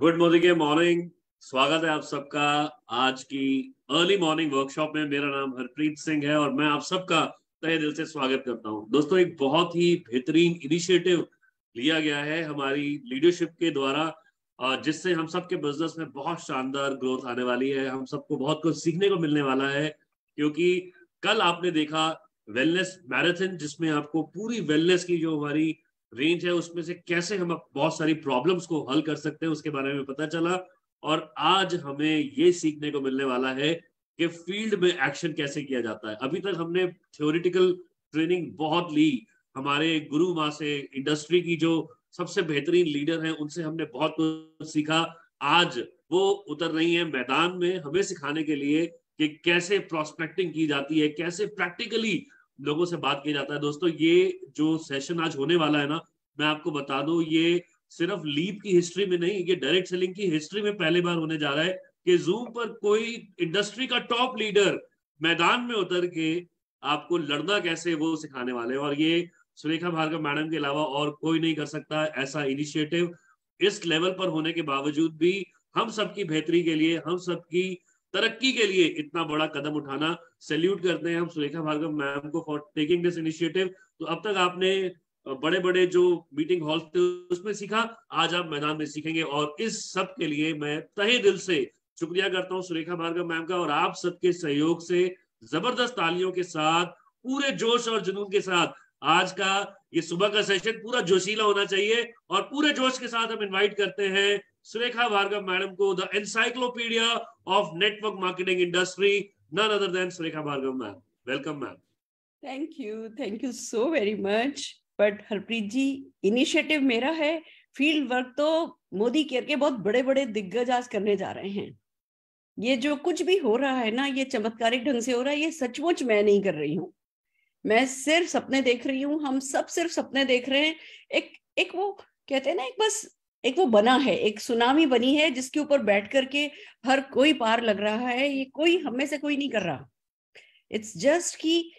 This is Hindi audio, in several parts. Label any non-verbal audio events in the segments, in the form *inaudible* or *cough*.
Good morning morning. स्वागत है आप सबका आज की अर्ली मॉर्निंग वर्कशॉप में। मेरा नाम हरप्रीत सिंह है और मैं आप सबका तहे दिल से स्वागत करता हूँ। दोस्तों, एक बहुत ही बेहतरीन इनिशिएटिव लिया गया है हमारी लीडरशिप के द्वारा जिससे हम सबके बिज़नेस में बहुत शानदार ग्रोथ आने वाली है। हम सबको बहुत कुछ सीखने को मिलने वाला है, क्योंकि कल आपने देखा वेलनेस मैराथन जिसमें आपको पूरी वेलनेस की जो हमारी रेंज है, उसमें से कैसे हम बहुत सारी प्रॉब्लम्स को हल कर सकते हैं, उसके बारे में पता चला। और आज हमें ये सीखने को मिलने वाला है कि फ़ील्ड में एक्शन कैसे किया जाता है। अभी तक हमने थ्योरिटिकल ट्रेनिंग बहुत ली। हमारे गुरु माँ से इंडस्ट्री की जो सबसे बेहतरीन लीडर हैं, उनसे हमने बहुत कुछ सीखा। आज वो उतर रही है मैदान में हमें सिखाने के लिए कि कैसे प्रोस्पेक्टिंग की जाती है, कैसे प्रैक्टिकली लोगों से बात किया जाता है। दोस्तों, ये जो सेशन आज होने वाला है ना, मैं आपको बता दूँ, ये सिर्फ़ लीप की हिस्ट्री में नहीं, ये डायरेक्ट सेलिंग की हिस्ट्री में पहली बार होने जा रहा है कि जूम पर कोई इंडस्ट्री का टॉप लीडर मैदान में उतर के आपको लड़ना कैसे वो सिखाने वाले और ये सुरेखा भार्गव मैडम के अलावा और कोई नहीं कर सकता ऐसा इनिशिएटिव इस लेवल पर होने के बावजूद भी हम सबकी बेहतरी के लिए, हम सबकी तरक्की के लिए इतना बड़ा कदम उठाना। सैल्यूट करते हैं हम सुरेखा भार्गव मैम को फॉर टेकिंग दिस इनिशिएटिव तो अब तक आपने बड़े बड़े जो मीटिंग हॉल थे, उसमें सीखा। आज आप मैदान में सीखेंगे और इस सब के लिए मैं तहे दिल से शुक्रिया करता हूँ सुरेखा भार्गव मैम का और आप सबके सहयोग से, ज़बरदस्त तालियों के साथ, पूरे जोश और जुनून के साथ आज का ये सुबह का सेशन पूरा जोशीला होना चाहिए। और पूरे जोश के साथ हम इनवाइट करते हैं सुरेखा भार्गव मैडम को the encyclopedia of network marketing industry none other than Surekha Bhargav ma'am welcome ma'am thank you thank you so very much but Harpreet ji initiative मेरा है. फ़ील्ड वर्क तो मोदी केयर के बहुत बड़े बड़े दिग्गज आज करने जा रहे हैं। ये जो कुछ भी हो रहा है ना, ये चमत्कारिक ढंग से हो रहा है, ये सचमुच मैं नहीं कर रही हूँ। मैं सिर्फ़ सपने देख रही हूँ, हम सब सिर्फ़ सपने देख रहे हैं। एक एक वो कहते हैं ना, एक बस एक वो बना है, एक सुनामी बनी है जिसके ऊपर बैठ करके हर कोई पार लग रहा है, ये कोई हमें से कोई नहीं कर रहा। इट्स जस्ट कि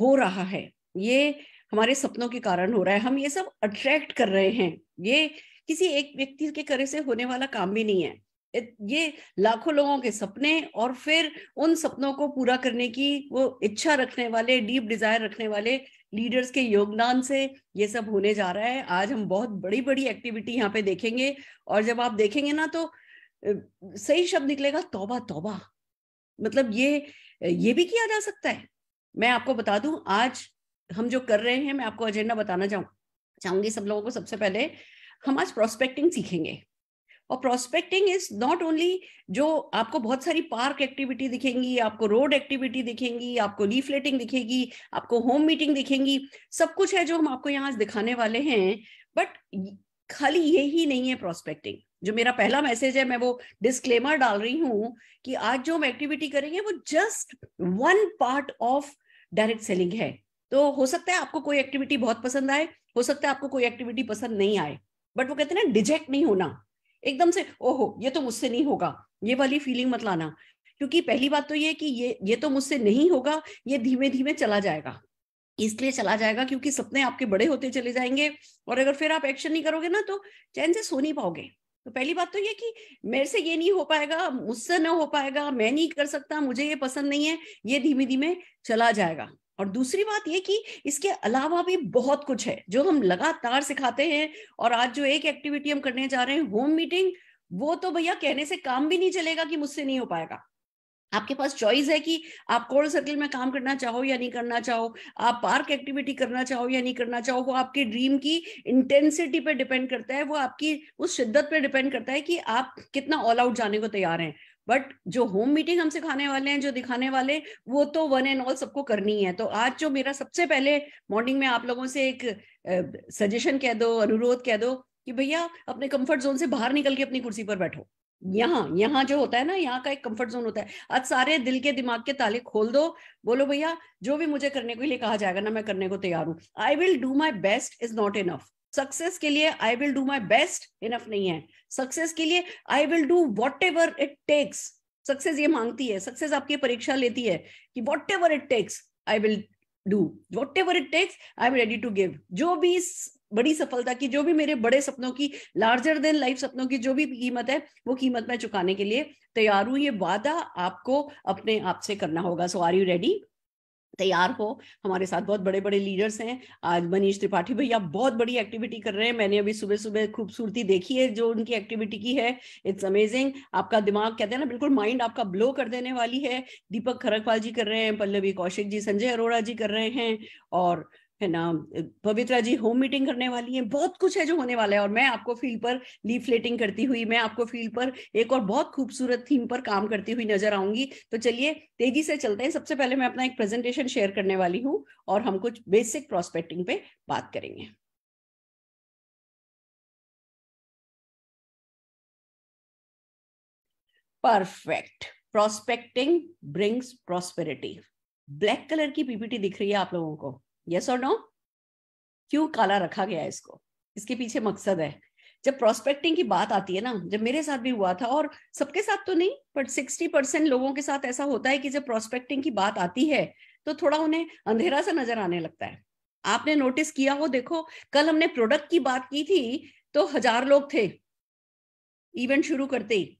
हो रहा है, ये हमारे सपनों के कारण हो रहा है, हम ये सब अट्रैक्ट कर रहे हैं। ये किसी एक व्यक्ति के करे से होने वाला काम भी नहीं है। ये लाखों लोगों के सपने और फिर उन सपनों को पूरा करने की वो इच्छा रखने वाले डीप डिज़ायर रखने वाले लीडर्स के योगदान से ये सब होने जा रहा है। आज हम बहुत बड़ी बड़ी एक्टिविटी यहाँ पे देखेंगे और जब आप देखेंगे ना तो सही शब्द निकलेगा, तौबा तौबा। मतलब ये ये भी किया जा सकता है। मैं आपको बता दूँ, आज हम जो कर रहे हैं, मैं आपको एजेंडा बताना चाहूँ, चाहूँगी सब लोगों को सबसे पहले, हम आज प्रोस्पेक्टिंग सीखेंगे। और प्रोस्पेक्टिंग इज़ नॉट ओनली जो आपको बहुत सारी पार्क एक्टिविटी दिखेंगी, आपको रोड एक्टिविटी दिखेंगी, आपको लीफलेटिंग दिखेगी, आपको होम मीटिंग दिखेंगी, सब कुछ है जो हम आपको यहाँ दिखाने वाले हैं बट खाली ये ही नहीं है प्रोस्पेक्टिंग जो मेरा पहला मैसेज है, मैं वो डिस्क्लेमर डाल रही हूँ कि आज जो हम एक्टिविटी करेंगे, वो just one part of direct selling है। तो हो सकता है आपको कोई एक्टिविटी बहुत पसंद आए, हो सकता है आपको कोई एक्टिविटी पसंद नहीं आए बट वो कहते हैं ना, डिजेक्ट नहीं होना। एकदम से, ओहो, ये तो मुझसे नहीं होगा। ये वाली फीलिंग मत लाना। क्योंकि पहली बात तो ये कि ये ये तो मुझसे नहीं होगा, ये धीमे धीमे चला जाएगा। इसलिए चला जाएगा क्योंकि सपने आपके बड़े होते चले जाएँगे और अगर फिर आप एक्शन नहीं करोगे ना तो चैन से सो नहीं पाओगे। तो पहली बात तो ये कि मेरे से ये नहीं हो पाएगा, मुझसे ना हो पाएगा, मैं नहीं कर सकता, मुझे ये पसंद नहीं है, ये धीमे धीमे चला जाएगा। और दूसरी बात ये कि इसके अलावा भी बहुत कुछ है, जो हम लगातार सिखाते हैं और आज जो एक एक्टिविटी हम करने जा रहे हैं, होम मीटिंग, वो तो भैया कहने से काम भी नहीं चलेगा कि मुझसे नहीं हो पाएगा। आपके पास चॉइस है कि आप कोल्ड सर्कल में काम करना चाहो या नहीं करना चाहो, आप पार्क एक्टिविटी करना चाहो या नहीं करना चाहो, वो आपके ड्रीम की इंटेंसिटी पे डिपेंड करता है, वो आपकी उस शिद्दत पे डिपेंड करता है कि आप कितना ऑल आउट जाने को तैयार हैं। बट जो होम मीटिंग हम सिखाने वाले हैं, जो दिखाने वाले, वो तो वन एंड ऑल सबको करनी है। तो आज जो मेरा सबसे पहले मॉर्निंग में आप लोगों से एक सजेशन कह दो, अनुरोध कह दो कि भैया अपने कंफर्ट जोन से बाहर निकल के अपनी कुर्सी पर बैठो। यहाँ यहाँ जो होता है ना, यहाँ का एक कंफर्ट जोन होता है। आज सारे दिल के दिमाग के ताले खोल दो, बोलो भैया, जो भी मुझे करने के लिए कहा जाएगा ना, मैं करने को तैयार हूँ। I will do my best is not enough success के लिए I will do my best enough नहीं है। सक्सेस के लिए I will do whatever it takes success ये मांगती है। सक्सेस आपकी परीक्षा लेती है कि whatever it takes I will do whatever it takes I am ready to give जो भी बड़ी सफलता की, जो भी मेरे बड़े सपनों की लार्जर देन लाइफ सपनों की जो भी कीमत है, वो कीमत मैं चुकाने के लिए तैयार हूँ। ये वादा आपको अपने आप से करना होगा। सो आर यू रेडी तैयार हो। हमारे साथ बहुत बड़े बड़े लीडर्स हैं। आज मनीष त्रिपाठी भैया बहुत बड़ी एक्टिविटी कर रहे हैं। मैंने अभी सुबह सुबह खूबसूरती देखी है, जो उनकी एक्टिविटी की है। इट्स अमेजिंग आपका दिमाग, कहते हैं ना, बिल्कुल माइंड आपका ब्लो कर देने वाली है। दीपक खरकवाल जी कर रहे हैं, पल्लवी कौशिक जी, संजय अरोड़ा जी कर रहे हैं। और है ना? पवित्रा जी होम मीटिंग करने वाली है, बहुत कुछ है जो होने वाला है और मैं आपको फ़ील्ड पर लीफलेटिंग करती हुई, मैं आपको फ़ील्ड पर एक और बहुत खूबसूरत थीम पर काम करती हुई नज़र आऊँगी। तो चलिए, तेज़ी से चलते हैं। सबसे पहले मैं अपना एक प्रेजेंटेशन शेयर करने वाली हूँ और हम कुछ बेसिक प्रोस्पेक्टिंग पे बात करेंगे। Perfect prospecting brings prosperity black colour की पीपीटी दिख रही है आप लोगों को। यस और नो क्यों काला रखा गया है इसको? इसके पीछे मकसद है। जब प्रोस्पेक्टिंग की बात आती है ना, जब मेरे साथ भी हुआ था और सबके साथ तो नहीं बट सिक्सटी परसेंट लोगों के साथ ऐसा होता है कि जब प्रोस्पेक्टिंग की बात आती है तो थोड़ा उन्हें अंधेरा सा नज़र आने लगता है। आपने नोटिस किया हो? देखो, कल हमने प्रोडक्ट की बात की थी तो हज़ार लोग थे। इवेंट शुरू करते ही।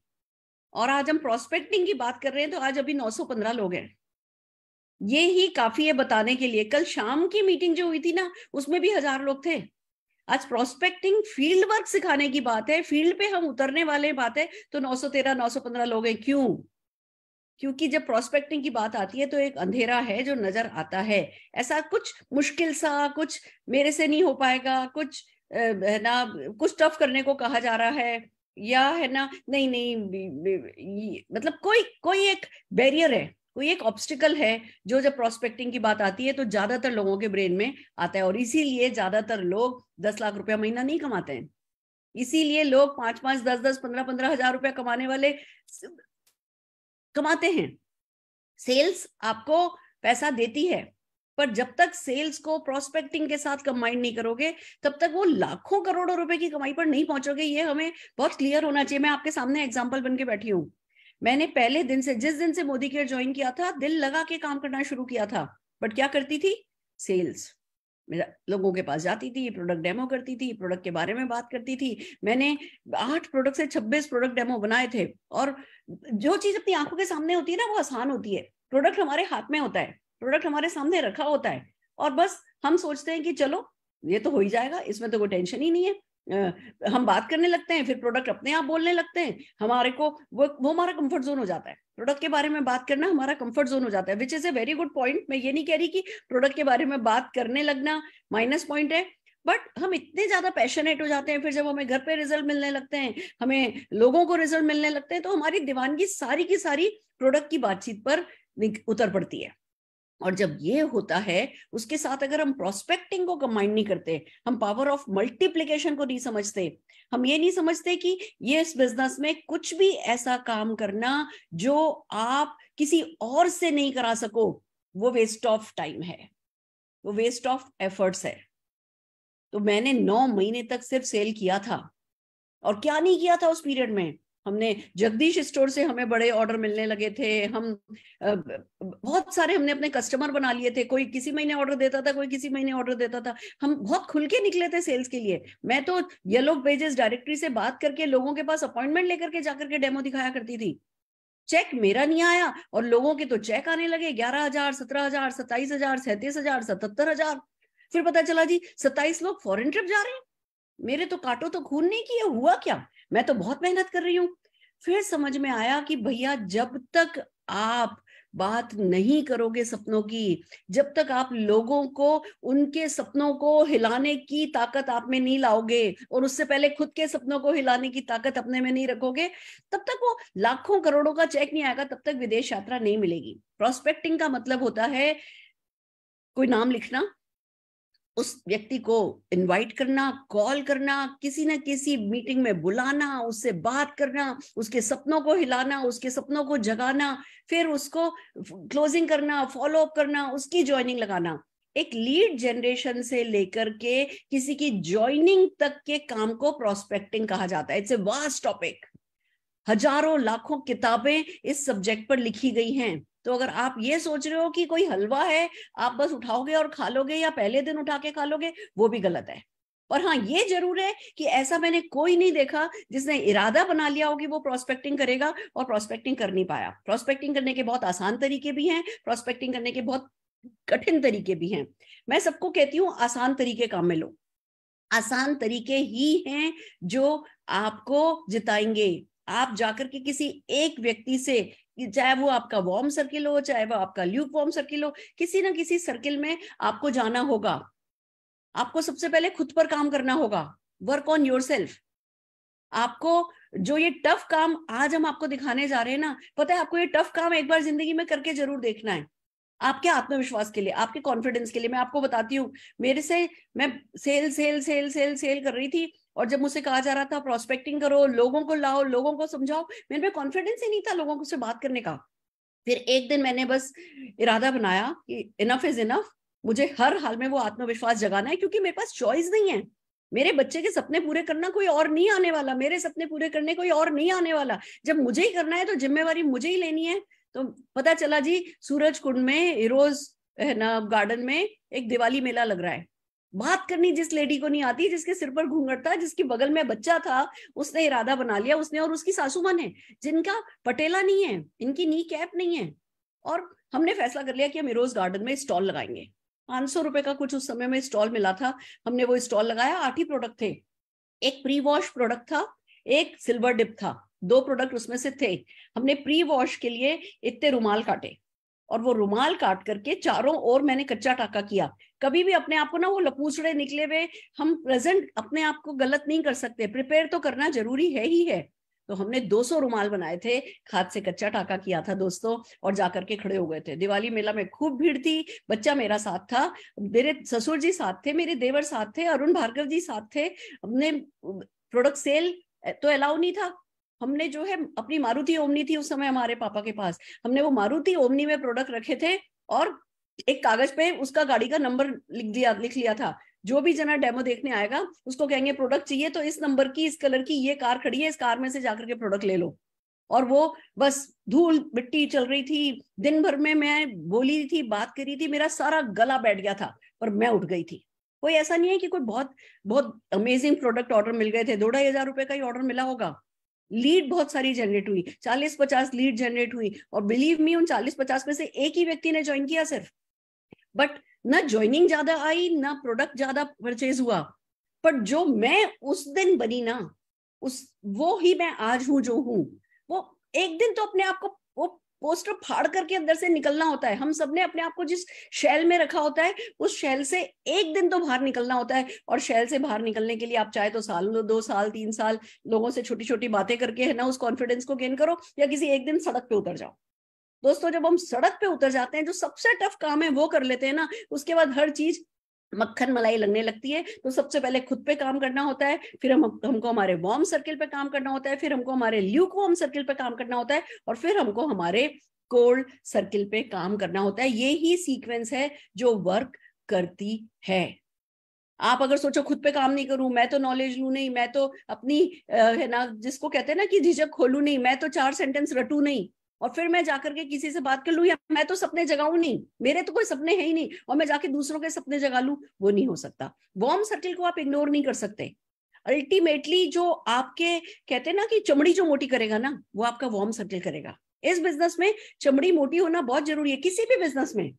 और आज हम प्रोस्पेक्टिंग की बात कर रहे हैं तो आज अभी 915 लोग हैं। ये ही काफ़ी है बताने के लिए। कल शाम की मीटिंग जो हुई थी ना, उसमें भी हज़ार लोग थे। आज प्रोस्पेक्टिंग फ़ील्ड वर्क सिखाने की बात है। फ़ील्ड पे हम उतरने वाले बात है तो 913 915 लोग हैं। क्यों? क्योंकि जब प्रोस्पेक्टिंग की बात आती है तो एक अंधेरा है जो नज़र आता है। ऐसा कुछ मुश्किल सा, कुछ मेरे से नहीं हो पाएगा, कुछ है ना, कुछ टफ करने को कहा जा रहा है, या है ना, नहीं नहीं मतलब कोई कोई एक बैरियर है। कोई एक ऑब्स्टिकल है जो जब प्रोस्पेक्टिंग की बात आती है तो ज़्यादातर लोगों के ब्रेन में आता है और इसीलिए ज़्यादातर लोग दस लाख रुपया महीना नहीं कमाते हैं। इसीलिए लोग पाँच पाँच, दस दस, पंद्रह पंद्रह हज़ार रुपया कमाने वाले कमाते हैं। सेल्स आपको पैसा देती है, पर जब तक सेल्स को प्रोस्पेक्टिंग के साथ कंबाइन नहीं करोगे, तब तक वो लाखों करोड़ों रुपए की कमाई पर नहीं पहुंचोगे। ये हमें बहुत क्लियर होना चाहिए। मैं आपके सामने एग्ज़ाम्पल बन के बैठी हूँ। मैंने पहले दिन से, जिस दिन से मोदी केयर ज्वाइन किया था, दिल लगा के काम करना शुरू किया था। बट क्या करती थी? सेल्स लोगों के पास जाती थी प्रोडक्ट डेमो करती थी प्रोडक्ट के बारे में बात करती थी। मैंने आठ प्रोडक्ट से छब्बीस प्रोडक्ट डेमो बनाए थे। और जो चीज़ अपनी आँखों के सामने होती है ना, वो आसान होती है। प्रोडक्ट हमारे हाथ में होता है। प्रोडक्ट हमारे सामने रखा होता है। और बस हम सोचते हैं कि चलो, ये तो हो ही जाएगा, इसमें तो कोई टेंशन ही नहीं है। हम बात करने लगते हैं, फिर प्रोडक्ट अपने आप बोलने लगते हैं। हमारे को वो वो हमारा कंफर्ट जोन हो जाता है। प्रोडक्ट के बारे में बात करना हमारा कंफर्ट जोन हो जाता है which is a very good point मैं ये नहीं कह रही कि प्रोडक्ट के बारे में बात करने लगना माइनस पॉइंट है बट हम इतने ज़्यादा पैशनेट हो जाते हैं, फिर जब हमें घर पे रिज़ल्ट मिलने लगते हैं, हमें लोगों को रिज़ल्ट मिलने लगते हैं तो हमारी दीवानगी सारी की सारी प्रोडक्ट की बातचीत पर उतर पड़ती है। और जब ये होता है, उसके साथ अगर हम प्रोस्पेक्टिंग को कंबाइन नहीं करते, हम पावर ऑफ़ मल्टीप्लीकेशन को नहीं समझते, हम ये नहीं समझते कि ये इस बिज़नेस में कुछ भी ऐसा काम करना जो आप किसी और से नहीं करा सको, वो वेस्ट ऑफ़ टाइम है, वो वेस्ट ऑफ़ एफर्ट्स है। तो मैंने नौ महीने तक सिर्फ़ सेल किया था और क्या नहीं किया था उस पीरियड में? हमने जगदीश स्टोर से हमें बड़े ऑर्डर मिलने लगे थे। हम बहुत सारे हमने अपने कस्टमर बना लिए थे। कोई किसी महीने ऑर्डर देता था, कोई किसी महीने ऑर्डर देता था। हम बहुत खुल के निकले थे सेल्स के लिए। मैं तो येलो पेजेस डायरेक्टरी से बात करके लोगों के पास अपॉइंटमेंट लेकर के जाकर के डेमो दिखाया करती थी। चेक मेरा नहीं आया और लोगों के तो चेक आने लगे। ग्यारह हज़ार, सत्रह हज़ार, सत्ताईस हज़ार, सैंतीस हज़ार, सतहत्तर हज़ार। फिर पता चला जी, सत्ताईस लोग फॉरेन ट्रिप जा रहे हैं। मेरे तो काटो तो खून नहीं किया, हुआ क्या? मैं तो बहुत मेहनत कर रही हूँ। फिर समझ में आया कि भैया, जब तक आप बात नहीं करोगे सपनों की, जब तक आप लोगों को, उनके सपनों को हिलाने की ताकत आप में नहीं लाओगे और उससे पहले खुद के सपनों को हिलाने की ताकत अपने में नहीं रखोगे, तब तक वो लाखों करोड़ों का चेक नहीं आएगा, तब तक विदेश यात्रा नहीं मिलेगी। प्रोस्पेक्टिंग का मतलब होता है कोई नाम लिखना उस व्यक्ति को इनवाइट करना कॉल करना, किसी ना किसी मीटिंग में बुलाना, उससे बात करना, उसके सपनों को हिलाना, उसके सपनों को जगाना, फिर उसको क्लोजिंग करना फॉलो अप करना, उसकी ज्वाइनिंग लगाना। एक लीड जनरेशन से लेकर के किसी की ज्वाइनिंग तक के काम को प्रोस्पेक्टिंग कहा जाता है। इट्स ए वास्ट टॉपिक हज़ारों, लाखों किताबें इस सब्जेक्ट पर लिखी गई हैं। तो अगर आप ये सोच रहे हो कि कोई हलवा है, आप बस उठाओगे और खा लोगे या पहले दिन उठा के खा लोगे, वो भी गलत है। और हाँ ये ज़रूर है कि ऐसा मैंने कोई नहीं देखा जिसने इरादा बना लिया हो कि वो प्रोस्पेक्टिंग करेगा और प्रोस्पेक्टिंग कर नहीं पाया। प्रोस्पेक्टिंग करने के बहुत आसान तरीके भी हैं प्रोस्पेक्टिंग करने के बहुत कठिन तरीके भी हैं। मैं सबको कहती हूँ, आसान तरीके काम में लो। आसान तरीके ही हैं जो आपको जिताएँगे। आप जाकर के किसी एक व्यक्ति से चाहे वो आपका वार्म सर्किल हो, चाहे वो आपका ल्यूक वार्म सर्किल हो, किसी ना किसी सर्किल में आपको जाना होगा। आपको सबसे पहले खुद पर काम करना होगा। वर्क ऑन योर सेल्फ आपको जो ये टफ काम आज हम आपको दिखाने जा रहे हैं ना, पता है आपको ये टफ काम एक बार ज़िंदगी में करके ज़रूर देखना है। आपके आत्मविश्वास के लिए, आपके कॉन्फिडेंस के लिए। मैं आपको बताती हूँ, मेरे से, मैं sale sale sale sale sale कर रही थी। और जब मुझसे कहा जा रहा था प्रोस्पेक्टिंग करो, लोगों को लाओ, लोगों को समझाओ मेरे पे कॉन्फिडेंस ही नहीं था लोगों को से बात करने का। फिर एक दिन मैंने बस इरादा बनाया कि इनफ इज़ इनफ मुझे हर हाल में वो आत्मविश्वास जगाना है क्योंकि मेरे पास चॉइस नहीं है। मेरे बच्चे के सपने पूरे करना कोई और नहीं आने वाला, मेरे सपने पूरे करने कोई और नहीं आने वाला। जब मुझे ही करना है तो जिम्मेवारी मुझे ही लेनी है। तो पता चला जी, सूरज कुंड में, रोज, है ना गार्डन में एक दिवाली मेला लग रहा है। बात करनी जिस लेडी को नहीं आती, जिसके सिर पर घूंघट था, जिसकी बगल में बच्चा था, उसने इरादा बना लिया, उसने और उसकी सासू मन है जिनका पटेला नहीं है, इनकी नी कैप नहीं है। और हमने फैसला कर लिया कि हम रोज गार्डन में स्टॉल लगाएँगे। पाँच सौ रुपए का कुछ उस समय में स्टॉल मिला था, हमने वो स्टॉल लगाया, आठ ही प्रोडक्ट थे। एक प्री वॉश प्रोडक्ट था, एक सिल्वर डिप था, दो प्रोडक्ट उसमें से थे। हमने प्री वॉश के लिए इतने रुमाल काटे। और वो रुमाल काट करके चारों ओर मैंने कच्चा टाका किया। कभी भी अपने आप को ना वो लपूसड़े निकले हुए, हम प्रेजेंट अपने आप को गलत नहीं कर सकते, प्रिपेयर तो करना ज़रूरी है ही है। तो हमने 200 रुमाल बनाए थे खाद से कच्चा टाका किया था दोस्तों, और जाकर के खड़े हो गए थे। दिवाली मेला में खूब भीड़ थी, बच्चा मेरा साथ था, मेरे ससुर जी साथ थे, मेरे देवर साथ थे, अरुण भार्गव जी साथ थे हमने प्रोडक्ट सेल तो अलाउ नहीं था। हमने जो है अपनी मारुति ओमनी थी उस समय हमारे पापा के पास। हमने वो मारुति ओमनी में प्रोडक्ट रखे थे और एक कागज़ पे उसका गाड़ी का नंबर लिख दिया, लिख लिया था। जो भी जना डेमो देखने आएगा, उसको कहेंगे प्रोडक्ट चाहिए तो इस नंबर की, इस कलर की ये कार खड़ी है, इस कार में से जाकर के प्रोडक्ट ले लो। और वो बस धूल, मिट्टी चल रही थी। दिन भर में मैं बोली थी, बात करी थी, मेरा सारा गला बैठ गया था पर मैं उठ गई थी। कोई ऐसा नहीं है कि कोई बहुत बहुत अमेजिंग प्रोडक्ट ऑर्डर मिल गए थे। दो ढाई हज़ार रुपए का ही ऑर्डर मिला होगा। लीड बहुत सारी जनरेट हुई चालीस पचास लीड जनरेट हुई, और बिलीव मी उन चालीस पचास में से एक ही व्यक्ति ने ज्वाइन किया सिर्फ़। बट ना ज्वाइनिंग ज़्यादा आई, ना प्रोडक्ट ज़्यादा परचेज हुआ। पर जो मैं उस दिन बनी ना, उस, वो ही मैं आज हूँ जो हूँ। वो एक दिन तो अपने आप को पोस्टर फाड़ करके अंदर से निकलना होता है। हम सबने अपने आप को जिस शैल में रखा होता है, उस शैल से एक दिन तो बाहर निकलना होता है और शैल से बाहर निकलने के लिए आप चाहे तो साल दो साल, तीन साल लोगों से छोटी छोटी बातें करके, है ना, उस कॉन्फिडेंस को गेन करो या किसी एक दिन सड़क पे उतर जाओ। दोस्तों, जब हम सड़क पे उतर जाते हैं, जो सबसे टफ काम है वो कर लेते हैं ना, उसके बाद हर चीज़ मक्खन मलाई लगने लगती है तो सबसे पहले खुद पे काम करना होता है, फिर हम, हमको हमारे वार्म सर्किल पे काम करना होता है, फिर हमको हमारे ल्यूक वार्म सर्किल पे काम करना होता है, और फिर हमको हमारे कोल्ड सर्किल पे काम करना होता है। ये ही सीक्वेंस है जो वर्क करती है। आप अगर सोचो, खुद पे काम नहीं करूँ, मैं तो नॉलेज लू नहीं, मैं तो अपनी है ना, जिसको कहते हैं ना कि झिझक खोलू नहीं, मैं तो चार सेंटेंस रटू नहीं। और फिर मैं जाकर के किसी से बात कर लू, या मैं तो सपने जगाऊ नहीं। मेरे तो कोई सपने है ही नहीं, और मैं जाके दूसरों के सपने जगा लू, वो नहीं हो सकता। वॉर्म सर्किल को आप इग्नोर नहीं कर सकते। अल्टीमेटली जो आपके, कहते ना कि चमड़ी जो मोटी करेगा ना, वो आपका वॉर्म सर्किल करेगा। इस बिज़नेस में चमड़ी मोटी होना बहुत ज़रूरी है, किसी भी बिज़नेस में।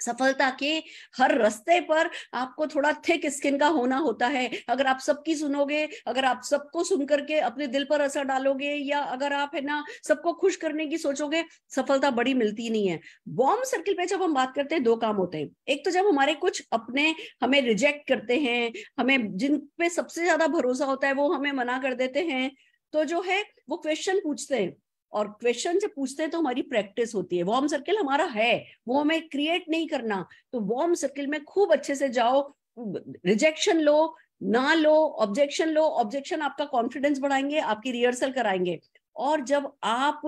सफलता के हर रास्ते पर आपको थोड़ा थिक स्किन का होना होता है। अगर आप सबकी सुनोगे, अगर आप सबको सुन करके अपने दिल पर असर डालोगे या अगर आप, है ना, सबको खुश करने की सोचोगे, सफलता बड़ी मिलती नहीं है। बॉम्ब सर्किल पे जब हम बात करते हैं, दो काम होते हैं। एक तो जब हमारे कुछ अपने हमें रिजेक्ट करते हैं, हमें जिन पे सबसे ज़्यादा भरोसा होता है, वो हमें मना कर देते हैं तो जो है, वो क्वेश्चन पूछते हैं। और क्वेश्चन जब पूछते हैं तो हमारी प्रैक्टिस होती है। वॉर्म सर्किल हमारा है, वो हमें क्रिएट नहीं करना। तो वॉर्म सर्किल में खूब अच्छे से जाओ रिजेक्शन लो, ना लो ऑब्जेक्शन लो ऑब्जेक्शन आपका कॉन्फिडेंस बढ़ाएँगे, आपकी रिहर्सल कराएँगे। और जब आप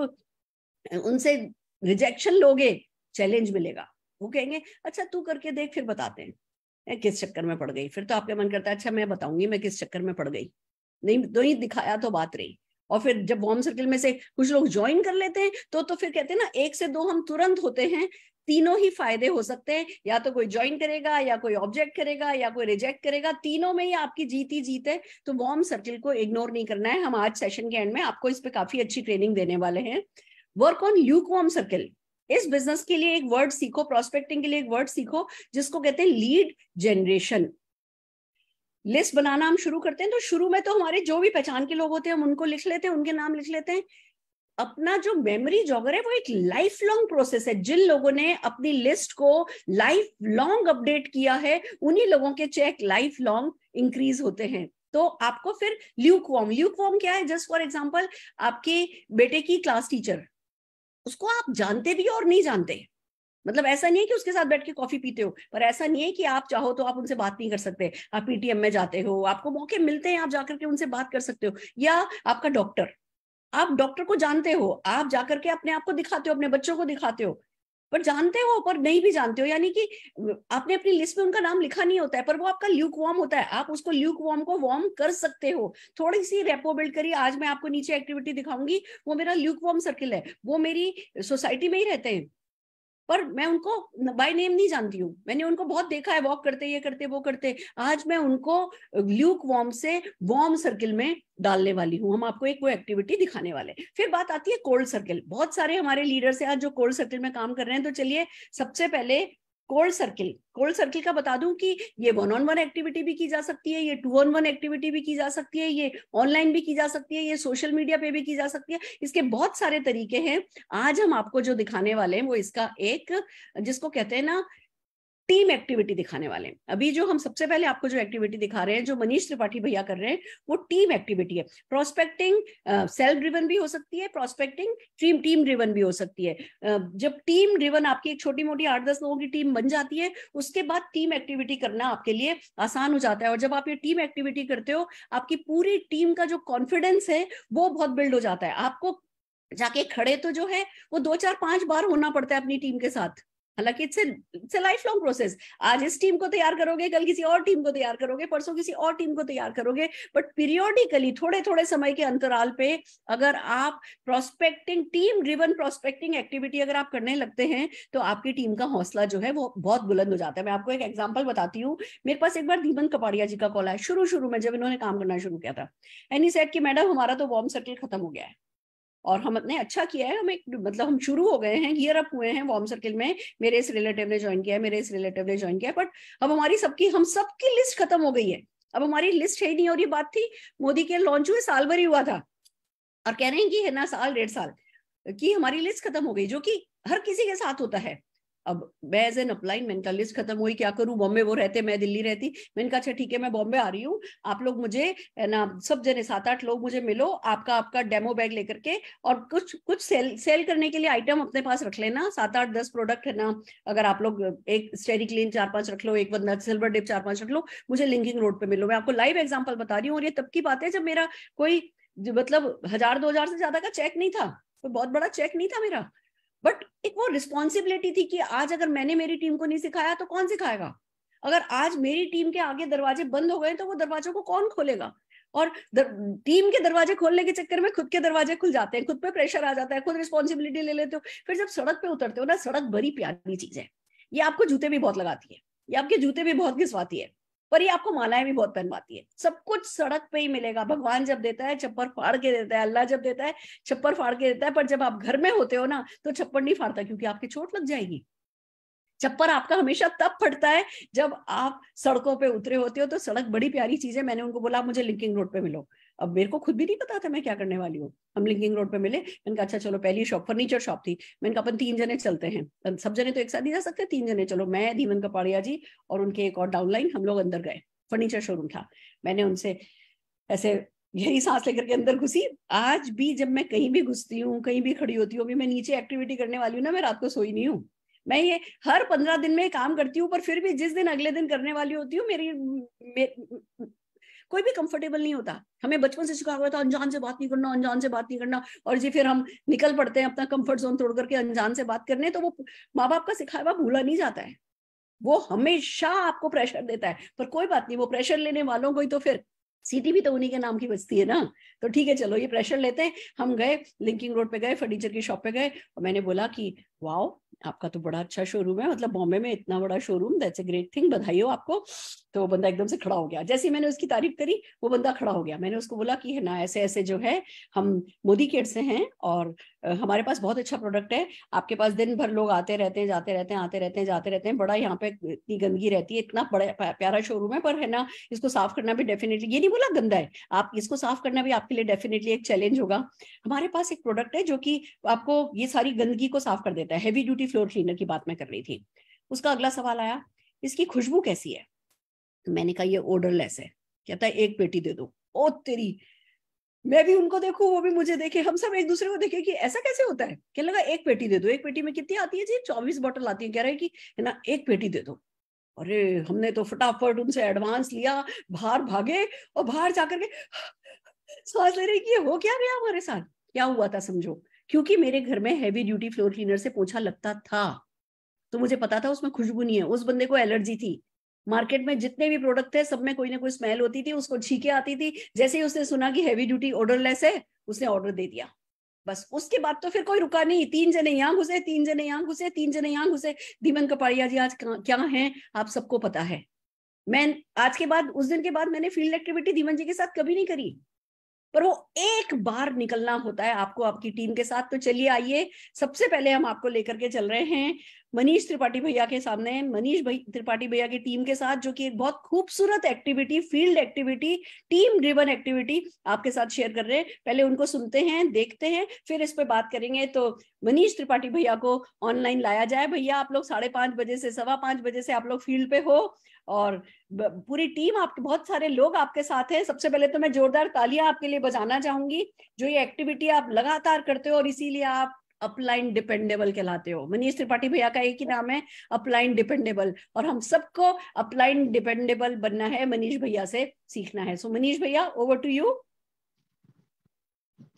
उनसे रिजेक्शन लोगे चैलेंज मिलेगा। वो कहेंगे अच्छा तू करके देख, फिर बताते हैं। किस चक्कर में पड़ गई? फिर तो आपका मन करता है अच्छा मैं बताऊँगी, मैं किस चक्कर में पड़ गई? नहीं तो ही दिखाया तो बात रही। और फिर जब वार्म सर्किल में से कुछ लोग ज्वाइन कर लेते हैं तो तो फिर कहते हैं ना, एक से दो हम तुरंत होते हैं, तीनों ही फ़ायदे हो सकते हैं। या तो कोई ज्वाइन करेगा, या कोई ऑब्जेक्ट करेगा, या कोई रिजेक्ट करेगा, तीनों में ही आपकी जीत ही जीत है। तो वॉर्म सर्किल को इग्नोर नहीं करना है। हम आज सेशन के एंड में आपको इस पे काफ़ी अच्छी ट्रेनिंग देने वाले हैं। Work on lukewarm circle इस बिज़नेस के लिए एक वर्ड सीखो प्रोस्पेक्टिंग के लिए एक वर्ड सीखो, जिसको कहते हैं लीड जनरेशन लिस्ट बनाना हम शुरू करते हैं तो शुरू में तो हमारे जो भी पहचान के लोग होते हैं, हम उनको लिख लेते हैं, उनके नाम लिख लेते हैं। अपना जो मेमोरी जॉगर है, वो एक लाइफ लॉन्ग प्रोसेस है। जिन लोगों ने अपनी लिस्ट को लाइफ लॉन्ग अपडेट किया है, उन्हीं लोगों के चेक लाइफ लॉन्ग इंक्रीज होते हैं। तो आपको फिर ल्यूक वॉर्म ल्यूक वॉर्म क्या है? जस्ट फॉर एग्ज़ाम्पल आपके बेटे की क्लास टीचर उसको आप जानते भी और नहीं जानते। मतलब ऐसा नहीं है कि उसके साथ बैठ के कॉफ़ी पीते हो, पर ऐसा नहीं है कि आप चाहो तो आप उनसे बात नहीं कर सकते। आप पीटीएम में जाते हो, आपको मौके मिलते हैं, आप जाकर के उनसे बात कर सकते हो, या आपका डॉक्टर। आप डॉक्टर को जानते हो, आप जाकर के अपने आप को दिखाते हो, अपने बच्चों को दिखाते हो, पर जानते हो, पर नहीं भी जानते हो, यानी कि आपने अपनी लिस्ट में उनका नाम लिखा नहीं होता है, पर वो आपका ल्यूक वॉर्म होता है। आप उसको ल्यूक वॉर्म को वॉर्म कर सकते हो। थोड़ी सी रेपो बिल्ड करिए, आज मैं आपको नीचे एक्टिविटी दिखाऊँगी, वो मेरा ल्यूक वॉर्म सर्किल है, वो मेरी सोसाइटी में ही रहते हैं। पर मैं उनको बाय नेम नहीं जानती हूँ। मैंने उनको बहुत देखा है वॉक करते, ये करते, वो करते। आज मैं उनको ल्यूक वॉर्म से वॉर्म सर्किल में डालने वाली हूँ। हम आपको एक वो एक्टिविटी दिखाने वाले फिर बात आती है कोल्ड सर्किल बहुत सारे हमारे लीडर्स हैं आज जो कोल्ड सर्किल में काम कर रहे हैं। तो चलिए, सबसे पहले कोल्ड सर्किल कोल्ड सर्किल का बता दूँ कि ये वन ऑन वन एक्टिविटी भी की जा सकती है, ये टू ऑन वन एक्टिविटी भी की जा सकती है, ये ऑनलाइन भी की जा सकती है, ये सोशल मीडिया पे भी की जा सकती है। इसके बहुत सारे तरीके हैं। आज हम आपको जो दिखाने वाले हैं, वो इसका एक, जिसको कहते हैं ना टीम एक्टिविटी दिखाने वाले हैं। अभी जो हम सबसे पहले आपको जो एक्टिविटी दिखा रहे हैं जो मनीष त्रिपाठी भैया कर रहे हैं वो टीम एक्टिविटी है। प्रोस्पेक्टिंग सेल्फ ड्रिवन भी हो सकती है प्रोस्पेक्टिंग टीम टीम ड्रिवन भी हो सकती है। uh, जब टीम ड्रिवन आपकी एक छोटी मोटी आठ दस लोगों की टीम बन जाती है उसके बाद टीम एक्टिविटी करना आपके लिए आसान हो जाता है। और जब आप ये टीम एक्टिविटी करते हो आपकी पूरी टीम का जो कॉन्फिडेंस है वो बहुत बिल्ड हो जाता है। आपको जाके खड़े तो जो है वो दो चार पाँच बार होना पड़ता है अपनी टीम के साथ। हालाँकि it's it's lifelong process आज इस टीम को तैयार करोगे, कल किसी और टीम को तैयार करोगे, परसों किसी और टीम को तैयार करोगे बट पीरियोडिकली थोड़े थोड़े समय के अंतराल पे अगर आप prospecting team driven prospecting activity अगर आप करने लगते हैं तो आपकी टीम का हौसला जो है वो बहुत बुलंद हो जाता है। मैं आपको एक एग्ज़ाम्पल बताती हूँ। मेरे पास एक बार दीपन कपाड़िया जी का कॉल आया। शुरू शुरू में जब इन्होंने काम करना शुरू किया था। एनी सेट की, मैडम, हमारा तो वॉर्म सर्किल खत्म हो गया है। और हम अपने अच्छा किया है, हम एक मतलब हम शुरू हो गए हैं गियर अप हुए हैं वॉर्म सर्किल में, मेरे इस रिलेटिव ने ज्वाइन किया है, मेरे इस रिलेटिव ने ज्वाइन किया बट अब हमारी सबकी, हम सबकी लिस्ट खत्म हो गई है। अब हमारी लिस्ट है नहीं और ये बात थी, मोदी के लॉन्च हुए साल भर ही हुआ था और कह रहे हैं कि है ना साल, डेढ़ साल, की हमारी लिस्ट खत्म हो गई, जो कि हर किसी के साथ होता है। अब मैं एज एन अपलाइन मैंने कहा लिस्ट खत्म हुई, क्या करूँ? बॉम्बे वो रहते, मैं दिल्ली रहती। मैंने कहा अच्छा ठीक है, मैं बॉम्बे आ रही हूँ। आप लोग मुझे ना, सब जने सात आठ लोग मुझे मिलो, आपका आपका डेमो बैग लेकर के और कुछ कुछ सेल सेल करने के लिए आइटम अपने पास रख लेना। सात आठ दस प्रोडक्ट है ना, अगर आप लोग एक स्टेरी क्लीन चार पाँच रख लो, एक बंदा सिल्वर डिप चार पाँच रख लो, मुझे लिंकिंग रोड पे मिलो। मैं आपको लाइव एग्ज़ाम्पल बता रही हूँ और ये तब की बात है जब मेरा कोई मतलब हज़ार, दो हज़ार से ज़्यादा का चेक नहीं था। कोई बहुत बड़ा चेक नहीं था मेरा। बट एक वो रिस्पॉन्सिबिलिटी थी कि आज अगर मैंने मेरी टीम को नहीं सिखाया तो कौन सिखाएगा? अगर आज मेरी टीम के आगे दरवाजे बंद हो गए तो वो दरवाजों को कौन खोलेगा? और टीम के दरवाजे खोलने के चक्कर में खुद के दरवाजे खुल जाते हैं, खुद पे प्रेशर आ जाता है, खुद रिस्पॉन्सिबिलिटी ले लेते हो, फिर जब सड़क पे उतरते हो ना, सड़क बड़ी प्यारी चीज़ है। ये आपको जूते भी बहुत लगाती है, ये आपके जूते भी बहुत घिसवाती है। पर ये आपको मालाएँ भी बहुत पहनवाती है। सब कुछ सड़क पे ही मिलेगा। भगवान जब देता है, छप्पर फाड़ के देता है, अल्लाह जब देता है, छप्पर फाड़ के देता है, पर जब आप घर में होते हो ना तो छप्पर नहीं फाड़ता क्योंकि आपकी चोट लग जाएगी। चप्पर आपका हमेशा तब फटता है जब आप सड़कों पे उतरे होते हो तो सड़क बड़ी प्यारी चीज़ है। मैंने उनको बोला मुझे लिंकिंग रोड पे मिलो। अब मेरे को खुद भी नहीं पता था मैं क्या करने वाली हूँ। हम लिंकिंग रोड पे मिले मैंने कहा अच्छा चलो पहली शॉप फर्नीचर शॉप थी। मैंने कहा अपन तीन जने चलते हैं। सब जने तो एक साथ नहीं जा सकते तीन जने चलो। मैं धीमन कपाड़िया जी और उनके एक और डाउनलाइन हम लोग अंदर गए। फर्नीचर शोरूम था। मैंने उनसे ऐसे यही सांस लेकर के अंदर घुसी। आज भी जब मैं कहीं भी घुसती हूँ कहीं भी खड़ी होती हूँ अभी मैं नीचे एक्टिविटी करने वाली हूँ ना मैं रात को सोई नहीं हूँ। मैं ये हर पंद्रह दिन में काम करती हूँ पर फिर भी जिस दिन अगले दिन करने वाली होती हूँ मेरी मे, कोई भी कंफर्टेबल नहीं होता। हमें बचपन से सिखाया हुआ था, अनजान से बात नहीं करना, अनजान से बात नहीं करना, और जी फिर हम निकल पड़ते हैं अपना कंफर्ट जोन तोड़ करके अनजान से बात करने तो वो माँ बाप का सिखाया हुआ भूला नहीं जाता है। वो हमेशा आपको प्रेशर देता है, पर कोई बात नहीं, वो प्रेशर लेने वालों को ही तो फिर सीटी भी तो उन्हीं के नाम की बचती है ना। तो ठीक है, चलो ये प्रेशर लेते हैं। हम गए लिंकिंग रोड पे गए फर्नीचर की शॉप पे गए, और मैंने बोला कि वाओ, आपका तो बड़ा अच्छा शोरूम है। मतलब बॉम्बे में इतना बड़ा showroom that's a great thing बधाई हो आपको। तो वो बंदा एकदम से खड़ा हो गया। जैसे मैंने उसकी तारीफ़ करी, वो बंदा खड़ा हो गया। मैंने उसको बोला कि, है ना ऐसे ऐसे जो है, हम मोदी केट से हैं और हमारे पास बहुत अच्छा प्रोडक्ट है। आपके पास दिन भर लोग आते रहते हैं, जाते रहते हैं, आते रहते हैं, जाते रहते हैं। बड़ा यहाँ पे इतनी गंदगी रहती है, इतना बड़ा प्यारा शोरूम है, पर है ना, इसको साफ़ करना भी डेफिनेटली ये नहीं बोला गंदा है, आप इसको साफ़ करना भी आपके लिए डेफिनेटली एक चैलेंज होगा। हमारे पास एक प्रोडक्ट है जो कि आपको ये सारी गंदगी को साफ़ कर देता है। हैवी ड्यूटी फ्लोर क्लीनर की बात मैं कर रही थी। उसका अगला सवाल आया, इसकी खुशबू कैसी है? तो मैंने कहा, ये ओडरलेस है। कहता है, एक पेटी दे दो। ओ तेरी, मैं भी उनको देखू, वो भी मुझे देखे। हम सब एक दूसरे को देखे कि ऐसा कैसे होता है? क्या लगा, एक पेटी दे दो। एक पेटी में कितनी आती है जी? चौबीस बॉटल आती है। कह रहे कि, है ना, एक पेटी दे दो। अरे, हमने तो फटाफट उनसे एडवांस लिया, बाहर भागे और बाहर जाकर के, सांस ले रहे कि हो क्या गया हमारे साथ? क्या हुआ था, समझो? क्योंकि मेरे घर में हैवी ड्यूटी फ्लोर क्लीनर से पोछा लगता था। तो मुझे पता था उसमें खुशबू नहीं है। उस बंदे को एलर्जी थी। मार्केट में जितने भी प्रोडक्ट थे, सब में कोई ना कोई स्मेल होती थी, उसको छीके आती थी। जैसे ही उसने सुना कि हैवी ड्यूटी ऑर्डरलेस है, उसने ऑर्डर दे दिया। बस, उसके बाद तो फिर कोई रुका नहीं। तीन जने यहाँ घुसे, तीन जने यहाँ घुसे, तीन जने यहाँ घुसे। दीमन कपाड़िया जी, आज क्या है? आप सबको पता है। मैं, आज के बाद, उस दिन के बाद मैंने फ़ील्ड एक्टिविटी धीमन जी के साथ कभी नहीं करी। पर वो एक बार निकलना होता है आपको, आपकी टीम के साथ। तो चलिए आइए, सबसे पहले हम आपको लेकर के चल रहे हैं मनीष त्रिपाठी भैया के सामने। मनीष भाई, त्रिपाठी भैया की टीम के साथ, जो कि एक बहुत खूबसूरत activity field activity team driven activity आपके साथ शेयर कर रहे हैं। पहले उनको सुनते हैं, देखते हैं, फिर इस पर बात करेंगे। तो मनीष त्रिपाठी भैया को ऑनलाइन लाया जाए। भैया, आप लोग साढ़े पाँच बजे से, सवा पाँच बजे से आप लोग फ़ील्ड पे हो। और पूरी टीम आपके बहुत सारे लोग आपके साथ हैं। सबसे पहले तो मैं जोरदार तालियाँ आपके लिए बजाना चाहूँगी। जो ये एक्टिविटी आप लगातार करते हो और इसीलिए आप अपलाइन डिपेंडेबल कहलाते हो। मनीष त्रिपाठी भैया का एक ही नाम है अपलाइन डिपेंडेबल और हम सबको अपलाइन डिपेंडेबल बनना है मनीष भैया से सीखना है। सो so, मनीष भैया over to you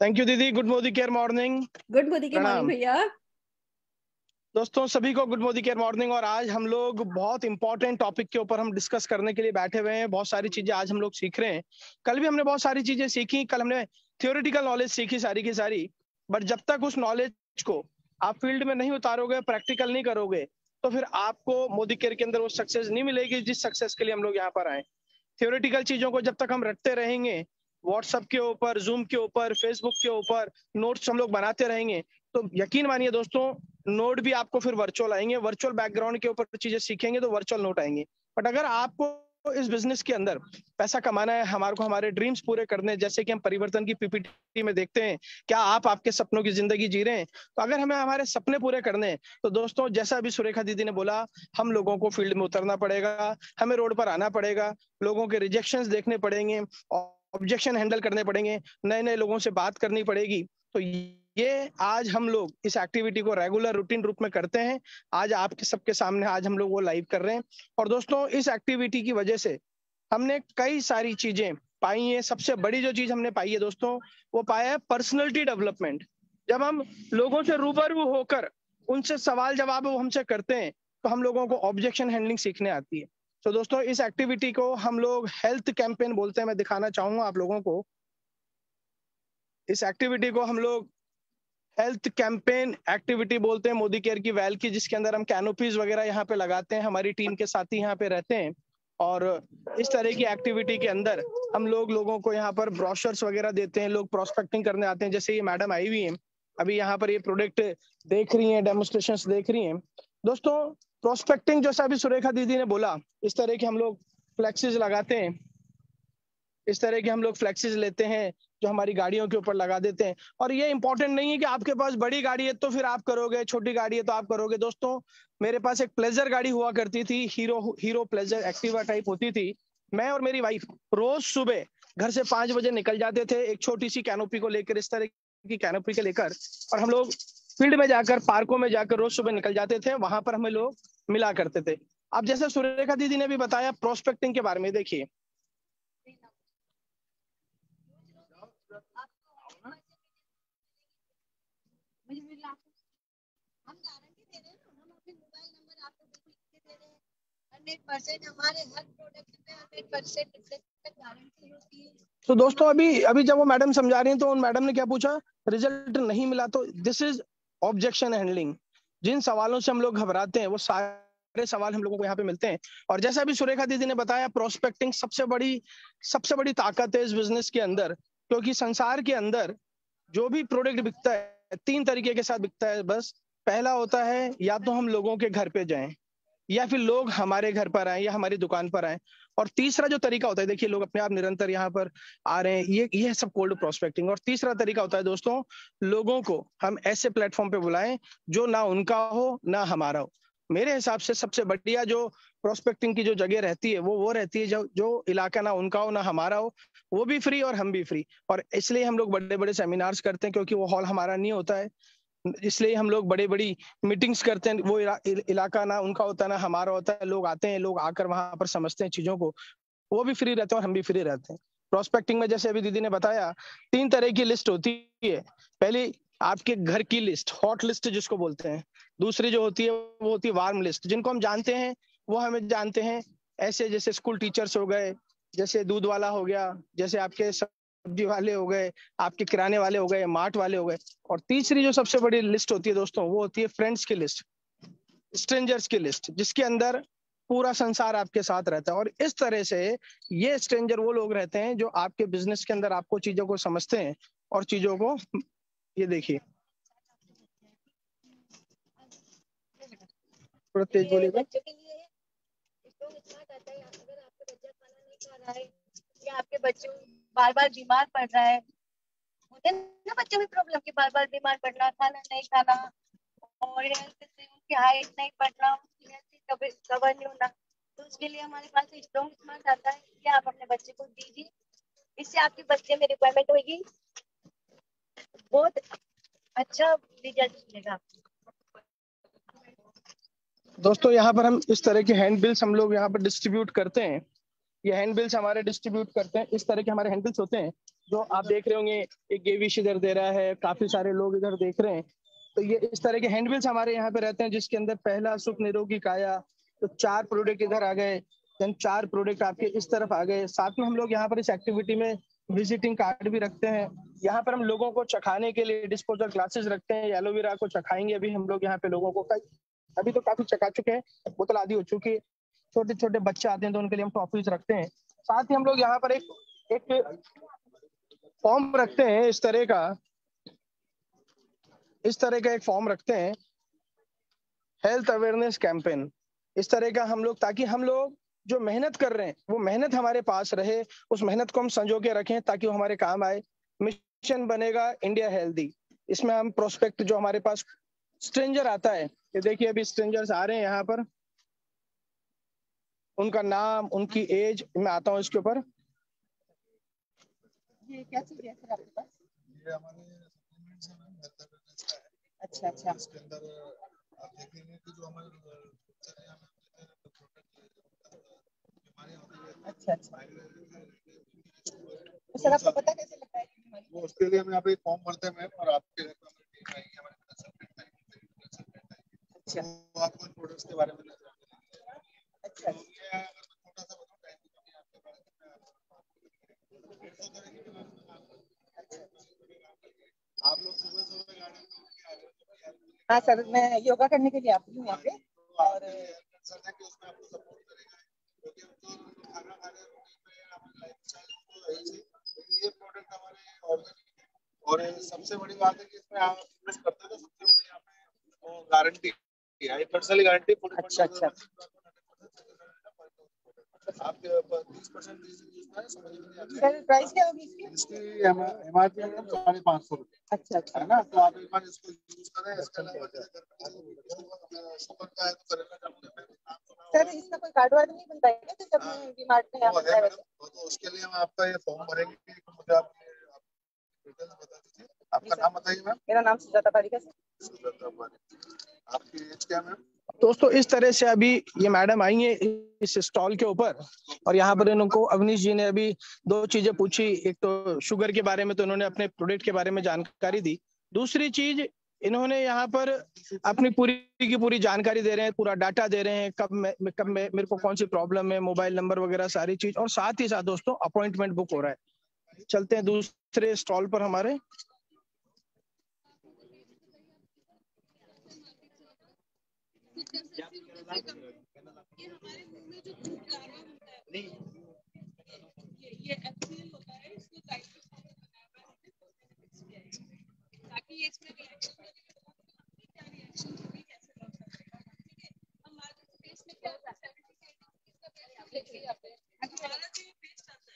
thank you दीदी। Good Modi care morning good Modi care morning भैया। दोस्तों सभी को गुड मोदी केयर मॉर्निंग। और आज हम लोग बहुत इंपॉर्टेंट टॉपिक के ऊपर हम डिस्कस करने के लिए बैठे हुए हैं। बहुत सारी चीज़ें आज हम लोग सीख रहे हैं। कल भी हमने बहुत सारी चीज़ें सीखी। कल हमने थियोरिटिकल नॉलेज सीखी सारी की सारी। बट जब तक उस नॉलेज को आप फ़ील्ड में नहीं उतारोगे प्रैक्टिकल नहीं करोगे तो फिर आपको मोदी केयर के अंदर वो सक्सेस नहीं मिलेगी, जिस सक्सेस के लिए हम लोग यहाँ पर आए। थियोरिटिकल चीज़ों को जब तक हम रटते रहेंगे व्हाट्सएप के ऊपर जूम के ऊपर फेसबुक के ऊपर नोट्स हम लोग बनाते रहेंगे तो यकीन मानिए दोस्तों, नोट भी आपको फिर वर्चुअल आएँगे। वर्चुअल बैकग्राउंड के ऊपर चीज़ें सीखेंगे तो वर्चुअल नोट आएँगे। बट अगर आपको इस बिज़नेस के अंदर पैसा कमाना है, हमारे को हमारे ड्रीम्स पूरे करने जैसे कि हम परिवर्तन की पीपीटी में देखते हैं, क्या आप आपके सपनों की ज़िंदगी जी रहे हैं? तो अगर हमें हमारे सपने पूरे करने हैं तो दोस्तों, जैसा अभी सुरेखा दीदी ने बोला, हम लोगों को फ़ील्ड में उतरना पड़ेगा, हमें रोड पर आना पड़ेगा, लोगों के रिजेक्शन देखने पड़ेंगे ऑब्जेक्शन हैंडल करने पड़ेंगे नए नए लोगों से बात करनी पड़ेगी। तो ये आज हम लोग इस एक्टिविटी को रेगुलर रूटीन रूप में करते हैं। आज आपके सबके सामने आज हम लोग वो लाइव कर रहे हैं। और दोस्तों, इस एक्टिविटी की वजह से हमने कई सारी चीज़ें पाई है। सबसे बड़ी जो चीज़ हमने पाई है दोस्तों, वो पाया है पर्सनैलिटी डेवलपमेंट जब हम लोगों से रूबरू होकर उनसे सवाल जवाब वो हमसे करते हैं तो हम लोगों को ऑब्जेक्शन हैंडलिंग सीखने आती है। तो दोस्तों, इस एक्टिविटी को हम लोग हेल्थ कैंपेन बोलते हैं। मैं दिखाना चाहूँगा आप लोगों को। इस एक्टिविटी को हम लोग हेल्थ कैंपेन एक्टिविटी बोलते हैं, मोदी केयर की वैल की, जिसके अंदर हम कैनोपीज वगैरह यहाँ पे लगाते हैं, हमारी टीम के साथी यहाँ पे रहते हैं। और इस तरह की एक्टिविटी के अंदर हम लोग लोगों को यहाँ पर ब्रोशर्स वगैरह देते हैं, लोग प्रोस्पेक्टिंग करने आते हैं। जैसे ये मैडम आई हुई है, अभी यहाँ पर ये प्रोडक्ट देख रही है डेमोस्ट्रेशन देख रही है। दोस्तों प्रोस्पेक्टिंग जैसा अभी सुरेखा दीदी ने बोला, इस तरह के हम लोग फ्लेक्सीज लगाते हैं। इस तरह के हम लोग फ्लेक्सीज लेते हैं जो हमारी गाड़ियों के ऊपर लगा देते हैं। और ये इंपॉर्टेंट नहीं है कि आपके पास बड़ी गाड़ी है तो फिर आप करोगे, छोटी गाड़ी है तो आप करोगे। दोस्तों, मेरे पास एक प्लेजर गाड़ी हुआ करती थी Hero Hero Pleasure Activa type होती थी। मैं और मेरी वाइफ रोज सुबह घर से पाँच बजे निकल जाते थे, एक छोटी सी कैनोपी को लेकर, इस तरह की कैनोपी को लेकर, और हम लोग फ़ील्ड में जाकर, पार्कों में जाकर रोज सुबह निकल जाते थे, वहाँ पर हमें लोग मिला करते थे। अब जैसे सुरेखा दीदी ने भी बताया प्रोस्पेक्टिंग के बारे में देखिए। तो दोस्तों, अभी अभी जब वो मैडम समझा रही हैं तो उन मैडम ने क्या पूछा? रिज़ल्ट नहीं मिला तो दिस इज़ ऑब्जेक्शन हैंडलिंग जिन सवालों से हम लोग घबराते हैं, वो सारे सवाल हम लोगों को यहाँ पे मिलते हैं। और जैसा अभी सुरेखा दीदी ने बताया प्रोस्पेक्टिंग सबसे बड़ी सबसे बड़ी ताकत है इस बिज़नेस के अंदर, क्योंकि संसार के अंदर जो भी प्रोडक्ट बिकता है, तीन तरीके के साथ बिकता है। बस, पहला होता है, या तो हम लोगों के घर पे जाएँ। या फिर लोग हमारे घर पर आए या हमारी दुकान पर आए। और तीसरा जो तरीका होता है, देखिए लोग अपने आप निरंतर यहाँ पर आ रहे हैं। ये ये सब कोल्ड प्रोस्पेक्टिंग और तीसरा तरीका होता है दोस्तों, लोगों को हम ऐसे प्लेटफॉर्म पे बुलाएँ जो ना उनका हो, ना हमारा हो। मेरे हिसाब से सबसे बढ़िया जो प्रोस्पेक्टिंग की जो जगह रहती है, वो वो रहती है जो जो इलाका ना उनका हो, ना हमारा हो, वो भी फ्री और हम भी फ्री और इसलिए हम लोग बड़े बड़े सेमिनार्स करते हैं क्योंकि वो हॉल हमारा नहीं होता है। इसलिए हम लोग बड़ी बड़ी मीटिंग्स करते हैं। वो इला, इलाका ना उनका होता ना हमारा होता है। लोग आते हैं लोग आकर वहाँ पर समझते हैं चीज़ों को। वो भी फ्री रहते हैं और हम भी फ्री रहते हैं। प्रोस्पेक्टिंग में जैसे अभी दीदी ने बताया तीन तरह की लिस्ट होती है। पहली आपके घर की लिस्ट हॉट लिस्ट जिसको बोलते हैं। दूसरी जो होती है वो होती है वार्म लिस्ट जिनको हम जानते हैं वो हमें जानते हैं। ऐसे जैसे स्कूल टीचर्स हो गए जैसे दूध वाला हो गया जैसे आपके सब्ज़ी वाले हो गए आपके किराने वाले हो गए मार्ट वाले हो गए। और तीसरी जो सबसे बड़ी लिस्ट होती है दोस्तों वो होती है फ्रेंड्स की लिस्ट स्ट्रेंजर्स की लिस्ट जिसके अंदर पूरा संसार आपके साथ रहता है। और इस तरह से ये स्ट्रेंजर वो लोग रहते हैं जो आपके बिज़नेस के अंदर आपको चीज़ों को समझते हैं और चीज़ों को ये देखिए। थोड़ा तेज बोलिएगा। आपके बच्चों बार बार बीमार पड़ रहा है। होते ना बच्चों में प्रॉब्लम की बार बार बीमार पड़ना, खाना नहीं खाना और उनकी हाइट नहीं बढ़ना उनकी कवर नहीं होना। तो उसके लिए हमारे पास स्ट्रॉन्ग स्मार्ट आता है कि आप अपने बच्चे को दीजिए। इससे आपके बच्चे में रिक्वायरमेंट होगी। बहुत अच्छा रिज़ल्ट मिलेगा दोस्तों, यहाँ पर हम इस तरह के हैंड बिल्स हम लोग यहाँ पर डिस्ट्रीब्यूट करते हैं। ये हैंड बिल्स हमारे डिस्ट्रीब्यूट करते हैं। इस तरह के हमारे हैंड बिल्स होते हैं, जो आप देख रहे होंगे, एक गेविश इधर दे रहा है, काफ़ी सारे लोग इधर देख रहे हैं। तो ये इस तरह के हैंड बिल्स हमारे यहाँ पे रहते हैं, जिसके अंदर पहला सुख निरोगी काया तो चार प्रोडक्ट इधर आ गए देन चार प्रोडक्ट आपके इस तरफ़ आ गए। साथ में हम लोग यहाँ पर इस एक्टिविटी में विजिटिंग कार्ड भी रखते हैं। यहाँ पर हम लोगों को चखाने के लिए डिस्पोजल ग्लासेस रखते हैं। एलोवेरा को चखाएँगे अभी हम लोग यहाँ पे लोगों को। अभी तो काफ़ी चखा चुके हैं, बोतल आदि हो चुकी है। छोटे छोटे बच्चे आते हैं तो उनके लिए हम ट्रॉफीज रखते हैं। साथ ही हम लोग यहाँ पर एक एक फॉर्म रखते हैं इस तरह का। इस तरह का एक फॉर्म रखते हैं। हेल्थ अवेयरनेस कैंपेन इस तरह का हम लोग, ताकि हम लोग जो मेहनत कर रहे हैं, वो मेहनत हमारे पास रहे, उस मेहनत को हम संजो के रखें, ताकि वो हमारे काम आए। मिशन बनेगा इंडिया हेल्दी इसमें हम प्रोस्पेक्ट जो हमारे पास स्ट्रेंजर आता है, ये देखिए अभी स्ट्रेंजर्स आ रहे हैं यहाँ पर। उनका नाम उनकी एज मैं आता हूँ इसके ऊपर। ये क्या चीज़ है सर आपके पास? ये हमारे सप्लीमेंट्स हैं मैम हेल्थ अवेयरनेस का है। अच्छा अच्छा। इसके अंदर आप देखेंगे कि जो हमारे बीमारियाँ होती है अच्छा अच्छा। तो सर आपको पता कैसे लगता है कि बीमारी वो उसके लिए हम यहाँ पे फॉर्म भरते हैं मैम और आपके घर पे हमारी टीम आएगी हमारे कंसल्टेंट आएगी अच्छा। वो आपको इन प्रोडक्ट्स के बारे में आप लोग सुबह सुबह गार्डन हो सर मैं योगा करने के लिए आती हूँ यहाँ पे। और और सबसे बड़ी बात है कि इसमें आप इन्वेस्ट करते हो तो सबसे बड़ी यहाँ पे वो गारंटी है। गारंटी अच्छा, अच्छा। आपके तीस परसेंट समझ में नहीं आता सर प्राइस क्या होगी इसकी? है साढ़े पाँच सौ अच्छा अच्छा। है ना तो आप एक बार इसको यूज़ करें इसके अलावा सुना सर इसका कोई कार्ड वार्ड नहीं बनता है क्या जब मैं में है मैडम वो तो उसके लिए हम आपका ये फॉर्म भरेंगे कि मुझे आप बता दीजिए। आपका नाम बताइए मैम। मेरा नाम सुजाता पारिका सर सुजाता अम्बानी आपकी एज क्या मैम? दोस्तों, इस तरह से अभी ये मैडम आई है इस स्टॉल के ऊपर और यहाँ पर इनको अवनीश जी ने अभी दो चीज़ें पूछी। एक तो शुगर के बारे में तो इन्होंने अपने प्रोडक्ट के बारे में जानकारी दी। दूसरी चीज़, इन्होंने यहाँ पर अपनी पूरी की पूरी जानकारी दे रहे हैं, पूरा डाटा दे रहे हैं, कब मैं कब मैं, मेरे को कौन सी प्रॉब्लम है, मोबाइल नंबर वगैरह सारी चीज़ और साथ ही साथ दोस्तों, अपॉइंटमेंट बुक हो रहा है। चलते हैं दूसरे स्टॉल पर हमारे। ये हमारे मुँह में जो होता है ये ये एप्सिल होता है हमारे फेस में क्या होता 70 इसका पेस्ट आप देखिए यहाँ पे हमारा जो पेस्ट आता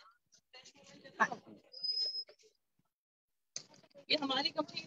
ये हमारी कंपनी है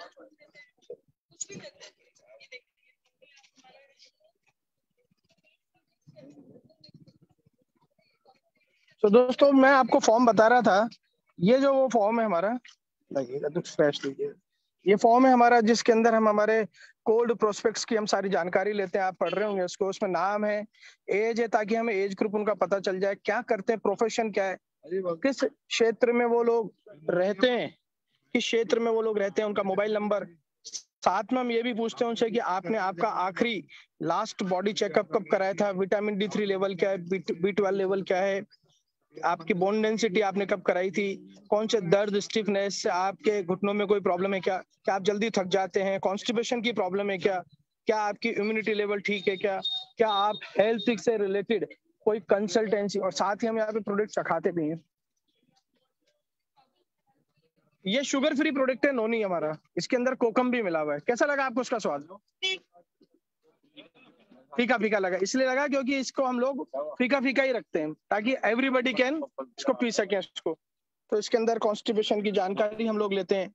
तो दोस्तों, मैं आपको फॉर्म बता रहा था। ये जो वो फॉर्म है हमारा, लगेगा तो फ्रेश लीजिए। ये फॉर्म है हमारा, जिसके अंदर हम हमारे कोल्ड प्रोस्पेक्ट्स की हम सारी जानकारी लेते हैं। आप पढ़ रहे होंगे उसको। उसमें नाम है एज है, ताकि हमें एज ग्रुप उनका पता चल जाए। क्या करते हैं प्रोफेशन क्या है? किस क्षेत्र में वो लोग रहते हैं? किस क्षेत्र में वो लोग रहते हैं? उनका मोबाइल नंबर साथ में हम ये भी पूछते हैं उनसे कि आपने आपका आखिरी लास्ट बॉडी चेकअप कब कराया था? विटामिन डी थ्री लेवल क्या है? बी ट्वेल्व लेवल क्या है? आपकी बोन डेंसिटी आपने कब कराई थी? कौन से दर्द स्टिफनेस से आपके घुटनों में कोई प्रॉब्लम है क्या? क्या आप जल्दी थक जाते हैं? कॉन्स्टिपेशन की प्रॉब्लम है क्या? क्या आपकी इम्यूनिटी लेवल ठीक है क्या? क्या आप हेल्थ से रिलेटेड कोई कंसल्टेंसी और साथ ही हम यहाँ पे प्रोडक्ट चखाते भी हैं। ये शुगर फ्री प्रोडक्ट है, नोनी हमारा। इसके अंदर कोकम भी मिला हुआ है। कैसा लगा आपको उसका स्वाद? फीका फीका लगा। इसलिए लगा क्योंकि इसको हम लोग फीका फीका ही रखते हैं, ताकि एवरीबडी कैन इसको पी सके इसको। तो इसके अंदर कॉन्स्टिपेशन की जानकारी हम लोग लेते हैं।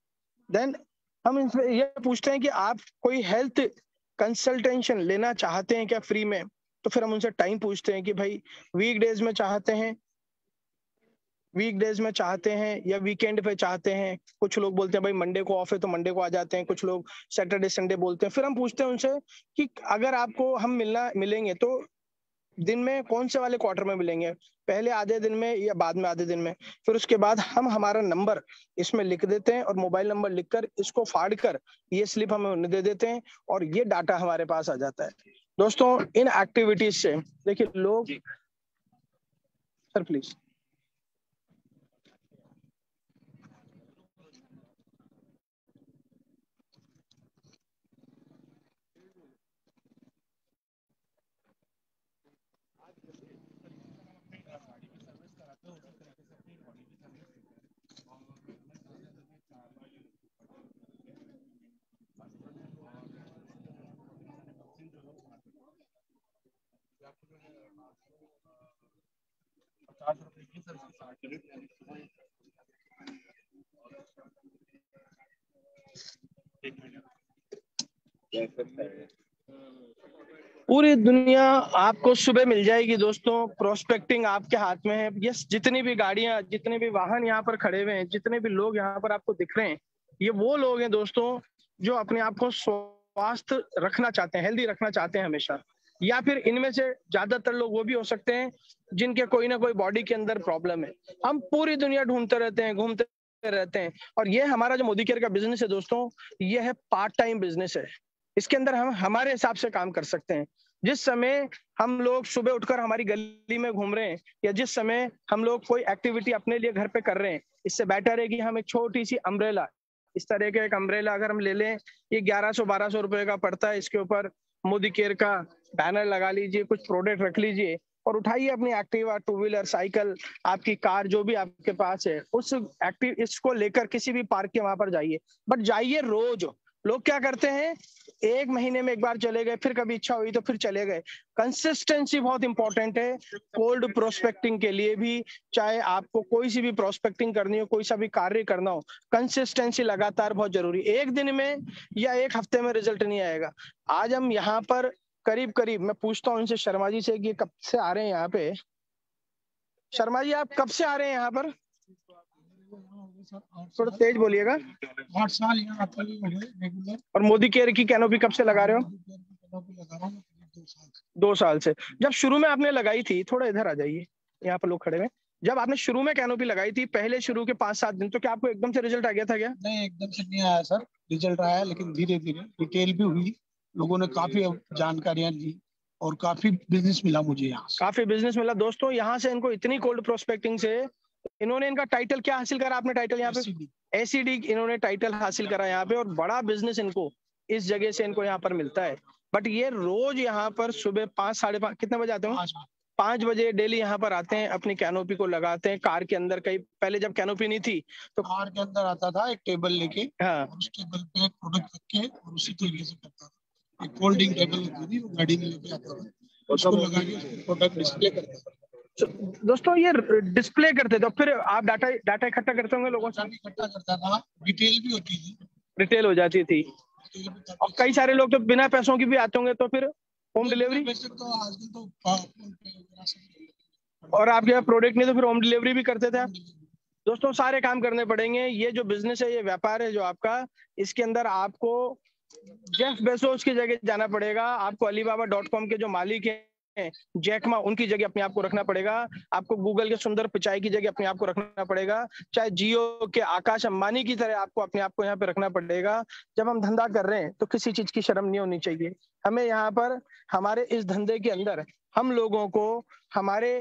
देन हम ये पूछते हैं कि आप कोई हेल्थ कंसल्टेशन लेना चाहते हैं क्या फ्री में? तो फिर हम उनसे टाइम पूछते हैं कि भाई वीक डेज़ में चाहते हैं वीक डेज़ में चाहते हैं या वीकेंड पे चाहते हैं। कुछ लोग बोलते हैं भाई मंडे को ऑफ़ है तो मंडे को आ जाते हैं। कुछ लोग सैटरडे संडे बोलते हैं। फिर हम पूछते हैं उनसे कि अगर आपको हम मिलना मिलेंगे तो दिन में कौन से वाले क्वार्टर में मिलेंगे? पहले आधे दिन में या बाद में आधे दिन में? फिर उसके बाद हम हमारा नंबर इसमें लिख देते हैं और मोबाइल नंबर लिखकर इसको फाड़ कर ये स्लिप हमें उन्हें दे देते हैं और ये डाटा हमारे पास आ जाता है। दोस्तों इन एक्टिविटीज़ से देखिए लोग सर प्लीज़ पचास रुपए की सर साठ पूरी दुनिया आपको सुबह मिल जाएगी, दोस्तों। प्रोस्पेक्टिंग आपके हाथ में है। यस जितनी भी गाड़ियाँ, जितने भी वाहन यहाँ पर खड़े हुए हैं, जितने भी लोग यहाँ पर आपको दिख रहे हैं, ये वो लोग हैं, दोस्तों, जो अपने आप को स्वास्थ्य रखना चाहते हैं हेल्दी रखना चाहते हैं हमेशा। या फिर इनमें से ज़्यादातर लोग वो भी हो सकते हैं जिनके कोई ना कोई बॉडी के अंदर प्रॉब्लम है। हम पूरी दुनिया ढूंढते रहते हैं, घूमते रहते हैं और ये हमारा जो मोदी केयर का बिज़नेस है दोस्तों, ये है पार्ट टाइम बिज़नेस है। इसके अंदर हम, हमारे हिसाब से काम कर सकते हैं। जिस समय हम लोग सुबह उठकर हमारी गली में घूम रहे हैं या जिस समय हम लोग कोई एक्टिविटी अपने लिए घर पे कर रहे हैं, इससे बेटर है कि हम एक छोटी सी अम्ब्रेला इस तरह का एक अम्ब्रेला अगर हम ले लें, ये ग्यारह सौ, बारह सौ रुपए का पड़ता है इसके ऊपर। मोदी केयर का बैनर लगा लीजिए, कुछ प्रोडक्ट रख लीजिए और उठाइए अपनी एक्टिवा टू व्हीलर साइकिल आपकी कार जो भी आपके पास है, उस एक्टिव इसको लेकर किसी भी पार्क के वहाँ पर जाइए। बट जाइए रोज लोग क्या करते हैं? एक महीने में एक बार चले गए, फिर कभी इच्छा हुई तो फिर चले गए। कंसिस्टेंसी बहुत इंपॉर्टेंट है। कोल्ड प्रोस्पेक्टिंग के लिए भी, चाहे आपको कोई सी भी प्रोस्पेक्टिंग करनी हो, कोई सा भी कार्य करना हो कंसिस्टेंसी लगातार बहुत ज़रूरी। एक दिन में या एक हफ़्ते में रिज़ल्ट नहीं आएगा। आज हम यहाँ पर करीब करीब मैं पूछता हूँ उनसे शर्मा जी से कि कब से आ रहे हैं यहाँ पे? शर्मा जी, आप कब से आ रहे हैं यहाँ पर? थोड़ा तेज बोलिएगा। आठ साल यहाँ आते हैं रेगुलर और मोदी केयर की कैनोपी कब से लगा रहे हो? दो साल से। जब शुरू में आपने लगाई थी थोड़ा इधर आ जाइए यहाँ पर लोग खड़े हैं जब आपने शुरू में कैनोपी लगाई थी पहले शुरू के पाँच सात दिन तो क्या आपको एकदम से रिज़ल्ट आ गया था क्या? नहीं एकदम से नहीं आया सर। रिज़ल्ट आया लेकिन धीरे धीरे डिटेल भी हुई। लोगों ने काफ़ी जानकारियाँ दी और काफ़ी बिज़नेस मिला मुझे यहाँ काफ़ी बिज़नेस मिला। दोस्तों यहाँ से इनको इतनी कोल्ड प्रोस्पेक्टिंग से इन्होंने इनका टाइटल क्या हासिल करा आपने टाइटल यहाँ पे? एसीडी इन्होंने टाइटल हासिल करा यहाँ पे और बड़ा बिज़नेस इनको इस जगह से इनको यहाँ पर मिलता है। बट ये रोज यहाँ पर सुबह पाँच साढ़े पाँच कितने बजे आते हो? पाँच बजे। डेली यहाँ पर आते हैं अपनी कैनोपी को लगाते हैं कार के अंदर कहीं पहले जब कैनोपी नहीं थी तो कार के अंदर आता था एक टेबल लेके हाँ। उस टेबल पे एक प्रोडक्ट रख के और उसी तरीके से करता था। एक कोल्डिंग टेबल होती थी वो गाड़ी में लेके आता था। उसको लगा के प्रोडक्ट डिस्प्ले करता था। दोस्तों ये डिस्प्ले करते थे तो फिर आप डाटा डाटा इकट्ठा करते होंगे लोगों से? इकट्ठा करता था। डिटेल भी होती थी। रिटेल हो जाती थी। और कई सारे लोग तो बिना पैसों की भी आते होंगे तो फिर होम डिलीवरी तो आजकल तो और आपके यहाँ प्रोडक्ट नहीं तो फिर होम डिलीवरी भी करते थे आप? दोस्तों सारे काम करने पड़ेंगे। ये जो बिज़नेस है ये व्यापार है जो आपका इसके अंदर आपको जेफ बेसोस की जगह जाना पड़ेगा। आपको अलीबाबा डॉट कॉम के जो मालिक हैं जैकमा उनकी जगह अपने आप को रखना पड़ेगा। आपको गूगल के सुंदर पिचाई की जगह अपने आप को रखना पड़ेगा। चाहे जियो के आकाश अंबानी की तरह आपको अपने आप को यहाँ पे रखना पड़ेगा। जब हम धंधा कर रहे हैं तो किसी चीज़ की शर्म नहीं होनी चाहिए। हमें यहाँ पर हमारे इस धंधे के अंदर हम लोगों को हमारे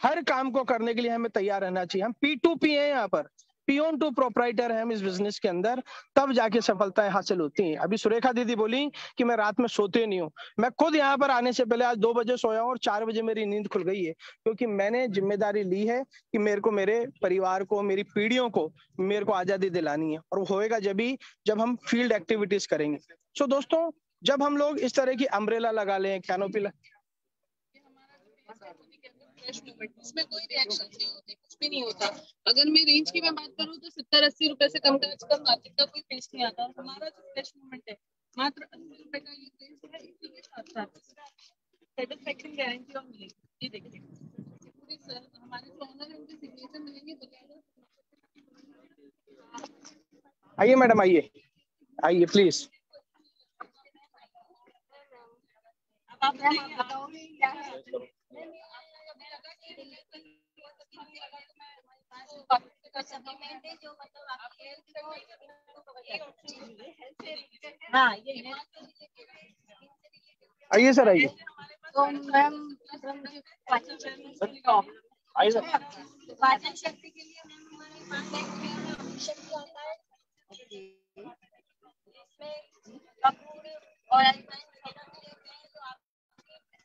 हर काम को करने के लिए हमें तैयार रहना चाहिए। हम पी टू पी है यहाँ पर। पियोन टू प्रोपराइटर है हम इस बिज़नेस के अंदर, तब जाके सफलताएँ हासिल होती हैं। अभी सुरेखा दीदी बोली कि मैं रात में सोते नहीं हूँ। मैं खुद यहाँ पर आने से पहले आज दो बजे सोया हूँ और चार बजे मेरी नींद खुल गई है, क्योंकि मैंने ज़िम्मेदारी ली है कि मेरे को, मेरे परिवार को, मेरी पीढ़ियों को, मेरे को आज़ादी दिलानी है और होएगा जब ही जब हम फ़ील्ड एक्टिविटीज़ करेंगे। सो दोस्तों, जब हम लोग इस तरह की अम्ब्रेला लगा लें कैनोपी ल... ये हमारा जो business वो भी कहते fresh movement। इसमें कोई रिएक्शन नहीं होती। कुछ भी नहीं होता। अगर मैं रेंज की मैं बात करूँ तो सत्तर अस्सी रुपए से कम का आजकल मार्केट का कोई टेस्ट नहीं आता। और हमारा जो फ्रेश मूवमेंट है मात्र अस्सी रुपए का ये रेंज है इसी के साथ साथ सेटिस्फेक्शन गारंटी और मिलेगी। ये देखिए। पूरी सर हमारे जो ओनर है उनके सिग्नेचर मिलेंगे बकायदा आइए मैडम आइए। आइए प्लीज़ आप बताओगे क्या है हाँ ये आइए सर आइए। तो मैम पाचन शक्ति पाचन शक्ति के लिए मैम हमारे पास एक शक्ति आता है। इसमें और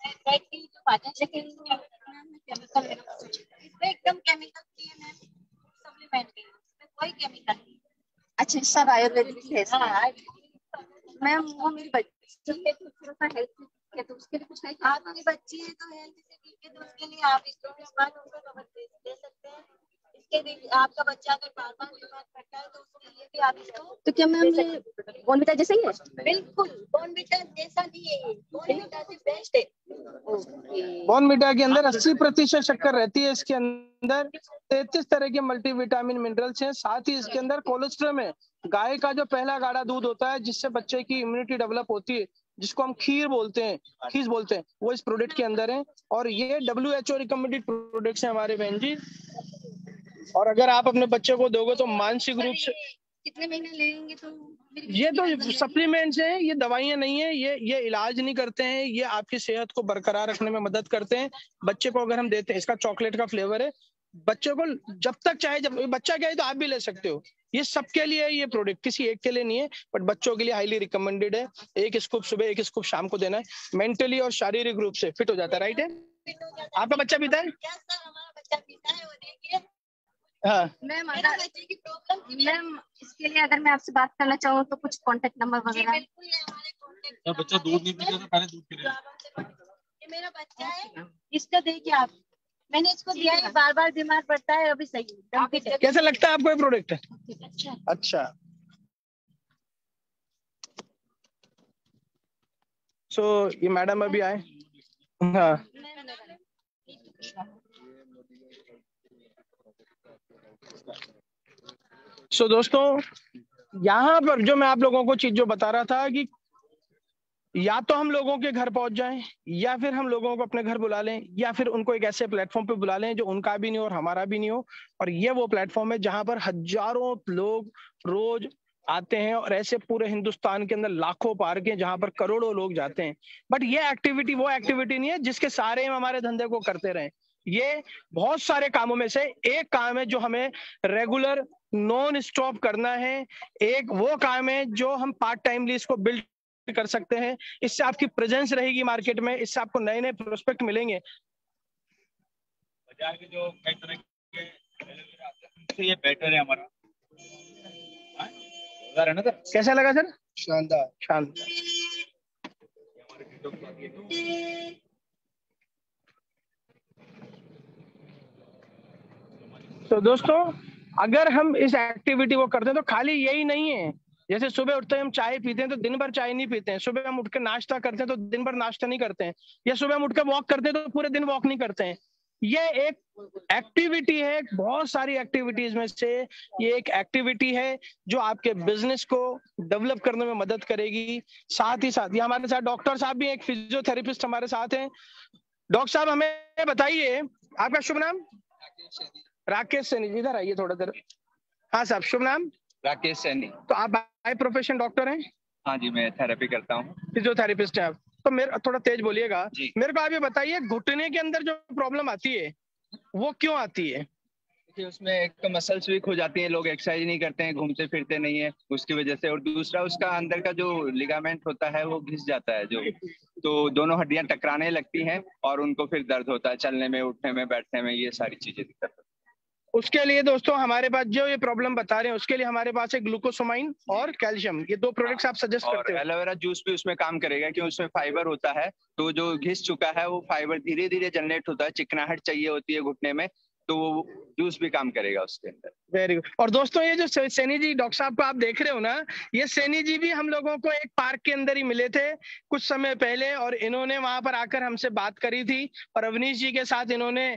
तो पाचन शक्ति केमिकल इसमें एकदम केमिकल है। मैम सप्लीमेंट है इसमें कोई केमिकल नहीं अच्छा सब आयुर्वेदिक है। मैम वो मेरी बच्ची है तो थोड़ा सा हेल्थ है तो उसके लिए कुछ नहीं आपकी बच्ची है तो हेल्थ से वीक है तो उसके लिए आप इसको दे सकते हैं। इसके आपका बच्चा अगर बार बार बीमार पड़ता है तो उसके लिए भी आप इसको तो क्या मैम ये बोनविटा जैसे ही है? बिल्कुल बॉर्नविटा जैसा नहीं है बॉर्नविटा से बेस्ट है। बॉर्नविटा के अंदर 80 प्रतिशत शक्कर रहती है इसके अंदर। 33 तरह के मल्टीविटामिन मिनरल्स हैं साथ ही इसके अंदर कोलेस्ट्रम है। गाय का जो पहला गाढ़ा दूध होता है जिससे बच्चे की इम्यूनिटी डेवलप होती है जिसको हम खीर बोलते हैं खीस बोलते हैं वो इस प्रोडक्ट के अंदर है। और ये W H O recommended products हैं हमारे बहन जी। और अगर आप अपने बच्चे को दोगे तो मानसिक रूप से कितने महीने लेंगे तो ये तो? सप्लीमेंट्स हैं। ये दवाइयाँ नहीं है ये ये इलाज नहीं करते हैं ये आपकी सेहत को बरकरार रखने में मदद करते हैं। बच्चे को अगर हम देते हैं इसका चॉकलेट का फ्लेवर है बच्चे को जब तक चाहे जब बच्चा क्या है तो आप भी ले सकते हो। ये सबके लिए है ये प्रोडक्ट किसी एक के लिए नहीं है बट बच्चों के लिए हाईली रिकमेंडेड है। एक स्कूप सुबह एक स्कूप शाम को देना है। मेंटली और शारीरिक रूप से फिट हो जाता है राइट है? आपका बच्चा पीता है? मैम मेरा अगर बच्चे की प्रॉब्लम मैम इसके लिए अगर मैं आपसे बात करना चाहूँ तो कुछ कांटेक्ट नंबर वगैरह? बिल्कुल है कॉन्टेक्ट बच्चा दूध नहीं पीता तो पहले दूध पिलाएँ। मेरा बच्चा है। इसको देखिए आप। मैंने इसको दिया है बार बार बीमार पड़ता है अभी सही है, है। कैसा लगता है आपको ये प्रोडक्ट अच्छा। अच्छा। सो ये मैडम अभी आए? हाँ। सो so, दोस्तों यहाँ पर जो मैं आप लोगों को चीज़ जो बता रहा था कि या तो हम लोगों के घर पहुँच जाएँ या फिर हम लोगों को अपने घर बुला लें या फिर उनको एक ऐसे प्लेटफॉर्म पे बुला लें जो उनका भी नहीं हो और हमारा भी नहीं हो। और ये वो प्लेटफॉर्म है जहाँ पर हज़ारों लोग रोज आते हैं और ऐसे पूरे हिंदुस्तान के अंदर लाखों पार्क हैं जहाँ पर करोड़ों लोग जाते हैं। बट ये एक्टिविटी वो एक्टिविटी नहीं है जिसके सारे हम हमारे धंधे को करते रहें। ये बहुत सारे कामों में से एक काम है जो हमें रेगुलर नॉन स्टॉप करना है। एक वो काम है जो हम पार्ट टाइमली इसको बिल्ड कर सकते हैं। इससे आपकी प्रेजेंस रहेगी मार्केट में इससे आपको नए नए प्रोस्पेक्ट मिलेंगे। बाज़ार के जो कई तरह के हैं ये बेटर है हमारा। हाँ? है ना सर? कैसा लगा सर? शानदार। शांत ये हमारे डिटॉक्स आती है तो दोस्तों, अगर हम इस एक्टिविटी को करते हैं तो खाली यही नहीं है। जैसे सुबह उठते हैं, हम चाय पीते हैं तो दिन भर चाय नहीं पीते हैं। सुबह हम उठ के नाश्ता करते हैं तो दिन भर नाश्ता नहीं करते हैं। या सुबह हम उठ के वॉक करते हैं तो पूरे दिन वॉक नहीं करते हैं। ये एक एक्टिविटी है, बहुत सारी एक्टिविटीज़ में से ये एक एक्टिविटी है, जो आपके बिज़नेस को डेवलप करने में मदद करेगी। साथ ही साथ, ये हमारे साथ डॉक्टर साहब भी एक फिजियोथेरेपिस्ट हमारे साथ हैं। डॉक्टर साहब, हमें बताइए, आपका शुभ नाम? राकेश सैनी जी इधर आइए थोड़ा देर। हाँ साहब शुभ नाम? राकेश सैनी। तो आप बाय प्रोफेशन डॉक्टर हैं? हाँ जी मैं थेरेपी करता हूँ। फिजियोथेरेपिस्ट हैं आप। तो मेरे थोड़ा तेज बोलिएगा। मेरे को आप ये बताइए घुटने के अंदर जो प्रॉब्लम आती है वो क्यों आती है? उसमें एक तो मसल्स वीक हो जाती है लोग एक्सरसाइज नहीं करते हैं घूमते फिरते नहीं है उसकी वजह से और दूसरा उसका अंदर का जो लिगामेंट होता है वो घिस जाता है जो। तो दोनों हड्डियाँ टकराने लगती हैं और उनको फिर दर्द होता है चलने में उठने में बैठने में ये सारी चीज़ें दिक्कत होती उसके लिए दोस्तों हमारे पास जो ये प्रॉब्लम बता रहे हैं उसके लिए हमारे पास है ग्लूकोसोमाइन और कैल्शियम ये दो प्रोडक्ट्स आप सजेस्ट करते हो। एलोवेरा जूस भी उसमें काम करेगा क्योंकि उसमें फाइबर होता है। तो जो घिस चुका है वो फाइबर धीरे धीरे जनरेट होता है। चिकनाहट चाहिए होती है घुटने में तो वो जूस भी काम करेगा उसके अंदर। वेरी गुड और दोस्तों ये जो सैनी जी डॉक्टर साहब को आप देख रहे हो ना ये सैनी जी भी हम लोगों को एक पार्क के अंदर ही मिले थे कुछ समय पहले और इन्होंने वहाँ पर आकर हमसे बात करी थी। और अवनीश जी के साथ इन्होंने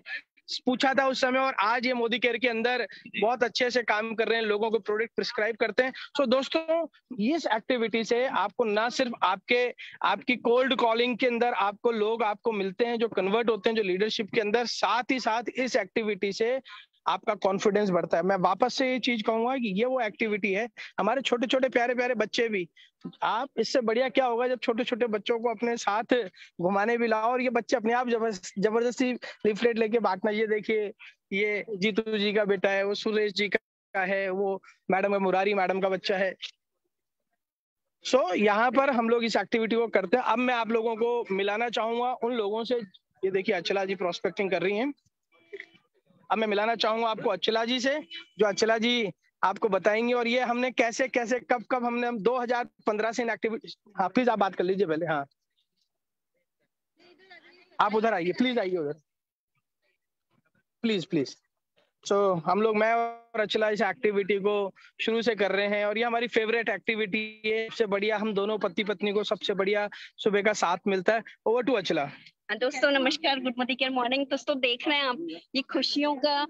पूछा था उस समय और आज ये मोदी केयर के अंदर बहुत अच्छे से काम कर रहे हैं लोगों को प्रोडक्ट प्रिस्क्राइब करते हैं। सो दोस्तों इस एक्टिविटी से आपको ना सिर्फ़ आपके आपकी कोल्ड कॉलिंग के अंदर आपको लोग आपको मिलते हैं जो कन्वर्ट होते हैं जो लीडरशिप के अंदर साथ ही साथ इस एक्टिविटी से आपका कॉन्फिडेंस बढ़ता है। मैं वापस से ये चीज़ कहूँगा कि ये वो एक्टिविटी है हमारे छोटे छोटे प्यारे प्यारे बच्चे भी आप इससे बढ़िया क्या होगा जब छोटे छोटे बच्चों को अपने साथ घुमाने भी लाओ और ये बच्चे अपने आप जबरदस्त- लिफलेट लेके बांटना। ये देखिए ये जीतू जी का बेटा है वो सुरेश जी का है वो मैडम है मुरारी मैडम का बच्चा है। सो so, यहाँ पर हम लोग इस एक्टिविटी को करते हैं। अब मैं आप लोगों को मिलाना चाहूँगा। उन लोगों से ये देखिए अचला जी प्रोस्पेक्टिंग कर रही हैं। अब मैं मिलाना चाहूँगा आपको अचला जी से, जो अचला जी आपको बताएँगे और ये हमने कैसे कैसे, कब कब हमने हम 2015 से इन एक्टिविटी हाँ प्लीज़ आप बात कर लीजिए पहले हाँ। आप उधर आइए प्लीज़ आइए उधर। प्लीज़ प्लीज़ सो हम लोग, मैं और अचला इस एक्टिविटी को शुरू से कर रहे हैं और ये हमारी फेवरेट एक्टिविटी है, सबसे बढ़िया, हम दोनों पति पत्नी को सबसे बढ़िया सुबह का साथ मिलता है। Over to Achala. दोस्तों नमस्कार गुड मॉर्निंग केयर मॉर्निंग। दोस्तों देख रहे हैं आप ये खुशियों का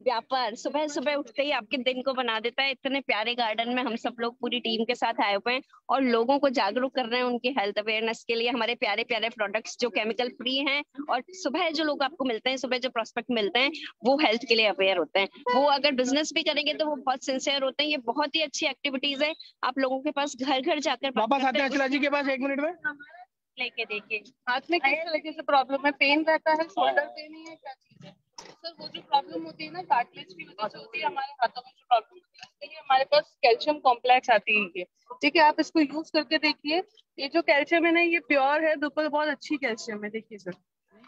व्यापार। सुबह सुबह उठते ही आपके दिन को बना देता है। इतने प्यारे गार्डन में हम सब लोग पूरी टीम के साथ आए हुए हैं और लोगों को जागरूक कर रहे हैं उनकी हेल्थ अवेयरनेस के लिए। हमारे प्यारे प्यारे प्रोडक्ट्स जो केमिकल फ्री हैं और सुबह जो लोग आपको मिलते हैं सुबह जो प्रोस्पेक्ट मिलते हैं वो हेल्थ के लिए अवेयर होते हैं। वो अगर बिज़नेस भी करेंगे तो वो बहुत सिंसियर होते हैं। ये बहुत ही अच्छी एक्टिविटीज़ है। आप लोगों के पास घर घर जाकर वापस आते हैं जी के पास एक मिनट में। लेके देखिए हाथ में किस तरीके से प्रॉब्लम है पेन रहता है शोल्डर पेन ही है क्या चीज़ है? सर वो जो प्रॉब्लम होती है ना कार्टिलेज की वजह से होती है हमारे हाथों में जो प्रॉब्लम होती है उसके लिए हमारे पास कैल्शियम कॉम्प्लेक्स आती है ये। ठीक है आप इसको यूज़ करके देखिए। ये जो कैल्शियम है ना ये प्योर है दोपहर बहुत अच्छी कैल्शियम है देखिए सर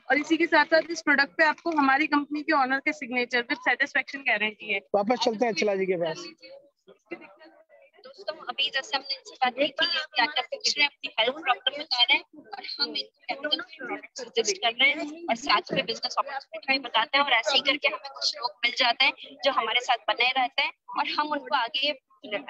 और इसी के साथ साथ इस प्रोडक्ट पे आपको हमारी कंपनी के ऑनर के सिग्नेचर विद सेटिस्फेक्शन गारंटी है। वापस चलते हैं अचला जी के पास। दोस्तों अभी जैसे हमने इनसे बात की कि ये क्या क्या कुछ अपनी हेल्थ प्रॉब्लम बता रहे हैं, और हम इनको फ्री प्रोडक्ट सजेस्ट कर रहे हैं, और साथ में बिज़नेस अपॉर्चुनिटी भी बताते हैं, और ऐसे ही करके हमें कुछ लोग मिल जाते हैं जो हमारे साथ बने रहते हैं, और हम उनको आगे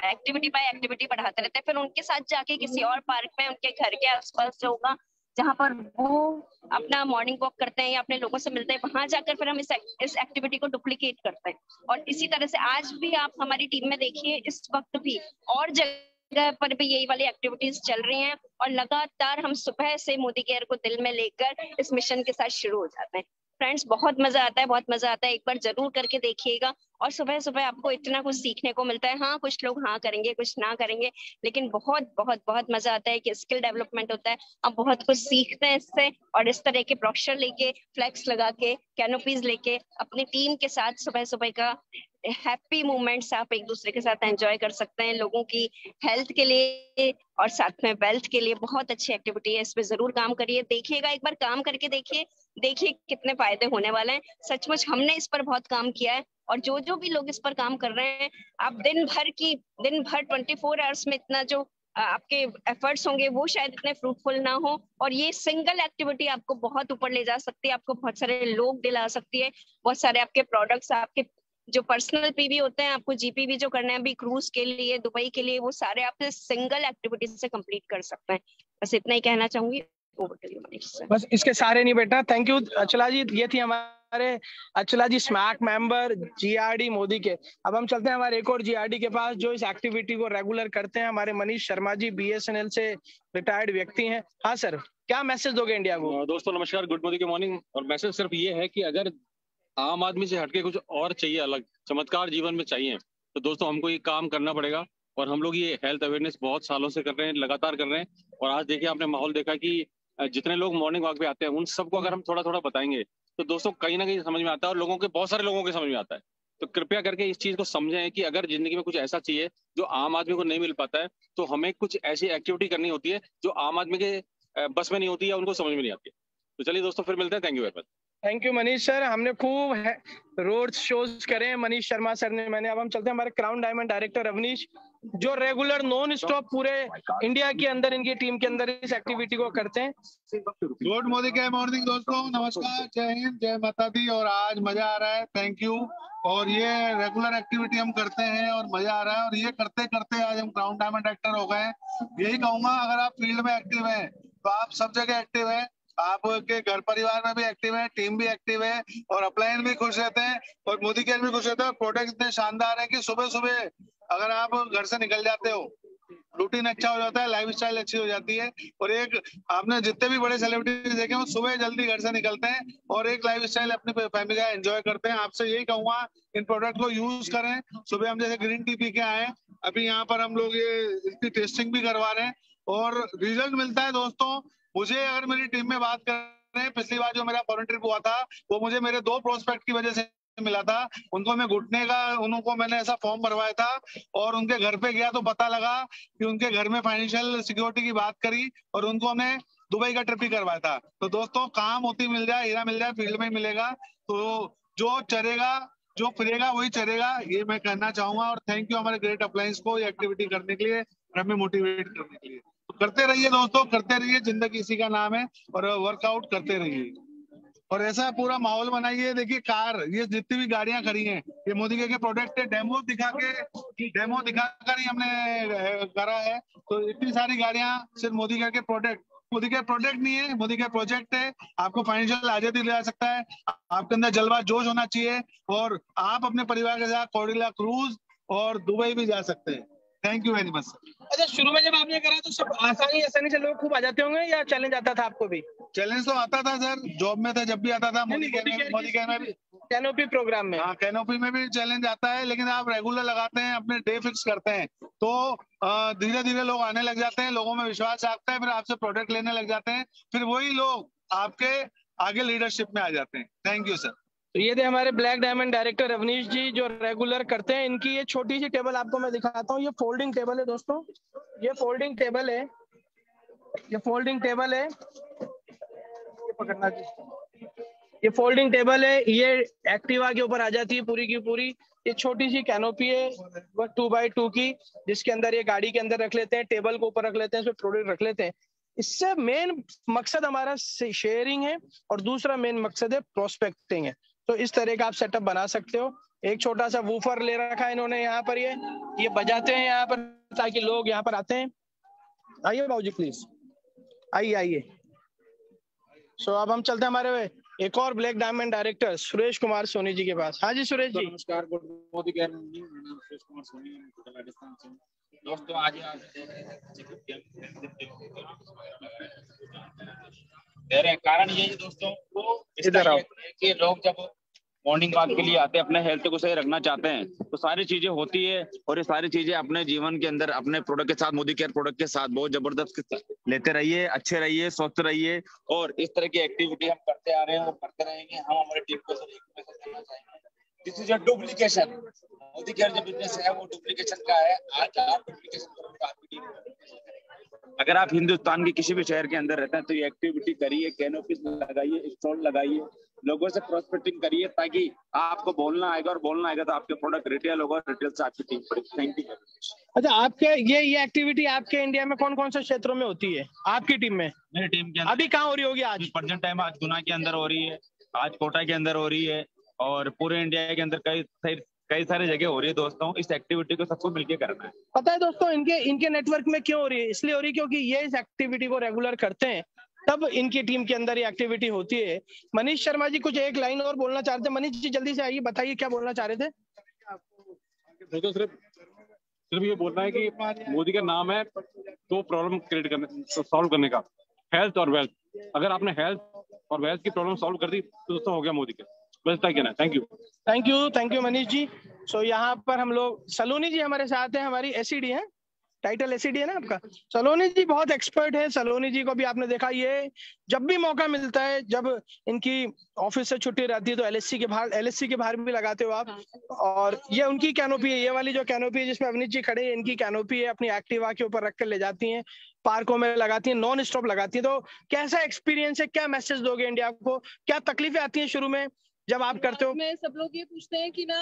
एक्टिविटी बाय एक्टिविटी बढ़ाते रहते हैं। फिर उनके साथ जाके किसी और पार्क में, उनके घर के आसपास जो होगा जहाँ पर वो अपना मॉर्निंग वॉक करते हैं या अपने लोगों से मिलते हैं, वहाँ जाकर फिर हम इस इस एक्टिविटी को डुप्लीकेट करते हैं। और इसी तरह से आज भी आप हमारी टीम में देखिए, इस वक्त भी और जगह पर भी यही वाली एक्टिविटीज़ चल रही हैं और लगातार हम सुबह से मोदी केयर को दिल में लेकर इस मिशन के साथ शुरू हो जाते हैं। फ्रेंड्स बहुत मज़ा आता है, बहुत मज़ा आता है। एक बार ज़रूर करके देखिएगा। और सुबह सुबह आपको इतना कुछ सीखने को मिलता है। हाँ कुछ लोग हाँ करेंगे, कुछ ना करेंगे, लेकिन बहुत बहुत बहुत मज़ा आता है कि स्किल डेवलपमेंट होता है। आप बहुत कुछ सीखते हैं इससे और इस तरह के ब्रॉशर लेके फ्लैक्स लगा के कैनोपीज लेके, अपनी टीम के साथ सुबह सुबह का हैप्पी मोमेंट्स आप एक दूसरे के साथ एंजॉय कर सकते हैं। लोगों की हेल्थ के लिए और साथ में वेल्थ के लिए बहुत अच्छी एक्टिविटी है। इस पे ज़रूर काम करिए। देखिएगा, एक बार काम करके देखिए देखिए कितने फ़ायदे होने वाले हैं। सचमुच हमने इस पर बहुत काम किया है। और जो जो भी लोग इस पर काम कर रहे हैं, आप दिन भर की, दिन भर ट्वेंटी फोर आवर्स में इतना जो आपके एफर्ट्स होंगे, वो शायद इतने फ्रूटफुल ना हो। और ये सिंगल एक्टिविटी आपको बहुत ऊपर ले जा सकती है, आपको बहुत सारे लोग दिला सकती है, बहुत सारे आपके प्रोडक्ट्स आपके जो पर्सनल पीवी होते हैं, आपको जीपीवी जो करना है, अभी क्रूज के लिए दुबई के लिए, वो सारे आप सिंगल एक्टिविटी से कंप्लीट कर सकते हैं। बस इतना ही कहना चाहूँगी बस इसके सारे नहीं बेटा थैंक यू अचला जी, ये थी हमारे Achala ji, smack member, GRD Modi के। अब हम चलते हैं हमारे एक और जीआरडी के पास, जो इस एक्टिविटी को रेगुलर करते हैं। हमारे मनीष शर्मा जी बीएसएनएल से रिटायर्ड व्यक्ति हैं। हाँ सर क्या मैसेज दोगे इंडिया को? दोस्तों, नमस्कार गुड मॉर्निंग मॉर्निंग और मैसेज सिर्फ़ ये है कि अगर आम आदमी से हटके कुछ और चाहिए अलग, चमत्कार जीवन में चाहिए तो दोस्तों, हमको ये काम करना पड़ेगा। और हम लोग ये हेल्थ अवेयरनेस बहुत सालों से कर रहे हैं, लगातार कर रहे हैं। और आज देखिए, आपने माहौल देखा कि जितने लोग मॉर्निंग वॉक पे आते हैं, उन सबको अगर हम थोड़ा थोड़ा बताएँगे तो दोस्तों, कहीं ना कहीं समझ में आता है और लोगों के, बहुत सारे लोगों के समझ में आता है। तो कृपया करके इस चीज़ को समझें कि अगर ज़िंदगी में कुछ ऐसा चाहिए जो आम आदमी को नहीं मिल पाता है तो हमें कुछ ऐसी एक्टिविटी करनी होती है जो आम आदमी के बस में नहीं होती है उनको समझ में नहीं आती। तो चलिए दोस्तों, फिर मिलते हैं। Thank you very much thank you Manish sir हमने खूब रोड शोज़ करे मनीष शर्मा सर ने, मैंने, अब हम चलते हैं हमारे क्राउन डायमंड डायरेक्टर अवनीश जो रेगुलर नॉन स्टॉप पूरे इंडिया के अंदर, इनकी टीम के अंदर इस एक्टिविटी को करते हैं। गुड मोदी के मॉर्निंग दोस्तों, नमस्कार, जय हिंद, जय माता दी, और आज मज़ा आ रहा है थैंक यू और ये रेगुलर एक्टिविटी हम करते हैं, और मज़ा आ रहा है, और ये करते करते आज हम क्राउन डायमंड एक्टर हो गए यही कहूँगा, अगर आप फ़ील्ड में एक्टिव है तो आप सब जगह एक्टिव है। आपके घर परिवार में भी एक्टिव है टीम भी एक्टिव है, और अपलाइन भी खुश रहते हैं, और मोदी केयर भी खुश रहते हैं। प्रोडक्ट इतने शानदार है कि सुबह सुबह अगर आप घर से निकल जाते हो रूटीन अच्छा हो जाता है लाइफ स्टाइल अच्छी हो जाती है, और एक आपने जितने भी बड़े सेलिब्रिटीज देखे वो सुबह जल्दी घर से निकलते हैं, और एक लाइफ स्टाइल अपनी फैमिली का एंजॉय करते हैं। आपसे यही कहूँगा, इन प्रोडक्ट को यूज़ करें। सुबह हम जैसे ग्रीन टी पी के आए अभी यहाँ पर हम लोग ये, इसकी टेस्टिंग भी करवा रहे हैं, और रिज़ल्ट मिलता है दोस्तों। मुझे अगर मेरी टीम में बात कर पिछली बार जो मेरा फॉरन ट्रिप हुआ था, वो मुझे मेरे दो प्रोस्पेक्ट की वजह से मिला था। उनको मैं घुटने का, उनको मैंने ऐसा फॉर्म भरवाया था और उनके घर पे गया तो पता लगा कि उनके घर में फाइनेंशियल सिक्योरिटी की बात करी और उनको हमने दुबई का ट्रिप ही करवाया था। तो दोस्तों, काम होती मिल जाए, हीरा मिल जाए फ़ील्ड में मिलेगा। तो जो चरेगा जो फिरेगा, वही चरेगा ये मैं कहना चाहूँगा और थैंक यू हमारे ग्रेट अप्लायंस को ये एक्टिविटी करने के लिए हमें मोटिवेट करने के लिए। करते रहिए दोस्तों, करते रहिए, ज़िंदगी इसी का नाम है और वर्कआउट करते रहिए। और ऐसा पूरा माहौल बनाइए। देखिए, कार, ये जितनी भी गाड़ियाँ खड़ी हैं, ये मोदी के प्रोडक्ट है। डेमो दिखा के डेमो दिखाकर ही हमने करा है। तो इतनी सारी गाड़ियाँ सिर्फ़ मोदी के प्रोडक्ट मोदी का प्रोडक्ट नहीं है, मोदी का प्रोजेक्ट है। आपको फाइनेंशियल आज़ादी ले सकता है। आपके अंदर जलवा जोश होना चाहिए और आप अपने परिवार के साथ कोडिला क्रूज और दुबई भी जा सकते हैं। थैंक यू वेरी मच अच्छा शुरू में जब आपने करा तो सब आसानी आसानी से लोग खूब आ जाते होंगे या चैलेंज आता था आपको भी? चैलेंज तो आता था सर जॉब में था जब भी आता था मोदी के मोदी के में भी कैनोपी प्रोग्राम में। हाँ कैनोपी में भी चैलेंज आता है लेकिन आप रेगुलर लगाते हैं अपने डे फिक्स करते हैं। तो धीरे धीरे लोग आने लग जाते हैं लोगों में विश्वास आता है फिर आपसे प्रोडक्ट लेने लग जाते हैं फिर वही लोग आपके आगे लीडरशिप में आ जाते हैं। थैंक यू सर तो ये थे हमारे black diamond director Ravnish ji, जो रेगुलर करते हैं। इनकी ये छोटी सी टेबल आपको मैं दिखाता हूँ। ये फोल्डिंग टेबल है दोस्तों। ये फोल्डिंग टेबल है। ये फोल्डिंग टेबल है। ये पकड़ना जी। ये फोल्डिंग टेबल है। ये एक्टिवा के ऊपर आ जाती है पूरी की पूरी। ये छोटी सी कैनोपी है। टू बाई टू की, जिसके अंदर ये गाड़ी के अंदर रख लेते हैं टेबल को ऊपर रख लेते हैं इसमें प्रोडक्ट रख लेते हैं। इससे मेन मकसद हमारा शेयरिंग है और दूसरा मेन मकसद है प्रोस्पेक्टिंग है। तो इस तरह का आप सेटअप बना सकते हो। एक छोटा सा वूफर ले रखा है इन्होंने यहाँ पर ये। ये बजाते हैं यहाँ पर ताकि लोग यहाँ पर आते हैं। आइए बाबू जी प्लीज़ आइए आइए। सो अब हम चलते हैं हमारे एक और black diamond director Suresh Kumar Soni ji के पास। हाँ जी, सुरेश जी। नमस्कार, गुड मोदी कह रही मेरा नाम सुरेश कुमार सोनी राजस्थान से दोस्तों, आज दे रहे हैं कारण ये है दोस्तों वो इधर। कि लोग जब मॉर्निंग वॉक के लिए आते हैं अपने हेल्थ को सही रखना चाहते हैं तो सारी चीज़ें होती है और ये सारी चीज़ें अपने जीवन के अंदर अपने प्रोडक्ट के साथ मोदी केयर प्रोडक्ट के साथ बहुत ज़बरदस्त लेते रहिए अच्छे रहिए स्वस्थ रहिए और इस तरह की एक्टिविटी हम करते आ रहे हैं और करते रहेंगे हम हमारे टीम को सही देना चाहेंगे this is a duplication Modi care जो बिज़नेस है वो डुप्लीकेशन का है। आज आप डुप्लीकेशन करोगे तो आपकी टीम अगर आप हिंदुस्तान के किसी भी शहर के अंदर रहते हैं तो ये एक्टिविटी करिए कैनोपीस लगाइए स्टॉल लगाइए लोगों से प्रोस्पेक्टिंग करिए ताकि आपको बोलना आएगा और बोलना आएगा तो आपके प्रोडक्ट रिटेल होगा रिटेल से आपकी टीम बढ़ेगी। थैंक यू अच्छा आपके ये ये एक्टिविटी आपके इंडिया में कौन कौन से क्षेत्रों में होती है? आपकी टीम में? मेरी टीम के अंदर अभी कहाँ हो रही होगी आज? प्रेजेंट टाइम आज गुना के अंदर हो रही है आज कोटा के अंदर हो रही है और पूरे इंडिया के अंदर कई सारी कई सारी जगह हो रही है दोस्तों। इस एक्टिविटी को सबको मिलकर करना है। पता है दोस्तों इनके इनके नेटवर्क में क्यों हो रही है? इसलिए हो रही है क्योंकि ये इस एक्टिविटी को रेगुलर करते हैं। तब इनकी टीम के अंदर ये एक्टिविटी होती है। मनीष शर्मा जी कुछ एक लाइन और बोलना चाह रहे थे। मनीष जी जल्दी से आइए बताइए क्या बोलना चाह रहे थे? दोस्तों सिर्फ़ सिर्फ़ ये बोलना है कि मोदी का नाम है दो प्रॉब्लम क्रिएट करने सॉल्व करने का। हेल्थ और वेल्थ अगर आपने हेल्थ और वेल्थ की प्रॉब्लम सॉल्व कर दी तो दोस्तों हो गया मोदी के। बस तक कहना thank you thank you thank you Manish ji so यहाँ पर हम लोग, सलोनी जी हमारे साथ हैं, हमारी एसीडी है। टाइटल एसीडी है ना आपका? सलोनी जी बहुत एक्सपर्ट है। सलोनी जी को भी आपने देखा, ये जब भी मौका मिलता है, जब इनकी ऑफ़िस से छुट्टी रहती है तो एलएससी के बाहर एलएससी के बाहर भी लगाते हो आप। और ये उनकी कैनोपी है, ये वाली जो कैनोपी है, जिसमें अवनीत जी खड़े हैं, इनकी कैनोपी है, अपनी एक्टिवा के ऊपर रख कर ले जाती हैं, पार्कों में लगाती है नॉन स्टॉप लगाती है। तो कैसा एक्सपीरियंस है, क्या मैसेज दोगे इंडिया को? क्या तकलीफें आती हैं शुरू में? जब आप करते हो मैं सब लोग ये पूछते हैं कि ना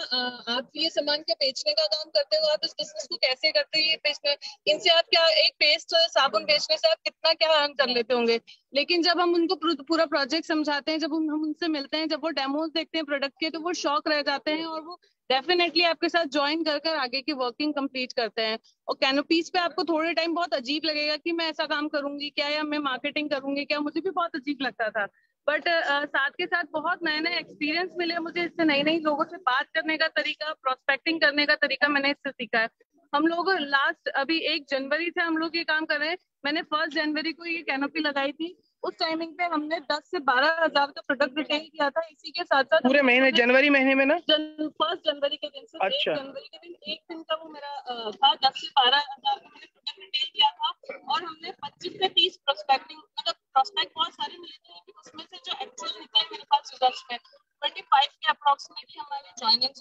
आप ये सामान क्या बेचने का काम करते हो? आप इस बिज़नेस को कैसे करते हो? ये इनसे आप क्या, एक पेस्ट साबुन बेचने से आप कितना क्या अर्न कर लेते होंगे? लेकिन जब हम उनको पूरा प्रोजेक्ट समझाते हैं, जब हम हम उनसे मिलते हैं, जब वो डेमोज देखते हैं प्रोडक्ट के तो वो शौक रह जाते हैं और वो डेफिनेटली आपके साथ ज्वाइन कर कर आगे की वर्किंग कंप्लीट करते हैं। और कैनोपीज पे आपको थोड़े टाइम बहुत अजीब लगेगा कि मैं ऐसा काम करूँगी क्या, या मैं मार्केटिंग करूँगी क्या? मुझे भी बहुत अजीब लगता था। बट साथ के साथ बहुत नए नए एक्सपीरियंस मिले मुझे इससे नई नई लोगों से बात करने का तरीका प्रोस्पेक्टिंग करने का तरीका मैंने इससे सीखा है। हम लोग लास्ट अभी एक जनवरी से हम लोग ये काम कर रहे हैं। मैंने फ़र्स्ट जनवरी को ये कैनोपी लगाई थी। उस टाइमिंग पे हमने 10 से बारह हज़ार का प्रोडक्ट रिटेल किया था। इसी के साथ साथ पूरे महीने जनवरी महीने में ना? जन फ़र्स्ट जनवरी के दिन से अच्छा। जनवरी के दिन एक दिन का वो मेरा था दस से बारह हज़ार का मैंने प्रोडक्ट रिटेल किया था। और हमने पच्चीस से तीस प्रोस्पेक्टिंग मतलब प्रोस्पेक्ट बहुत सारे मिले थे लेकिन उसमें से जो एक्चुअल निकले मेरे पास रिज़ल्ट में ट्वेंटी फाइव के अप्रोक्सीमेटली हमारे ज्वाइनिंग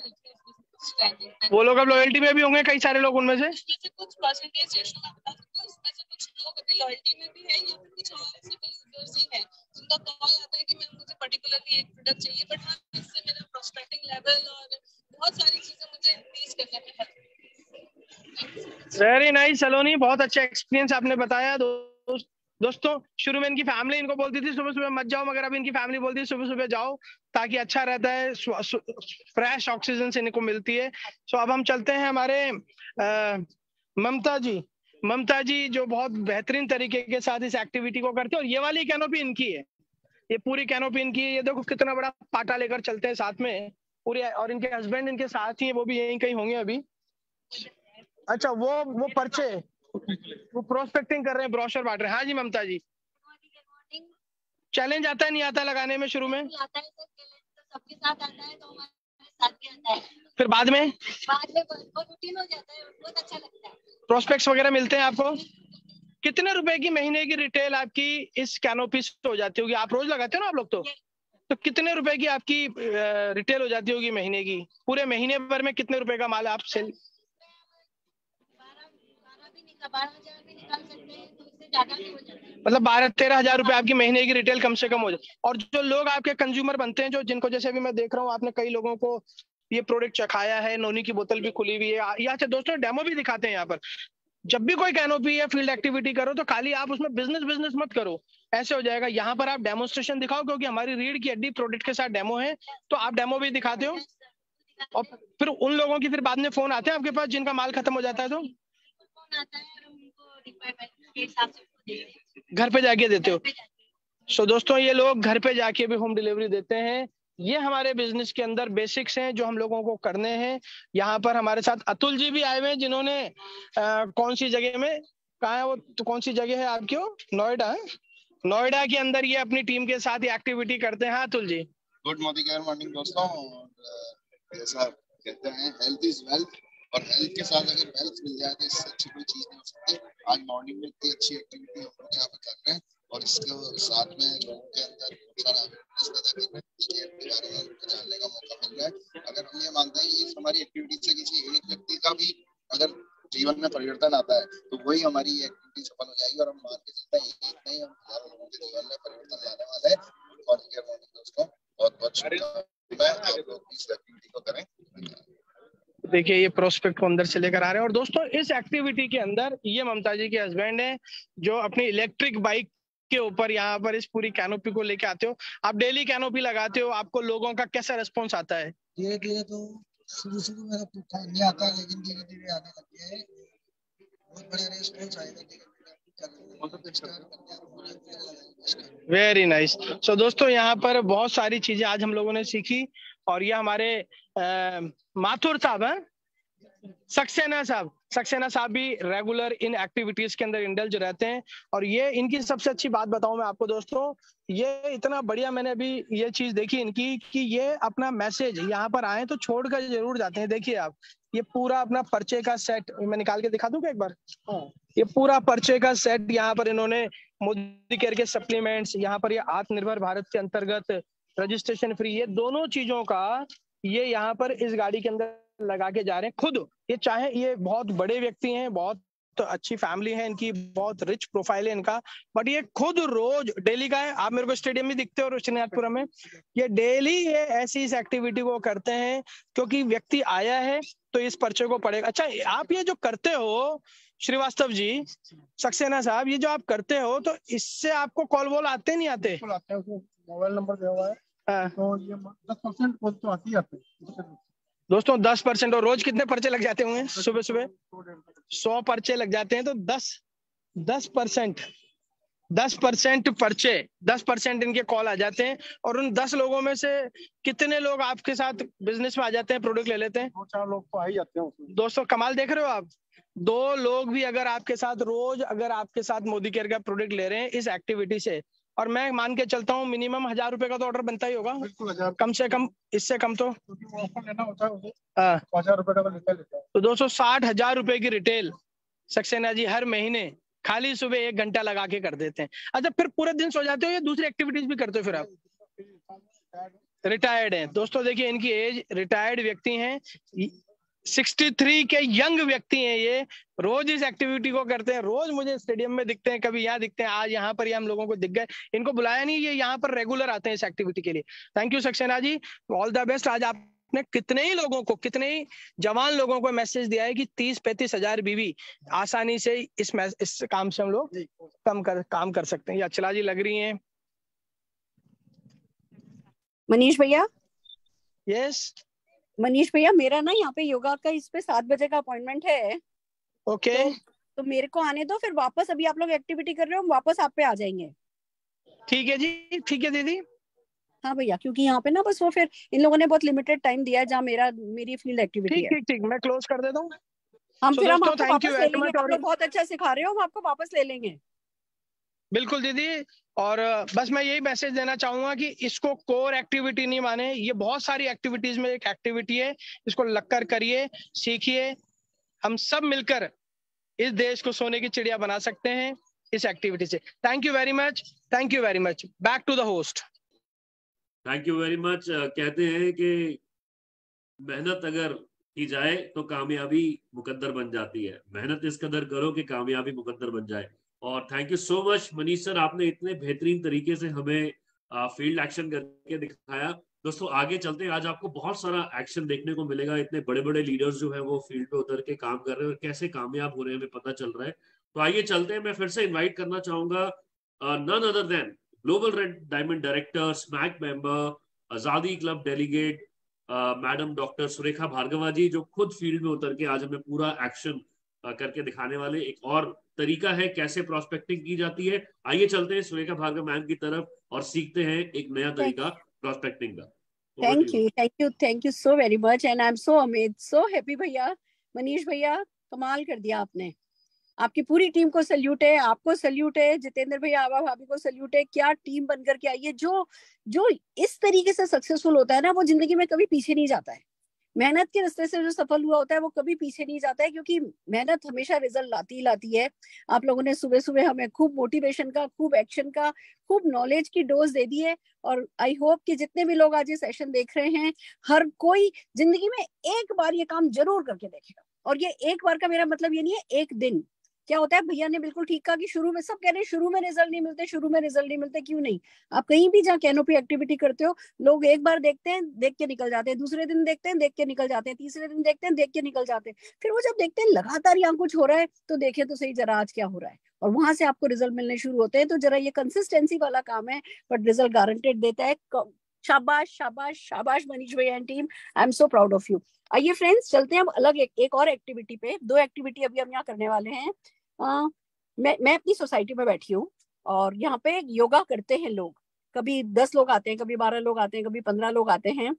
वो लोग अब लॉयल्टी में भी होंगे कई सारे लोग उनमें से? कुछ परसेंटेज रेशो मैं बता सकती हूँ उसमें से कुछ लोग लॉयल्टी में भी है या फिर कुछ ही हैं कॉल आता है कि मैम मुझे पर्टिकुलरली एक प्रोडक्ट चाहिए बट हाँ इससे मेरा प्रोस्पेक्टिंग लेवल और बहुत सारी चीज़ें मुझे इंक्रीज करने में हेल्प वेरी नाइस सलोनी बहुत अच्छा एक्सपीरियंस आपने बताया। दोस्त दोस्तों शुरू में इनकी फैमिली इनको बोलती थी, सुबह सुबह मत जाओ, मगर अब इनकी फैमिली बोलती है, सुबह सुबह जाओ, ताकि अच्छा रहता है फ्रेश ऑक्सीजन से इनको मिलती है। सो अब हम चलते हैं हमारे ममता जी। ममता जी जो बहुत बेहतरीन तरीके के साथ इस एक्टिविटी को करते हैं और ये वाली कैनोपी इनकी है। ये पूरी कैनोपी इनकी है। ये देखो कितना बड़ा पाटा लेकर चलते हैं साथ में। पूरे और इनके हस्बैंड इनके साथ ही हैं, वो भी यहीं कहीं होंगे अभी। अच्छा वो वो पर्चे वो प्रोस्पेक्टिंग कर रहे हैं ब्रोशर बांट रहे हैं। हाँ जी ममता जी। चैलेंज आता है नहीं आता लगाने में शुरू में? आता है सर चैलेंज तो सबके साथ आता है तो साथ भी आता है। फिर बाद में? बाद में वो रूटीन हो जाता है बहुत अच्छा लगता है। प्रोस्पेक्ट्स वगैरह मिलते हैं आपको? कितने रुपए की महीने की रिटेल आपकी इस कैनोपी से हो जाती होगी? आप रोज लगाते हो ना आप लोग तो? तो कितने रुपए की आपकी रिटेल हो जाती होगी महीने की? पूरे महीने भर में कितने रुपए का माल आप सेल बारह बारह भी निकाल बारह हज़ार भी निकाल सकते मतलब बारह, तेरह हज़ार रुपए आपकी महीने की रिटेल कम से कम हो जाए। और जो लोग आपके कंज्यूमर बनते हैं, जो जिनको जैसे अभी मैं देख रहा हूँ, आपने कई लोगों को ये प्रोडक्ट चखाया है, नोनी की बोतल भी खुली हुई है। यहाँ से दोस्तों डेमो भी दिखाते हैं यहाँ पर। जब भी कोई कैनोपी या फ़ील्ड एक्टिविटी करो तो खाली आप उसमें बिज़नेस बिज़नेस मत करो। ऐसे हो जाएगा। यहाँ पर आप डेमोस्ट्रेशन दिखाओ, क्योंकि हमारी रीढ़ की हड्डी प्रोडक्ट के साथ डेमो है तो आप डेमो भी दिखाते हो। और फिर उन लोगों की फिर बाद में फ़ोन आते हैं आपके पास, जिनका माल खत्म हो जाता है तो? है हैं घर पे जाके देते हो। सो so, दोस्तों ये लोग घर पे जाके भी होम डिलीवरी देते हैं। ये हमारे बिज़नेस के अंदर बेसिक्स हैं जो हम लोगों को करने हैं। यहाँ पर हमारे साथ अतुल जी भी आए हुए हैं जिन्होंने कौन सी जगह में कहा है वो तो कौन सी जगह है आपकी नोएडा नोएडा के अंदर ये अपनी टीम के साथ एक्टिविटी करते हैं हाँ, Atul ji? Good morning morning दोस्तों जैसा कहते हैं हेल्थ इज़ वेल्थ और हेल्थ के साथ अगर वेल्थ मिल जाए तो इससे अच्छी कोई चीज़ नहीं हो सकती। आज मॉर्निंग में इतनी अच्छी एक्टिविटी हम लोग यहाँ पे कर रहे हैं और इसके साथ में लोगों के अंदर बहुत सारा अवेयरनेस पैदा कर रहे हैं स्टेट के बारे में जानने का मौका मिल रहा है। अगर हम ये मानते हैं कि हमारी एक्टिविटी से किसी एक व्यक्ति का भी अगर जीवन में परिवर्तन आता है तो वही हमारी एक्टिविटी सफल हो जाएगी और हम मान के चलते हैं, एक नहीं, हम हज़ारों लोगों के जीवन में परिवर्तन लाने वाले हैं। और मॉर्निंग दोस्तों। बहुत बहुत शुक्रिया आप लोग इस एक्टिविटी को करें। देखिए ये प्रोस्पेक्ट को अंदर से लेकर आ रहे हैं। और दोस्तों इस एक्टिविटी के अंदर ये ममता जी के हस्बैंड है जो अपनी इलेक्ट्रिक बाइक के ऊपर यहाँ पर इस पूरी कैनोपी को लेके आते हो। आप डेली कैनोपी लगाते हो आपको लोगों का कैसा रिस्पॉन्स आता है? धीरे धीरे तो शुरू शुरू में तो नहीं आता लेकिन धीरे धीरे आने लग गया है। बहुत बड़ा रिस्पॉन्स आएगा वेरी नाइस सो दोस्तों यहाँ पर बहुत सारी चीज़ें आज हम लोगों ने सीखी और ये हमारे माथुर साहब हैं? सक्सेना साहब। सक्सेना साहब भी रेगुलर इन एक्टिविटीज़ के अंदर इंडल्ज रहते हैं। और ये इनकी सबसे अच्छी बात बताऊँ मैं आपको दोस्तों ये इतना बढ़िया मैंने अभी ये चीज़ देखी इनकी कि ये अपना मैसेज यहाँ पर आए तो छोड़ कर ज़रूर जाते हैं। देखिए आप ये पूरा अपना पर्चे का सेट मैं निकाल के दिखा दूँगा एक बार? हाँ। ये पूरा पर्चे का सेट यहाँ पर इन्होंने मोदी केयर के सप्लीमेंट्स यहाँ पर ये आत्मनिर्भर भारत के अंतर्गत रजिस्ट्रेशन फ्री ये दोनों चीज़ों का ये यहाँ पर इस गाड़ी के अंदर लगा के जा रहे हैं खुद। ये चाहे ये बहुत बड़े व्यक्ति हैं, बहुत तो अच्छी फैमिली है इनकी, बहुत रिच प्रोफ़ाइल है इनका, बट ये खुद रोज डेली का है। आप मेरे को स्टेडियम में दिखते हो श्रीनाथपुरम में। ये डेली ये ऐसी इस एक्टिविटी को करते हैं, क्योंकि व्यक्ति आया है तो इस पर्चे को पड़ेगा अच्छा आप ये जो करते हो, श्रीवास्तव जी, सक्सेना साहब, ये जो आप करते हो तो इससे आपको कॉल वॉल आते नहीं आते? मोबाइल नंबर दिया हुआ है हाँ। तो ये दस परसेंट तो आती दोस्तों दस परसेंट और रोज कितने पर्चे लग जाते होंगे? सुबह सुबह। सौ पर्चे लग जाते हैं तो दस दस परसेंट दस परसेंट पर्चे दस परसेंट इनके कॉल आ जाते हैं और उन दस लोगों में से कितने लोग आपके साथ बिज़नेस में आ जाते हैं प्रोडक्ट ले लेते हैं? दो चार लोग तो आ ही जाते हैं दोस्तों कमाल देख रहे हो आप। दो लोग भी अगर आपके साथ रोज अगर आपके साथ मोदी केयर का प्रोडक्ट ले रहे हैं इस एक्टिविटी से और मैं मान के चलता हूँ मिनिमम हज़ार रुपए का तो ऑर्डर बनता ही होगा। कम से कम इससे कम तो। लेना होता। हज़ार रुपए का तो तो दो सौ साठ हज़ार रुपए की रिटेल सक्सेना जी हर महीने खाली सुबह एक घंटा लगा के कर देते हैं। अच्छा फिर पूरे दिन सो जाते हो या दूसरी एक्टिविटीज़ भी करते हो फिर आप? रिटायर्ड हैं। दोस्तों देखिए इनकी एज रिटायर्ड व्यक्ति हैं। 63 के यंग व्यक्ति हैं ये रोज इस एक्टिविटी को करते हैं रोज मुझे स्टेडियम में दिखते हैं कभी यहाँ दिखते हैं आज यहाँ पर ही हम लोगों को दिख गए। इनको बुलाया नहीं ये यहाँ पर रेगुलर आते हैं इस एक्टिविटी के लिए। Thank you Saxena ji. All the best आज आपने कितने ही लोगों को कितने ही जवान लोगों को मैसेज दिया है कि तीस पैंतीस हज़ार बीवी आसानी से इस इस काम से हम लोग कम कर काम कर सकते हैं। ये अचला जी लग रही है। मनीष भैया? यस मनीष भैया मेरा ना यहाँ पे योगा का इस पे सात बजे का अपॉइंटमेंट है। ओके। okay. तो, तो मेरे को आने दो फिर वापस अभी आप लोग एक्टिविटी कर रहे हो वापस आप पे आ जाएँगे। ठीक है जी ठीक है दीदी। हाँ भैया क्योंकि यहाँ पे ना बस वो फिर इन लोगों ने बहुत लिमिटेड टाइम दिया है जहाँ मेरा मेरी फ़ील्ड एक्टिविटी है। ठीक ठीक मैं क्लोज कर देता हूँ। हम so, फिर हम आपको वापस ले लोग बहुत अच्छा सिखा रहे हो हम आपको वापस ले लेंगे। बिल्कुल दीदी, और बस मैं यही मैसेज देना चाहूँगा कि इसको कोर एक्टिविटी नहीं माने। ये बहुत सारी एक्टिविटीज़ में एक एक्टिविटी है। इसको लगकर करिए, सीखिए। हम सब मिलकर इस देश को सोने की चिड़िया बना सकते हैं इस एक्टिविटी से। Thank you very much thank you very much back to the host thank you very much कहते हैं कि मेहनत अगर की जाए तो कामयाबी मुकद्दर बन जाती है। मेहनत इस कदर करो कि कामयाबी मुकद्दर बन जाए। और thank you so much Manish sir आपने इतने बेहतरीन तरीके से हमें फ़ील्ड एक्शन करके दिखाया। दोस्तों, आगे चलते हैं। आज आपको बहुत सारा एक्शन देखने को मिलेगा। इतने बड़े बड़े लीडर्स जो है वो फ़ील्ड पे उतर के काम कर रहे हैं और कैसे कामयाब हो रहे हैं, हमें पता चल रहा है। तो आइए चलते हैं। मैं फिर से इन्वाइट करना चाहूँगा none other than global red diamond director smack member Azadi club delegate madam doctor Surekha Bhargava ji, जो खुद फ़ील्ड में उतर के आज हमें पूरा एक्शन करके दिखाने वाले। एक और तरीका है कैसे प्रोस्पेक्टिंग की जाती है। आइए चलते हैं सुरेखा भार्गव मैम की तरफ़ और सीखते हैं एक नया तरीका प्रोस्पेक्टिंग का। Thank you thank you thank you so very much and I am so amaze so happy भैया मनीष भैया कमाल कर दिया आपने। आपकी पूरी टीम को सल्यूट है आपको सल्यूट है जितेंद्र भैया आवा भाभी को सल्यूट है क्या टीम बनकर के आई है जो जो इस तरीके से सक्सेसफुल होता है ना वो ज़िंदगी में कभी पीछे नहीं जाता है। मेहनत के रास्ते से जो सफल हुआ होता है, वो कभी पीछे नहीं जाता है, क्योंकि मेहनत हमेशा रिज़ल्ट लाती लाती है। आप लोगों ने सुबह सुबह हमें खूब मोटिवेशन का, खूब एक्शन का, खूब नॉलेज की डोज दे दी है और आई होप कि जितने भी लोग आज ये सेशन देख रहे हैं, हर कोई ज़िंदगी में एक बार ये काम ज़रूर करके देखेगा। और ये एक बार का मेरा मतलब ये नहीं है, एक दिन। क्या होता है, भैया ने बिल्कुल ठीक कहा कि शुरू में, सब कह रहे हैं, शुरू में रिज़ल्ट नहीं मिलते, शुरू में रिज़ल्ट नहीं मिलते, क्यों नहीं? आप कहीं भी जहाँ कैनोपी एक्टिविटी करते हो, लोग एक बार देखते हैं, देख के निकल जाते हैं, दूसरे दिन देखते हैं, देख के निकल जाते हैं, तीसरे दिन देखते हैं, देख के निकल जाते हैं। फिर वो जब देखते हैं, लगातार यहाँ कुछ हो रहा है तो देखे तो सही जरा आज क्या हो रहा है। और वहाँ से आपको रिज़ल्ट मिलने शुरू होते हैं तो जरा ये कंसिस्टेंसी वाला काम है बट रिज़ल्ट गारंटेड देता है शाबाश शाबाश शाबाश मनीष भैया and team I am so proud of you आइए फ्रेंड्स चलते हैं अब अलग एक, एक और एक्टिविटी पे। दो एक्टिविटी अभी हम यहाँ करने वाले हैं। आ, मैं मैं अपनी सोसाइटी में बैठी हूँ और यहाँ पे योगा करते हैं लोग। कभी दस लोग आते हैं कभी बारह लोग आते हैं कभी पंद्रह लोग आते हैं।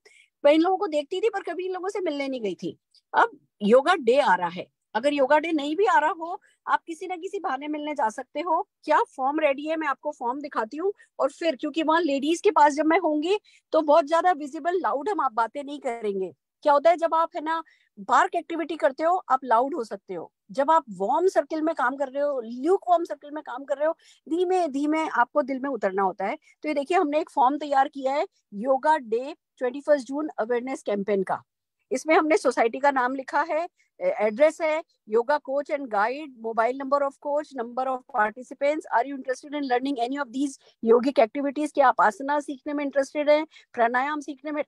मैं इन लोगों को देखती थी पर कभी इन लोगों से मिलने नहीं गई थी। अब योगा डे आ रहा है। अगर योगा डे नहीं भी आ रहा हो, आप किसी ना किसी बहाने मिलने जा सकते हो। क्या फॉर्म रेडी है? मैं आपको फॉर्म दिखाती हूँ। और फिर, क्योंकि वहाँ लेडीज़ के पास जब मैं होंगी तो बहुत ज़्यादा विजिबल लाउड हम आप बातें नहीं करेंगे। क्या होता है, जब आप, है ना बार्क एक्टिविटी करते हो, आप लाउड हो सकते हो। जब आप वार्म सर्किल में काम कर रहे हो ल्यूक वार्म सर्किल में काम कर रहे हो, धीमे धीमे आपको दिल में उतरना होता है। तो ये देखिए, हमने एक फॉर्म तैयार किया है, yoga day twenty June awareness campaign का। इसमें हमने सोसाइटी का नाम लिखा है एड्रेस है, yoga coach and guide, mobile number of coach, number of participants, are you interested in learning any of these yogic activities? क्या आप आसना सीखने में इंटरेस्टेड हैं? प्राणायाम सीखने में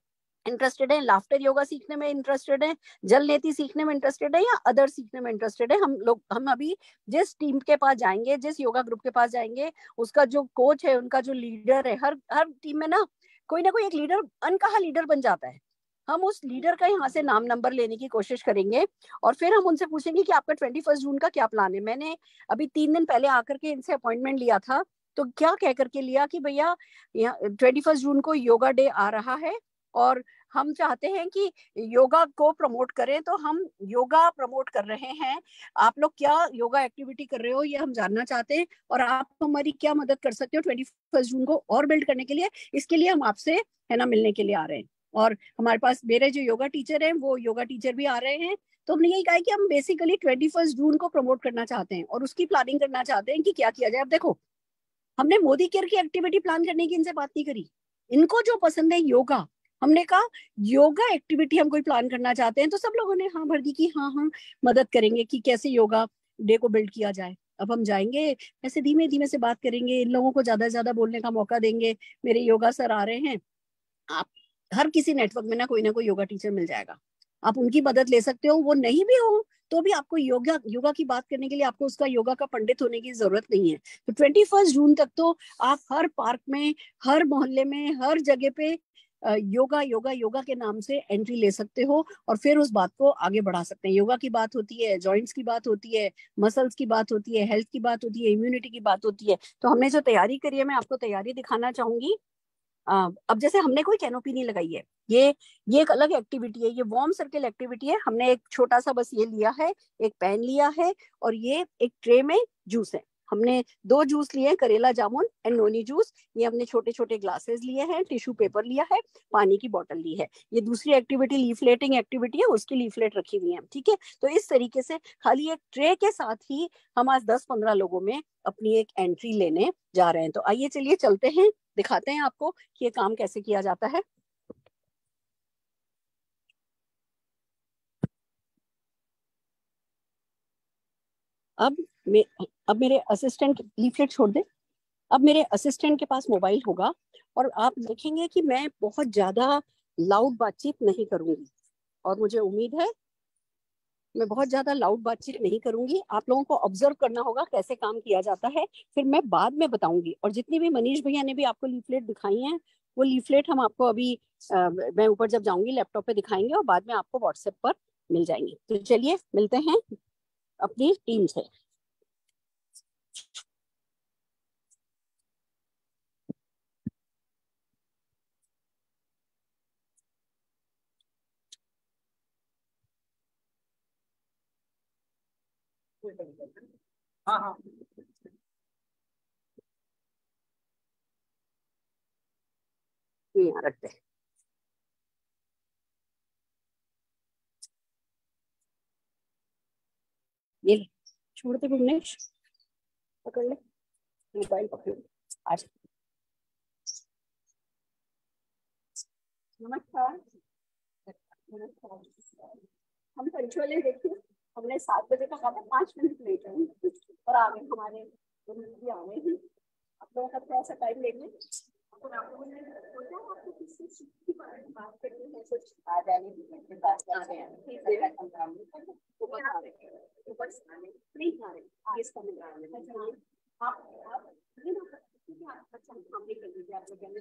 इंटरेस्टेड है? लाफ्टर योगा सीखने में इंटरेस्टेड है? जल नेति सीखने में इंटरेस्टेड है या अदर सीखने में इंटरेस्टेड है? हम लोग, हम अभी जिस टीम के पास जाएँगे, जिस योगा ग्रुप के पास जाएँगे, उसका जो कोच है, उनका जो लीडर है, हर हर टीम में ना कोई ना कोई एक लीडर, अनकहा लीडर बन जाता है। हम उस लीडर का यहाँ से नाम नंबर लेने की कोशिश करेंगे और फिर हम उनसे पूछेंगे कि आपका ट्वेंटी फ़र्स्ट जून का क्या प्लान है। मैंने अभी तीन दिन पहले आकर के इनसे अपॉइंटमेंट लिया था तो क्या कह करके लिया कि भैया ट्वेंटी फ़र्स्ट जून को योगा डे आ रहा है और हम चाहते हैं कि योगा को प्रमोट करें तो हम योगा प्रमोट कर रहे हैं। आप लोग क्या योगा एक्टिविटी कर रहे हो ये हम जानना चाहते हैं और आप हमारी क्या मदद कर सकते हो ट्वेंटी फ़र्स्ट जून को और बिल्ड करने के लिए? इसके लिए हम आपसे है ना मिलने के लिए आ रहे हैं। और हमारे पास मेरे जो योगा टीचर हैं, वो योगा टीचर भी आ रहे हैं। तो हमने यही कहा कि हम बेसिकली ट्वेंटी फ़र्स्ट जून को प्रमोट करना चाहते हैं और उसकी प्लानिंग करना चाहते हैं कि क्या किया जाए। अब देखो, हमने मोदी केयर की एक्टिविटी प्लान करने की इनसे बात नहीं करी। इनको जो पसंद है योगा। हमने कहा, योगा एक्टिविटी हम कोई प्लान करना चाहते हैं तो सब लोगों ने हाँ भर दी कि हाँ हाँ मदद करेंगे कि कैसे योगा डे को बिल्ड किया जाए। अब हम जाएँगे, ऐसे धीमे धीमे से बात करेंगे इन लोगों को ज़्यादा से ज़्यादा बोलने का मौका देंगे, मेरे योगा सर आ रहे हैं। आप हर किसी नेटवर्क में ना कोई ना कोई योगा टीचर मिल जाएगा। आप उनकी मदद ले सकते हो, वो नहीं भी हो तो भी आपको योगा योगा की बात करने के लिए आपको उसका योगा का पंडित होने की ज़रूरत नहीं है। तो ट्वेंटी फ़र्स्ट जून तक तो आप हर पार्क में, हर मोहल्ले में, हर जगह पे योगा योगा योगा के नाम से एंट्री ले सकते हो और फिर उस बात को आगे बढ़ा सकते हैं। योगा की बात होती है जॉइंट्स की बात होती है मसल्स की बात होती है हेल्थ की बात होती है इम्यूनिटी की बात होती है। तो हमने जो तैयारी करी है, मैं आपको तैयारी दिखाना चाहूँगी। अब जैसे हमने कोई कैनोपी नहीं लगाई है, ये ये एक अलग एक्टिविटी है, ये वार्म सर्किल एक्टिविटी है, हमने एक छोटा सा बस ये लिया है, एक पैन लिया है और ये एक ट्रे में जूस है। हमने दो जूस लिए करेला, जामुन एंड नोनी जूस ये हमने छोटे छोटे ग्लासेस लिए हैं टिश्यू पेपर लिया है, पानी की बोतल ली है। ये दूसरी एक्टिविटी लीफलेटिंग एक्टिविटी है, उसकी लीफलेट रखी हुई है ठीक है? तो इस तरीके से खाली एक ट्रे के साथ ही हम आज दस पंद्रह लोगों में अपनी एक एंट्री लेने जा रहे हैं। तो आइए चलिए चलते हैं दिखाते हैं आपको कि ये काम कैसे किया जाता है। अब मे, अब मेरे असिस्टेंट लीफलेट छोड़ दे। अब मेरे असिस्टेंट के पास मोबाइल होगा और आप देखेंगे कि मैं बहुत ज़्यादा लाउड बातचीत नहीं करूँगी। और मुझे उम्मीद है मैं बहुत ज़्यादा लाउड बातचीत नहीं करूँगी। आप लोगों को ऑब्ज़र्व करना होगा कैसे काम किया जाता है। फिर मैं बाद में बताऊँगी। और जितनी भी मनीष भैया ने भी आपको लीफलेट दिखाई है वो लीफलेट हम आपको अभी आ, मैं ऊपर जब जाऊँगी लैपटॉप पे दिखाएँगे और बाद में आपको व्हाट्सएप पर मिल जाएँगे। तो चलिए मिलते हैं अपनी टीम से। हाँ हाँ। यहाँ रखते हैं। ये ले, छोड़ दे भुवनेश। पकड़ ले। मोबाइल पकड़ ले। आज। नमस्कार। नमस्कार। हम पंचुअल देखिए। हमने सात बजे का कहा था पाँच मिनट लेट है। और आगे हमारे भी आ गए हैं। आप लोगों का थोड़ा सा टाइम लेंगे और आप लोगों ने सोचा आपको किससे सीख के बारे में बात करनी है कुछ आ जाने की बात कर रहे हैं ठीक है तो बस आ रहे हैं तो बस आ रहे प्लीज़ आ रहे इस कमिंग आ रहे हैं आप आप ये ना ठीक है अच्छा हम भी कर दीजिए आप लोग कहने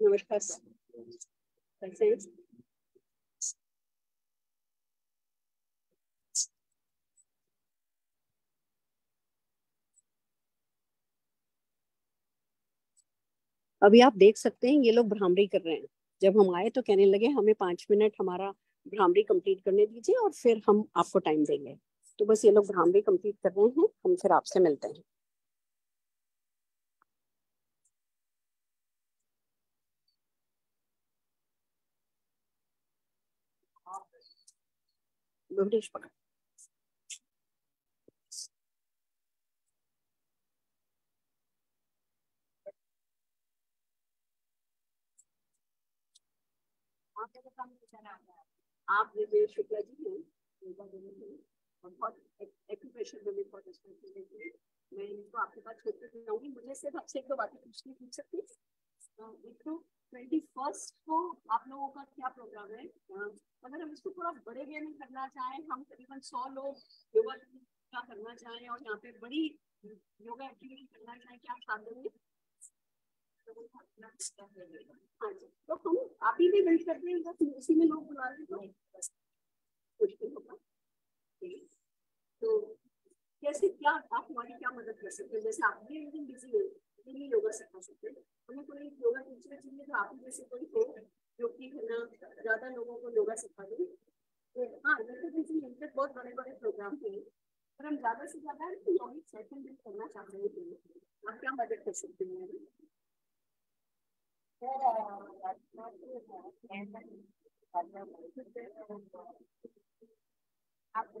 नमस्कार कैसे? अभी आप देख सकते हैं, ये लोग भ्रामरी कर रहे हैं। जब हम आए तो कहने लगे, हमें पाँच मिनट हमारा भ्रामरी कंप्लीट करने दीजिए और फिर हम आपको टाइम देंगे। तो बस ये लोग भ्रामरी कंप्लीट कर रहे हैं, हम फिर आपसे मिलते हैं। आप विजय शुक्ला जी हैं बहुत एक्यूप्रेशर में बहुत मैं इनको आपके पास छोड़ के जाऊँगी मुझे सिर्फ़ आपसे एक दो बातें पूछनी पूछ सकती को आप लोगों का क्या प्रोग्राम है? अगर हम इसको थोड़ा बड़े वे में करना चाहें, हम करीबन सौ लोग योगा का करना चाहें और यहाँ पे बड़ी योगा एक्टिविटी करना चाहें, क्या आप साथ हाँ तो हम आप ही भी वेट करते हैं उसी में लोग बुला रहे तो तो कैसे, क्या आप हमारी क्या मदद कर सकते हैं? जैसे आप भी एक दिन बिज़ी है। इसीलिए योगा सिखा सकते। हैं हमें कोई योगा टीचर चाहिए तो आप जैसे कोई हो, जो कि है ना, ज़्यादा लोगों को योगा सिखा दे। तो हाँ जैसे जैसे इनके बहुत बड़े बड़े प्रोग्राम थे, पर हम ज़्यादा से ज़्यादा यौगिक सेशन भी करना चाहते हैं। आप क्या मदद कर सकते हैं? मुझे संस्थान योग संस्थान हम लोग तो आपको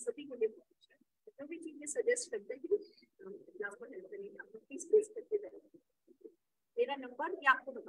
सभी के लिए बहुत अच्छा है जो भी चीज़ें सजेस्ट करते हैं आपको हेल्प करेंगे आपको प्लीज़ बेस करके जाएँगे मेरा नंबर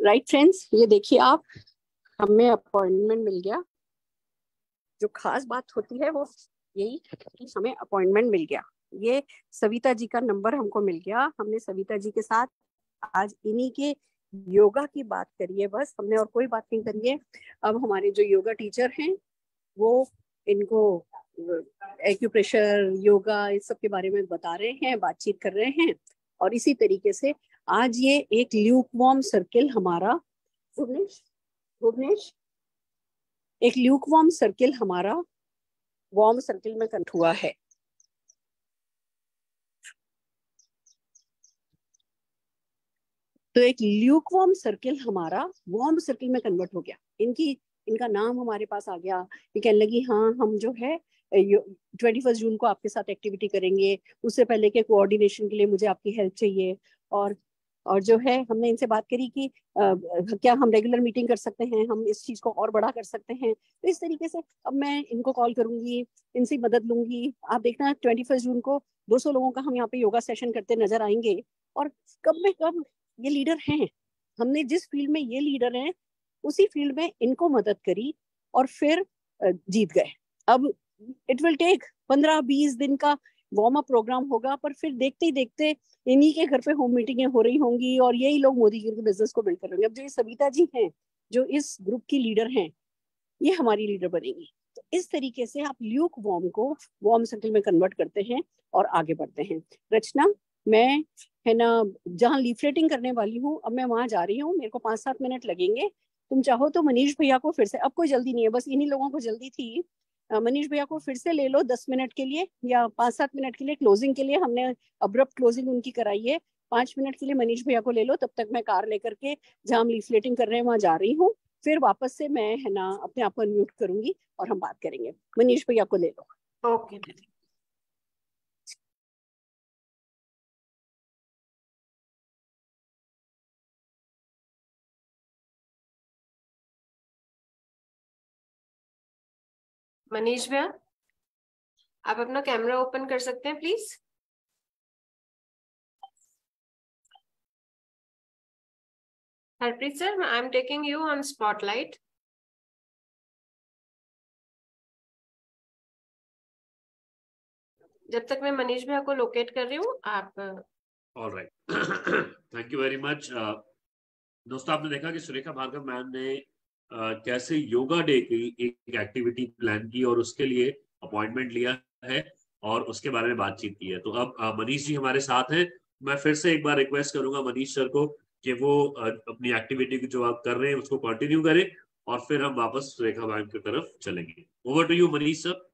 राइट right, फ्रेंड्स ये देखिए आप हमें अपॉइंटमेंट मिल गया। जो खास बात होती है वो यही कि हमें अपॉइंटमेंट मिल गया। ये सविता जी का नंबर हमको मिल गया। हमने सविता जी के साथ आज इन्हीं के योगा की बात करिए बस। हमने और कोई बात नहीं करी है। अब हमारे जो योगा टीचर हैं वो इनको एक्यूप्रेशर योगा इस सब के बारे में बता रहे हैं बातचीत कर रहे हैं और इसी तरीके से आज ये एक ल्यूक वॉर्म सर्किल हमारा भुवनेश भुवनेश एक ल्यूक वॉर्म सर्किल हमारा वॉर्म सर्किल में कंट हुआ है। तो एक ल्यूक वॉर्म सर्किल हमारा वॉर्म सर्किल में कन्वर्ट हो गया। इनकी इनका नाम हमारे पास आ गया। ये कहने लगी हाँ हम जो है ट्वेंटी फ़र्स्ट जून को आपके साथ एक्टिविटी करेंगे। उससे पहले के कोऑर्डिनेशन के लिए मुझे आपकी हेल्प चाहिए। और और जो है हमने इनसे बात करी कि आ, क्या हम रेगुलर मीटिंग कर सकते हैं हम इस चीज़ को और बड़ा कर सकते हैं। तो इस तरीके से अब मैं इनको कॉल करूँगी इनसे मदद लूँगी। आप देखना ट्वेंटी फ़र्स्ट जून को 200 लोगों का हम यहाँ पे योगा सेशन करते नज़र आएँगे। और कब में कब ये लीडर हैं हमने जिस फ़ील्ड में ये लीडर हैं उसी फ़ील्ड में इनको मदद करी और फिर जीत गए। अब इट विल टेक पंद्रह बीस दिन का वार्म अप प्रोग्राम होगा पर फिर देखते ही देखते इन्हीं के घर पे होम मीटिंगें हो रही होंगी और यही लोग मोदी जी के बिज़नेस को बिल्ड कर रहे अब जो ये सविता जी हैं, जो इस ग्रुप की लीडर हैं, ये हमारी लीडर बनेगी। तो इस तरीके से आप ल्यूक वॉर्म को वॉर्म सर्कल में कन्वर्ट करते हैं और आगे बढ़ते हैं। रचना, मैं, है ना, जहाँ लीफलेटिंग करने वाली हूँ, अब मैं वहाँ जा रही हूँ, मेरे को पाँच सात मिनट लगेंगे। तुम चाहो तो मनीष भैया को फिर से, अब कोई जल्दी नहीं है, बस इन्हीं लोगों को जल्दी थी। मनीष भैया को फिर से ले लो दस मिनट के लिए या पाँच सात मिनट के लिए क्लोजिंग के लिए। हमने अब्रप्ट क्लोजिंग उनकी कराई है। पाँच मिनट के लिए मनीष भैया को ले लो। तब तक मैं कार लेकर के जहाँ हम लीफलेटिंग कर रहे हैं, वहाँ जा रही हूँ। फिर वापस से मैं, है ना, अपने आप को म्यूट करूँगी और हम बात करेंगे। मनीष भैया को ले लो। Okay okay. मनीष भैया, आप अपना कैमरा ओपन कर सकते हैं, please. Harpreet sir I am taking you on spotlight जब तक मैं मनीष भैया को लोकेट कर रही हूँ, आप all right thank you very much दोस्तों, आपने देखा कि सुरेखा भार्गव मैम ने कैसे योगा डे की एक एक्टिविटी प्लान की और उसके लिए अपॉइंटमेंट लिया है और उसके बारे में बातचीत की है। तो अब मनीष जी हमारे साथ हैं। मैं फिर से एक बार रिक्वेस्ट करूँगा मनीष सर को कि वो अपनी एक्टिविटी जो आप कर रहे हैं उसको कंटिन्यू करें और फिर हम वापस रेखा मैम की तरफ़ चलेंगे। Over to you Manish sir.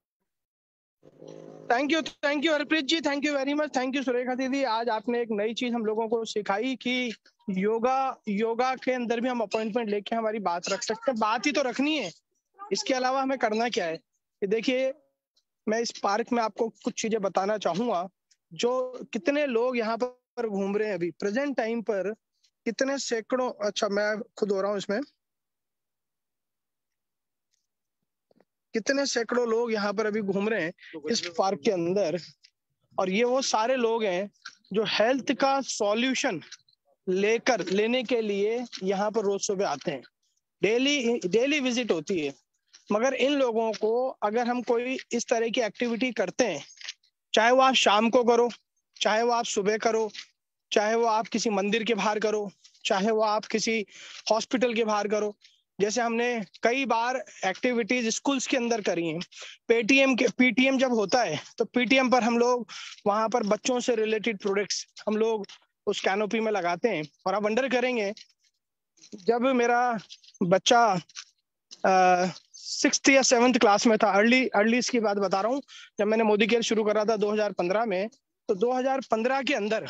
Thank you thank you Harpreet ji thank you very much thank you Surekha दीदी आज आपने एक नई चीज़ हम लोगों को सिखाई कि योगा योगा के अंदर भी हम अपॉइंटमेंट लेके हमारी बात रख सकते हैं। बात ही तो रखनी है। इसके अलावा हमें करना क्या है? कि देखिए, मैं इस पार्क में आपको कुछ चीज़ें बताना चाहूँगा, जो कितने लोग यहाँ पर घूम रहे हैं अभी। प्रेजेंट टाइम पर कितने सैकड़ों अच्छा मैं खुद हो रहा हूँ इसमें। कितने सैकड़ों लोग यहाँ पर अभी घूम रहे हैं इस पार्क के अंदर। और ये वो सारे लोग हैं जो हेल्थ का सॉल्यूशन लेकर लेने के लिए यहाँ पर रोज सुबह आते हैं। डेली डेली विज़िट होती है। मगर इन लोगों को अगर हम कोई इस तरह की एक्टिविटी करते हैं चाहे वो आप शाम को करो चाहे वो आप सुबह करो चाहे वो आप किसी मंदिर के बाहर करो चाहे वो आप किसी हॉस्पिटल के बाहर करो जैसे हमने कई बार एक्टिविटीज़ स्कूल्स के अंदर करी हैं। पेटीएम के पीटीएम जब होता है तो पीटीएम पर हम लोग वहाँ पर बच्चों से रिलेटेड प्रोडक्ट्स हम लोग उस कैनोपी में लगाते हैं और आप वंडर करेंगे, जब मेरा बच्चा सिक्स या सेवन्थ क्लास में था अर्ली अर्ली इसकी बात बता रहा हूँ, जब मैंने मोदी केयर शुरू करा था 2015 में तो 2015 के अंदर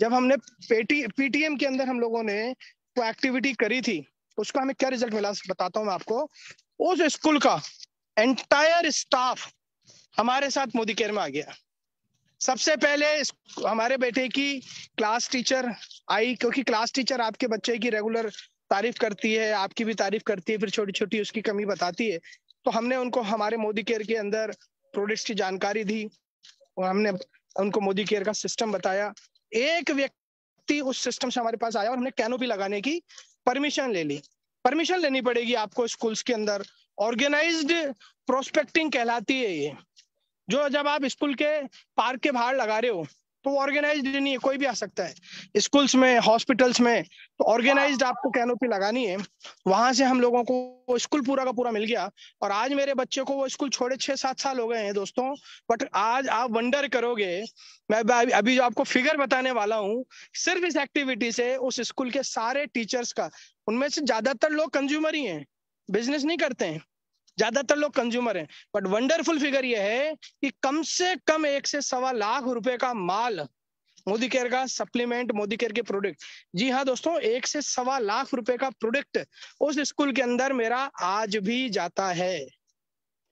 जब हमने पेटी पीटीएम के अंदर हम लोगों ने वो एक्टिविटी करी थी उसका हमें क्या रिज़ल्ट मिला बताता हूँ मैं आपको। उस स्कूल का एंटायर स्टाफ हमारे साथ मोदी केयर में आ गया। सबसे पहले हमारे बेटे की क्लास टीचर आई, क्योंकि क्लास टीचर आपके बच्चे की रेगुलर तारीफ़ करती है, आपकी भी तारीफ़ करती है, फिर छोटी छोटी उसकी कमी बताती है। तो हमने उनको, हमारे मोदी केयर के अंदर प्रोडक्ट्स की जानकारी दी, और हमने उनको मोदी केयर का सिस्टम बताया। एक व्यक्ति उस सिस्टम से हमारे पास आया और हमने कैनोपी लगाने की परमिशन ले ली। परमिशन लेनी पड़ेगी आपको स्कूल्स के अंदर। ऑर्गेनाइज्ड प्रोस्पेक्टिंग कहलाती है ये। जो जब आप स्कूल के पार्क के बाहर लगा रहे हो तो ऑर्गेनाइज नहीं है, कोई भी आ सकता है। स्कूल्स में हॉस्पिटल्स में तो ऑर्गेनाइज्ड आपको कैनोपी लगानी है। वहाँ से हम लोगों को स्कूल पूरा का पूरा मिल गया। और आज मेरे बच्चे को वो स्कूल छोड़े छह सात साल हो गए हैं दोस्तों। बट आज आप वंडर करोगे, मैं अभी जो आपको फिगर बताने वाला हूँ, सिर्फ़ इस एक्टिविटी से, उस स्कूल के सारे टीचर्स का, उनमें से ज़्यादातर लोग कंज्यूमर ही हैं। बिज़नेस नहीं करते हैं। ज़्यादातर लोग कंज्यूमर हैं। बट वंडरफुल फिगर ये है कि कम से कम एक से सवा लाख रुपए का माल मोदी केयर का सप्लीमेंट मोदी केयर के प्रोडक्ट जी हाँ दोस्तों, एक से सवा लाख रुपए का प्रोडक्ट उस स्कूल के अंदर मेरा आज भी जाता है।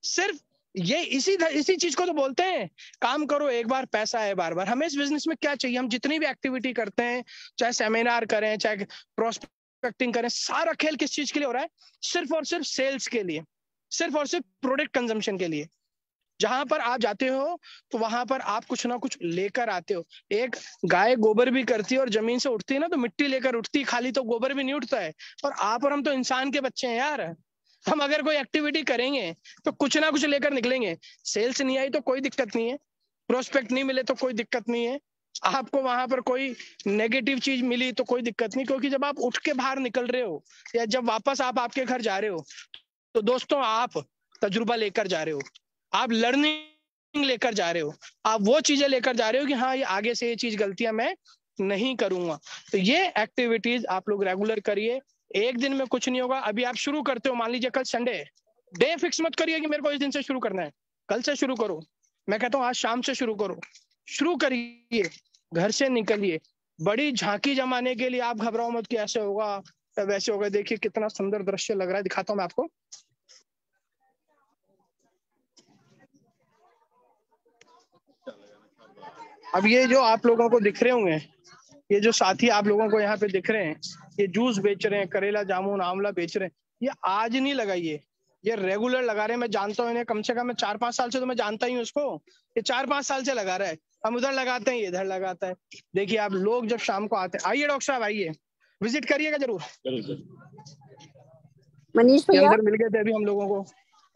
सिर्फ़ ये इसी इसी चीज़ को तो बोलते हैं। काम करो, एक बार पैसा है बार बार। हमें इस बिज़नेस में क्या चाहिए? हम जितनी भी एक्टिविटी करते हैं, चाहे सेमिनार करें, चाहे प्रोस्पेक्टिंग करें, सारा खेल किस चीज़ के लिए हो रहा है? सिर्फ़ और सिर्फ़ सेल्स के लिए। सिर्फ़ और सिर्फ़ प्रोडक्ट कंजम्पशन के लिए। जहाँ पर आप जाते हो तो वहाँ पर आप कुछ ना कुछ लेकर आते हो। एक गाय गोबर भी करती है और ज़मीन से उठती है ना तो मिट्टी लेकर उठती खाली तो गोबर भी नहीं उठता है। और आप और हम तो इंसान के बच्चे हैं यार। हम अगर कोई एक्टिविटी करेंगे तो कुछ ना कुछ लेकर निकलेंगे। सेल्स नहीं आई तो कोई दिक्कत नहीं है। प्रोस्पेक्ट नहीं मिले तो कोई दिक्कत नहीं है। आपको वहाँ पर कोई नेगेटिव चीज़ मिली तो कोई दिक्कत नहीं, क्योंकि जब आप उठ के बाहर निकल रहे हो, या जब वापस आप आपके घर जा रहे हो तो दोस्तों, आप तजुर्बा लेकर जा रहे हो, आप लर्निंग लेकर जा रहे हो, आप वो चीज़ें लेकर जा रहे हो कि हाँ ये आगे से ये चीज़ गलतियाँ मैं नहीं करूँगा। तो ये एक्टिविटीज़ आप लोग रेगुलर करिए, एक दिन में कुछ नहीं होगा। अभी आप शुरू करते हो, मान लीजिए कल संडे डे फिक्स मत करिए कि मेरे को इस दिन से शुरू करना है, कल से शुरू करो। मैं कहता हूँ, आज शाम से शुरू करो, शुरू करिए, घर से निकलिए। बड़ी झांकी जमाने के लिए आप घबराओ मत कि ऐसे होगा वैसे हो गए, देखिए कितना सुंदर दृश्य लग रहा है, दिखाता हूँ मैं आपको। अब ये जो आप लोगों को दिख रहे होंगे, ये जो साथी आप लोगों को यहाँ पे दिख रहे हैं, ये जूस बेच रहे हैं, करेला, जामुन, आंवला बेच रहे हैं, ये आज नहीं लगाइए। ये रेगुलर लगा रहे हैं, मैं जानता हूँ इन्हें, कम से कम मैं चार पाँच साल से तो मैं जानता ही हूँ उसको ये चार पाँच साल से लगा रहा है, हम उधर लगाते हैं इधर लगाता है। देखिए आप लोग जब शाम को आते हैं, आइए डॉक्टर साहब, आइए। विज़िट करिएगा ज़रूर। मनीष भैया? अंदर मिल गए थे अभी हम लोगों को।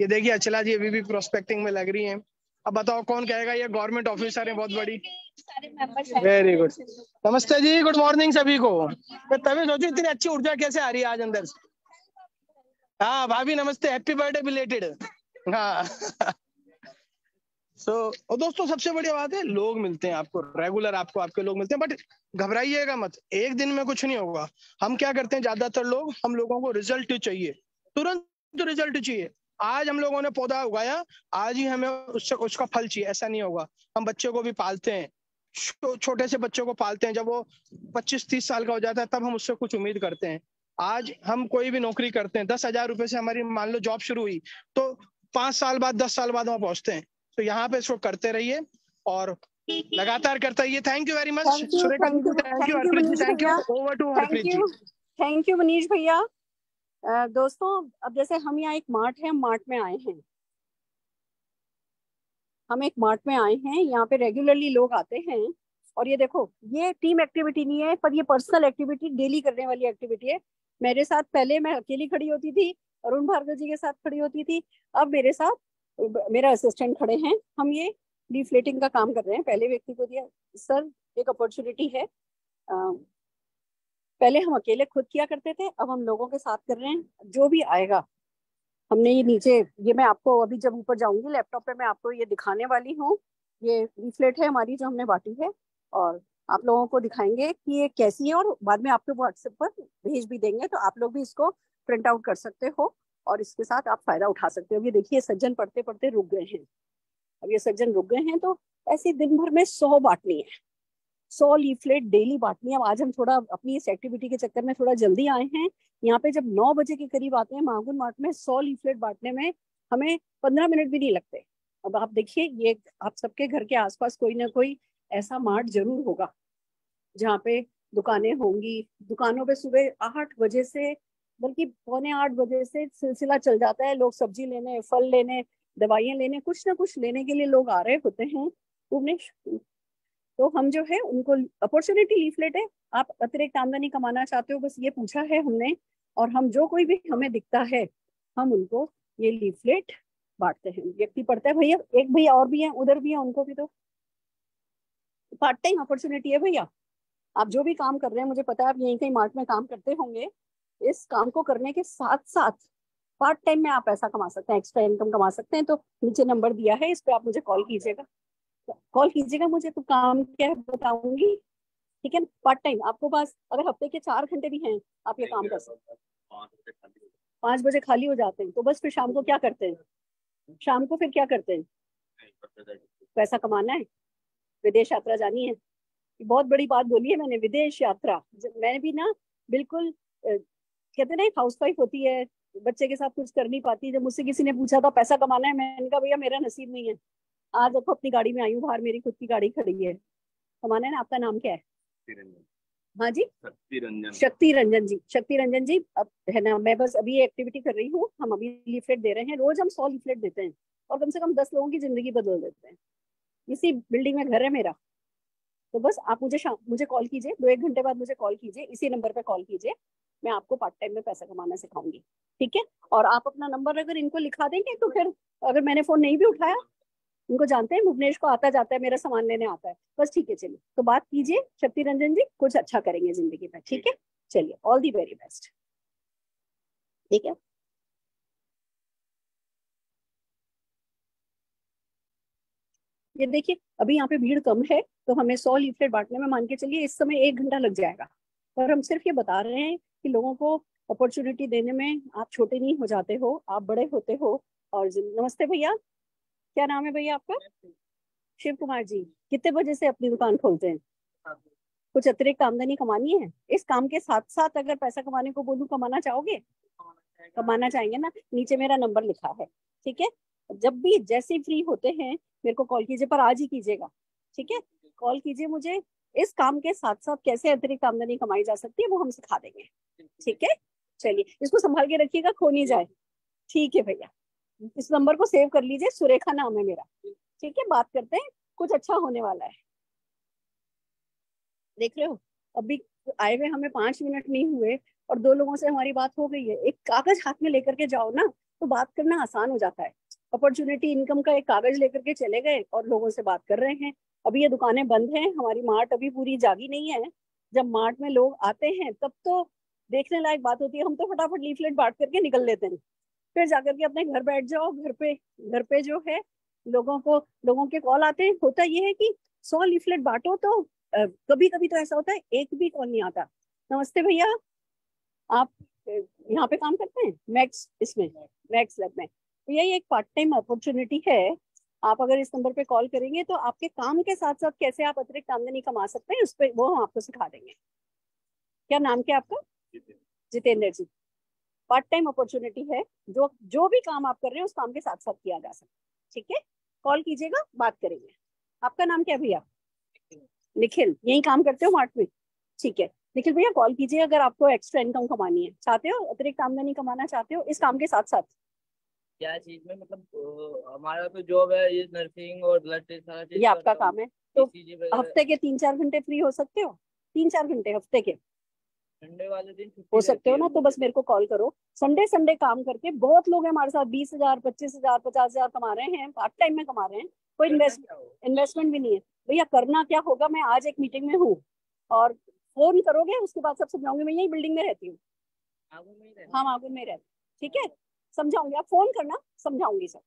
ये देखिए अचला जी अभी भी प्रोस्पेक्टिंग में लग रही हैं। अब बताओ कौन कहेगा? ये गवर्नमेंट ऑफिसर है बहुत बड़ी। वेरी गुड नमस्ते जी गुड मॉर्निंग सभी को। तभी सोचो इतनी अच्छी ऊर्जा कैसे आ रही है आज अंदर से? हाँ भाभी नमस्ते हैप्पी बर्थडे बिलेटेड हाँ। सो so, दोस्तों सबसे बढ़िया बात है लोग मिलते हैं आपको रेगुलर आपको आपके लोग मिलते हैं बट घबराइएगा मत। एक दिन में कुछ नहीं होगा। हम क्या करते हैं ज़्यादातर लोग हम लोगों को रिज़ल्ट चाहिए। तुरंत रिज़ल्ट चाहिए। आज हम लोगों ने पौधा उगाया आज ही हमें उससे उसका फल चाहिए। ऐसा नहीं होगा। हम बच्चे को भी पालते हैं। छोटे से बच्चों को पालते हैं। जब वो 25-30 साल का हो जाता है तब हम उससे कुछ उम्मीद करते हैं। आज हम कोई भी नौकरी करते हैं दस हज़ार रुपए से हमारी मान लो जॉब शुरू हुई तो पाँच साल बाद दस साल बाद वहाँ पहुँचते हैं। तो यहाँ पे इसको करते रहिए और लगातार करते रहिए। Thank you very much Surekha thank you Harpreet ji thank you over to Harpreet ji thank you Manish भैया दोस्तों अब जैसे हम यहाँ एक मार्ट है मार्ट में आए हैं। हम एक मार्ट में आए हैं यहाँ पे रेगुलरली लोग आते हैं। और ये देखो ये टीम एक्टिविटी नहीं है पर ये पर्सनल एक्टिविटी डेली करने वाली एक्टिविटी है। मेरे साथ पहले मैं अकेली खड़ी होती थी अरुण भार्गव जी के साथ खड़ी होती थी। अब मेरे साथ मेरा असिस्टेंट खड़े हैं। हम ये डिफ्लेटिंग का काम कर रहे हैं। पहले व्यक्ति को दिया। सर एक अपॉर्चुनिटी है। आ, पहले हम अकेले खुद किया करते थे। अब हम लोगों के साथ कर रहे हैं। जो भी आएगा हमने ये नीचे ये मैं आपको अभी जब ऊपर जाऊँगी लैपटॉप पे मैं आपको ये दिखाने वाली हूँ। ये रिफ्लेट है हमारी जो हमने बांटी है। और आप लोगों को दिखाएँगे कि ये कैसी है और बाद में आपको व्हाट्सएप पर भेज भी देंगे। तो आप लोग भी इसको प्रिंट आउट कर सकते हो। और इसके साथ आप फ़ायदा उठा सकते हो। ये देखिए, सज्जन पढ़ते पढ़ते रुक गए हैं। अब ये सज्जन रुक गए हैं तो ऐसे दिन भर में सौ बांटनी है। सौ लीफलेट, डेली बांटनी है। अब आज हम थोड़ा अपनी इस एक्टिविटी के चक्कर में थोड़ा जल्दी आए हैं। यहाँ पे जब नौ बजे के करीब आते हैं महागुन मार्ट में सौ लीफलेट बांटने में हमें पंद्रह मिनट भी नहीं लगते। अब आप देखिए, ये आप सबके घर के आसपास कोई ना कोई ऐसा मार्ट ज़रूर होगा, जहाँ पे दुकानें होंगी। दुकानों पे सुबह आठ बजे से बल्कि पौने आठ बजे से सिलसिला चल जाता है। लोग सब्ज़ी लेने, फल लेने, दवाइयाँ लेने, कुछ ना कुछ लेने के लिए लोग आ रहे होते हैं भुवनेश्वर तो हम जो है, उनको अपॉर्चुनिटी लीफलेट है। आप अतिरिक्त आमदनी कमाना चाहते हो, बस ये पूछा है हमने। और हम जो कोई भी हमें दिखता है, हम उनको ये लीफलेट बांटते हैं। व्यक्ति पढ़ता है, भैया, एक भैया और भी है, उधर भी है, उनको भी तो। पार्ट टाइम अपॉर्चुनिटी है भैया। आप जो भी काम कर रहे हैं, मुझे पता है, आप यहीं कहीं मार्ट में काम करते होंगे। इस काम को करने के साथ साथ पार्ट टाइम में आप पैसा कमा सकते हैं एक्स्ट्रा इनकम कमा सकते हैं तो नीचे नंबर दिया है, इस पर आप मुझे कॉल कीजिएगा। कॉल कीजिएगा मुझे तो काम क्या बताऊँगी। ठीक है पार्ट टाइम आपको पास अगर हफ़्ते के चार घंटे भी हैं, आप ये काम कर सकते हैं। पाँच बजे खाली हो जाते हैं तो बस फिर शाम को क्या करते हैं? शाम को फिर क्या करते हैं? पैसा कमाना है, विदेश यात्रा जानी है। बहुत बड़ी बात बोली है मैंने, विदेश यात्रा। मैंने भी ना, बिल्कुल कहते ना हाउस वाइफ होती है बच्चे के साथ कुछ कर नहीं पाती जब मुझसे किसी ने पूछा था पैसा कमाना है? मैंने कहा भैया मेरा नसीब नहीं है। आज देखो अपनी गाड़ी में आई हूँ बाहर मेरी खुद की गाड़ी खड़ी है। कमाना है ना आपका नाम क्या है? हाँ जी? शक्ति रंजन शक्ति रंजन जी। शक्ति रंजन जी अब है ना मैं बस अभी एक्टिविटी कर रही हूँ हम अभी लिफलेट दे रहे हैं। रोज हम सौ लिफलेट देते हैं और कम से कम दस लोगों की ज़िंदगी बदल देते हैं। इसी बिल्डिंग में घर है मेरा। तो बस आप मुझे शाम मुझे कॉल कीजिए दो एक घंटे बाद मुझे कॉल कीजिए इसी नंबर पर कॉल कीजिए। मैं आपको पार्ट टाइम में पैसा कमाना सिखाऊँगी, ठीक है? और आप अपना नंबर अगर इनको लिखा देंगे तो फिर अगर मैंने फ़ोन नहीं भी उठाया, उनको जानते हैं, भुवनेश को आता जाता है, मेरा सामान लेने आता है, बस ठीक है, चलिए। तो बात कीजिए, शक्ति रंजन जी, कुछ अच्छा करेंगे ज़िंदगी में, ठीक है? चलिए ऑल दी वेरी बेस्ट ठीक है? ये देखिए, अभी यहाँ पे भीड़ कम है तो हमें सौ लीफलेट बांटने में मान के चलिए, इस समय एक घंटा लग जाएगा। पर हम सिर्फ़ ये बता रहे हैं कि लोगों को अपॉर्चुनिटी देने में आप छोटे नहीं हो जाते हो, आप बड़े होते हो और नमस्ते भैया। क्या नाम है भैया आपका? शिव कुमार जी। कितने बजे से अपनी दुकान खोलते हैं? कुछ अतिरिक्त आमदनी कमानी है? इस काम के साथ साथ अगर पैसा कमाने को बोलूँ, कमाना चाहोगे? कमाना चाहेंगे ना? नीचे मेरा नंबर लिखा है, ठीक है? जब भी जैसे फ्री होते हैं, मेरे को कॉल कीजिए, पर आज ही कीजिएगा, ठीक है? कॉल कीजिए मुझे इस काम के साथ साथ कैसे अतिरिक्त आमदनी कमाई जा सकती है, वो हम सिखा देंगे। ठीक है? चलिए, इसको संभाल के रखिएगा खो नहीं जाए। ठीक है भैया। इस नंबर को सेव कर लीजिए, सुरेखा नाम है मेरा। ठीक है, बात करते हैं, कुछ अच्छा होने वाला है। देख रहे हो? अभी आए हुए हमें पाँच मिनट नहीं हुए और दो लोगों से हमारी बात हो गई है। एक कागज़ हाथ में लेकर के जाओ ना तो बात करना आसान हो जाता है। अपॉर्चुनिटी इनकम का एक कागज़ लेकर के चले गए और लोगों से बात कर रहे हैं। अभी ये दुकानें बंद हैं, हमारी मार्ट अभी पूरी जागी नहीं है। जब मार्ट में लोग आते हैं, तब तो देखने लायक बात होती है, हम तो फटाफट लीफलेट बांट करके निकल लेते हैं। फिर जाकर के अपने घर बैठ जाओ, घर पे घर पे जो है, लोगों को, लोगों के कॉल आते हैं। होता ये है कि सौ लीफलेट बांटो तो कभी कभी तो ऐसा होता है, एक भी कॉल नहीं आता। नमस्ते भैया, आप यहाँ पे काम करते हैं? मैक्स, इसमें, मैक्स लैब में। तो यही एक पार्ट टाइम अपॉर्चुनिटी है आप अगर इस नंबर पे कॉल करेंगे तो आपके काम के साथ साथ कैसे आप अतिरिक्त आमदनी कमा सकते हैं उस पर वो हम आपको सिखा देंगे। क्या नाम क्या आपका? जितेंद्र। जी। पार्ट टाइम अपॉर्चुनिटी है जो जो भी काम आप कर रहे हैं उस काम के साथ साथ किया जा सकता है। ठीक है? कॉल कीजिएगा बात करेंगे। आपका नाम क्या भैया? निखिल। यही काम करते हो मार्ट में? ठीक है। निखिल भैया कॉल कीजिए अगर आपको एक्स्ट्रा इनकम कमानी है। चाहते हो अतिरिक्त आमदनी कमाना चाहते हो इस काम के साथ साथ क्या चीज़ में? मतलब हमारा तो जॉब है ये नर्सिंग और ब्लड टेस्ट सारा चीज़ ये आपका काम है? तो हफ़्ते के तीन चार घंटे फ्री हो सकते हो? तीन चार घंटे हफ़्ते के? संडे वाले दिन हो सकते हो ना तो बस मेरे को कॉल करो। संडे संडे काम करके बहुत लोग हैं हमारे साथ बीस हज़ार पच्चीस हज़ार पचास हज़ार कमा रहे हैं पार्ट टाइम में कमा रहे हैं। कोई इन्वेस्ट इन्वेस्टमेंट भी नहीं है। भैया करना क्या होगा? मैं आज एक मीटिंग में हूँ और फ़ोन करोगे उसके बाद सब समझाऊँगी। मैं यही बिल्डिंग में रहती हूँ। हाँ मागुर में रहती ठीक है। समझाऊँगी। आप फ़ोन करना समझाऊँगी सर।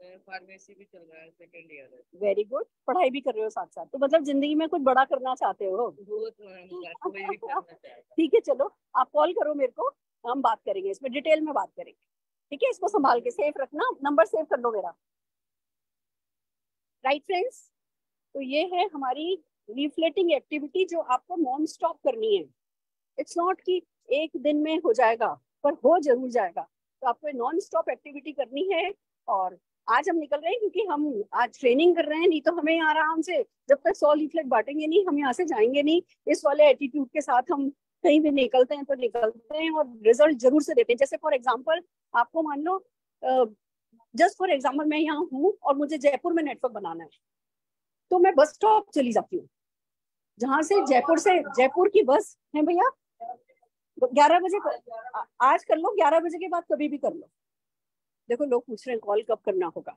फार्मेसी भी चल रहा है सेकंड ईयर है। वेरी गुड पढ़ाई भी कर रहे हो साथ साथ तो मतलब ज़िंदगी में कुछ बड़ा करना चाहते हो? *laughs* ठीक है चलो। आप कॉल करो मेरे को हम बात करेंगे। इसमें डिटेल में बात करेंगे। ठीक है? इसको संभाल के सेफ़ रखना। नंबर सेव कर लो मेरा। राइट फ्रेंड्स तो ये है हमारी रिफ्लेटिंग एक्टिविटी जो आपको नॉन स्टॉप करनी है। इट्स नॉट कि एक दिन में हो जाएगा पर हो ज़रूर जाएगा। तो आपको नॉन स्टॉप एक्टिविटी करनी है और आज हम निकल रहे हैं क्योंकि हम आज ट्रेनिंग कर रहे हैं, नहीं तो हमें आराम से, जब तक सौ लीफलेट बांटेंगे नहीं, हम यहाँ से जाएँगे नहीं। इस वाले एटीट्यूड के साथ हम कहीं भी निकलते हैं तो निकलते हैं और रिज़ल्ट ज़रूर से देते हैं। जैसे फॉर एग्ज़ाम्पल आपको मान लो जस्ट फॉर एग्ज़ाम्पल मैं यहाँ हूँ और मुझे जयपुर में नेटवर्क बनाना है तो मैं बस स्टॉप चली जाती हूँ। जहाँ से जयपुर से, जयपुर की बस है भैया ग्यारह बजे आज कर लो, ग्यारह बजे के बाद कभी भी कर लो। देखो, लोग पूछ रहे हैं, कॉल कब करना होगा?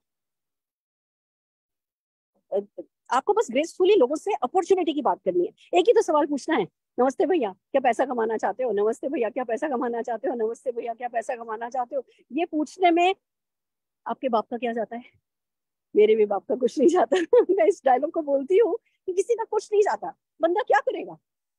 आपको बस ग्रेसफुली लोगों से अपॉर्चुनिटी की बात करनी है। एक ही तो सवाल पूछना है। नमस्ते भैया, क्या पैसा कमाना चाहते हो? नमस्ते भैया, क्या पैसा कमाना चाहते हो? नमस्ते भैया, क्या पैसा कमाना चाहते हो? ये पूछने में आपके बाप का क्या जाता है? मेरे भी बाप का कुछ नहीं जाता। *laughs* मैं इस डायलॉग को बोलती हूँ कि किसी का कुछ नहीं जाता। बंदा क्या करेगा?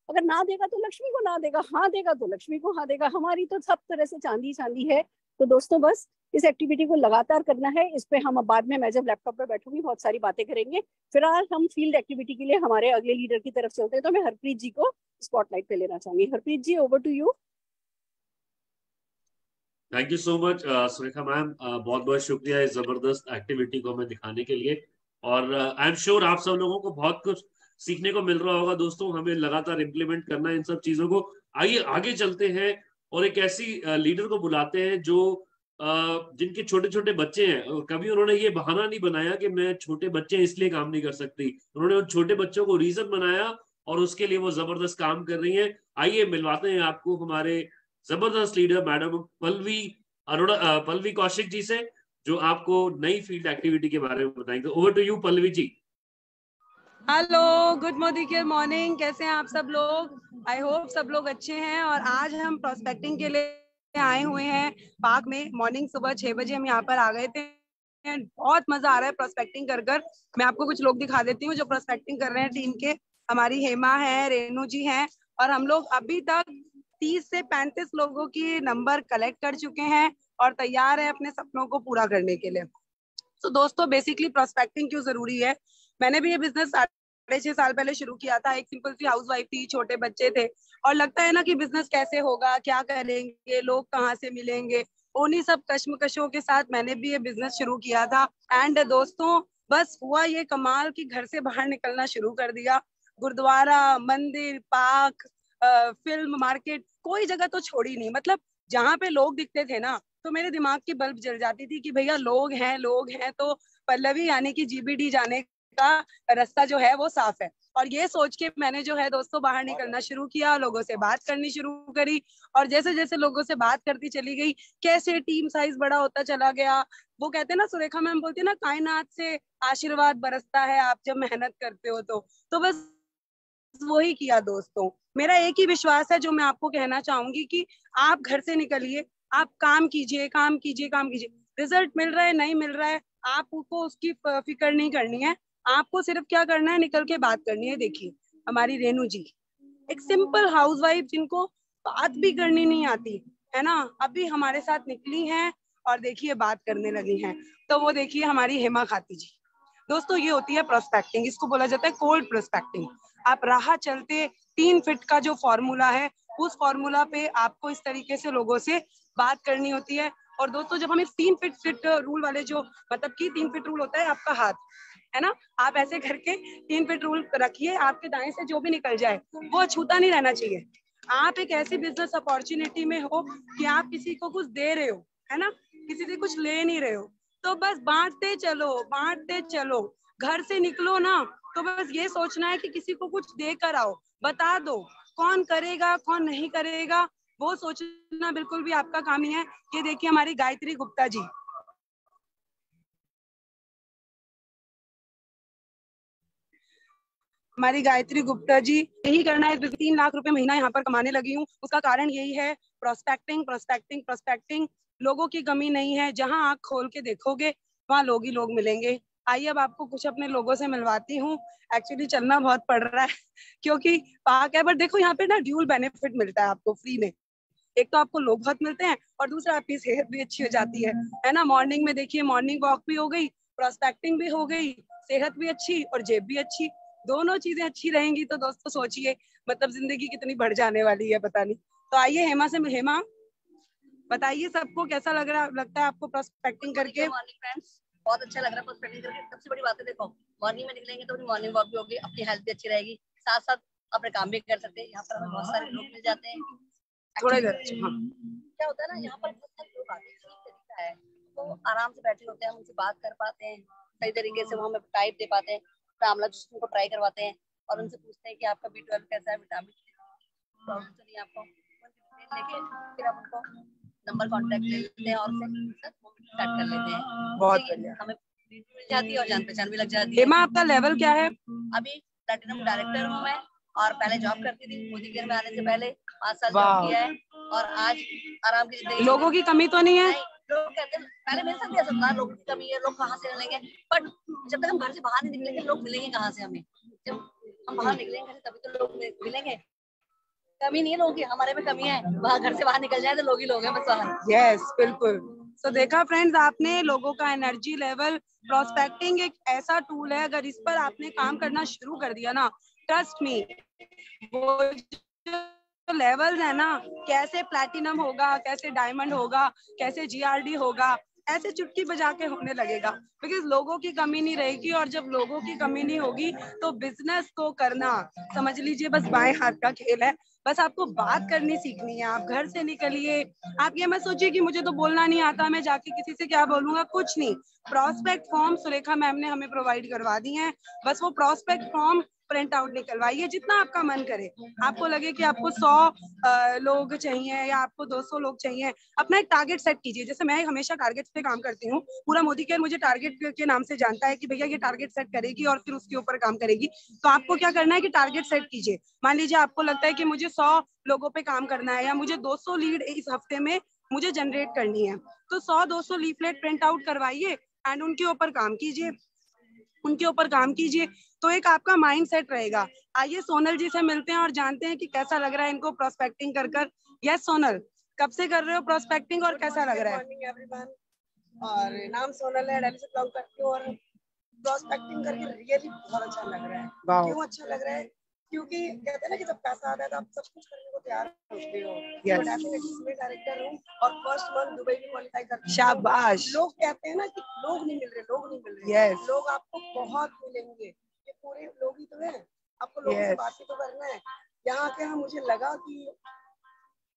अगर ना देगा तो लक्ष्मी को ना देगा हाँ देगा तो लक्ष्मी को हाँ देगा। हमारी तो सब तरह से चांदी चांदी है। तो दोस्तों बस, इस एक्टिविटी को लगातार करना है। इस पे हम बाद में, मैं जब लैपटॉप पे बैठूँगी, बहुत सारी बातें करेंगे। फ़िलहाल हम फ़ील्ड एक्टिविटी के लिए हमारे अगले लीडर की तरफ़ चलते हैं। तो मैं हरप्रीत जी को स्पॉटलाइट पे लेना चाहूँगी। Harpreet ji over to you thank you so much Surekha ma'am बहुत बहुत शुक्रिया इस ज़बरदस्त एक्टिविटी को हमें दिखाने के लिए। और आई एम श्योर आप सब लोगों को बहुत कुछ सीखने को मिल रहा होगा दोस्तों, हमें लगातार इम्प्लीमेंट करना है इन सब चीज़ों को। आइए, आगे चलते हैं और एक ऐसी लीडर को बुलाते हैं जो जिनके छोटे छोटे बच्चे हैं। कभी उन्होंने ये बहाना नहीं बनाया कि मैं छोटे बच्चे इसलिए काम नहीं कर सकती। उन्होंने उन छोटे बच्चों को रीजन बनाया और उसके लिए वो ज़बरदस्त काम कर रही हैं। आइए, मिलवाते हैं आपको हमारे ज़बरदस्त लीडर मैडम पलवी अरोड़ा पलवी कौशिक जी से, जो आपको नई फ़ील्ड एक्टिविटी के बारे में बताएँगे। Over to you Pallavi ji. Hello, good morning morning, कैसे हैं आप सब लोग? आई होप सब लोग अच्छे हैं और आज हम प्रोस्पेक्टिंग के लिए आए हुए हैं पार्क में। मॉर्निंग सुबह छह बजे हम यहाँ पर आ गए थे बहुत मज़ा आ रहा है प्रोस्पेक्टिंग कर कर। मैं आपको कुछ लोग दिखा देती हूँ जो प्रोस्पेक्टिंग कर रहे हैं टीम के। हमारी हेमा है रेनू जी है और हम लोग अभी तक तीस से पैंतीस लोगों की नंबर कलेक्ट कर चुके हैं और तैयार है अपने सपनों को पूरा करने के लिए। तो दोस्तों बेसिकली प्रोस्पेक्टिंग क्यों ज़रूरी है? मैंने भी ये बिज़नेस साढ़े छह साल पहले शुरू किया था। एक सिंपल सी हाउस वाइफ थी, छोटे बच्चे थे। और लगता है ना कि बिज़नेस कैसे होगा, क्या करेंगे, लोग कहाँ से मिलेंगे? उन्हीं सब कश्मकशों के साथ मैंने भी ये बिज़नेस शुरू किया था। एंड दोस्तों, बस हुआ ये कमाल कि घर से बाहर निकलना शुरू कर दिया। गुरुद्वारा, मंदिर पार्क फ़िल्म मार्केट कोई जगह तो छोड़ी नहीं। मतलब जहाँ पे लोग दिखते थे ना तो मेरे दिमाग की बल्ब जल जाती थी कि भैया लोग हैं लोग हैं तो पल्लवी यानी कि जीबीडी जाने का रास्ता जो है वो साफ़ है। और ये सोच के मैंने जो है दोस्तों बाहर निकलना शुरू किया, लोगों से बात करनी शुरू करी और जैसे जैसे लोगों से बात करती चली गई, कैसे टीम साइज़ बड़ा होता चला गया, वो कहते हैं ना सुरेखा मैम बोलती है ना, कायनात से आशीर्वाद बरसता है आप जब मेहनत करते हो तो। तो बस वही किया दोस्तों। मेरा एक ही विश्वास है जो मैं आपको कहना चाहूँगी कि आप घर से निकलिए, आप काम कीजिए काम कीजिए काम कीजिए। रिज़ल्ट मिल रहा है, नहीं मिल रहा है, आपको उसकी फ़िक्र नहीं करनी है। आपको सिर्फ़ क्या करना है? निकल के बात करनी है। देखिए, हमारी रेनू जी, एक सिंपल हाउस वाइफ जिनको बात भी करनी नहीं आती, है ना? अभी हमारे साथ निकली हैं और देखिए, बात करने लगी हैं। तो वो देखिए, हमारी हेमा खाती जी। दोस्तों, ये होती है प्रोस्पेक्टिंग इसको बोला जाता है कोल्ड प्रोस्पेक्टिंग आप राह चलते, तीन फिट का जो फॉर्मूला है, उस फॉर्मूला पे आपको इस तरीके से लोगों से बात करनी होती है। और दोस्तों, जब हम इस तीन फिट फिट रूल वाले जो मतलब की तीन फिट रूल होता है, आपका हाथ। है ना? आप ऐसे करके तीन फिट रूल रखिए, आपके दाएँ से जो भी निकल जाए, वो छूता नहीं रहना चाहिए। आप एक ऐसी बिज़नेस अपॉर्चुनिटी में हो कि आप किसी को कुछ दे रहे हो, है ना? किसी से कुछ ले नहीं रहे हो। तो बस बांटते चलो बांटते चलो। घर से निकलो ना तो बस ये सोचना है कि किसी को कुछ दे कर आओ। बता दो, कौन करेगा, कौन नहीं करेगा? वो सोचना बिल्कुल भी आपका काम ही है। ये देखिए हमारी गायत्री गुप्ता जी। हमारी गायत्री गुप्ता जी, यही करना है तीन लाख रुपए महीना यहाँ पर कमाने लगी हूँ। उसका कारण यही है प्रोस्पेक्टिंग प्रोस्पेक्टिंग प्रोस्पेक्टिंग लोगों की कमी नहीं है, जहाँ आँख खोल के देखोगे, वहाँ लोग ही लोग मिलेंगे। आइए, अब आपको कुछ अपने लोगों से मिलवाती हूँ। एक्चुअली चलना बहुत पड़ रहा है, *laughs* क्योंकि पार्क है बट देखो यहाँ पे ना ड्यूल बेनिफिट मिलता है आपको फ्री में। एक तो आपको लोग बहुत मिलते हैं, और दूसरा आपकी सेहत भी अच्छी हो जाती है। है ना? मॉर्निंग में देखिए मॉर्निंग वॉक भी हो गई प्रोस्पेक्टिंग भी हो गई, सेहत भी अच्छी, और जेब भी अच्छी। दोनों चीज़ें अच्छी रहेंगी तो दोस्तों सोचिए मतलब ज़िंदगी कितनी बढ़ जाने वाली है पता नहीं। तो आइए हेमा से हेमा बताइए सबको कैसा लग रहा लगता है आपको प्रोस्पेक्टिंग करके? बहुत अच्छा लग रहा है प्रोस्पेक्टिंग करके। सबसे बड़ी बात है देखो मॉर्निंग में निकलेंगे तो अपनी मॉर्निंग वॉक भी होगी अपनी हेल्थ भी अच्छी रहेगी। साथ साथ अपने काम भी कर सकते हैं। यहाँ पर हमें बहुत सारे लोग मिल जाते हैं। थोड़ा इधर हाँ। क्या होता है ना यहाँ पर बहुत सारे लोग आते हैं है। तो आराम से बैठे होते हैं हम उनसे बात कर पाते हैं। सही तरीके से वो हमें टाइप दे पाते हैं। फिर आमला जूस उनको ट्राई करवाते हैं और उनसे पूछते हैं कि आपका बी ट्वेल्व कैसा है विटामिन तो नहीं आपको। लेके फिर आप उनको नंबर कांटेक्ट ले लेते हैं और स्टार्ट कर लेते हैं। बहुत तो बढ़िया। हमें मिल जाती है और जान पहचान भी लग जाती है। हेमा आपका लेवल क्या है? अभी प्लेटिनम डायरेक्टर हूँ मैं और पहले जॉब करती थी मोदी केयर में आने से पहले पाँच साल जॉब किया है और आज आराम की ज़िंदगी लोगों की कमी तो नहीं है? नहीं, लोग कहते हैं, पहले लोगों कहाँ से मिलेंगे बट जब तक हम घर से बाहर नहीं निकलेंगे, लोग मिलेंगे कहाँ से हमें? जब हम बाहर निकलेंगे तभी तो लोग मिलेंगे। कमी नहीं है लोगों की, हमारे में कमी है। घर से बाहर निकल जाए तो लोग ही लोग हैं, बस बाहर यस बिल्कुल। सो देखा फ्रेंड्स आपने लोगों का एनर्जी लेवल प्रोस्पेक्टिंग एक ऐसा टूल है, अगर इस पर आपने काम करना शुरू कर दिया ना ट्रस्ट मी वो जो लेवल्स है ना, कैसे प्लैटिनम होगा, कैसे डायमंड होगा, कैसे जीआरडी होगा, ऐसे चुटकी बजा के होने लगेगा। बिकॉज़ लोगों की कमी नहीं रहेगी और जब लोगों की कमी नहीं होगी तो बिज़नेस को करना, समझ लीजिए, बस बाएँ हाथ का खेल है। बस आपको बात करनी सीखनी है, आप घर से निकलिए। आप ये मत सोचिए कि मुझे तो बोलना नहीं आता, मैं जाके किसी से क्या बोलूँगा, कुछ नहीं। प्रोस्पेक्ट फॉर्म सुरेखा मैम ने हमें प्रोवाइड करवा दी है। बस वो प्रोस्पेक्ट फॉर्म प्रिंट आउट निकलवाइए, जितना आपका मन करे। आपको लगे कि आपको सौ लोग चाहिए या आपको 200 लोग चाहिए, अपना एक टारगेट सेट कीजिए। जैसे मैं हमेशा टारगेट पे काम करती हूँ। पूरा मोदी केयर मुझे टारगेट के नाम से जानता है कि भैया ये टारगेट सेट करेगी और फिर उसके ऊपर काम करेगी। तो आपको क्या करना है कि टारगेट सेट कीजिए। मान लीजिए आपको लगता है कि मुझे सौ लोगों पे काम करना है या मुझे दो सौ लीड इस हफ़्ते में मुझे जनरेट करनी है। तो सौ, दो सौ लीफलेट प्रिंट आउट करवाइए एंड उनके ऊपर काम कीजिए। उनके ऊपर काम कीजिए तो एक आपका माइंड सेट रहेगा। आइए सोनल जी से मिलते हैं और जानते हैं कि कैसा लग रहा है इनको प्रोस्पेक्टिंग कर कर। यस सोनल कब से कर रहे हो प्रोस्पेक्टिंग और कैसा लग रहा है? और नाम सोनल है डेली से ब्लॉग करती हूँ और प्रोस्पेक्टिंग करके रियली बहुत अच्छा लग रहा है। क्यों अच्छा लग रहा है? क्योंकि कहते हैं ना कि जब पैसा आता है तो आप सब कुछ करने को तैयार होते हो। Yes. तो डायरेक्टर हूँ और फ़र्स्ट मंथ दुबई में क्वालिफाई कर शाबाश। लोग कहते हैं ना कि लोग नहीं मिल रहे लोग नहीं मिल रहे। Yes. लोग आपको बहुत मिलेंगे। ये पूरे लोग ही तो हैं। आपको लोगों से Yes. बात ही तो करना है। यहाँ के यहाँ मुझे लगा कि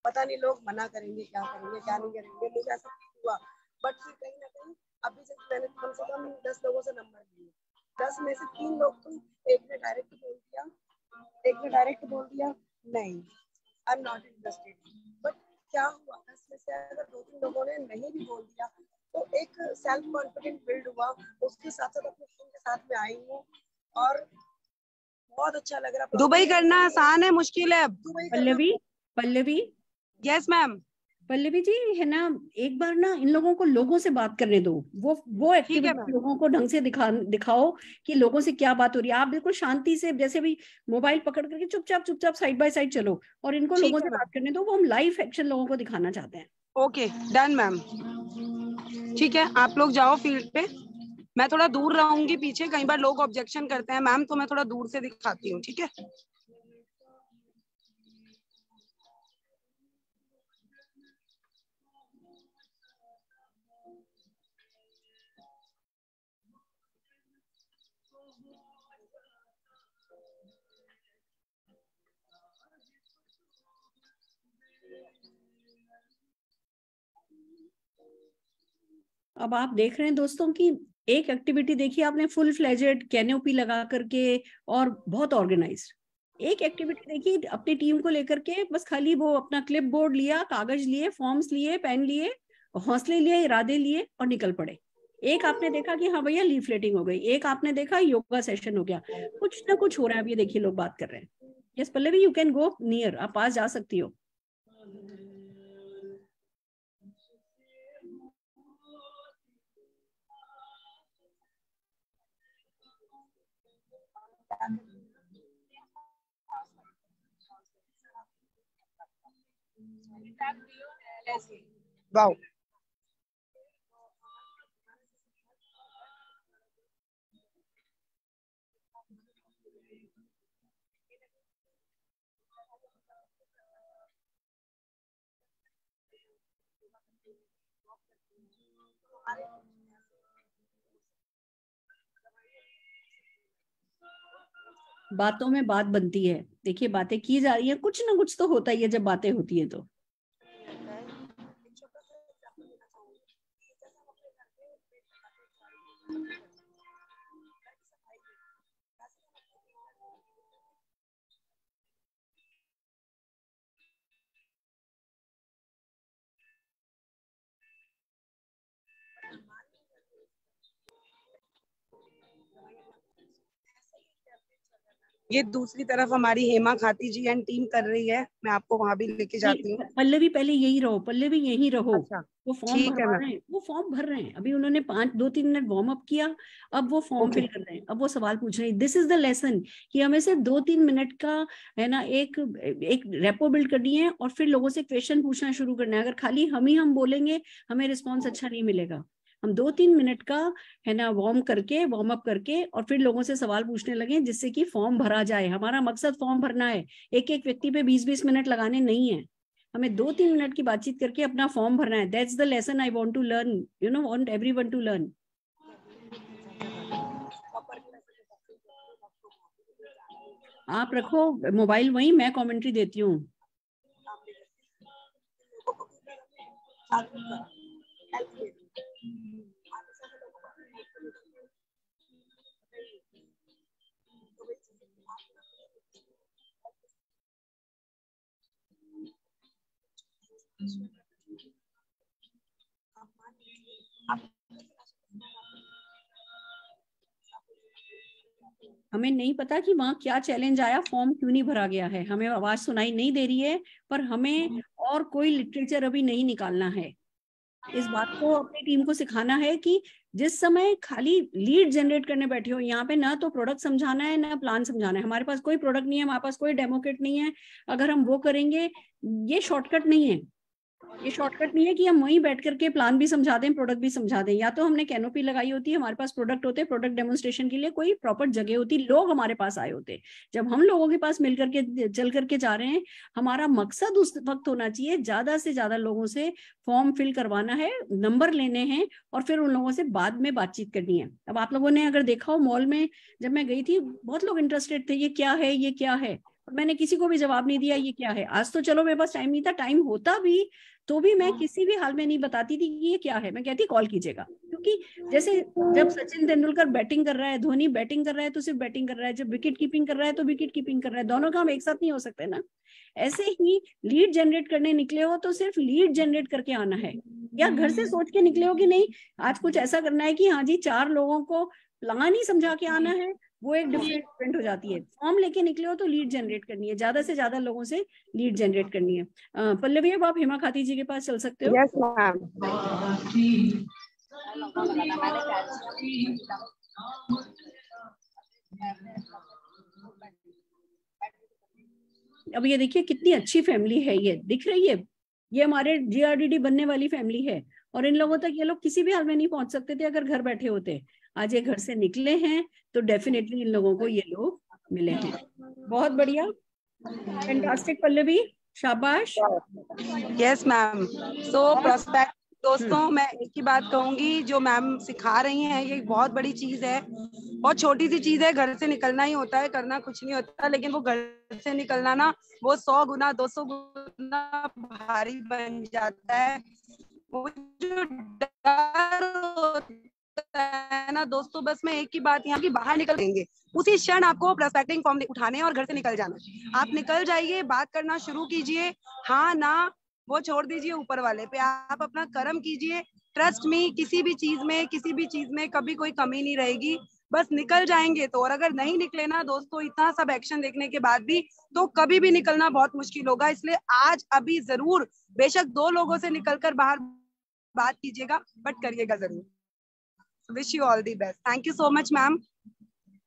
पता नहीं लोग मना करेंगे क्या करेंगे क्या नहीं करेंगे मुझे ऐसा हुआ। बट फिर कहीं ना कहीं अभी से मैंने कम से कम दस लोगों से नंबर लिए दस में से तीन लोग तो एक ने डायरेक्ट बोल दिया। एक ने डायरेक्ट बोल दिया नहीं I am not interested but क्या हुआ? दस में से अगर दो तीन लोगों ने नहीं भी बोल दिया तो एक सेल्फ कॉन्फिडेंट बिल्ड हुआ। उसके साथ साथ अपने टीम के साथ में आई हूँ और बहुत अच्छा लग रहा दुबई करना आसान है मुश्किल है पल्लवी? पल्लवी? यस मैम पल्लवी जी है ना एक बार ना इन लोगों को लोगों से बात करने दो। वो वो एक्टिविटी लोगों को ढंग से दिखा दिखाओ कि लोगों से क्या बात हो रही है। आप बिल्कुल शांति से जैसे भी मोबाइल पकड़ करके चुपचाप चुपचाप साइड बाय साइड चलो और इनको लोगों से बात करने दो। वो हम लाइव एक्शन लोगों को दिखाना चाहते हैं। Okay done ma'am. ठीक है आप लोग जाओ फ़ील्ड पे। मैं थोड़ा दूर रहूँगी पीछे कई बार लोग ऑब्जेक्शन करते हैं। मैम तो मैं थोड़ा दूर से दिखाती हूँ ठीक है? अब आप देख रहे हैं दोस्तों कि एक एक्टिविटी देखिए आपने फुल फ्लेजेड कैनोपी लगा करके और बहुत ऑर्गेनाइज्ड एक एक्टिविटी देखिए अपनी टीम को लेकर के बस खाली वो अपना क्लिप बोर्ड लिया, कागज़ लिए फॉर्म्स लिए पेन लिए, हौसले लिए, इरादे लिए और निकल पड़े। एक आपने देखा कि हाँ भैया लीफलेटिंग हो गई। एक आपने देखा योगा सेशन हो गया। कुछ ना कुछ हो रहा है अब ये देखिए लोग बात कर रहे हैं। Yes Pallavi you can go near आप पास जा सकती हो। वाओ बातों में बात बनती है। देखिए, बातें की जा रही है, कुछ ना कुछ तो होता ही है जब बातें होती है तो। ये दूसरी तरफ़ हमारी हेमा खाती जी एंड टीम कर रही है। मैं आपको वहाँ भी लेके जाती हूँ। पल्लवी पहले यही रहो पल्लवी यही रहो। अच्छा, वो फॉर्म है मैम। रहे हैं वो फॉर्म भर रहे हैं। अभी उन्होंने पाँच दो तीन मिनट वार्म अप किया अब वो फॉर्म फिल कर रहे हैं। अब वो सवाल पूछ रहे हैं। दिस इज़ द लेसन कि हमें सिर्फ़ दो तीन मिनट का है ना एक एक रेपो बिल्ड करनी है और फिर लोगों से क्वेश्चन पूछना शुरू करना है। अगर खाली हम ही हम बोलेंगे हमें रिस्पॉन्स अच्छा नहीं मिलेगा। हम दो तीन मिनट का, है ना वार्म करके वार्म अप करके और फिर लोगों से सवाल पूछने लगे जिससे कि फॉर्म भरा जाए। हमारा मकसद फॉर्म भरना है। एक एक व्यक्ति पे बीस बीस मिनट लगाने नहीं है। हमें दो तीन मिनट की बातचीत करके अपना फॉर्म भरना है। That's the lesson I want to learn you know want everyone to learn आप रखो मोबाइल वही, मैं कमेंट्री देती हूँ। हमें नहीं पता कि वहाँ क्या चैलेंज आया फॉर्म क्यों नहीं भरा गया है। हमें आवाज़ सुनाई नहीं दे रही है, पर हमें और कोई लिटरेचर अभी नहीं निकालना है। इस बात को अपनी टीम को सिखाना है कि जिस समय खाली लीड जनरेट करने बैठे हो, यहाँ पे ना तो प्रोडक्ट समझाना है, ना प्लान समझाना है। हमारे पास कोई प्रोडक्ट नहीं है, हमारे पास कोई डेमो किट नहीं है। अगर हम वो करेंगे, ये शॉर्टकट नहीं है। ये शॉर्टकट नहीं है कि हम वहीं बैठ करके प्लान भी समझा दें प्रोडक्ट भी समझा दें या तो हमने कैनोपी लगाई होती है, हमारे पास प्रोडक्ट होते हैं प्रोडक्ट डेमोन्स्ट्रेशन के लिए कोई प्रॉपर जगह होती, लोग हमारे पास आए होते। जब हम लोगों के पास मिल करके, चल करके जा रहे हैं, हमारा मकसद उस वक्त होना चाहिए, ज़्यादा से ज़्यादा लोगों से फॉर्म फिल करवाना है नंबर लेने हैं और फिर उन लोगों से बाद में बातचीत करनी है। अब आप लोगों ने अगर देखा हो मॉल में जब मैं गई थी, बहुत लोग इंटरेस्टेड थे, ये क्या है, ये क्या है? और मैंने किसी को भी जवाब नहीं दिया ये क्या है? आज तो चलो मेरे पास टाइम नहीं था टाइम होता भी तो भी मैं किसी भी हाल में नहीं बताती थी कि ये क्या है। मैं कहती कॉल कीजिएगा। क्योंकि जैसे जब सचिन तेंदुलकर बैटिंग कर रहा है धोनी बैटिंग कर रहा है तो सिर्फ़ बैटिंग कर रहा है। जब विकेट कीपिंग कर रहा है तो विकेट कीपिंग कर रहा है। दोनों काम एक साथ नहीं हो सकते ना। ऐसे ही लीड जनरेट करने निकले हो तो सिर्फ़ लीड जनरेट करके आना है। या घर से सोच के निकले हो कि नहीं आज कुछ ऐसा करना है कि हाँ जी चार लोगों को प्लान ही समझा के आना है। वो एक डिफरेंट डिफरेंट हो जाती है। फॉर्म लेके निकले हो तो लीड जनरेट करनी है। ज़्यादा से ज़्यादा लोगों से लीड जनरेट करनी है। पल्लवी अब आप हेमा खाती जी के पास चल सकते हो। यस मैम अब ये देखिए कितनी अच्छी फैमिली है ये। दिख रही है? ये हमारे जीआरडीडी बनने वाली फैमिली है। और इन लोगों तक ये लोग किसी भी हाल में नहीं पहुँच सकते थे अगर घर बैठे होते। आज ये घर से निकले हैं तो डेफिनेटली इन लोगों को ये लोग मिले हैं। बहुत बढ़िया। फैंटास्टिक पल्लवी। शाबाश। यस मैम सो प्रोस्पेक्ट दोस्तों मैं एक ही बात कहूँगी जो मैम सिखा रही हैं ये बहुत बड़ी चीज़ है। बहुत छोटी सी चीज़ है घर से निकलना ही होता है करना कुछ नहीं होता लेकिन वो घर से निकलना ना वो सौ गुना दो सौ गुना भारी बन जाता है। वो जो डर है ना? दोस्तों, बस मैं एक ही बात यहाँ की बाहर निकल देंगे उसी क्षण आपको प्रोस्पेक्टिंग फॉर्म उठाने और घर से निकल जाना। आप निकल जाइए, बात करना शुरू कीजिए। हाँ ना, वो छोड़ दीजिए ऊपर वाले पे। आप अपना कर्म कीजिए। ट्रस्ट में किसी भी चीज़ में, किसी भी चीज़ में कभी कोई कमी नहीं रहेगी। बस निकल जाएँगे तो। और अगर नहीं निकले ना, दोस्तों, इतना सब एक्शन देखने के बाद भी तो कभी भी निकलना बहुत मुश्किल होगा। इसलिए आज, अभी ज़रूर, बेशक दो लोगों से निकलकर बाहर बात कीजिएगा बट करिएगा ज़रूर। Wish you all the best thank you so much ma'am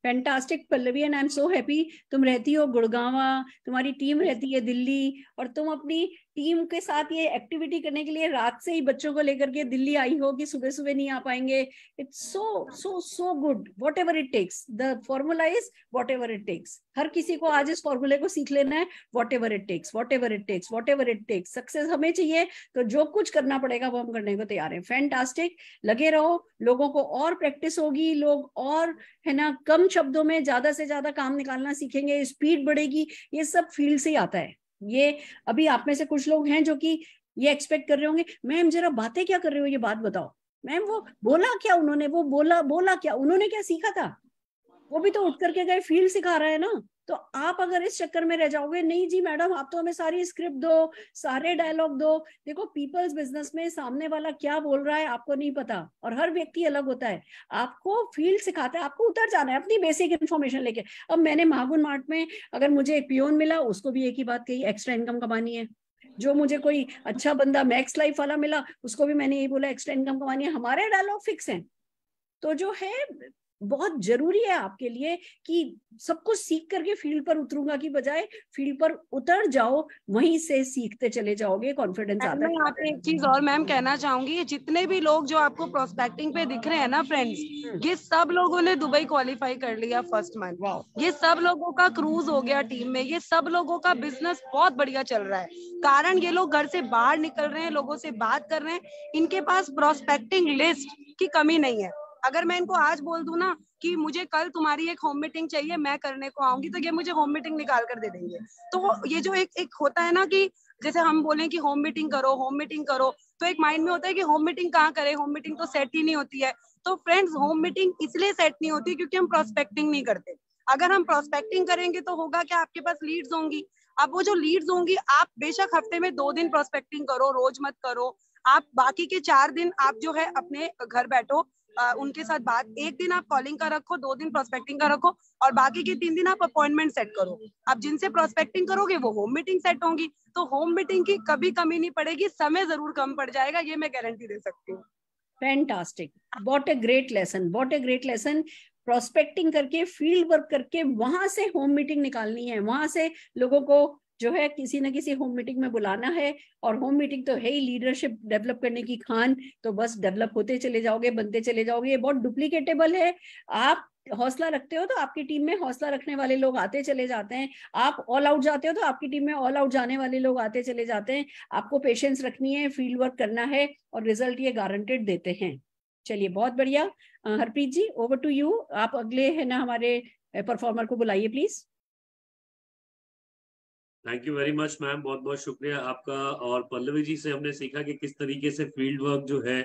fantastic Pallavi and I am so happy तुम रहती हो गुड़गावा, तुम्हारी टीम रहती है दिल्ली, और तुम अपनी टीम के साथ ये एक्टिविटी करने के लिए रात से ही बच्चों को लेकर के दिल्ली आई हो कि सुबह सुबह नहीं आ पाएँगे। It's so so so good whatever it takes the formula is whatever it takes हर किसी को आज इस फॉर्मूले को सीख लेना है। Whatever it takes whatever it takes whatever it takes success हमें चाहिए। तो जो कुछ करना पड़ेगा वो हम करने को तैयार है। फैंटास्टिक लगे रहो। लोगों को और प्रैक्टिस होगी। लोग और, है ना, कम शब्दों में ज़्यादा से ज़्यादा काम निकालना सीखेंगे। स्पीड बढ़ेगी। ये सब फ़ील्ड से ही आता है। ये अभी आप में से कुछ लोग हैं जो कि ये एक्सपेक्ट कर रहे होंगे, मैम, जरा बातें क्या कर रहे हो? ये बात बताओ। मैम, वो बोला क्या उन्होंने? वो बोला बोला क्या? उन्होंने क्या सीखा था? वो भी तो उठ करके गए, फ़ील्ड सिखा रहा है ना। तो आप अगर इस चक्कर में रह जाओगे, नहीं जी मैडम, आप तो हमें सारी स्क्रिप्ट दो, सारे डायलॉग दो। देखो, पीपल्स बिज़नेस में सामने वाला क्या बोल रहा है, आपको नहीं पता। और हर व्यक्ति अलग होता है। आपको फ़ील्ड सिखाता है, आपको उतर जाना है अपनी बेसिक इन्फॉर्मेशन लेके। अब मैंने महागुन मार्ट में अगर मुझे एक पियोन मिला, उसको भी एक ही बात कही एक्स्ट्रा इनकम कमानी है। जो मुझे कोई अच्छा बंदा मैक्स लाइफ वाला मिला, उसको भी मैंने यही बोला एक्स्ट्रा इनकम कमानी है। हमारे डायलॉग फिक्स हैं। तो जो है बहुत ज़रूरी है आपके लिए कि सब कुछ सीख करके फ़ील्ड पर उतरूँगा की बजाय फ़ील्ड पर उतर जाओ वहीं से सीखते चले जाओगे कॉन्फिडेंस आता मैं यहाँ पे एक चीज़ और मैम कहना चाहूँगी जितने भी लोग जो आपको प्रोस्पेक्टिंग पे दिख रहे हैं ना फ्रेंड्स ये सब लोगों ने दुबई क्वालिफाई कर लिया फ़र्स्ट मंथ ये सब लोगों का क्रूज हो गया टीम में ये सब लोगों का बिज़नेस बहुत बढ़िया चल रहा है। कारण ये लोग घर से बाहर निकल रहे हैं लोगों से बात कर रहे हैं इनके पास प्रोस्पेक्टिंग लिस्ट की कमी नहीं है। अगर मैं इनको आज बोल दू ना कि मुझे कल तुम्हारी एक होम मीटिंग चाहिए, मैं करने को आऊँगी तो ये मुझे होम मीटिंग निकाल कर दे देंगे। तो ये जो एक एक होता है ना कि जैसे हम बोले कि होम मीटिंग करो होम मीटिंग करो तो एक माइंड में होता है कि होम मीटिंग कहाँ करे? होम मीटिंग तो सेट ही नहीं होती है। तो फ्रेंड्स होम मीटिंग इसलिए सेट नहीं होती क्योंकि हम प्रोस्पेक्टिंग नहीं करते। अगर हम प्रोस्पेक्टिंग करेंगे तो होगा क्या आपके पास लीड्स होंगी। अब वो जो लीड्स होंगी, आप बेशक हफ़्ते में दो दिन प्रोस्पेक्टिंग करो, रोज मत करो। आप बाकी के चार दिन आप जो है अपने घर बैठो आ, उनके साथ बात एक दिन आप कॉलिंग का रखो दो दिन प्रोस्पेक्टिंग का रखो और बाकी के तीन दिन आप अपॉइंटमेंट सेट करो। आप जिनसे प्रोस्पेक्टिंग करोगे वो होम मीटिंग सेट होंगी। तो होम मीटिंग की कभी कमी नहीं पड़ेगी समय ज़रूर कम पड़ जाएगा ये मैं गारंटी दे सकती हूँ। Fantastic what a great lesson what a great lesson prospecting करके फ़ील्ड वर्क करके वहाँ से होम मीटिंग निकालनी है वहाँ से लोगों को जो है किसी ना किसी होम मीटिंग में बुलाना है और होम मीटिंग तो है ही लीडरशिप डेवलप करने की खान तो बस डेवलप होते चले जाओगे, बनते चले जाओगे, ये बहुत डुप्लीकेटेबल है। आप हौसला रखते हो तो आपकी टीम में हौसला रखने वाले लोग आते चले जाते हैं। आप ऑल आउट जाते हो तो आपकी टीम में ऑल आउट जाने वाले लोग आते चले जाते हैं। आपको पेशेंस रखनी है फ़ील्ड वर्क करना है और रिज़ल्ट ये गारंटेड देते हैं। चलिए, बहुत बढ़िया। Harpreet ji over to you आप अगले है ना हमारे परफॉर्मर को बुलाइए please thank you very much ma'am बहुत बहुत शुक्रिया आपका। और पल्लवी जी से हमने सीखा कि किस तरीके से फ़ील्ड वर्क जो है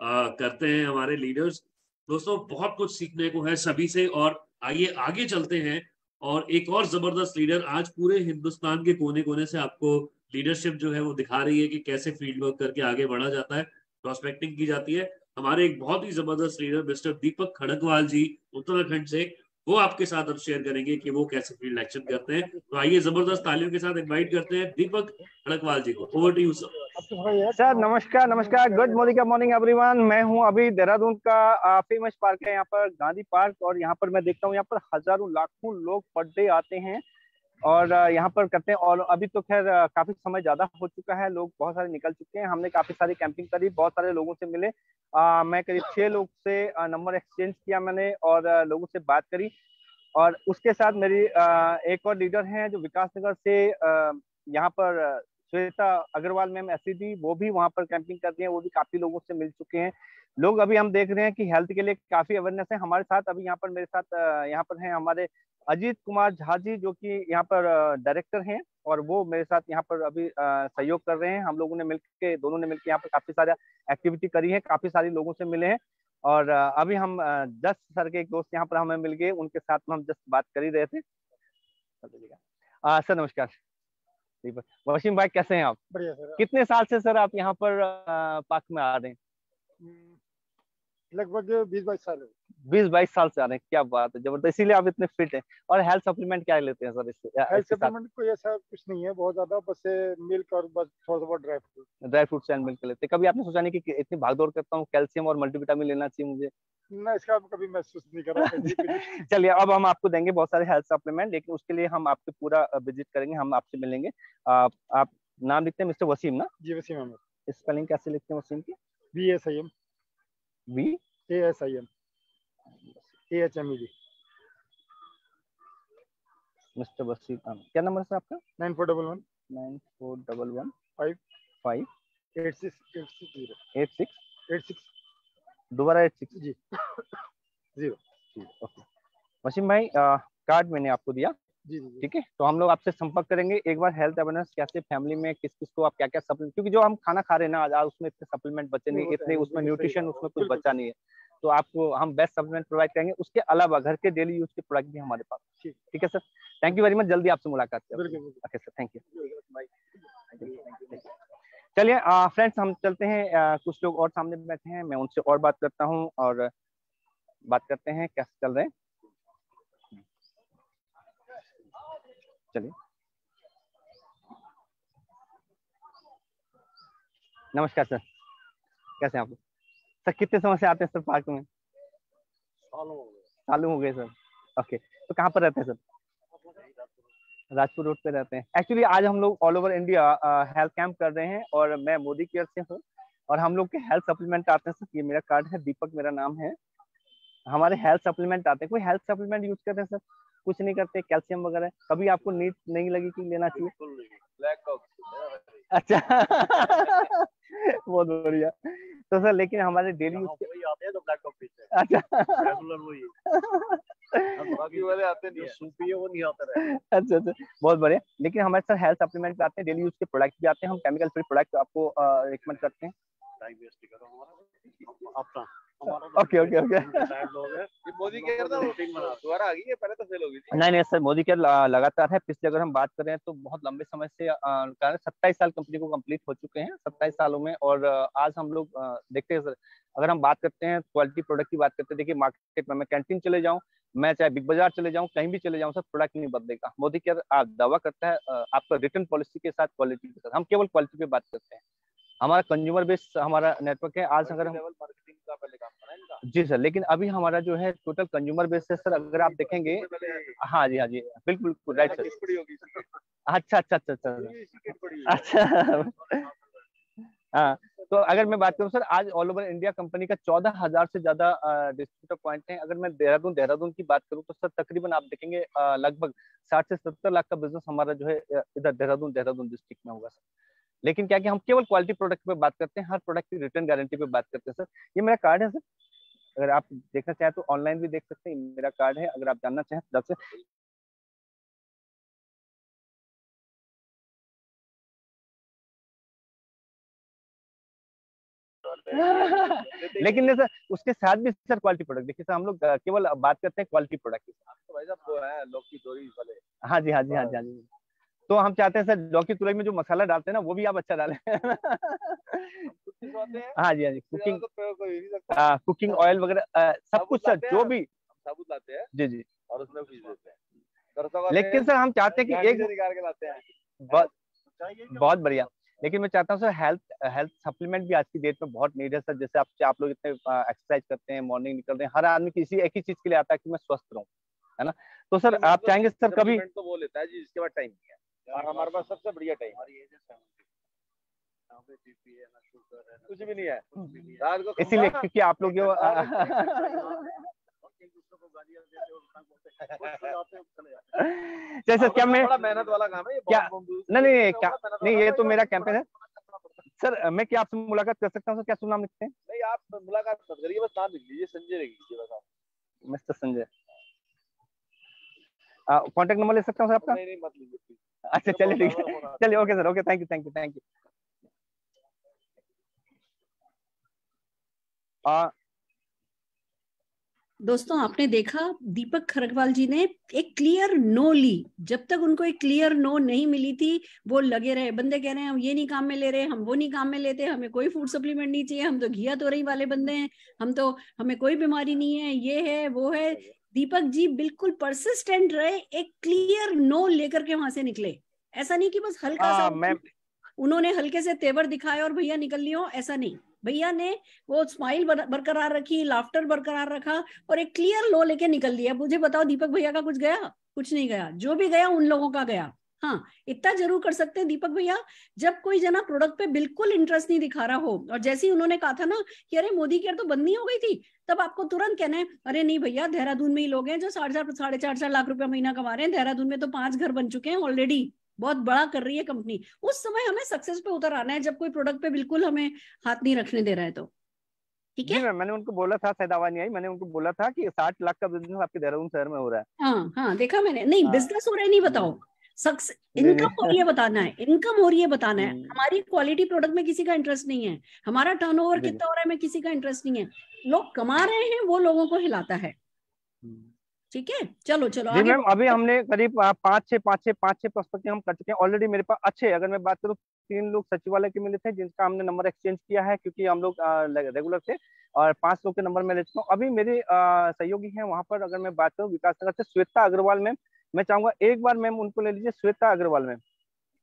आ, करते हैं हमारे लीडर्स दोस्तों बहुत कुछ सीखने को है सभी से और आइए आगे चलते हैं। और एक और ज़बरदस्त लीडर आज पूरे हिंदुस्तान के कोने कोने से आपको लीडरशिप जो है वो दिखा रही है कि कैसे फ़ील्ड वर्क करके आगे बढ़ा जाता है प्रोस्पेक्टिंग की जाती है। हमारे एक बहुत ही ज़बरदस्त लीडर मिस्टर दीपक खड़कवाल जी उत्तराखंड से। वो आपके साथ अब शेयर करेंगे कि वो कैसे फ़ील्ड एक्शन करते हैं। तो आइए ज़बरदस्त तालियों के साथ इनवाइट करते हैं दीपक अड़कवाल जी को। Over to you sir sir नमस्कार नमस्कार। गुड मॉर्निंग मॉर्निंग एवरीवन मैं हूँ अभी देहरादून का फ़ेमस पार्क है यहाँ पर, गांधी पार्क और यहाँ पर मैं देखता हूँ, यहाँ पर हज़ारों, लाखों लोग पर डे आते हैं। और यहाँ पर करते हैं और अभी तो खैर काफ़ी समय ज़्यादा हो चुका है लोग बहुत सारे निकल चुके हैं। हमने काफ़ी सारी कैंपिंग करी बहुत सारे लोगों से मिले। आ, मैं करीब छह लोग से नंबर एक्सचेंज किया मैंने और लोगों से बात करी। और उसके साथ मेरी आ, एक और लीडर हैं जो विकास नगर से यहाँ पर श्वेता अग्रवाल मैम ऐसी थी, वो भी वहाँ पर कैंपिंग कर रही है, वो भी काफ़ी लोगों से मिल चुके हैं। लोग अभी हम देख रहे हैं कि हेल्थ के लिए काफ़ी अवेयरनेस है। हमारे साथ अभी यहाँ पर मेरे साथ यहाँ पर हैं हमारे अजीत कुमार झा जी, जो कि यहाँ पर डायरेक्टर हैं और वो मेरे साथ यहाँ पर अभी सहयोग कर रहे हैं। हम लोगों ने मिलकर दोनों ने मिलकर यहाँ पर काफ़ी सारा एक्टिविटी करी है, काफ़ी सारे लोगों से मिले हैं। और अभी हम दस सर के एक दोस्त यहाँ पर हमें मिल गए, उनके साथ में हम जस्ट बात कर ही रहे थे। सर नमस्कार। वसीम भाई कैसे हैं आप? बढ़िया सर कितने साल से सर आप यहाँ पर पार्क में आ रहे हैं? हम्म, लगभग बीस बाईस साल बीस बाईस साल से आ रहे हैं क्या बात है ज़बरदस्त इसीलिए आप इतने फिट हैं। और हेल्थ सप्लीमेंट क्या लेते हैं सर इससे हेल्थ सप्लीमेंट कोई ऐसा कुछ नहीं है बहुत ज़्यादा बस मिल्क और बस थोड़ा बहुत dry fruit dry fruits and milk लेते हैं कभी आपने सोचा नहीं कि इतनी भागदौड़ करता हूँ कैल्शियम और मल्टीविटामिन लेना चाहिए मुझे? ना इसका कभी महसूस नहीं करा *laughs* चलिए अब हम आपको देंगे बहुत सारे हेल्थ सप्लीमेंट लेकिन उसके लिए हम आपके पूरा विज़िट करेंगे हम आपसे मिलेंगे। आप, आप नाम लिखते हैं मिस्टर वसीम ना? जी वसीम अहमद। स्पेलिंग कैसे लिखते हैं वसीम की? B S I M B A S I M A H M E D mister Ahmad क्या नंबर है आपका? Nine four double one. Nine four double one. Five. Five. Eight six eight six zero. Eight six? Eight six. दोबारा एट सिक्स? जी। ज़ीरो। ओके। वसीम भाई आ, कार्ड मैंने आपको दिया। जी जी ठीक है? तो हम लोग आपसे संपर्क करेंगे। एक बार हेल्थ अवेयरनेस कैसे फैमिली में किस किस को आप क्या क्या सप्लीमेंट क्योंकि जो हम खाना खा रहे हैं ना आज आज उसमें इतने सप्लीमेंट बचे नहीं तो इतने उसमें न्यूट्रिशन उसमें कुछ बचा नहीं है। तो आपको हम बेस्ट सप्लीमेंट प्रोवाइड करेंगे। उसके अलावा घर के डेली यूज़ के प्रोडक्ट भी हमारे पास ठीक। है sir thank you very much जल्दी आपसे मुलाकात बिल्कुल। ओके सर थैंक यू चलिए फ्रेंड्स हम चलते हैं। आ, कुछ लोग और सामने बैठे हैं। मैं उनसे और बात करता हूँ और बात करते हैं कैसे चल रहे हैं। चलिए। नमस्कार सर कैसे हैं आप सर कितने समय से आते हैं सर पार्क में? सालों हो गए। सर। ओके तो कहाँ पर रहते हैं सर? राजपुर रोड पे रहते हैं। एक्चुअली आज हम लोग all over India health camp कर रहे हैं और मैं मोदी केयर से हूँ और हम लोग के हेल्थ सप्लीमेंट आते हैं सर। ये मेरा कार्ड है दीपक मेरा नाम है। हमारे हेल्थ सप्लीमेंट आते हैं। कोई हेल्थ सप्लीमेंट यूज़ करते हैं सर? कुछ नहीं करते कैल्शियम वगैरह। कभी आपको नीट नहीं लगी कि लेना चाहिए? अच्छा। *laughs* बहुत बढ़िया। तो सर लेकिन हमारे डेली यूज़ वही आते हैं तो ब्लैक कॉफ़ी से। अच्छा। रेगुलर वही। बाकी वाले आते नहीं सूपी है वो नहीं आते रहे अच्छा अच्छा बहुत बढ़िया। लेकिन हमारे सर हेल्थ सप्लीमेंट भी आते हैं डेली यूज़ के प्रोडक्ट भी आते हैं हम केमिकल फ्री प्रोडक्ट आपको रिकमेंड करते हैं। टाइम वेस्ट करो हमारा। अपना। Okay okay okay Modi care ना दोबारा आ गई है पहले तो फेल हो गई थी नहीं नहीं सर मोदी केयर लगातार है। पिछले अगर हम बात करें तो बहुत लंबे समय से सत्ताईस साल कंपनी को कंप्लीट हो चुके हैं सत्ताईस सालों में। और आज हम लोग देखते हैं सर अगर हम बात करते हैं क्वालिटी प्रोडक्ट की बात करते हैं देखिए मार्केट में मैं कैंटीन चले जाऊँ मैं चाहे बिग बाज़ार चले जाऊँ कहीं भी चले जाऊँ सर प्रोडक्ट नहीं बदलेगा। मोदी केयर आप दावा करता है आपका रिटर्न पॉलिसी के साथ क्वालिटी के साथ। हम केवल क्वालिटी पे बात करते हैं। हमारा कंज्यूमर बेस हमारा नेटवर्क है आज अगर हम मार्केटिंग का पहले काम जी सर लेकिन अभी हमारा जो है टोटल कंज्यूमर बेस है सर अगर आप देखेंगे हाँ जी हाँ जी बिल्कुल बिल्कुल राइट सर अच्छा अच्छा अच्छा अच्छा अच्छा। हाँ तो अगर मैं बात करूँ सर आज ऑल ओवर इंडिया कंपनी का चौदह हज़ार से ज़्यादा डिस्ट्रीब्यूटर पॉइंट है। अगर मैं देहरादून देहरादून की बात करूँ तो सर तकरीबन आप देखेंगे लगभग साठ से सत्तर लाख का बिज़नेस हमारा जो है इधर देहरादून देहरादून डिस्ट्रिक्ट में होगा सर। लेकिन क्या कि हम केवल क्वालिटी प्रोडक्ट पे बात करते हैं हर प्रोडक्ट की रिटर्न गारंटी पे बात करते हैं सर ये मेरा कार्ड है सर अगर आप देखना चाहें तो ऑनलाइन भी देख सकते हैं मेरा कार्ड है अगर आप जानना चाहें तो जब से लेकिन सर उसके साथ भी सर क्वालिटी प्रोडक्ट देखिए सर हम लोग केवल बात करते हैं क्वालिटी प्रोडक्ट की भाई साहब वो है वाले। हाँ जी हाँ जी हाँ जी हाँ जी। तो हम चाहते हैं सर लौकी तुरई में जो मसाला डालते हैं ना वो भी आप अच्छा डालें। हाँ? जी हाँ जी कुकिंग तो हाँ। कुकिंग ऑयल वगैरह सब कुछ सर जो भी। साबुत लाते हैं? जी जी। और उसमें पीस देते हैं। लेकिन सर हम चाहते हैं कि एक निकाल के लाते हैं। बहुत बहुत बढ़िया। लेकिन मैं चाहता हूँ सर हेल्थ हेल्थ सप्लीमेंट भी आज की डेट में बहुत नीड है सर। जैसे आप आप लोग इतने एक्सरसाइज करते हैं मॉर्निंग निकलते हैं हर आदमी किसी एक ही चीज़ के लिए आता है कि मैं स्वस्थ रहूँ है ना? तो सर आप चाहेंगे सर कभी तो वो लेता है जी जिसके पास टाइम नहीं है। और हमारे पास सबसे बढ़िया टाइम कुछ भी नहीं है। रात को *laughs* इसीलिए क्योंकि आप लोग *laughs* जो *laughs* जैसे क्या मैं मेहनत वाला काम है क्या नहीं नहीं क्या नहीं ये तो मेरा कैंपेन है। सर मैं क्या आपसे मुलाकात कर सकता हूँ सर? क्या शुभ नाम लिखते हैं? नहीं आप मुलाकात मत करिए बस नाम लिख लीजिए संजय लिख लीजिए बस आप। मिस्टर संजय। कांटेक्ट नंबर ले सकता हूँ सर आपका? नहीं नहीं मत लीजिए। *laughs* अच्छा चलिए ठीक है चलिए okay sir okay thank you thank you thank you आ दोस्तों आपने देखा दीपक खरगवाल जी ने एक क्लियर नो ली। जब तक उनको एक क्लियर नो नहीं मिली थी वो लगे रहे बंदे कह रहे हैं हम ये नहीं काम में ले रहे हम वो नहीं काम में लेते हमें कोई फ़ूड सप्लीमेंट नहीं चाहिए हम तो घिया तो रही वाले बंदे हैं हम तो हमें कोई बीमारी नहीं है ये है वो है। दीपक जी बिल्कुल परसिस्टेंट रहे एक क्लियर नो लेकर के वहाँ से निकले। ऐसा नहीं कि बस हल्का आ, सा मैं उन्होंने हल्के से तेवर दिखाए और भैया निकल लियो ऐसा नहीं। भैया ने वो स्माइल बरकरार रखी लाफ्टर बरकरार रखा और एक क्लियर लो लेके निकल लिया मुझे बताओ दीपक भैया का कुछ गया? कुछ नहीं गया। जो भी गया उन लोगों का गया। हाँ इतना ज़रूर कर सकते हैं दीपक भैया। जब कोई जना प्रोडक्ट पे बिल्कुल इंटरेस्ट नहीं दिखा रहा हो और जैसे ही उन्होंने कहा था ना कि अरे मोदी केयर तो बंद नहीं हो गई थी तब आपको तुरंत कहना है अरे नहीं भैया देहरादून में ही लोग हैं जो साढ़े चार साढ़े चार चार लाख रुपया महीना कमा रहे हैं देहरादून में तो पाँच घर बन चुके हैं ऑलरेडी बहुत बड़ा कर रही है कंपनी उस समय हमें सक्सेस पे उतर आना है जब कोई प्रोडक्ट पे बिल्कुल हमें हाथ नहीं रखने दे रहा है तो। ठीक है? मैंने उनको बोला था शायद आवाज़ नहीं आई मैंने उनको बोला था कि साठ लाख का बिज़नेस आपके देहरादून शहर में हो रहा है। हाँ हाँ देखा मैंने। नहीं बिज़नेस हो रहा है नहीं बताओ। सक्स इनकम हो रही है बताना है इनकम हो रही है बताना है। हमारी क्वालिटी प्रोडक्ट में किसी का इंटरेस्ट नहीं है। हमारा टर्नओवर कितना हो रहा है में किसी का इंटरेस्ट नहीं है। लोग कमा रहे हैं वो लोगों को हिलाता है। ठीक है? चलो चलो जी मैम अभी हमने करीब पाँच छह पाँच छह पाँच छह प्रोस्पेक्ट हम कर चुके हैं। ऑलरेडी मेरे पास अच्छे अगर मैं बात करूँ तीन लोग सचिवालय के मिले थे जिनका हमने नंबर एक्सचेंज किया है क्योंकि हम लोग रेगुलर थे और पाँच लोग के नंबर मैं ले चुका हूँ। अभी मेरे सहयोगी हैं वहाँ पर अगर मैं बात करूँ विकास नगर से श्वेता अग्रवाल मैम मैं चाहूँगा एक बार मैम उनको ले लीजिए श्वेता अग्रवाल मैम।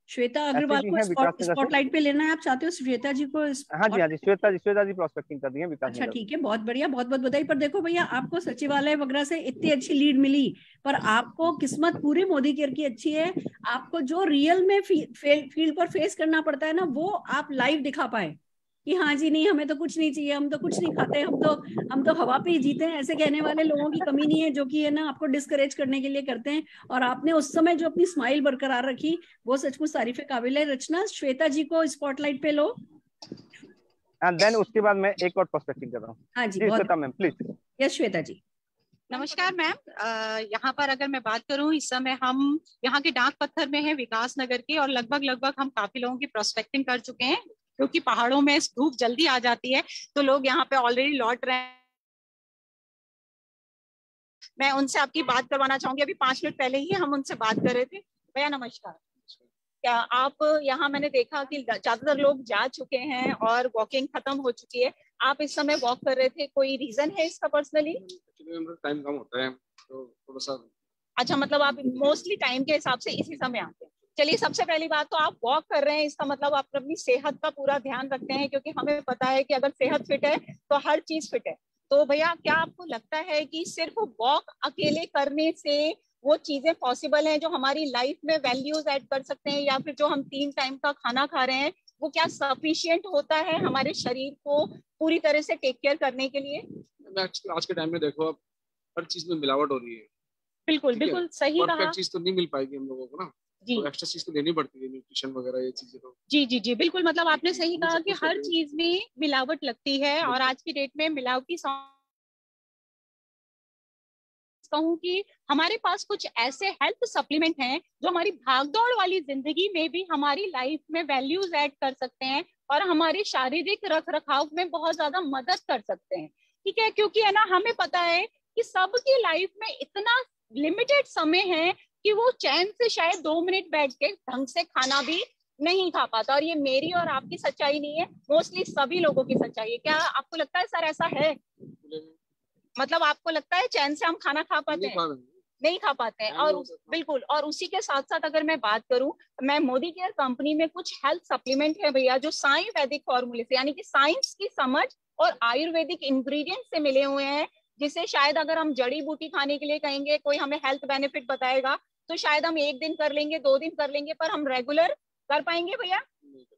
श्वेता अग्रवाल को स्पॉटलाइट पे लेना है आप चाहते हो श्वेता जी को हाँ जी हाँ जी श्वेता जी श्वेता जी प्रोस्पेक्टिंग कर दी है विकास अच्छा ठीक है बहुत बढ़िया बहुत बहुत बधाई। पर देखो भैया आपको सचिवालय वगैरह से इतनी अच्छी लीड मिली पर आपको किस्मत पूरी मोदी केयर की अच्छी है। आपको जो रियल में फ़ील्ड पर फेस करना पड़ता है ना वो आप लाइव दिखा पाए। कि हाँ जी नहीं हमें तो कुछ नहीं चाहिए हम तो कुछ नहीं खाते हम तो हम तो हवा पे ही जीते हैं ऐसे कहने वाले लोगों की कमी नहीं है जो कि है ना आपको डिस्करेज करने के लिए करते हैं। और आपने उस समय जो अपनी स्माइल बरकरार रखी वो सचमुच तारीफ़ काबिल है। रचना श्वेता जी को स्पॉटलाइट पे लो। एंड देन उसके बाद मैं एक और पर्सपेक्टिव कर रहा हूँ। हाँ जी Shweta ma'am please yes Shweta ji. नमस्कार मैम। यहाँ पर अगर मैं बात करूँ इस समय हम यहाँ के डाक पत्थर में है विकास नगर के और लगभग लगभग हम काफ़ी लोगों की प्रोस्पेक्टिंग कर चुके हैं। क्योंकि पहाड़ों में धूप जल्दी आ जाती है तो लोग यहाँ पे ऑलरेडी लौट रहे हैं। मैं उनसे आपकी बात करवाना चाहूँगी। अभी पाँच मिनट पहले ही हम उनसे बात कर रहे थे। भैया नमस्कार। क्या आप यहाँ मैंने देखा कि ज़्यादातर लोग जा चुके हैं और वॉकिंग खत्म हो चुकी है। आप इस समय वॉक कर रहे थे कोई रीजन है इसका पर्सनली टाइम कम होता है तो थोड़ा सा अच्छा मतलब आप मोस्टली टाइम के हिसाब से इसी समय आते हैं। चलिए सबसे पहली बात तो आप वॉक कर रहे हैं इसका मतलब आप अपनी सेहत का पूरा ध्यान रखते हैं क्योंकि हमें पता है कि अगर सेहत फिट है तो हर चीज़ फिट है। तो भैया क्या आपको लगता है कि सिर्फ़ वॉक अकेले करने से वो चीज़ें पॉसिबल हैं जो हमारी लाइफ में वैल्यूज़ ऐड कर सकते हैं या फिर जो हम तीन टाइम का खाना खा रहे हैं वो क्या सफिशियंट होता है हमारे शरीर को पूरी तरह से टेक केयर करने के लिए? आज के टाइम में देखो अब हर चीज़ में मिलावट हो रही है। बिल्कुल बिल्कुल सही चीज़ तो नहीं मिल पाएगी हम लोगों को ना। जी। तो एक्स्ट्रा चीज़ तो लेनी पड़ती है न्यूट्रिशन वगैरह ये चीज़ें तो। जी जी जी बिल्कुल मतलब आपने सही कहा कि हर चीज़ में मिलावट लगती है और आज की डेट में मिलावटी कहूँ कि हमारे पास कुछ ऐसे हेल्थ सप्लीमेंट हैं जो हमारी भागदौड़ वाली ज़िंदगी में भी हमारी लाइफ में वैल्यूज़ ऐड कर सकते हैं और हमारे शारीरिक रख रखाव में बहुत ज़्यादा मदद कर सकते हैं। ठीक है? क्योंकि है ना हमें पता है कि सबकी लाइफ में इतना लिमिटेड समय है कि वो चैन से शायद दो मिनट बैठ के ढंग से खाना भी नहीं खा पाता। और ये मेरी और आपकी सच्चाई नहीं है मोस्टली सभी लोगों की सच्चाई है। क्या आपको लगता है सर ऐसा है? मतलब आपको लगता है चैन से हम खाना खा पाते हैं? नहीं खा पाते हैं। और बिल्कुल, और उसी के साथ साथ अगर मैं बात करूँ, मैं मोदी केयर कंपनी में कुछ हेल्थ सप्लीमेंट है भैया, जो साई वैदिक फॉर्मूले से, यानी कि साइंस की समझ और आयुर्वेदिक इंग्रेडिएंट से मिले हुए हैं, जिसे शायद अगर हम जड़ी बूटी खाने के लिए कहेंगे, कोई हमें हेल्थ बेनिफिट बताएगा तो शायद हम एक दिन कर लेंगे दो दिन कर लेंगे पर हम रेगुलर कर पाएँगे भैया?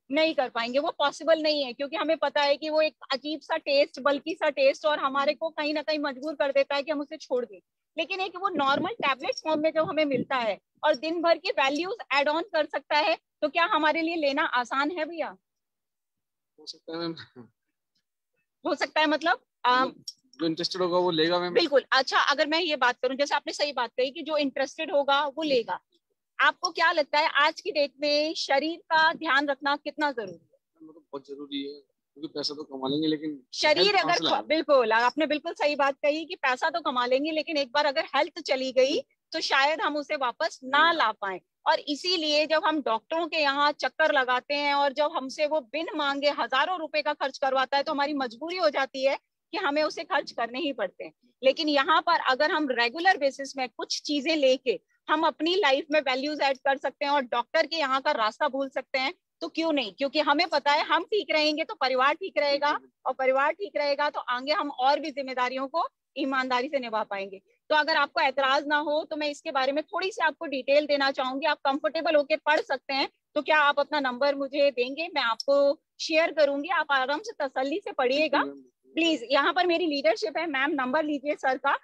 नहीं कर पाएँगे वो पॉसिबल नहीं है क्योंकि हमें पता है कि वो एक अजीब सा टेस्ट बल्कि सा टेस्ट और हमारे को कहीं ना कहीं मजबूर कर देता है कि हम उसे छोड़ दें। लेकिन एक वो नॉर्मल टैबलेट फॉर्म में जब हमें मिलता है और दिन भर की वैल्यूज़ एड ऑन कर सकता है तो क्या हमारे लिए लेना आसान है भैया? हो सकता है हो सकता है मतलब जो इंटरेस्टेड होगा वो लेगा मैम बिल्कुल। अच्छा अगर मैं ये बात करूँ जैसे आपने सही बात कही कि जो इंटरेस्टेड होगा वो लेगा। आपको क्या लगता है आज की डेट में शरीर का ध्यान रखना कितना ज़रूरी है? मतलब बहुत ज़रूरी है क्योंकि पैसा तो कमा लेंगे लेकिन शरीर अगर बिल्कुल आपने बिल्कुल सही बात कही कि पैसा तो कमा लेंगे लेकिन एक बार अगर हेल्थ चली गई तो शायद हम उसे वापस ना ला पाए। और इसीलिए जब हम डॉक्टरों के यहाँ चक्कर लगाते हैं और जब हमसे वो बिन मांगे हज़ारों रुपए का खर्च करवाता है तो हमारी मजबूरी हो जाती है कि हमें उसे खर्च करने ही पड़ते हैं। लेकिन यहाँ पर अगर हम रेगुलर बेसिस में कुछ चीज़ें लेके हम अपनी लाइफ में वैल्यूज़ ऐड कर सकते हैं और डॉक्टर के यहाँ का रास्ता भूल सकते हैं तो क्यों नहीं? क्योंकि हमें पता है हम ठीक रहेंगे तो परिवार ठीक रहेगा और परिवार ठीक रहेगा तो आगे हम और भी जिम्मेदारियों को ईमानदारी से निभा पाएँगे। तो अगर आपको एतराज़ ना हो तो मैं इसके बारे में थोड़ी सी आपको डिटेल देना चाहूँगी। आप कंफर्टेबल होके पढ़ सकते हैं तो क्या आप अपना नंबर मुझे देंगे? मैं आपको शेयर करूँगी। आप आराम से तसल्ली से पढ़िएगा। प्लीज़ यहाँ पर मेरी लीडरशिप है मैम नंबर लीजिए सर का।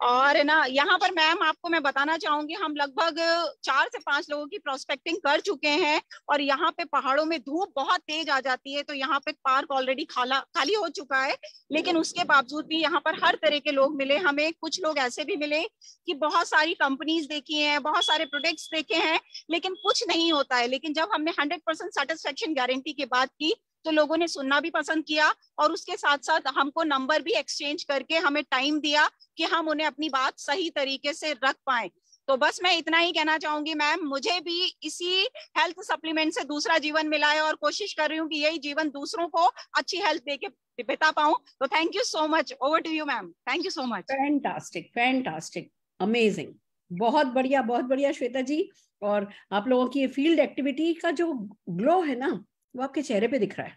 और ना, यहाँ पर मैम आपको मैं बताना चाहूँगी, हम लगभग चार से पाँच लोगों की प्रोस्पेक्टिंग कर चुके हैं और यहाँ पे पहाड़ों में धूप बहुत तेज आ जाती है तो यहाँ पे पार्क ऑलरेडी खाला, खाली हो चुका है। लेकिन उसके बावजूद भी यहाँ पर हर तरह के लोग मिले। हमें कुछ लोग ऐसे भी मिले कि बहुत सारी कंपनीज़ देखी हैं, बहुत सारे प्रोडक्ट्स देखे हैं, लेकिन कुछ नहीं होता है। लेकिन जब हमने हंड्रेड परसेंट सेटिस्फेक्शन गारंटी की बात की तो लोगों ने सुनना भी पसंद किया और उसके साथ साथ हमको नंबर भी एक्सचेंज करके हमें टाइम दिया कि हम उन्हें अपनी बात सही तरीके से रख पाए। तो बस मैं इतना ही कहना चाहूँगी मैम, मुझे भी इसी हेल्थ सप्लीमेंट से दूसरा जीवन मिला है और कोशिश कर रही हूँ कि यही जीवन दूसरों को अच्छी हेल्थ दे के बिता पाऊँ। तो thank you so much over to you ma'am thank you so much fantastic fantastic amazing बहुत बढ़िया बहुत बढ़िया श्वेता जी और आप लोगों की फ़ील्ड एक्टिविटी का जो ग्लो है ना वो आपके चेहरे पे दिख रहा है।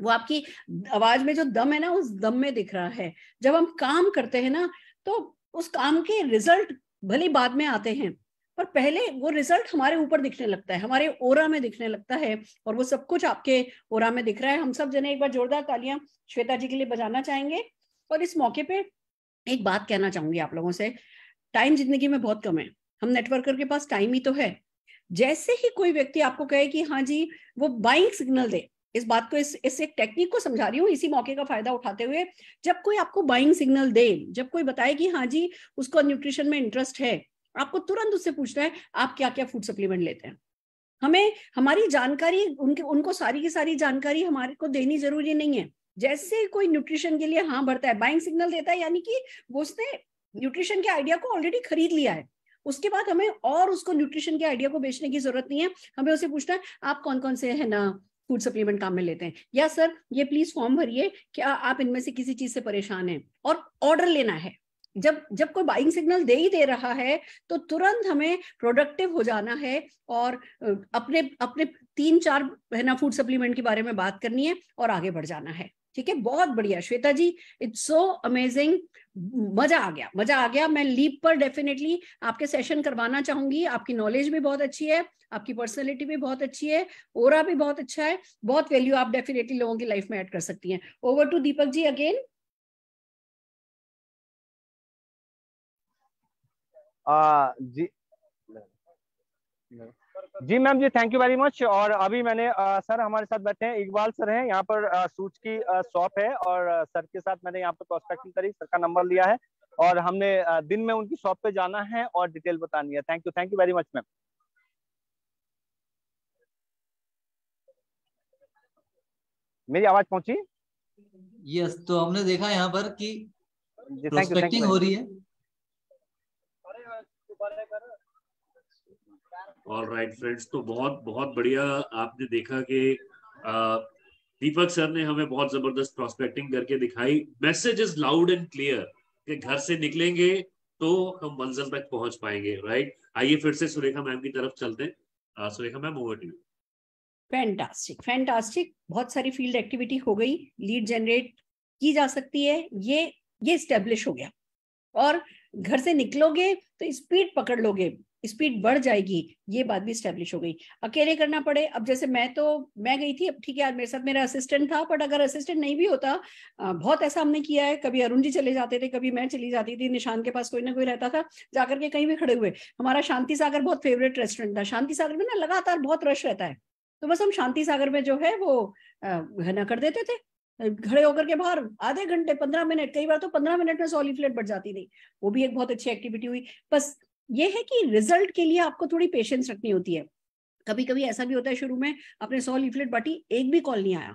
वो आपकी आवाज़ में जो दम है ना, उस दम में दिख रहा है। जब हम काम करते हैं ना तो उस काम के रिज़ल्ट भले बाद में आते हैं, पर पहले वो रिज़ल्ट हमारे ऊपर दिखने लगता है, हमारे ओरा में दिखने लगता है, और वो सब कुछ आपके ओरा में दिख रहा है। हम सब जने एक बार जोरदार तालियाँ श्वेता जी के लिए बजाना चाहेंगे, और इस मौके पे एक बात कहना चाहूँगी आप लोगों से। टाइम ज़िंदगी में बहुत कम है। हम नेटवर्कर के पास टाइम ही तो है। जैसे ही कोई व्यक्ति आपको कहे कि हाँ जी, वो बाइंग सिग्नल दे, इस बात को, इस इस एक टेक्निक को समझा रही हूँ, इसी मौके का फ़ायदा उठाते हुए, जब कोई आपको बाइंग सिग्नल दे, जब कोई बताए कि हाँ जी, उसको न्यूट्रिशन में इंटरेस्ट है, आपको तुरंत उससे पूछना है, आप क्या क्या फ़ूड सप्लीमेंट लेते हैं? हमें, हमारी जानकारी, उनके, उनको सारी की सारी जानकारी हमारे को देनी ज़रूरी नहीं है। जैसे कोई न्यूट्रिशन के लिए हाँ भरता है बाइंग सिग्नल देता है, यानी कि वो उसने न्यूट्रिशन के आइडिया को ऑलरेडी खरीद लिया है। उसके बाद हमें और उसको न्यूट्रिशन के आइडिया को बेचने की ज़रूरत नहीं है। हमें उसे पूछना है, आप कौन कौन से है ना फ़ूड सप्लीमेंट काम में लेते हैं? या सर, ये प्लीज़ फॉर्म भरिए क्या आप इनमें से किसी चीज़ से परेशान हैं। और ऑर्डर लेना है। जब जब कोई बाइंग सिग्नल दे ही दे रहा है तो तुरंत हमें प्रोडक्टिव हो जाना है और अपने अपने तीन चार है ना फ़ूड सप्लीमेंट के बारे में बात करनी है और आगे बढ़ जाना है। ठीक है, बहुत बढ़िया। Shweta ji it's so amazing मज़ा आ गया, मज़ा आ गया। मैं लीप पर डेफिनेटली आपके सेशन करवाना चाहूँगी। आपकी नॉलेज भी बहुत अच्छी है, आपकी पर्सनैलिटी भी बहुत अच्छी है ओरा भी बहुत अच्छा है। बहुत वैल्यू आप डेफिनेटली लोगों की लाइफ में ऐड कर सकती हैं। Over to Deepak ji again ji ji ma'am ji thank you very much और अभी मैंने आ, सर हमारे साथ बैठे हैं इकबाल सर हैं यहाँ पर सूच की शॉप है और आ, सर के साथ मैंने यहाँ पर प्रोस्पेक्टिंग करी सर का नंबर लिया है और हमने आ, दिन में उनकी शॉप पे जाना है और डिटेल बतानी है. Thank you thank you very much ma'am मेरी आवाज़ पहुँची? यस तो हमने देखा यहाँ पर कि प्रोस्पेक्टिंग हो रही है। ऑल राइट फ्रेंड्स तो बहुत बहुत बढ़िया आपने देखा कि दीपक सर ने हमें बहुत ज़बरदस्त प्रोस्पेक्टिंग करके दिखाई। Message is loud and clear कि घर से निकलेंगे तो हम मंजिल तक पहुँच पाएँगे राइट आइए फिर से सुरेखा मैम की तरफ़ चलते हैं। Surekha ma'am over to fantastic fantastic बहुत सारी फ़ील्ड एक्टिविटी हो गई लीड जनरेट की जा सकती है, ये ये स्टेब्लिश हो गया। और घर से निकलोगे तो स्पीड पकड़ लोगे। स्पीड बढ़ जाएगी, ये बात भी स्टेब्लिश हो गई। अकेले करना पड़े, अब जैसे मैं तो मैं गई थी, अब ठीक है मेरे साथ मेरा असिस्टेंट था बट अगर असिस्टेंट नहीं भी होता बहुत ऐसा हमने किया है, कभी अरुण जी चले जाते थे, कभी मैं चली जाती थी, निशान के पास कोई ना कोई रहता था, जाकर के कहीं भी खड़े हुए। हमारा शांति सागर बहुत फेवरेट रेस्टोरेंट था। शांति सागर में ना लगातार बहुत रश रहता है। तो बस हम शांति सागर में जो है, वो है ना कर देते थे। खड़े होकर के बाहर आधे घंटे, पंद्रह मिनट, कई बार तो पंद्रह मिनट में सौ लीफलेट बढ़ जाती थी। वो भी एक बहुत अच्छी एक्टिविटी हुई। बस ये है कि रिज़ल्ट के लिए आपको थोड़ी पेशेंस रखनी होती है। कभी कभी ऐसा भी होता है शुरू में, आपने सौ लीफलेट बांटी, एक भी कॉल नहीं आया।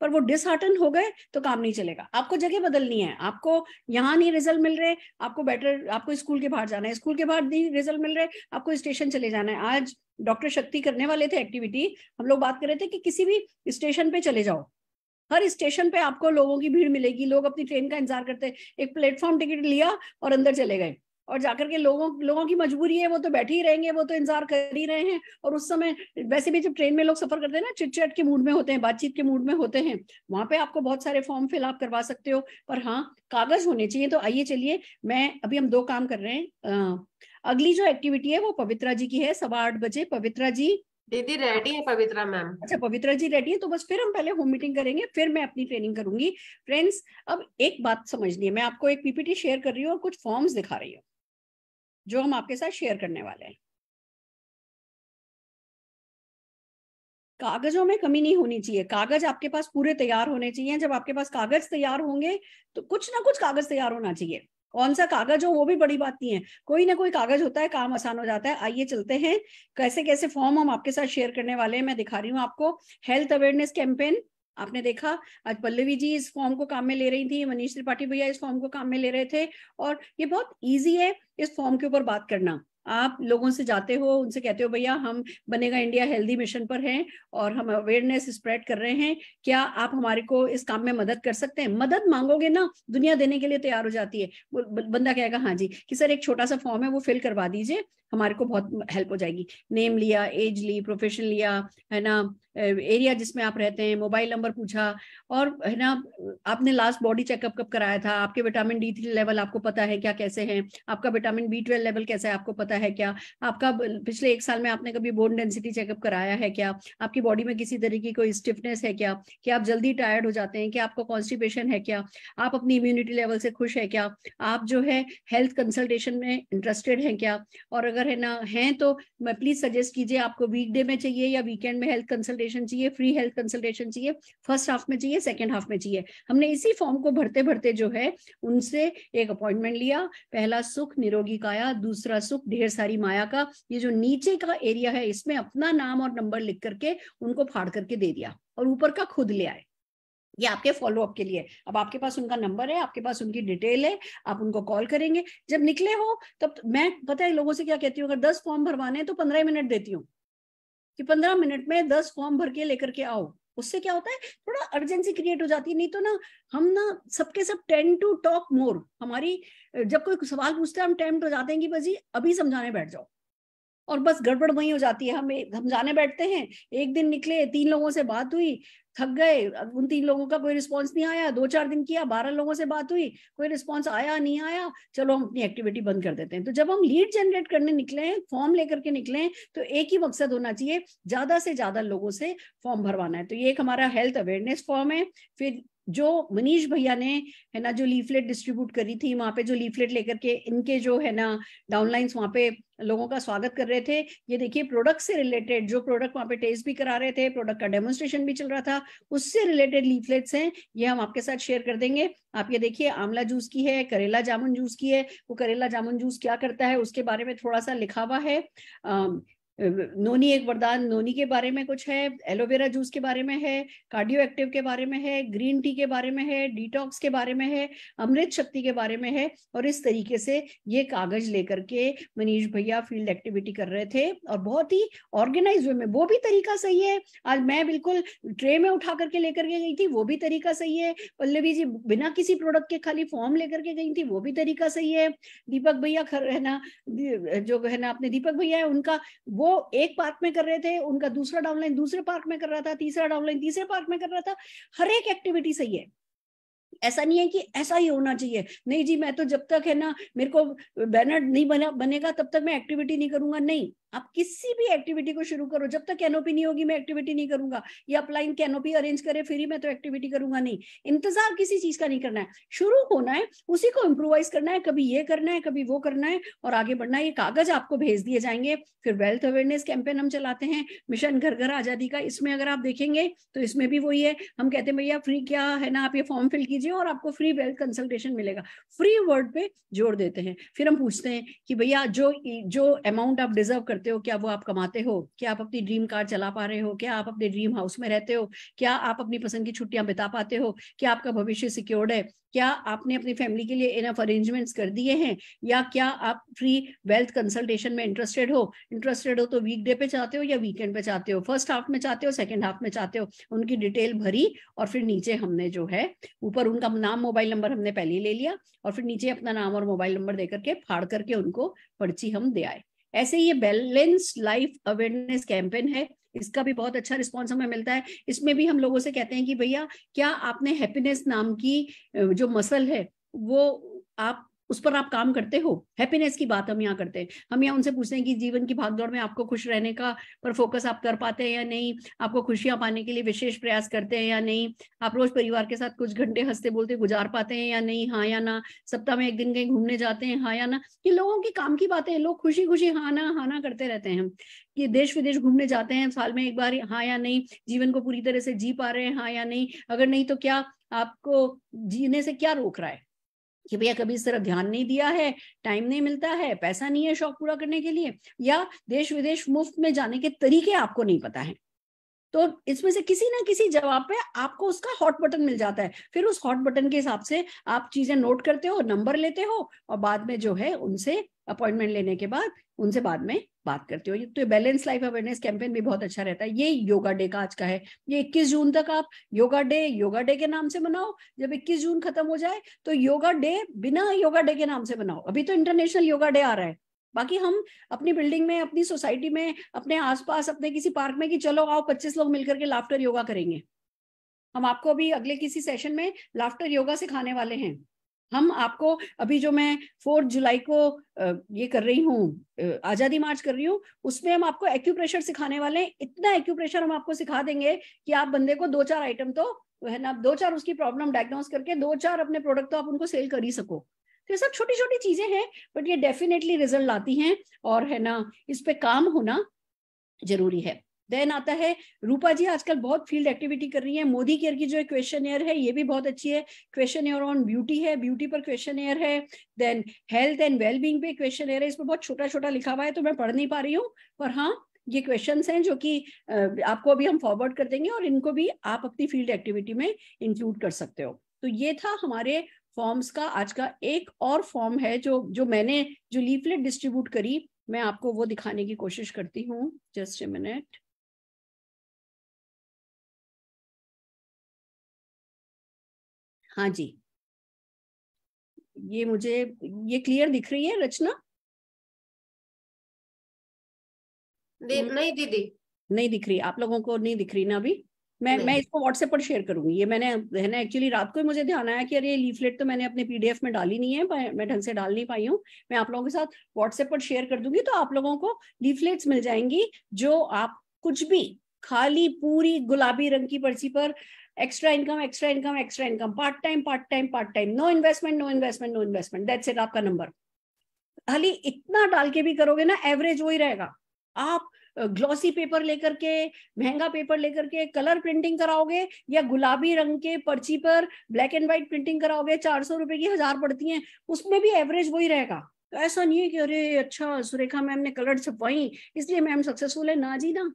पर वो डिसहार्टन हो गए तो काम नहीं चलेगा। आपको जगह बदलनी है। आपको यहाँ नहीं रिज़ल्ट मिल रहे, आपको बेटर आपको स्कूल के बाहर जाना है। स्कूल के बाहर नहीं रिज़ल्ट मिल रहे, आपको स्टेशन चले जाना है। आज डॉक्टर शक्ति करने वाले थे एक्टिविटी हम लोग बात कर रहे थे कि किसी भी स्टेशन पे चले जाओ। हर स्टेशन पे आपको लोगों की भीड़ मिलेगी। लोग अपनी ट्रेन का इंतज़ार करते एक प्लेटफॉर्म टिकट लिया और अंदर चले गए। और जाकर के लोगों लोगों की मजबूरी है वो तो बैठे ही रहेंगे वो तो इंतज़ार कर ही रहे हैं। और उस समय वैसे भी जब ट्रेन में लोग सफ़र करते हैं ना चिट चैट के मूड में होते हैं बातचीत के मूड में होते हैं वहाँ पे आपको बहुत सारे फॉर्म फिल आप करवा सकते हो। पर हाँ कागज़ होने चाहिए तो आइए चलिए मैं अभी हम दो काम कर रहे हैं अगली जो एक्टिविटी है वो पवित्रा जी की है सवा आठ बजे पवित्रा जी। दीदी रेडी है पवित्रा मैम अच्छा पवित्रा जी रेडी है तो बस फिर हम पहले होम मीटिंग करेंगे फिर मैं अपनी ट्रेनिंग करूँगी। फ्रेंड्स अब एक बात समझनी है मैं आपको एक पीपीटी शेयर कर रही हूँ और कुछ फॉर्म्स दिखा रही हूँ। जो हम आपके साथ शेयर करने वाले हैं। कागजों में कमी नहीं होनी चाहिए। कागज़ आपके पास पूरे तैयार होने चाहिए। जब आपके पास कागज़ तैयार होंगे तो कुछ ना कुछ कागज़ तैयार होना चाहिए। कौन सा कागज़ हो, वो भी बड़ी बात नहीं है। कोई ना कोई कागज़ होता है, काम आसान हो जाता है। आइए चलते हैं। कैसे कैसे फॉर्म हम आपके साथ शेयर करने वाले हैं, मैं दिखा रही हूँ आपको। हेल्थ अवेयरनेस कैंपेन आपने देखा, आज पल्लवी जी इस फॉर्म को काम में ले रही थी, मनीष त्रिपाठी भैया इस फॉर्म को काम में ले रहे थे और ये बहुत ईजी है इस फॉर्म के ऊपर बात करना। आप लोगों से जाते हो, उनसे कहते हो, भैया, हम बनेगा इंडिया हेल्दी मिशन पर हैं और हम अवेयरनेस स्प्रेड कर रहे हैं। क्या आप हमारे को इस काम में मदद कर सकते हैं? मदद मांगोगे ना, दुनिया देने के लिए तैयार हो जाती है। बंदा कहेगा हाँ जी। कि, सर, एक छोटा सा फॉर्म है, वो फिल करवा दीजिए। हमारे को बहुत हेल्प हो जाएगी। नेम लिया एज ली प्रोफेशन लिया, है ना? एरिया जिसमें आप रहते हैं मोबाइल नंबर पूछा और, है ना, आपने लास्ट बॉडी चेकअप कब कराया था? आपके विटामिन डी थ्री लेवल आपको पता है क्या कैसे हैं? आपका विटामिन बी ट्वेल्व लेवल कैसा है आपको पता है क्या? आपका पिछले एक साल में आपने कभी बोन डेंसिटी चेकअप कराया है क्या? आपकी बॉडी में किसी तरह की कोई स्टिफनेस है क्या? कि आप जल्दी टायर्ड हो जाते हैं क्या आपको कॉन्स्टिपेशन है क्या? आप अपनी इम्यूनिटी लेवल से खुश है क्या? आप जो है हेल्थ कंसल्टेशन में इंटरेस्टेड है क्या? और अगर है ना, है तो मैं प्लीज़ सजेस्ट कीजिए, आपको वीकडे में चाहिए या वीकेंड में हेल्थ कंसल्टेशन चाहिए फ्री हेल्थ कंसल्टेशन चाहिए फ़र्स्ट हाफ़ में चाहिए सेकेंड हाफ़ में चाहिए। हमने इसी फॉर्म को भरते भरते जो है, उनसे एक अपॉइंटमेंट लिया। पहला सुख, निरोगी काया, दूसरा सुख, ढेर सारी माया का। ये जो नीचे का एरिया है, इसमें अपना नाम और नंबर लिख करके उनको फाड़ करके दे दिया और ऊपर का खुद ले आए। ये आपके फॉलोअप के लिए। अब आपके पास उनका नंबर है, आपके पास उनकी डिटेल है, आप उनको कॉल करेंगे। जब निकले हो, तब मैं, पता है लोगों से क्या कहती हूँ, अगर दस फॉर्म भरवाने तो पंद्रह मिनट देती हूँ। कि पंद्रह मिनट में दस फॉर्म भर के लेकर के आओ। उससे क्या होता है, थोड़ा अर्जेंसी क्रिएट हो जाती है। नहीं तो ना, हम ना सबके सब टेन टू टॉक मोर हमारी, जब कोई सवाल पूछते हैं, हम टेम्प्ट हो जाते हैं कि बस अभी समझाने बैठ जाओ। और बस गड़बड़ वही हो जाती है। हम हम जाने बैठते हैं। एक दिन निकले, तीन लोगों से बात हुई थक गए। उन तीन लोगों का कोई रिस्पॉन्स नहीं आया। दो चार दिन किया, बारह लोगों से बात हुई, कोई रिस्पॉन्स आया, नहीं आया, चलो हम अपनी एक्टिविटी बंद कर देते हैं। तो जब हम लीड जनरेट करने निकले हैं फॉर्म लेकर के निकले हैं तो एक ही मकसद होना चाहिए, ज़्यादा से ज़्यादा लोगों से फॉर्म भरवाना है। तो ये एक हमारा हेल्थ अवेयरनेस फॉर्म है। फिर जो मनीष भैया ने, है ना, जो लीफलेट डिस्ट्रीब्यूट करी थी, वहाँ पे जो लीफलेट लेकर के इनके जो, है ना डाउनलाइंस वहाँ पे लोगों का स्वागत कर रहे थे। ये देखिए प्रोडक्ट से रिलेटेड जो प्रोडक्ट वहाँ पे टेस्ट भी करा रहे थे प्रोडक्ट का डेमोन्स्ट्रेशन भी चल रहा था, उससे रिलेटेड लीफलेट्स हैं, ये हम आपके साथ शेयर कर देंगे। आप ये देखिए, आंवला जूस की है, करेला जामुन जूस की है, वो करेला जामुन जूस क्या करता है, उसके बारे में थोड़ा सा लिखा हुआ है। नोनी एक वरदान, नोनी के बारे में कुछ है? एलोवेरा जूस के बारे में है? कार्डियो एक्टिव के बारे में है? ग्रीन टी के बारे में है? डिटॉक्स के बारे में है? अमृत शक्ति के बारे में है? और इस तरीके से ये कागज़ लेकर के मनीष भैया फ़ील्ड एक्टिविटी कर रहे थे और बहुत ही ऑर्गेनाइज वे में, वो भी तरीका सही है। आज मैं बिल्कुल ट्रे में उठा करके लेकर के गई थी, वो भी तरीका सही है। पल्लवी जी बिना किसी प्रोडक्ट के खाली फॉर्म लेकर के गई थी, वो भी तरीका सही है। दीपक भैया खर है ना जो है ना अपने दीपक भैया है, उनका वो एक पार्क में कर रहे थे, उनका दूसरा डाउनलाइन दूसरे पार्क में कर रहा था, तीसरा डाउनलाइन तीसरे पार्क में कर रहा था। हर एक एक्टिविटी सही है। ऐसा नहीं है कि ऐसा ही होना चाहिए। नहीं जी, मैं तो जब तक है ना, मेरे को बैनर नहीं बना, बनेगा, तब तक मैं एक्टिविटी नहीं करूँगा। नहीं। आप किसी भी एक्टिविटी को शुरू करो। जब तक कैनोपी नहीं होगी, मैं एक्टिविटी नहीं करूँगा। या अपलाइन कैनोपी अरेंज करे, फिर मैं तो एक्टिविटी करूँगा। नहीं, इंतज़ार किसी चीज़ का नहीं करना है। शुरू होना है, उसी को इम्प्रोवाइज करना है, कभी ये करना है, कभी वो करना है, और आगे बढ़ना है। ये कागज़ आपको भेज दिए जाएँगे। फिर वेल्थ अवेयरनेस कैंपेन हम चलाते हैं। मिशन घर घर आज़ादी का, इसमें अगर आप देखेंगे तो इसमें भी वही है। हम कहते हैं, भैया फ्री क्या है ना, आप ये फॉर्म फिल कीजिए और आपको फ्री वेल्थ कंसल्टेशन मिलेगा। फ्री वर्ड पे जोड़ देते हैं। फिर हम पूछते हैं कि, भैया, जो जो अमाउंट आप डिजर्व करते करते हो? क्या वो आप कमाते हो? क्या आप अपनी ड्रीम कार चला पा रहे हो? क्या आप अपने ड्रीम हाउस में रहते हो? क्या आप अपनी पसंद की छुट्टियाँ बिता पाते हो? क्या आपका भविष्य सिक्योर्ड है? क्या आपने अपनी फैमिली के लिए इनफ अरेंजमेंट्स कर दिए हैं? या क्या आप फ्री वेल्थ कंसल्टेशन में इंटरेस्टेड हो? इंटरेस्टेड हो तो वीकडे पे चाहते हो या वीकेंड पे चाहते हो? फ़र्स्ट हाफ़ में चाहते हो सेकंड हाफ़ में चाहते हो? उनकी डिटेल भरी और फिर नीचे हमने जो है, ऊपर उनका नाम मोबाइल नंबर हमने पहले ले लिया और फिर नीचे अपना नाम और मोबाइल नंबर दे करके फाड़ करके उनको पर्ची हम दे आए। ऐसे ये बैलेंस लाइफ अवेयरनेस कैंपेन है। इसका भी बहुत अच्छा रिस्पॉन्स हमें मिलता है। इसमें भी हम लोगों से कहते हैं कि भैया, क्या आपने हैप्पीनेस नाम की जो मसल है, वो आप उस पर आप काम करते हो? हैप्पीनेस की बात हम यहाँ करते हैं। हम यहाँ उनसे पूछते हैं कि जीवन की भागदौड़ में आपको खुश रहने का पर फोकस आप कर पाते हैं या नहीं? आपको खुशियाँ पाने के लिए विशेष प्रयास करते हैं या नहीं? आप रोज परिवार के साथ कुछ घंटे हँसते बोलते गुजार पाते हैं या नहीं? हाँ या ना? सप्ताह में एक दिन कहीं घूमने जाते हैं हाँ या ना? ये लोगों की काम की बातें लोग खुशी खुशी हाँ ना हाँ ना करते रहते हैं। कि देश विदेश घूमने जाते हैं, साल में एक बार हाँ या नहीं? जीवन को पूरी तरह से जी पा रहे हैं हाँ या नहीं? अगर नहीं तो क्या आपको जीने से क्या रोक रहा है? कि भैया कभी इस तरह ध्यान नहीं दिया है टाइम नहीं मिलता है, पैसा नहीं है शौक पूरा करने के लिए, या देश विदेश मुफ़्त में जाने के तरीके आपको नहीं पता है। तो इसमें से किसी ना किसी जवाब पे आपको उसका हॉट बटन मिल जाता है। फिर उस हॉट बटन के हिसाब से आप चीज़ें नोट करते हो नंबर लेते हो और बाद में जो है उनसे अपॉइंटमेंट लेने के बाद उनसे बाद में बात करते हो। तो बैलेंस लाइफ अवेयरनेस कैंपेन भी बहुत अच्छा रहता है। ये योगा डे का आज का है। ये 21 जून तक आप योगा डे योगा डे के नाम से मनाओ। जब 21 जून खत्म हो जाए तो योगा डे बिना योगा डे के नाम से मनाओ। अभी तो इंटरनेशनल योगा डे आ रहा है। बाकी हम अपनी बिल्डिंग में, अपनी सोसाइटी में, अपने आसपास, अपने किसी पार्क में कि चलो आओ, पच्चीस लोग मिलकर के लाफ्टर योगा करेंगे। हम आपको अभी अगले किसी सेशन में लाफ्टर योगा सिखाने वाले हैं। हम आपको, अभी जो मैं फोर्थ जुलाई को ये कर रही हूँ आज़ादी मार्च कर रही हूँ, उसमें हम आपको एक्यूप्रेशर सिखाने वाले हैं। इतना एक्यूप्रेशर हम आपको सिखा देंगे कि आप बंदे को दो चार आइटम तो है ना, दो चार उसकी प्रॉब्लम डायग्नोस करके दो चार अपने प्रोडक्ट तो आप उनको सेल कर ही सको। तो ये सब छोटी छोटी चीज़ें हैं बट ये डेफिनेटली रिज़ल्ट लाती हैं और, है ना, इस पे काम होना ज़रूरी है। देन आता है, रूपा जी आजकल बहुत फ़ील्ड एक्टिविटी कर रही है। मोदी केयर की जो क्वेश्चन एयर है, ये भी बहुत अच्छी है। क्वेश्चन एयर ऑन ब्यूटी है ब्यूटी पर क्वेश्चन एयर है। देन हेल्थ एंड वेलबींग पे क्वेश्चन एयर है इसमें बहुत छोटा छोटा लिखा हुआ है तो मैं पढ़ नहीं पा रही हूँ। पर हाँ ये क्वेश्चंस हैं जो कि आपको अभी हम फॉरवर्ड कर देंगे और इनको भी आप अपनी फ़ील्ड एक्टिविटी में इंक्लूड कर सकते हो। तो ये था हमारे फॉर्म्स का, आज का एक और फॉर्म है जो जो मैंने जो लीफलेट डिस्ट्रीब्यूट करी, मैं आपको वो दिखाने की कोशिश करती हूँ। जस्ट ए मिनट हाँ जी। ये मुझे ये क्लियर दिख रही है रचना? दे, नहीं दीदी। नहीं दिख रही आप लोगों को नहीं दिख रही ना अभी? मैं मैं इसको व्हाट्सएप पर शेयर करूँगी। ये मैंने है ना एक्चुअली रात को ही मुझे ध्यान आया कि अरे लीफलेट तो मैंने अपने पीडीएफ में डाली नहीं है मैं ढंग से डाल नहीं पाई हूँ। मैं आप लोगों के साथ व्हाट्सएप पर शेयर कर दूँगी तो आप लोगों को लीफलेट्स मिल जाएँगी जो आप कुछ भी खाली पूरी गुलाबी रंग की पर्ची पर extra income extra income extra income part time part time part time no investment no investment no investment that's it आपका नंबर खाली इतना डाल के भी करोगे ना एवरेज वही रहेगा। आप ग्लॉसी पेपर लेकर के, महँगा पेपर लेकर के कलर प्रिंटिंग कराओगे या गुलाबी रंग के पर्ची पर ब्लैक एंड व्हाइट प्रिंटिंग कराओगे, चार सौ रुपए की हज़ार पड़ती हैं, उसमें भी एवरेज वही रहेगा। तो ऐसा नहीं है कि अरे अच्छा सुरेखा मैम ने कलर छपवाई, इसलिए मैम सक्सेसफुल है। ना जी ना।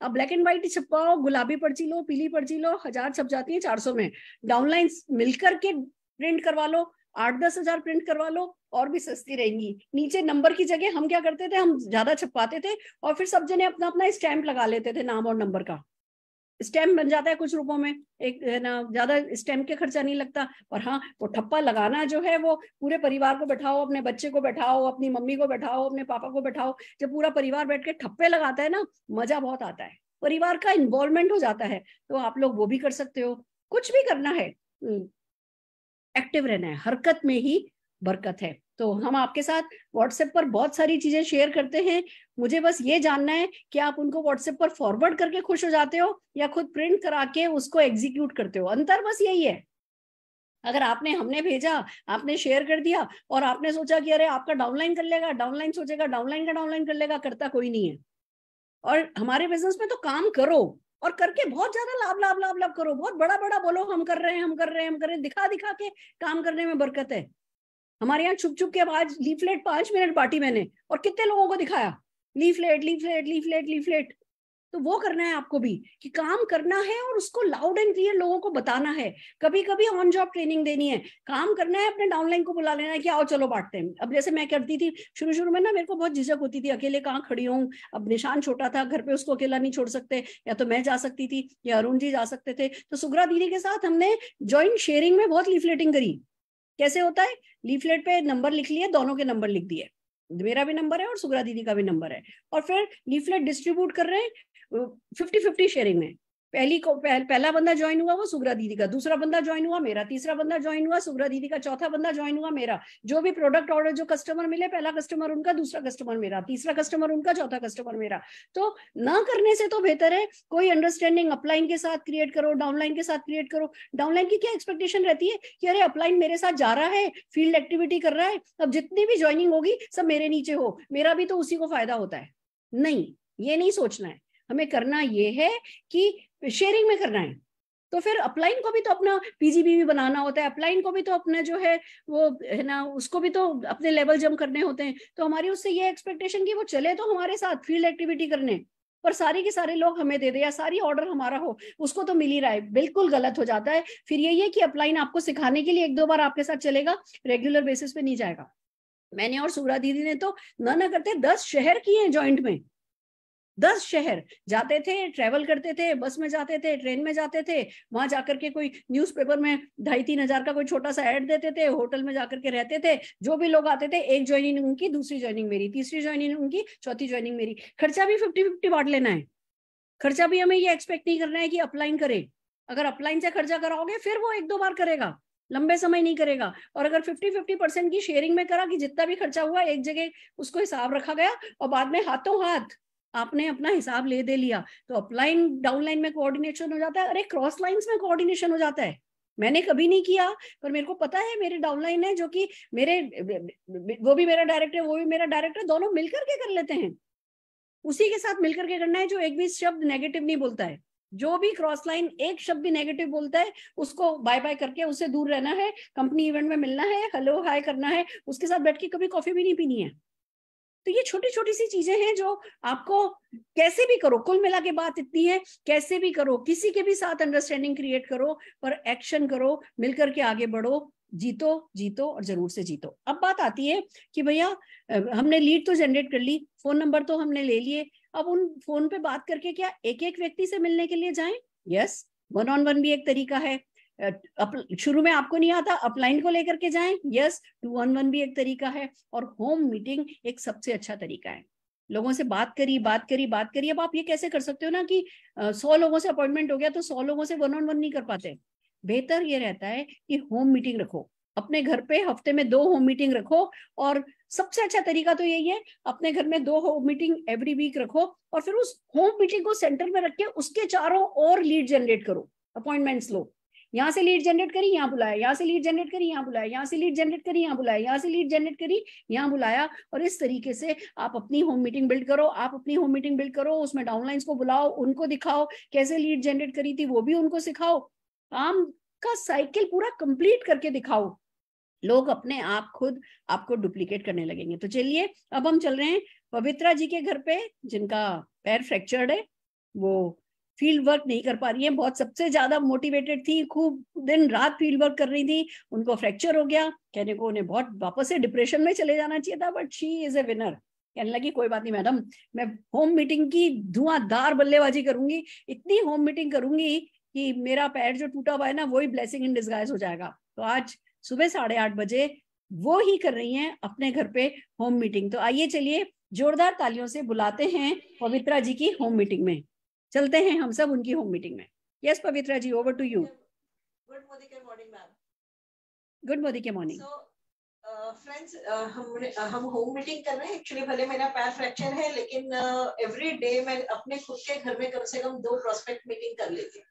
अब ब्लैक एंड व्हाइट छपवाओ गुलाबी पर्ची लो, पीली पर्ची लो, हज़ार छप जाती है चार सौ में। डाउनलाइन मिलकर के प्रिंट करवा लो, आठ दस हज़ार प्रिंट करवा लो, और भी सस्ती रहेंगी। नीचे नंबर की जगह हम क्या करते थे? हम ज़्यादा छपवाते थे, और फिर सब जने अपना अपना स्टैंप लगा लेते थे नाम और नंबर का। स्टैम्प बन जाता है कुछ रूपों में एक है ना ज़्यादा स्टैम्प के खर्चा नहीं लगता और हाँ वो ठप्पा लगाना जो है वो पूरे परिवार को बैठाओ अपने बच्चे को बैठाओ अपनी मम्मी को बैठाओ अपने पापा को बैठाओ जब पूरा परिवार बैठ के ठप्पे लगाता है ना मज़ा बहुत आता है। परिवार का इन्वॉल्वमेंट हो जाता है तो आप लोग वो भी कर सकते हो। कुछ भी करना है एक्टिव हम्म, रहना है हरकत में ही बरकत है। तो हम आपके साथ व्हाट्सएप पर बहुत सारी चीज़ें शेयर करते हैं। मुझे बस ये जानना है कि आप उनको व्हाट्सएप पर फॉरवर्ड करके खुश हो जाते हो या खुद प्रिंट करा के उसको एग्जीक्यूट करते हो? अंतर बस यही है। अगर आपने, हमने भेजा, आपने शेयर कर दिया और आपने सोचा कि अरे आपका डाउनलाइन कर लेगा डाउनलाइन सोचेगा डाउनलाइन का डाउनलाइन कर लेगा, करता कोई नहीं है। और हमारे बिज़नेस में तो काम करो और करके बहुत ज़्यादा लाभ लाभ लाभ लाभ करो। बहुत बड़ा बड़ा बोलो, हम कर रहे हैं, हम कर रहे हैं, हम कर रहे हैं। दिखा दिखा के काम करने में बरकत है। हमारे यहाँ छुप छुप के अब आज लीफलेट पाँच मिनट बांटी मैंने और कितने लोगों को दिखाया? लीफलेट लीफलेट लीफलेट लीफलेट तो वो करना है आपको भी कि काम करना है और उसको लाउड एंड क्लियर लोगों को बताना है। कभी कभी ऑन जॉब ट्रेनिंग देनी है। काम करना है, अपने डाउनलाइन को बुला लेना है कि आओ चलो बांटते हैं। अब जैसे मैं करती थी शुरू शुरू में ना मेरे को बहुत झिझक होती थी। अकेले कहाँ खड़ी हूँ? अब निशान छोटा था, घर पे उसको अकेला नहीं छोड़ सकते। या तो मैं जा सकती थी या अरुण जी जा सकते थे। तो सुग्रा दीदी के साथ हमने ज्वाइंट शेयरिंग में बहुत लीफलेटिंग करी। कैसे होता है? लीफलेट पे नंबर लिख लिए, दोनों के नंबर लिख दिए। मेरा भी नंबर है और सुग्रा दीदी का भी नंबर है। और फिर लीफलेट डिस्ट्रीब्यूट कर रहे हैं फिफ्टी फिफ्टी शेयरिंग में। पहली को पह, पहला बंदा ज्वाइन हुआ वो सुग्रा दीदी का दूसरा बंदा ज्वाइन हुआ मेरा तीसरा बंदा ज्वाइन हुआ सुग्रा दीदी का चौथा बंदा ज्वाइन हुआ मेरा। जो भी प्रोडक्ट ऑर्डर जो कस्टमर मिले पहला कस्टमर उनका दूसरा कस्टमर मेरा तीसरा कस्टमर उनका चौथा कस्टमर मेरा। तो ना करने से तो बेहतर है कोई अंडरस्टैंडिंग अपलाइन के साथ क्रिएट करो डाउनलाइन के साथ क्रिएट करो। डाउनलाइन की क्या एक्सपेक्टेशन रहती है कि अरे अपलाइन मेरे साथ जा रहा है फ़ील्ड एक्टिविटी कर रहा है अब जितनी भी ज्वाइनिंग होगी सब मेरे नीचे हो। मेरा भी तो उसी को फ़ायदा होता है। नहीं ये नहीं सोचना है। हमें करना ये है कि शेयरिंग में करना है। तो फिर अपलाइन को भी तो अपना पीजीबी भी बनाना होता है अपलाइन को भी तो अपना जो है वो, है ना, उसको भी तो अपने लेवल जम करने होते हैं। तो हमारी उससे ये एक्सपेक्टेशन कि वो चले तो हमारे साथ फ़ील्ड एक्टिविटी करने, पर सारे के सारे लोग हमें दे दे या सारी ऑर्डर हमारा हो, उसको तो मिल ही रहा है। बिल्कुल गलत हो जाता है। फिर यही है कि अपलाइन आपको सिखाने के लिए एक दो बार आपके साथ चलेगा रेगुलर बेसिस पे नहीं जाएगा। मैंने और सूरा दीदी ने तो न न करते दस शहर किए हैं ज्वाइंट में। दस शहर जाते थे ट्रेवल करते थे बस में जाते थे ट्रेन में जाते थे, वहाँ जाकर के कोई न्यूज़पेपर में ढाई तीन हज़ार का कोई छोटा सा ऐड देते थे होटल में जाकर के रहते थे, जो भी लोग आते थे, एक ज्वाइनिंग उनकी, दूसरी ज्वाइनिंग मेरी, तीसरी ज्वाइनिंग उनकी, चौथी ज्वाइनिंग मेरी। खर्चा भी फिफ्टी फिफ्टी बांट लेना है। खर्चा भी हमें ये एक्सपेक्ट नहीं करना है कि अपलाइन करे। अगर अपलाइन से खर्चा कराओगे, फिर वो एक दो बार करेगा। लंबे समय नहीं करेगा। और अगर 50 50 परसेंट की शेयरिंग में करा कि जितना भी खर्चा हुआ, एक जगह उसको हिसाब रखा गया और बाद में हाथों हाथ आपने अपना हिसाब ले दे लिया तो अपलाइन डाउनलाइन में कोऑर्डिनेशन हो जाता है। अरे क्रॉस लाइंस में कोऑर्डिनेशन हो जाता है। मैंने कभी नहीं किया, पर मेरे को पता है मेरे डाउनलाइन है जो कि मेरे, वो भी मेरा डायरेक्टर वो भी मेरा डायरेक्टर दोनों मिलकर के कर लेते हैं। उसी के साथ मिलकर के करना है जो एक भी शब्द नेगेटिव नहीं बोलता है। जो भी क्रॉस लाइन एक शब्द भी नेगेटिव बोलता है, उसको बाय बाय करके उससे दूर रहना है कंपनी इवेंट में मिलना है हेलो हाय करना है, उसके साथ बैठ के कभी कॉफ़ी भी नहीं पीनी है। तो ये छोटी छोटी सी चीज़ें हैं जो आपको कैसे भी करो, कुल मिला के बात इतनी है, कैसे भी करो, किसी के भी साथ अंडरस्टैंडिंग क्रिएट करो, पर एक्शन करो, मिलकर के आगे बढ़ो, जीतो जीतो और ज़रूर से जीतो। अब बात आती है कि भैया हमने लीड तो जनरेट कर ली फ़ोन नंबर तो हमने ले लिए, अब उन फ़ोन पे बात करके क्या एक एक व्यक्ति से मिलने के लिए जाएँ? यस वन ऑन वन भी एक तरीका है। शुरू में आपको नहीं आता, अपलाइन को लेकर के जाएँ। यस टू वन वन भी एक तरीका है और होम मीटिंग एक सबसे अच्छा तरीका है। लोगों से बात करी बात करी बात करी। अब आप ये कैसे कर सकते हो ना कि सौ लोगों से अपॉइंटमेंट हो गया तो सौ लोगों से वन ऑन वन नहीं कर पाते। बेहतर ये रहता है कि होम मीटिंग रखो। अपने घर पे हफ़्ते में दो होम मीटिंग रखो और सबसे अच्छा तरीका तो यही है, अपने घर में दो होम मीटिंग एवरी वीक रखो और फिर उस होम मीटिंग को सेंटर में रख के उसके चारों और लीड जनरेट करो। अपॉइंटमेंट्स लो। यहाँ से लीड जनरेट करी, यहाँ बुलाया, यहाँ से लीड जनरेट करी, यहाँ बुलाया, यहाँ से लीड जनरेट करी, यहाँ बुलाया, यहाँ से लीड जनरेट करी, यहाँ बुलाया। और इस तरीके से आप अपनी होम मीटिंग बिल्ड करो, आप अपनी होम मीटिंग बिल्ड करो, उसमें डाउनलाइंस को बुलाओ, उनको दिखाओ, कैसे लीड जनरेट करी थी वो भी उनको सिखाओ। काम का साइकिल पूरा कंप्लीट करके दिखाओ। लोग अपने आप खुद आपको डुप्लीकेट करने लगेंगे। तो चलिए, अब हम चल रहे हैं पवित्रा जी के घर पे, जिनका पैर फ्रैक्चर्ड है, वो फ़ील्ड वर्क नहीं कर पा रही है। बहुत सबसे ज़्यादा मोटिवेटेड थी, खूब दिन रात फ़ील्ड वर्क कर रही थी। उनको फ्रैक्चर हो गया। कहने को उन्हें बहुत वापस से डिप्रेशन में चले जाना चाहिए था but she is a winner कहने लगी, कोई बात नहीं मैडम, मैं होम मीटिंग की धुआंधार बल्लेबाजी करूँगी। इतनी होम मीटिंग करूँगी कि मेरा पैर जो टूटा हुआ है ना वही ब्लेसिंग इन डिस्गाइज हो जाएगा। तो आज सुबह साढ़े आठ बजे वो ही कर रही हैं अपने घर पे होम मीटिंग तो आइए चलिए जोरदार तालियों से बुलाते हैं पवित्रा जी की होम मीटिंग में। चलते हैं हम सब उनकी होम मीटिंग में। Yes Pavitra ji over to you good Modi के मॉर्निंग मैम गुड मोदी के मॉर्निंग फ्रेंड्स हम हम होम मीटिंग कर रहे हैं। एक्चुअली भले मेरा पैर फ्रैक्चर है लेकिन एवरी uh, डे मैं अपने खुद के घर में कम से कम दो प्रोस्पेक्ट मीटिंग कर लेती हूँ।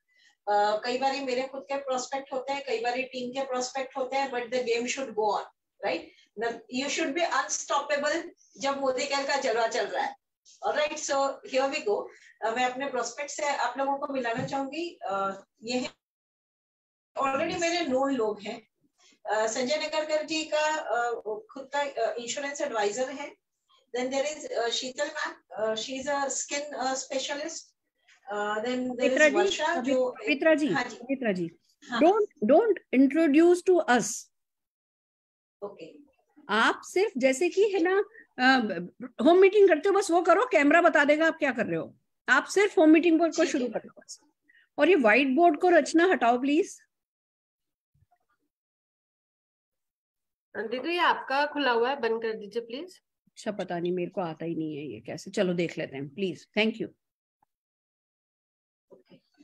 Uh, कई बार मेरे खुद के प्रोस्पेक्ट होते हैं कई बार टीम के प्रोस्पेक्ट होते हैं but the game should go on right you should be unstoppable जब मोदी कैल का जलवा चल रहा है। Right so here we go मैं अपने प्रोस्पेक्ट से आप लोगों को मिलाना चाहूँगी। uh, ये है ऑलरेडी मेरे नोन लोग हैं। uh, संजय नगरकर जी का uh, खुद का इंश्योरेंस एडवाइजर है। Then there is uh, Sheetal ma'am. Uh, she's a skin uh, specialist. Uh, then there Pavitra is Varsha. पवि- जो पवित्रा जी हाँ जी। पवित्रा जी हाँ। Don't don't introduce to us okay आप सिर्फ़ जैसे कि है ना होम मीटिंग करते हो बस वो करो कैमरा बता देगा आप क्या कर रहे हो। आप सिर्फ़ होम मीटिंग को शुरू करो। बस और ये व्हाइट बोर्ड को रचना हटाओ प्लीज़ दीदी ये आपका खुला हुआ है बंद कर दीजिए प्लीज़ अच्छा पता नहीं मेरे को आता ही नहीं है ये कैसे। चलो देख लेते हैं please thank you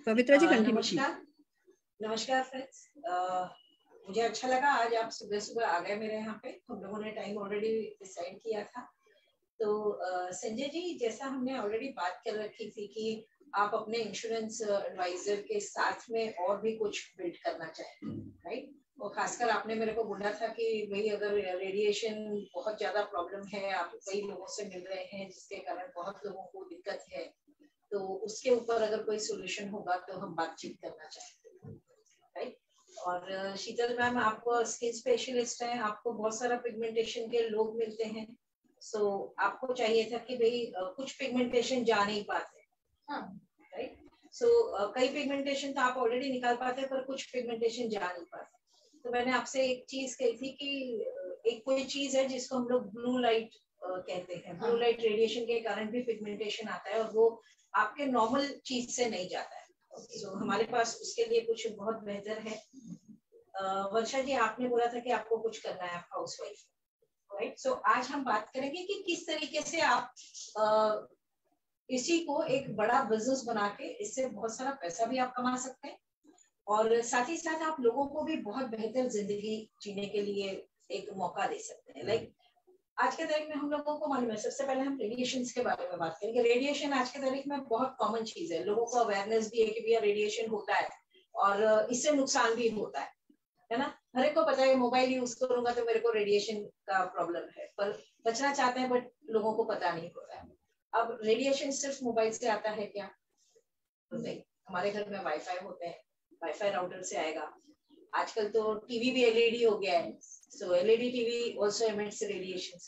Pavitra ji continue नमस्कार। नमस्कार फ्रेंड्स मुझे अच्छा लगा आज आप सुबह सुबह आ गए मेरे यहाँ पे। हम लोगों ने टाइम ऑलरेडी डिसाइड किया था। तो संजय जी जैसा हमने ऑलरेडी बात कर रखी थी कि आप अपने इंश्योरेंस एडवाइजर के साथ में और भी कुछ बिल्ड करना चाहते हैं राइट और खासकर आपने मेरे को बोला था कि भाई अगर रेडिएशन बहुत ज़्यादा प्रॉब्लम है आप कई लोगों से मिल रहे हैं जिसके कारण बहुत लोगों को दिक्कत है तो उसके ऊपर अगर कोई सोल्यूशन होगा तो हम बातचीत करना राइट और शीतल मैम आपको स्किन स्पेशलिस्ट हैं आपको बहुत सारा पिगमेंटेशन के लोग मिलते हैं। सो so, आपको चाहिए था कि भाई कुछ पिगमेंटेशन जा नहीं पाते। राइट सो कई पिगमेंटेशन तो आप ऑलरेडी निकाल पाते हैं पर कुछ पिगमेंटेशन जा नहीं पाते। तो मैंने आपसे एक चीज़ कही थी कि एक कोई चीज़ है जिसको हम लोग ब्लू लाइट कहते हैं। ब्लू लाइट रेडिएशन के कारण भी पिगमेंटेशन आता है और वो आपके नॉर्मल चीज़ से नहीं जाता है। सो हमारे पास उसके लिए कुछ बहुत बेहतर है। वर्षा जी आपने बोला था कि आपको कुछ करना है आप हाउस वाइफ राइट सो आज हम बात करेंगे कि किस तरीके से आप अ, इसी को एक बड़ा बिज़नेस बना के इससे बहुत सारा पैसा भी आप कमा सकते हैं। और साथ ही साथ आप लोगों को भी बहुत बेहतर ज़िंदगी जीने के लिए एक मौका दे सकते हैं। लाइक आज के तारीख में हम लोगों को मालूम है, सबसे पहले हम रेडिएशन के बारे में बात करेंगे। रेडिएशन आज के तारीख में बहुत कॉमन चीज़ है। लोगों को अवेयरनेस भी है कि भैया रेडिएशन होता है और इससे नुकसान भी होता है है ना? हर एक को पता है मोबाइल यूज़ करूँगा तो मेरे को रेडिएशन का प्रॉब्लम है। पर बचना चाहते हैं बट लोगों को पता नहीं होता है। अब रेडिएशन सिर्फ़ मोबाइल से आता है क्या? नहीं। हमारे घर में वाईफाई होते हैं। वाईफाई राउटर से आएगा। आजकल तो टीवी भी एलईडी हो गया है। So LED TV also emits radiation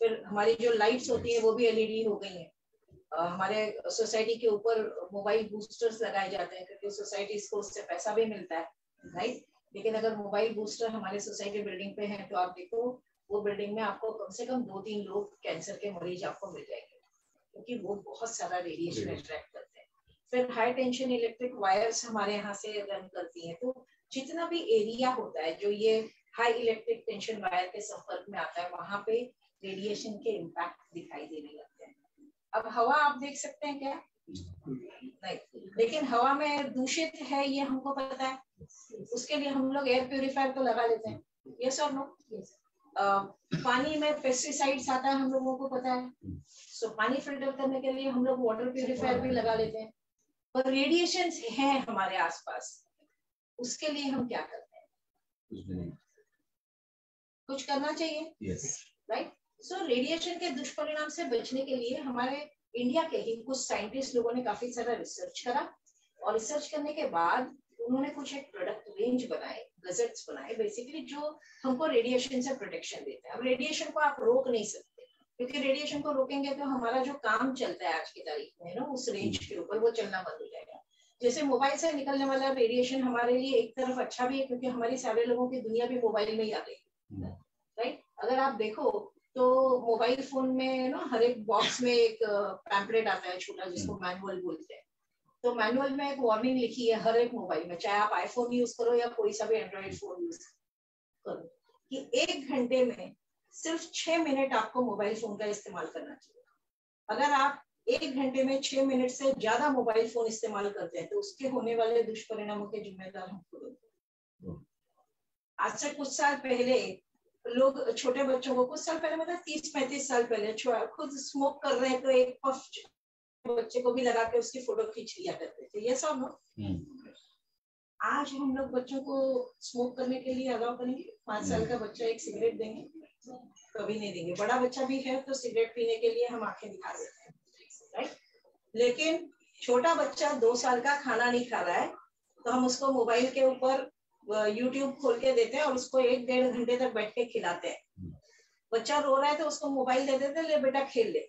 फिर हमारी जो लाइट्स होती है वो भी एलईडी हो गई हैं। हमारे सोसाइटी के ऊपर मोबाइल बूस्टर्स लगाए जाते हैं क्योंकि सोसाइटी को उससे पैसा भी मिलता है राइट लेकिन अगर मोबाइल बूस्टर हमारे सोसाइटी बिल्डिंग पे है तो आप देखो वो बिल्डिंग में आपको कम से कम दो तीन लोग कैंसर के मरीज़ आपको मिल जाएँगे क्योंकि वो बहुत सारा रेडिएशन अट्रैक्ट करते हैं। फिर हाई टेंशन इलेक्ट्रिक वायर्स हमारे यहाँ से रन करती हैं। तो जितना भी एरिया होता है जो ये हाई इलेक्ट्रिक टेंशन वायर के संपर्क में आता है वहाँ पे रेडिएशन के इम्पैक्ट दिखाई देने लगते हैं। अब हवा आप देख सकते हैं क्या? नहीं। लेकिन हवा में दूषित है ये हमको पता है। उसके लिए हम लोग एयर प्योरीफायर तो लगा लेते हैं। यस और नो पानी में पेस्टिसाइड्स आता है हम लोगों को पता है। सो so, पानी फ़िल्टर करने के लिए हम लोग वाटर प्योरीफायर भी लगा लेते हैं। पर रेडिएशन है हमारे आसपास। उसके लिए हम क्या करते हैं? कुछ करना चाहिए राइट सो रेडिएशन के दुष्परिणाम से बचने के लिए हमारे इंडिया के ही कुछ साइंटिस्ट लोगों ने काफ़ी सारा रिसर्च करा और रिसर्च करने के बाद उन्होंने कुछ एक प्रोडक्ट रेंज बनाए गजेट्स बनाए बेसिकली जो हमको रेडिएशन से प्रोटेक्शन देते हैं। अब रेडिएशन को आप रोक नहीं सकते क्योंकि रेडिएशन को रोकेंगे तो हमारा जो काम चलता है आज की तारीख में ना उस रेंज के ऊपर वो चलना बंद हो जाएगा। जैसे मोबाइल से निकलने वाला रेडिएशन हमारे लिए एक तरफ़ अच्छा भी है क्योंकि हमारी सारे लोगों की दुनिया भी मोबाइल में ही आ गई। राइट अगर आप देखो तो मोबाइल फ़ोन में ना हर एक बॉक्स में एक पैम्पलेट आता है छोटा जिसको मैनुअल बोलते हैं। तो मैनुअल में एक वार्निंग लिखी है हर एक मोबाइल में चाहे आप आईफोन यूज़ करो या कोई सा भी एंड्रॉइड फ़ोन यूज़ करो कि एक घंटे में सिर्फ़ छह मिनट आपको मोबाइल फ़ोन का इस्तेमाल करना चाहिए। अगर आप एक घंटे में छह मिनट से ज़्यादा मोबाइल फ़ोन इस्तेमाल करते हैं तो उसके होने वाले दुष्परिणामों के जिम्मेदार हम खुद होते हैं आज से कुछ साल पहले लोग छोटे बच्चों को कुछ साल पहले मतलब तीस पैंतीस साल पहले खुद स्मोक कर रहे हैं तो एक पफ बच्चे को भी लगा के उसकी फ़ोटो खींच लिया करते थे। ये सब आज हम लोग बच्चों को स्मोक करने के लिए अलाउ करेंगे। पाँच साल का बच्चा एक सिगरेट देंगे कभी नहीं देंगे। बड़ा बच्चा भी है तो सिगरेट पीने के लिए हम आँखें दिखा देते हैं राइट लेकिन छोटा बच्चा दो साल का खाना नहीं खा रहा है तो हम उसको मोबाइल के ऊपर यूट्यूब खोल के देते हैं और उसको एक डेढ़ घंटे तक बैठ के खिलाते हैं। बच्चा रो रहा है तो उसको मोबाइल दे देते ले बेटा खेल ले।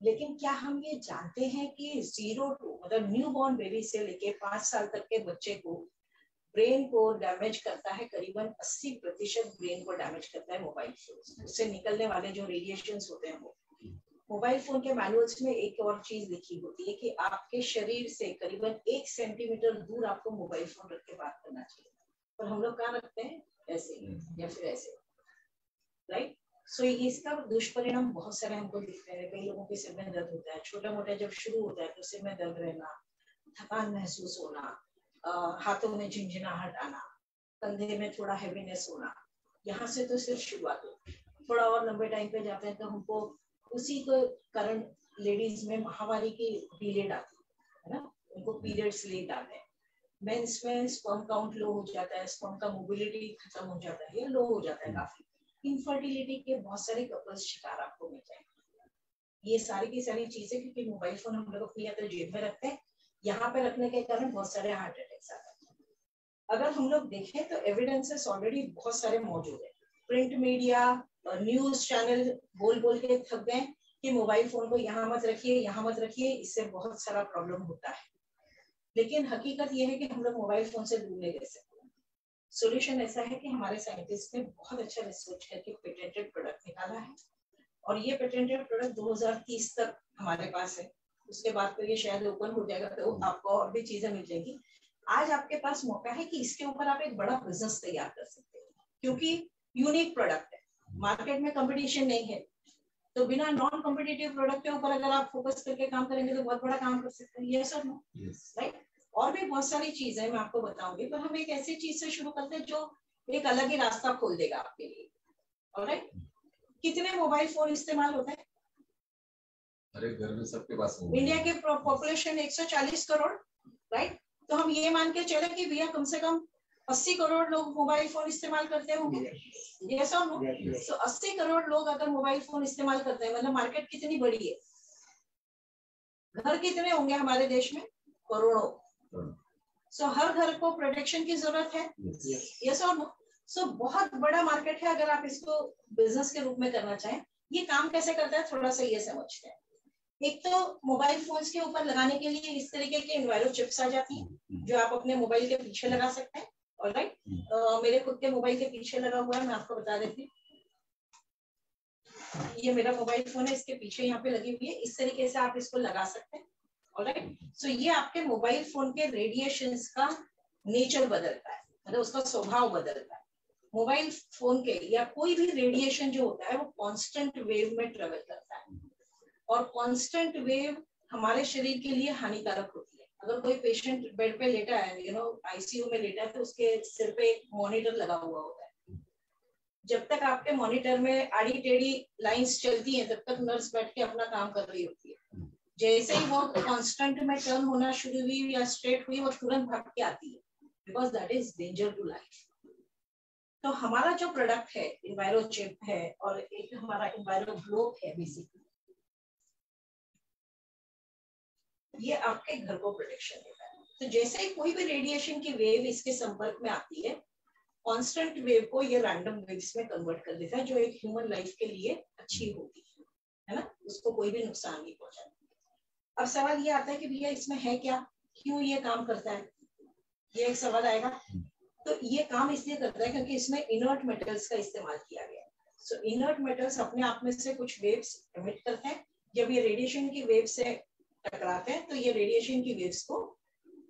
लेकिन क्या हम ये जानते हैं कि ज़ीरो टू मतलब न्यू बॉर्न बेबी से लेके पाँच साल तक के बच्चे को ब्रेन को डैमेज करता है, करीबन 80 प्रतिशत ब्रेन को डैमेज करता है मोबाइल फ़ोन उससे निकलने वाले जो रेडिएशन होते हैं वो। मोबाइल फ़ोन के मैनुअल्स में एक और चीज़ लिखी होती है कि आपके शरीर से करीबन एक सेंटीमीटर दूर आपको मोबाइल फ़ोन रख के बात करना चाहिए। पर हम लोग कहाँ रखते हैं? ऐसे या फिर ऐसे। राइट सो so, इसका दुष्परिणाम बहुत सारे हमको दिखते हैं। कई लोगों के सिर में दर्द होता है। छोटा मोटा जब शुरू होता है तो सिर में दर्द रहना थकान महसूस होना हाथों में झिंझिनाहट आना कंधे में थोड़ा हैवीनेस होना यहाँ से तो सिर्फ़ शुरुआत होती थोड़ा और लंबे टाइम पे जाते हैं तो हमको उसी के कारण लेडीज़ में महावारी की पीरियड आती है ना? उनको पीरियड्स लेट आते हैं। मेंस में स्पर्म काउंट लो हो जाता है स्पर्म का मोबिलिटी खत्म हो जाता है, या लो हो जाता है काफ़ी। इनफर्टिलिटी के बहुत सारे कपल्स शिकार आपको मिल जाएँगे। ये सारी की सारी चीज़ें, क्योंकि मोबाइल फ़ोन हम लोग अपनी तो जेब में रखते हैं, यहाँ पे रखने के कारण बहुत सारे हार्ट अटैक्स आते हैं। अगर हम लोग देखें तो एविडेंसेस ऑलरेडी बहुत सारे मौजूद है। प्रिंट मीडिया न्यूज़ चैनल बोल बोल के थक गए कि मोबाइल फ़ोन को यहाँ मत रखिए, यहाँ मत रखिए, इससे बहुत सारा प्रॉब्लम होता है। लेकिन हकीकत यह है कि हम लोग मोबाइल फ़ोन से दूर नहीं रह सकते। सोल्यूशन ऐसा है कि हमारे साइंटिस्ट ने बहुत अच्छा रिसर्च करके पेटेंटेड प्रोडक्ट निकाला है। और ये पेटेंटेड प्रोडक्ट 2030 तक हमारे पास है। उसके बाद तो ये शायद ओपन हो जाएगा तो आपको और भी चीज़ें मिल जाएँगी। आज आपके पास मौका है कि इसके ऊपर आप एक बड़ा बिज़नेस तैयार कर सकते हैं। क्योंकि यूनिक प्रोडक्ट है। मार्केट में कंपटीशन नहीं है। तो बिना नॉन कॉम्पिटेटिव प्रोडक्ट के ऊपर अगर आप फोकस करके काम करेंगे तो बहुत बड़ा काम कर सकते हैं। ये सर नो राइट और भी बहुत सारी चीज़ें मैं आपको बताऊँगी पर हम एक ऐसी चीज़ से शुरू करते हैं जो एक अलग ही रास्ता खोल देगा आपके लिए। राइट कितने मोबाइल फ़ोन इस्तेमाल होते हैं? अरे घर में सबके पास इंडिया के पॉपुलेशन 140 करोड़ राइट तो हम ये मान के चले कि भैया कम से कम 80 करोड़ लोग मोबाइल फ़ोन इस्तेमाल करते होंगे। यस और नो तो 80 करोड़ लोग अगर मोबाइल फ़ोन इस्तेमाल करते हैं मतलब मार्केट कितनी बड़ी है? घर कितने होंगे हमारे देश में? करोड़ों। सो so, हर घर को प्रोटेक्शन की ज़रूरत है? यस और नो सो बहुत बड़ा मार्केट है अगर आप इसको बिज़नेस के रूप में करना चाहें। ये काम कैसे करता है? थोड़ा सा ये समझते हैं। एक तो मोबाइल फोन्स के ऊपर लगाने के लिए इस तरीके के इन्वायरो चिप्स आ जाती हैं जो आप अपने मोबाइल के पीछे लगा सकते हैं। और राइट uh, मेरे खुद के मोबाइल के पीछे लगा हुआ है मैं आपको बता देती हूँ। ये मेरा मोबाइल फ़ोन है इसके पीछे यहाँ पे लगी हुई है। इस तरीके से आप इसको लगा सकते हैं। राइट सो ये आपके मोबाइल फ़ोन के रेडिएशन का नेचर बदलता है। मतलब उसका स्वभाव बदलता है। मोबाइल फ़ोन के या कोई भी रेडिएशन जो होता है वो कांस्टेंट वेव में ट्रेवल करता है। और कांस्टेंट वेव हमारे शरीर के लिए हानिकारक होती है। अगर कोई पेशेंट बेड पे लेटा है यू नो आईसीयू में लेटा है तो उसके सिर पे एक मॉनिटर लगा हुआ होता है। जब तक आपके मॉनिटर में आड़ी टेढ़ी लाइंस चलती हैं, तब तक नर्स बैठ के अपना काम कर रही होती है। जैसे ही वो कांस्टेंट में टर्न होना शुरू हुई या स्ट्रेट हुई, वो तुरंत भाग के आती है। Because that is danger to life तो हमारा जो प्रोडक्ट है इन्वायरो चिप है, और एक हमारा इन्वायरो ग्लोब है बेसिकली ये आपके घर को प्रोटेक्शन देता है। तो जैसे ही कोई भी रेडिएशन की वेव इसके संपर्क में आती है कांस्टेंट वेव को ये रैंडम वेव्स में कन्वर्ट कर देता है, जो एक ह्यूमन लाइफ के लिए अच्छी होती है है ना? उसको कोई भी नुकसान नहीं पहुंचाता। अब सवाल ये आता है कि भैया इसमें है क्या? क्यों ये काम करता है? ये एक सवाल आएगा। तो ये काम इसलिए करता है क्योंकि इसमें इनर्ट मेटल्स का इस्तेमाल किया गया सो इनर्ट मेटल्स अपने आप में से कुछ वेव्स एमिट करते हैं। जब ये रेडिएशन की वेव से टकराते हैं तो ये रेडिएशन की वेव्स को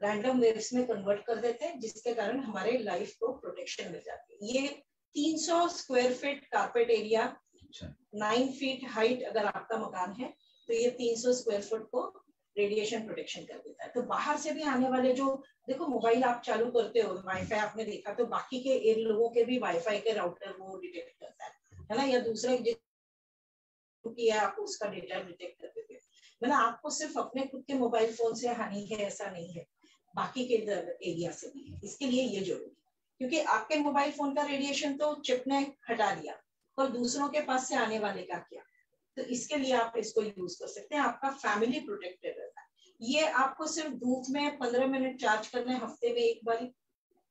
रैंडम वेव्स में कन्वर्ट कर देते हैं जिसके कारण हमारे लाइफ को प्रोटेक्शन मिल जाती है। ये 300 square feet carpet area nine feet height अगर आपका मकान है तो ये 300 स्क्वायर फुट को रेडिएशन प्रोटेक्शन कर देता है। तो बाहर से भी आने वाले जो देखो मोबाइल आप चालू करते हो वाईफाई आपने देखा तो बाकी के एर लोगों के भी वाईफाई के राउटर वो डिटेक्ट करता है है ना? या दूसरे किया आप उसका डेटा डिटेक्ट कर देते मतलब आपको सिर्फ़ अपने खुद के मोबाइल फ़ोन से हानि है ऐसा नहीं है। बाकी के एरिया से भी है। इसके लिए ये ज़रूरी क्योंकि आपके मोबाइल फ़ोन का रेडिएशन तो चिप ने हटा दिया। और दूसरों के पास से आने वाले का क्या? तो इसके लिए आप इसको यूज़ कर सकते हैं। आपका फैमिली प्रोटेक्टेड रहता है। ये आपको सिर्फ़ धूप में पंद्रह मिनट चार्ज करना है हफ़्ते में एक बार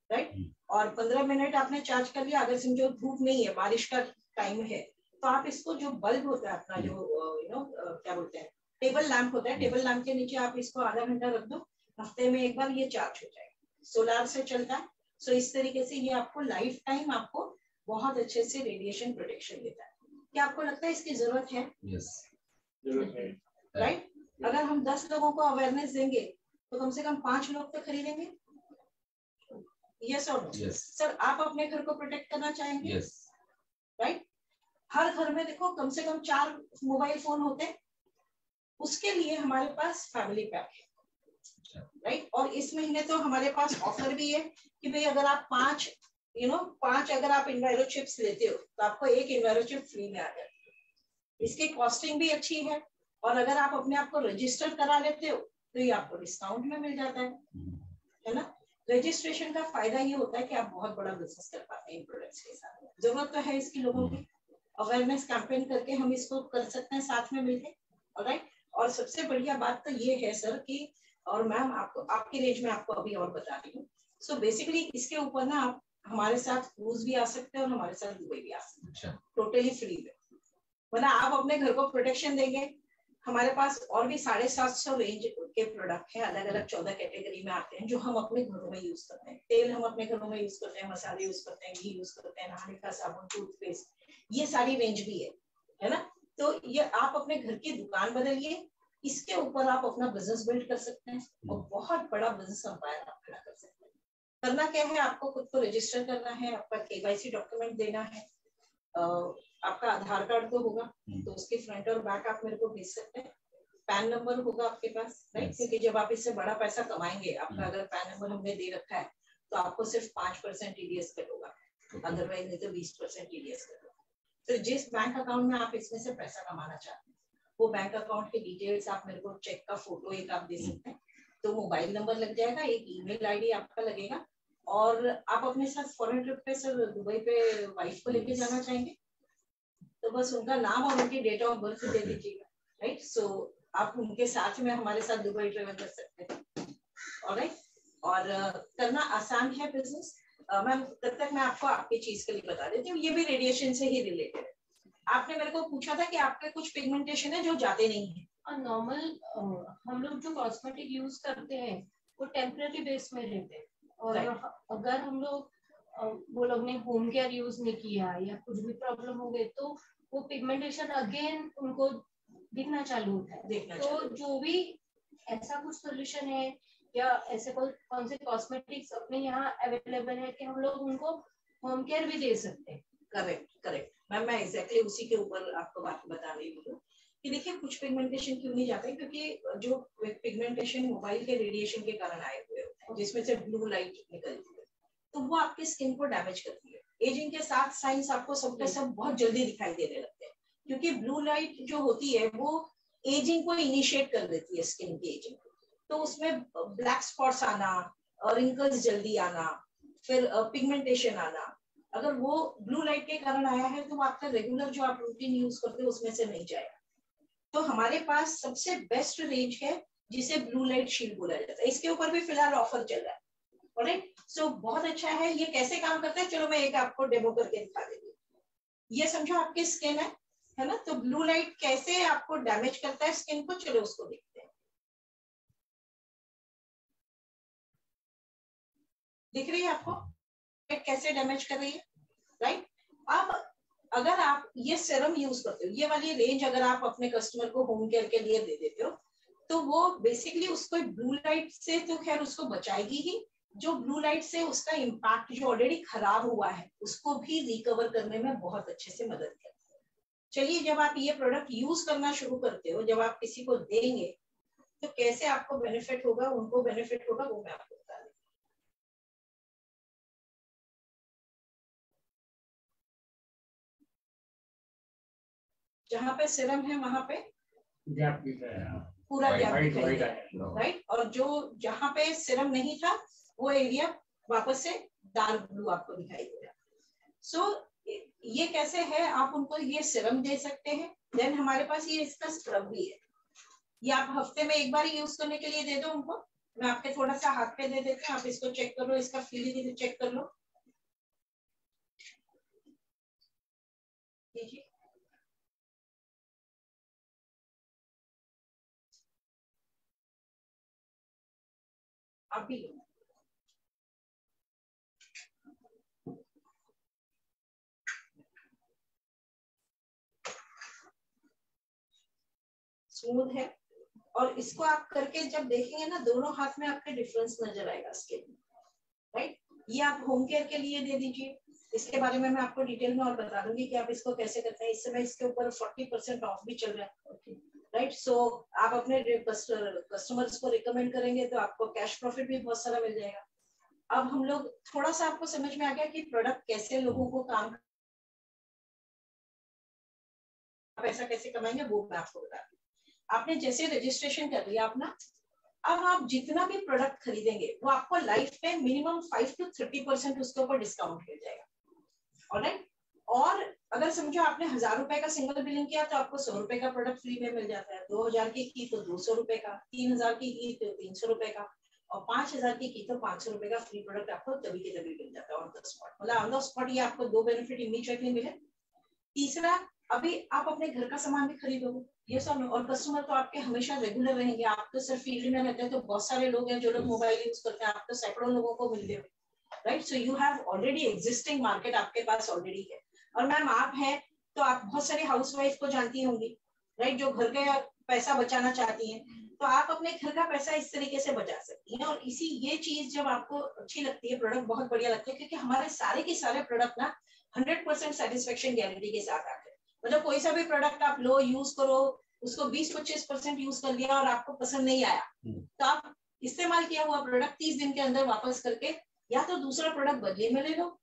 राइट और पंद्रह मिनट आपने चार्ज कर लिया अगर समझो धूप नहीं है बारिश का टाइम है तो आप इसको जो बल्ब होता है अपना जो यू नो क्या बोलते हैं? टेबल लैम्प होता है टेबल लैम्प के नीचे आप इसको आधा घंटा रख दो हफ़्ते में एक बार ये चार्ज हो जाएगा। सोलार से चलता है सो इस तरीके से ये आपको लाइफ टाइम आपको बहुत अच्छे से रेडिएशन प्रोटेक्शन देता है। क्या आपको लगता है इसकी ज़रूरत है? यस राइट अगर हम दस लोगों को अवेयरनेस देंगे तो कम से कम पाँच लोग तो खरीदेंगे? यस और सर आप अपने घर को प्रोटेक्ट करना चाहेंगे? यस राइट हर घर में देखो कम से कम चार मोबाइल फ़ोन होते हैं। उसके लिए हमारे पास फैमिली पैक है। राइट और इस महीने तो हमारे पास ऑफ़र भी है कि भाई अगर आप पाँच यू नो पाँच अगर आप इन्वायरो चिप्स लेते हो तो आपको एक इन्वायरो चिप फ्री में आ जाए। इसकी कॉस्टिंग भी अच्छी है और अगर आप अपने आप को रजिस्टर करा लेते हो तो ये आपको डिस्काउंट में मिल जाता है। है ना? रजिस्ट्रेशन का फ़ायदा ये होता है कि आप बहुत बड़ा बिज़नेस कर पाते हैं इन प्रोडक्ट्स के साथ। ज़रूरत तो है इसकी लोगों की। अवेयरनेस कैंपेन करके हम इसको कर सकते हैं, साथ में मिलकर राइट और सबसे बढ़िया बात तो ये है सर कि और मैम आपको आपकी रेंज में आपको अभी और बता रही हूँ। सो बेसिकली इसके ऊपर ना आप हमारे साथ क्रूज भी आ सकते हैं और हमारे साथ दुबई भी आ सकते अच्छा। हैं टोटली फ्री में। मतलब आप अपने घर को प्रोटेक्शन देंगे। हमारे पास और भी साढ़े सात सौ रेंज के प्रोडक्ट है अलग अलग चौदह कैटेगरी में आते हैं जो हम अपने घरों में यूज़ करते हैं। तेल हम अपने घरों में यूज़ करते हैं मसाले यूज़ करते हैं घी यूज़ करते हैं नहाने का साबुन टूथपेस्ट ये सारी रेंज भी है है ना? तो ये आप अपने घर की दुकान बदलिए इसके ऊपर आप अपना बिज़नेस बिल्ड कर सकते हैं और बहुत बड़ा बिज़नेस अंपायर आप खड़ा कर सकते हैं। करना क्या है आपको खुद को रजिस्टर करना है आपका केवाईसी डॉक्यूमेंट देना है आपका आधार कार्ड तो होगा तो उसके फ्रंट और बैक आप मेरे को भेज सकते हैं। पैन नंबर होगा आपके पास राइट. क्योंकि जब आप इससे बड़ा पैसा कमाएँगे आपका अगर पैन नंबर हमने दे रखा है तो आपको सिर्फ़ पाँच परसेंट टीडीएस कट होगा। अदरवाइज़ नहीं तो बीस परसेंट टीडीएस कट होगा। तो जिस बैंक अकाउंट में आप इसमें से पैसा कमाना चाहते हैं, वो बैंक अकाउंट के डिटेल्स आप मेरे को चेक का फ़ोटो एक आप दे सकते हैं। तो मोबाइल नंबर लग जाएगा, एक ईमेल आईडी आपका लगेगा और आप अपने साथ फॉरेन ट्रिप पे सर दुबई पे वाइफ को लेके जाना चाहेंगे तो बस उनका नाम और उनकी डेट ऑफ़ बर्थ दे दीजिएगा राइट सो आप उनके साथ में हमारे साथ दुबई ट्रेवल कर सकते हैं ऑलराइट और करना आसान है बिज़नेस मैम तब तक मैं आपको आपकी चीज़ के लिए बता देती हूँ ये भी रेडिएशन से ही रिलेटेड है। आपने मेरे को पूछा था कि आपके कुछ पिगमेंटेशन है जो जाते नहीं है। और नॉर्मल हम लोग जो कॉस्मेटिक यूज़ करते हैं वो टेम्पररी बेस में रहते हैं। और Right. अगर हम लोग वो लोग ने होम केयर यूज़ नहीं किया या कुछ भी प्रॉब्लम हो गई तो वो पिगमेंटेशन अगेन उनको दिखना चालू होता है। तो जो भी ऐसा कुछ सोल्यूशन है या ऐसे कौन कौन से कॉस्मेटिक्स अपने यहाँ अवेलेबल है कि हम लोग उनको होम केयर भी दे सकते हैं? करेक्ट करेक्ट मैम मैं एग्जैक्टली उसी के ऊपर आपको बात बता रही हूँ कि देखिए, कुछ पिगमेंटेशन क्यों नहीं जाते? क्योंकि जो पिगमेंटेशन मोबाइल के रेडिएशन के कारण आए हुए होते हैं, जिसमें से ब्लू लाइट निकलती है तो वो आपकी स्किन को डैमेज करती है। एजिंग के साथ साइंस आपको सबके सब बहुत जल्दी दिखाई देने लगते हैं, क्योंकि ब्लू लाइट जो होती है, वो एजिंग को इनिशिएट कर देती है स्किन की एजिंग तो उसमें ब्लैक स्पॉट्स आना रिंकल्स जल्दी आना फिर पिगमेंटेशन आना। अगर वो ब्लू लाइट के कारण आया है तो आपका रेगुलर जो आप रूटीन यूज़ करते हो उसमें से नहीं जाएगा। तो हमारे पास सबसे बेस्ट रेंज है जिसे ब्लू लाइट शील्ड बोला जाता है। इसके ऊपर भी फ़िलहाल ऑफ़र चल रहा है। राइट सो so, बहुत अच्छा है। ये कैसे काम करता है? चलो मैं एक आपको डेमो करके दिखा देती ये समझो आपकी स्किन है है ना? तो ब्लू लाइट कैसे आपको डैमेज करता है स्किन को? चलो उसको देखते दिख रही है आपको? लाइट कैसे डैमेज कर रही है? राइट अब अगर आप ये सेरम यूज़ करते हो, ये वाली रेंज अगर आप अपने कस्टमर को होम केयर के लिए दे देते हो तो वो बेसिकली उसको ब्लू लाइट से तो खैर उसको बचाएगी ही। जो ब्लू लाइट से उसका इम्पैक्ट जो ऑलरेडी खराब हुआ है, उसको भी रिकवर करने में बहुत अच्छे से मदद करता है। चलिए, जब आप ये प्रोडक्ट यूज़ करना शुरू करते हो, जब आप किसी को देंगे तो कैसे आपको बेनिफिट होगा? उनको बेनिफिट होगा, वो मैं आपको जहाँ पे सिरम है वहाँ पे गैप है। पूरा गैप है राइट और जो जहाँ पे सिरम नहीं था वो एरिया वापस से डार्क ब्लू आपको दिखाई दे रहा सो ये कैसे है? आप उनको ये सिरम दे सकते हैं। देन हमारे पास ये इसका स्क्रब भी है। ये आप हफ़्ते में एक बार यूज़ करने के लिए दे दो उनको। मैं आपके थोड़ा सा हाथ पे दे देती हूँ। आप इसको चेक कर लो इसका फीलिंग चेक कर लो लीजिए आप भी लो स्मूथ है। और इसको आप करके जब देखेंगे ना, दोनों हाथ में आपके डिफरेंस नज़र आएगा स्किन राइट ये आप होम केयर के लिए दे दीजिए। इसके बारे में मैं आपको डिटेल में और बता दूँगी कि आप इसको कैसे करते हैं। इस समय इसके ऊपर फोर्टी परसेंट ऑफ़ भी चल रहा है। राइट सो आप अपने कस्टमर्स को रिकमेंड करेंगे तो आपको कैश प्रॉफिट भी बहुत सारा मिल जाएगा। अब हम लोग थोड़ा सा आपको समझ में आ गया कि प्रोडक्ट कैसे लोगों को काम पैसा कैसे कमाएँगे, वो मैं आपको बता दूँ। आपने जैसे रजिस्ट्रेशन कर लिया अपना, अब आप जितना भी प्रोडक्ट खरीदेंगे, वो आपको लाइफ में minimum five to thirty percent उसके ऊपर डिस्काउंट मिल जाएगा। ऑलराइट और अगर समझो आपने हज़ार रुपए का सिंगल बिलिंग किया तो आपको सौ रुपए का प्रोडक्ट फ्री में मिल जाता है। दो हज़ार की की तो दो सौ रुपए का तीन हज़ार की की तो तीन सौ रुपए का और पाँच हज़ार की की तो पाँच सौ रुपए का फ्री प्रोडक्ट आपको तभी के तभी मिल जाता है ऑन द स्पॉट मतलब ऑन द स्पॉट ये आपको दो बेनिफिट इमीडिएटली मिले। तीसरा अभी आप अपने घर का सामान भी खरीदोगे ये सब और कस्टमर तो आपके हमेशा रेगुलर रहेंगे। आप तो सिर्फ़ फ़ील्ड में रहते हैं तो बहुत सारे लोग हैं जो लोग मोबाइल यूज़ करते हैं। आप तो सैकड़ों लोगों को मिलते हो right so you have already existing market आपके पास ऑलरेडी है। और मैम आप हैं तो आप बहुत सारी हाउस वाइफ को जानती होंगी राइट जो घर का पैसा बचाना चाहती हैं तो आप अपने घर का पैसा इस तरीके से बचा सकती हैं। और इसी ये चीज़ जब आपको अच्छी लगती है प्रोडक्ट बहुत बढ़िया लगती है क्योंकि हमारे सारे के सारे प्रोडक्ट ना हंड्रेड परसेंट सेटिस्फेक्शन गारंटी के साथ आते हैं। मतलब कोई सा भी प्रोडक्ट आप लो यूज़ करो उसको 20-25 परसेंट यूज़ कर लिया और आपको पसंद नहीं आया तो आप इस्तेमाल किया हुआ प्रोडक्ट तीस दिन के अंदर वापस करके या तो दूसरा प्रोडक्ट बदले में ले लो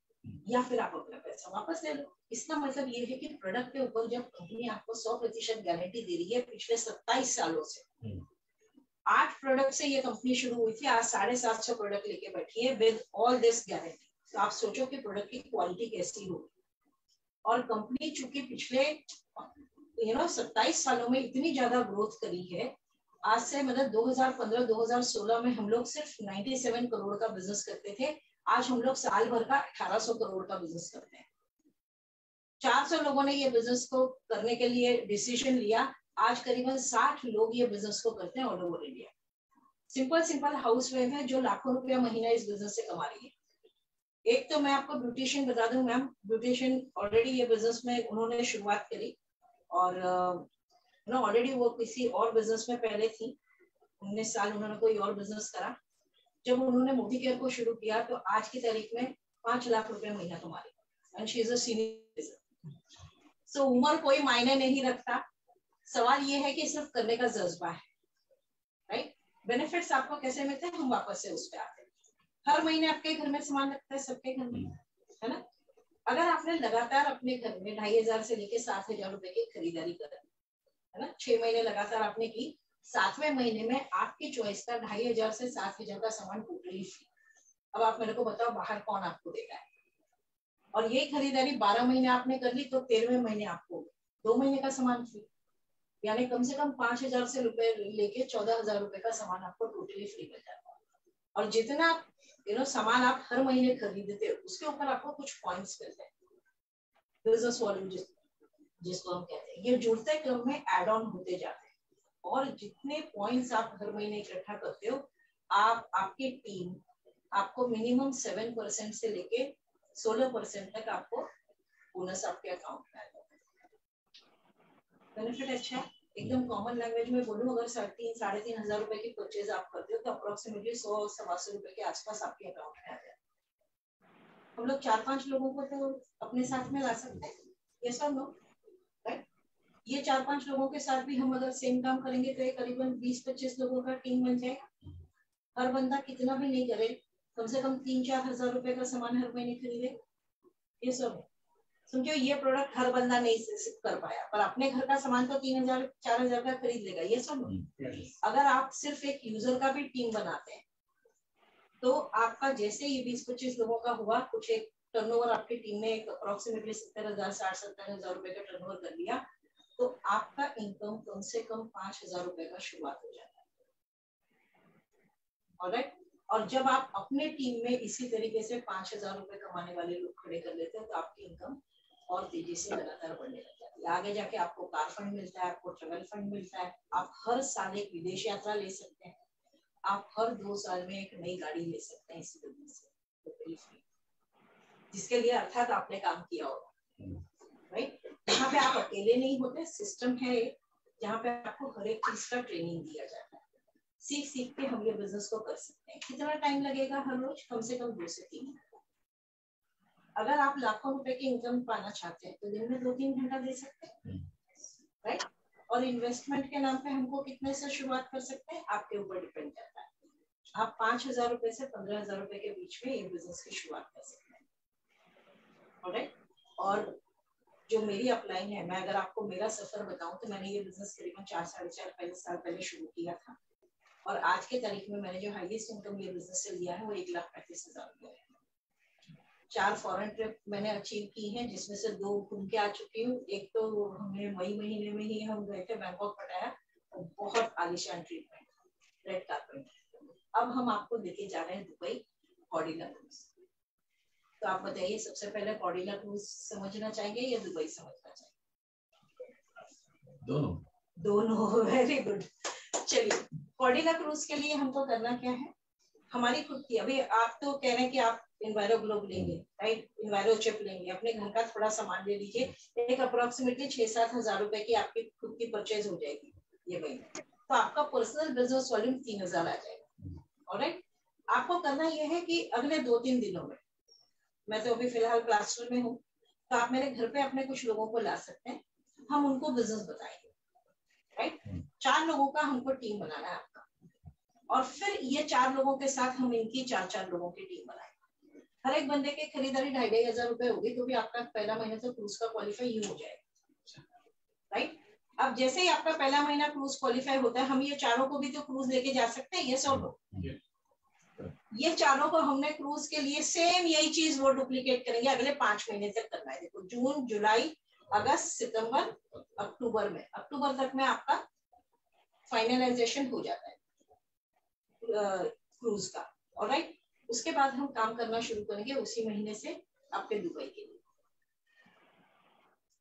या फिर आप अपना पैसा वापस ले लो। इसका मतलब ये है कि प्रोडक्ट के ऊपर जब कंपनी आपको सौ प्रतिशत गारंटी दे रही है पिछले 27 सालों से आठ प्रोडक्ट से ये कंपनी शुरू हुई थी आज साढ़े सात सौ प्रोडक्ट लेके बैठी है विद ऑल दिस गारंटी तो आप सोचो कि प्रोडक्ट की क्वालिटी कैसी होगी। और कंपनी चूँकि पिछले यू नो सत्ताईस सालों में इतनी ज़्यादा ग्रोथ करी है आज से मतलब 2015-2016 में हम लोग सिर्फ़ 97 करोड़ का बिज़नेस करते थे। आज हम लोग साल भर का 1800 करोड़ का बिज़नेस करते हैं। 400 लोगों ने ये बिज़नेस को करने के लिए डिसीज़न लिया। आज करीबन 60 लोग ये बिज़नेस को करते हैं all over India simple simple housewife है जो लाखों रुपया महीना इस बिज़नेस से कमा रही है। एक तो मैं आपको ब्यूटिशियन बता दूँ मैम ब्यूटिशियन ऑलरेडी ये बिज़नेस में उन्होंने शुरुआत करी और ना ऑलरेडी वो किसी और बिज़नेस में पहले थी। उन्नीस साल उन्होंने कोई और बिज़नेस करा। जब उन्होंने मोदी केयर को शुरू किया तो आज की तारीख में पाँच लाख रुपए महीना तुम्हारी and she is a so उम्र कोई मायने नहीं रखता। सवाल ये है कि सिर्फ़ करने का जज्बा है। राइट बेनिफिट्स आपको कैसे मिलते हैं? हम वापस से उस पर आते हैं। हर महीने आपके घर में सामान लगता है, सबके घर में, है ना? अगर आपने लगातार अपने घर में ढाई हज़ार से लेके सात हज़ार रुपए की खरीदारी कर है ना? छह महीने लगातार आपने की सातवें महीने में आपकी चॉइस का ढाई हज़ार से सात हज़ार का सामान टोटली फ्री अब आप मेरे को बताओ, बाहर कौन आपको देगा? है और ये खरीदारी बारह महीने आपने कर ली तो तेरहवें महीने आपको दो महीने का सामान फ्री यानी कम से कम पाँच हज़ार से रुपए लेके चौदह हज़ार रुपए का सामान आपको टोटली फ्री मिल जाता है। और जितना यू नो सामान आप हर महीने खरीदते हो, उसके ऊपर आपको कुछ पॉइंट्स मिलते हैं। बिज़नेस वॉल्यूम जिसको हम कहते हैं। ये जुड़ते क्रम में एड ऑन होते जाते हैं। और जितने पॉइंट्स आप हर महीने इकट्ठा करते हो, आप, आपकी टीम आपको मिनिमम सेवन परसेंट से लेके सोलह परसेंट तक आपको बोनस आपके अकाउंट में आएगा बेनिफिट अच्छा है? एकदम कॉमन लैंग्वेज में बोलूँ, अगर साढ़े तीन साढ़े तीन हज़ार रुपए की परचेज आप करते हो तो अप्रोक्सीमेटली सौ सवा सौ रुपए के आसपास आपके अकाउंट में आ जाए हम लोग चार पाँच लोगों को तो अपने साथ में ला सकते हैं। ये सब लोग ये चार पाँच लोगों के साथ भी हम अगर सेम काम करेंगे तो ये करीबन बीस पच्चीस लोगों का टीम बन जाएगा। हर बंदा कितना भी नहीं करे कम से कम तीन चार हज़ार रुपए का सामान हर महीने खरीदे। ये सब। है समझो ये प्रोडक्ट हर बंदा नहीं कर पाया पर अपने घर का सामान तो तीन हज़ार चार हज़ार का खरीद लेगा ये सब। अगर आप सिर्फ़ एक यूज़र का भी टीम बनाते हैं तो आपका जैसे ये बीस पच्चीस लोगों का हुआ कुछ एक टर्नओवर आपकी टीम ने अप्रोक्सीमेटली सत्तर हज़ार साठ सत्तर हज़ार रुपए का टर्नओवर कर लिया तो आपका इनकम कम से कम पाँच हज़ार रुपए का शुरुआत हो जाता है। और जब आप अपने टीम में इसी तरीके से पाँच हज़ार रुपए कमाने वाले लोग खड़े कर लेते हैं तो आपकी इनकम और तेज़ी से लगातार बढ़ने लग है। आगे जाके आपको कार फंड मिलता है, आपको ट्रेवल फंड मिलता है। आप हर साल एक विदेश यात्रा ले सकते हैं। आप हर दो साल में एक नई गाड़ी ले सकते हैं इसी बिज़नेस से फ्री जिसके लिए अर्थात आपने काम किया होगा। राइट यहाँ पे आप अकेले नहीं होते सिस्टम है जहाँ पे आपको हर एक चीज़ का ट्रेनिंग दिया जाता है। सीख सीख के हम ये बिज़नेस को कर सकते हैं। कितना टाइम लगेगा हर रोज? कम से कम दो से तीन घंटा। अगर आप लाखों रुपए की इनकम पाना चाहते हैं तो दिन में दो तीन घंटा दे सकते हैं। राइट और इन्वेस्टमेंट के नाम पे हमको कितने से शुरुआत कर सकते हैं? आपके ऊपर डिपेंड करता है। आप पाँच हज़ार रुपए से पंद्रह हज़ार रुपए के बीच में ये बिज़नेस की शुरुआत कर सकते हैं। और जो मेरी अपलाइन है, मैं अगर आपको मेरा सफ़र बताऊँ तो मैंने ये बिज़नेस करीबन चार साढ़े चार, पहले साल पहले शुरू किया था। और आज के तारीख में मैंने जो हाईएस्ट इनकम ये बिज़नेस से लिया है, वो एक लाख पैंतीस हज़ार रुपये है। चार फॉरेन ट्रिप मैंने अचीव की है, जिसमें से दो घूम के आ चुकी हूँ। एक तो हमने मई महीने में ही हम गए थे बैंकॉक पटाया, और बहुत आलिशान ट्रीटमेंट रेड कार्पेट अब हम आपको लेके जा रहे हैं दुबई कॉडिला क्रूज तो आप बताइए सबसे पहले कॉडिला क्रूज समझना चाहेंगे या दुबई समझना चाहेंगे? दोनों। दोनों वेरी गुड चलिए कॉडिला क्रूज के लिए हमको करना क्या है? हमारी खुद की अभी आप तो कह रहे हैं कि आप इन्वायरो ग्लोब लेंगे राइट इन्वायरो चिप लेंगे अपने घर का थोड़ा सामान ले लीजिए एक अप्रोक्सीमेटली छह सात हज़ार रुपए की आपकी खुद की परचेज हो जाएगी ये महीने तो आपका पर्सनल बिज़नेस वॉल्यूम तीन हज़ार आ जाएगा और आपको करना यह है कि अगले दो तीन दिनों में मैं तो अभी फ़िलहाल प्लास्टर में हूँ। तो आप मेरे घर पे अपने कुछ लोगों को ला सकते हैं। हम उनको बिज़नेस बताएँगे। राइट चार लोगों का हमको टीम बनाना है आपका। और फिर ये चार लोगों के साथ हम इनकी चार चार लोगों की टीम बनाएँगे। हर एक बंदे की खरीदारी ढाई ढाई हज़ार रुपए होगी तो भी आपका पहला महीना तो क्रूज का क्वालिफाई ही हो जाएगा। राइट अब जैसे ही आपका पहला महीना क्रूज क्वालिफाई होता है हम ये चारों को भी तो क्रूज लेके जा सकते हैं ये सब लोग। ये चारों को हमने क्रूज के लिए सेम यही चीज़ वो डुप्लीकेट करेंगे। अगले पाँच महीने तक करना है। देखो जून जुलाई अगस्त सितंबर अक्टूबर में। अक्टूबर तक में आपका फाइनलाइजेशन हो जाता है क्रूज का। और राइट उसके बाद हम काम करना शुरू करेंगे उसी महीने से आपके दुबई के लिए।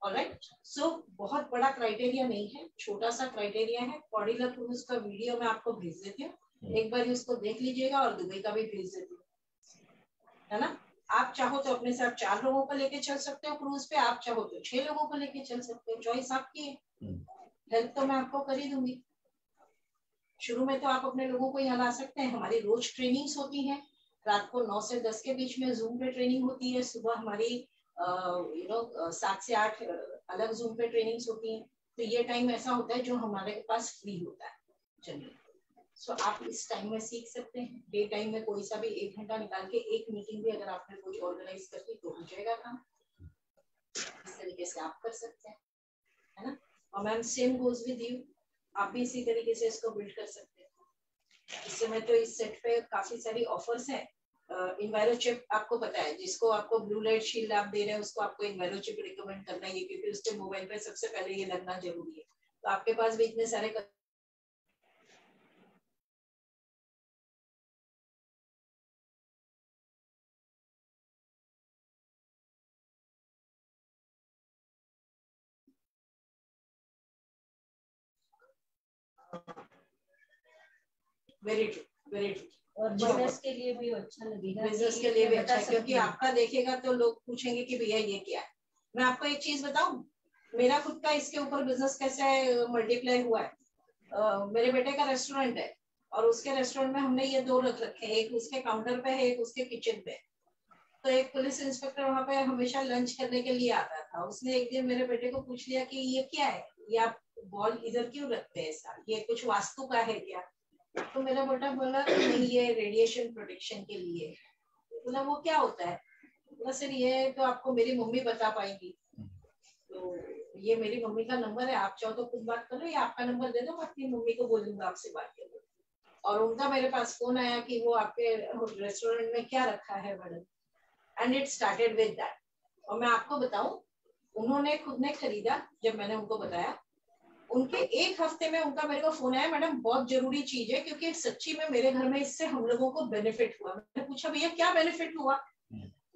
राइट सो बहुत बड़ा क्राइटेरिया नहीं है, छोटा सा क्राइटेरिया है। कॉडिलर क्रूज का वीडियो मैं आपको भेज देती हूँ। एक बार उसको देख लीजिएगा और दुबई का भी भेज देती है ना? आप चाहो तो अपने साथ चार लोगों को लेके चल सकते हो क्रूज पे आप चाहो तो छह लोगों को लेके चल सकते हो। चॉइस आपकी है। हेल्प तो मैं आपको कर ही दूँगी। शुरू में तो आप अपने लोगों को यहाँ ला सकते हैं। हमारी रोज ट्रेनिंग्स होती हैं। रात को नौ से दस के बीच में जूम पे ट्रेनिंग होती है। सुबह हमारी यू नो सात से आठ अलग जूम पे ट्रेनिंग्स होती हैं। तो ये टाइम ऐसा होता है जो हमारे पास फ्री होता है। चलिए। सो so, आप इस टाइम में सीख सकते हैं। डे टाइम में कोई सा भी एक घंटा निकाल के एक मीटिंग भी अगर आपने कोई ऑर्गेनाइज कर दी तो हो जाएगा काम। इस तरीके से आप कर सकते हैं है ना? और ma'am same goes with you आप भी इसी तरीके से इसको बिल्ड कर सकते हैं। इस समय तो इस सेट पे काफ़ी सारी ऑफर्स हैं। इन्वायरो चिप आपको पता है जिसको आपको ब्लू लाइट शील्ड आप दे रहे हैं उसको आपको इन्वायरो चिप रिकमेंड करना है क्योंकि उसके मोबाइल पे सबसे पहले ये लगना ज़रूरी है। तो आपके पास भी इतने सारे वेरी ट्रू वेरी ट्रू और बिज़नेस के लिए भी अच्छा लगेगा बिज़नेस के लिए भी अच्छा क्योंकि आपका देखेगा तो लोग पूछेंगे कि भैया ये क्या है? मैं आपको एक चीज़ बताऊँ? मेरा खुद का इसके ऊपर बिज़नेस कैसे मल्टीप्लाई हुआ है? uh, मेरे बेटे का रेस्टोरेंट है और उसके रेस्टोरेंट में हमने ये दो रख रखे हैं एक उसके काउंटर पे है एक उसके किचन पे। तो एक पुलिस इंस्पेक्टर वहाँ पे हमेशा लंच करने के लिए आता था। उसने एक दिन मेरे बेटे को पूछ लिया कि ये क्या है? ये आप बॉल इधर क्यों रखते हैं ऐसा ये कुछ वास्तु का है क्या? तो मेरा बेटा बोला नहीं, ये रेडिएशन प्रोटेक्शन के लिए बोला, वो क्या होता है? बोला, सर, ये तो आपको मेरी मम्मी बता पाएगी। तो ये मेरी मम्मी का नंबर है, आप चाहो तो खुद बात करो या आपका नंबर दे दो, मैं अपनी मम्मी को बोलूँगा आपसे बात करो और उनका मेरे पास फ़ोन आया कि वो आपके रेस्टोरेंट में क्या रखा है madam? And it started with that और मैं आपको बताऊँ, उन्होंने खुद ने खरीदा, जब मैंने उनको बताया उनके एक हफ़्ते में उनका मेरे को फ़ोन आया मैडम बहुत ज़रूरी चीज़ है क्योंकि सच्ची में मेरे घर में इससे हम लोगों को बेनिफिट हुआ। मैंने पूछा भैया क्या बेनिफिट हुआ?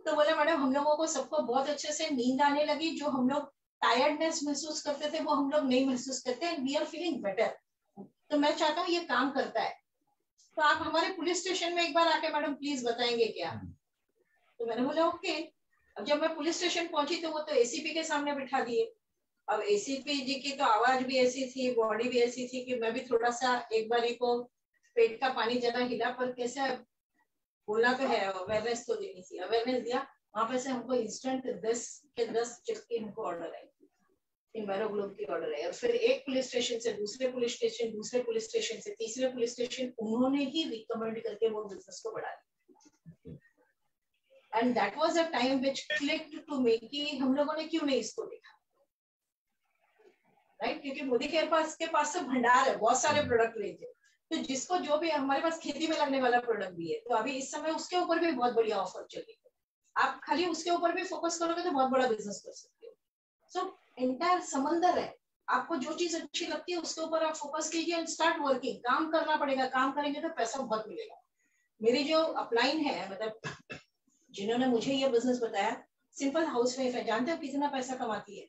तो बोले मैडम हम लोगों को सबको बहुत अच्छे से नींद आने लगी जो हम लोग टायर्डनेस महसूस करते थे वो हम लोग नहीं महसूस करते and we are feeling better तो मैं चाहता हूँ ये काम करता है। तो आप हमारे पुलिस स्टेशन में एक बार आके मैडम प्लीज़ बताएँगे क्या? तो मैंने बोला ओके. अब जब मैं पुलिस स्टेशन पहुँची तो वो तो एसीपी के सामने बिठा दिए। अब एसीपी जी की तो आवाज़ भी ऐसी थी बॉडी भी ऐसी थी कि मैं भी थोड़ा सा एक बार को पेट का पानी ज़्यादा हिला पर कैसे बोला तो है अवेयरनेस तो देनी थी। अवेयरनेस दिया वहाँ पर से हमको इंस्टेंट दस के दस चिपके हमको ऑर्डर आई इन्वायरो ग्लोब की ऑर्डर आई और फिर एक पुलिस स्टेशन से दूसरे पुलिस स्टेशन दूसरे पुलिस स्टेशन से तीसरे पुलिस स्टेशन उन्होंने ही रिकमेंड करके वो बिज़नेस को बढ़ा दिया। And that was a time which clicked to me कि हम लोगों ने क्यों नहीं इसको देखा? राइट क्योंकि मोदी के पास के पास तो भंडार है बहुत सारे प्रोडक्ट रेंज है तो जिसको जो भी हमारे पास खेती में लगने वाला प्रोडक्ट भी है तो अभी इस समय उसके ऊपर भी बहुत बढ़िया ऑफ़र चल रही है। आप खाली उसके ऊपर भी फोकस करोगे तो बहुत बड़ा बिज़नेस कर सकते हो। सो इंटायर समंदर है। आपको जो चीज़ अच्छी लगती है उसके ऊपर आप फोकस कीजिए एंड स्टार्ट वर्किंग काम करना पड़ेगा काम करेंगे तो पैसा बहुत मिलेगा। मेरी जो अपलाइन है मतलब जिन्होंने मुझे ये बिज़नेस बताया सिंपल हाउस वाइफ है जानते हो कितना पैसा कमाती है?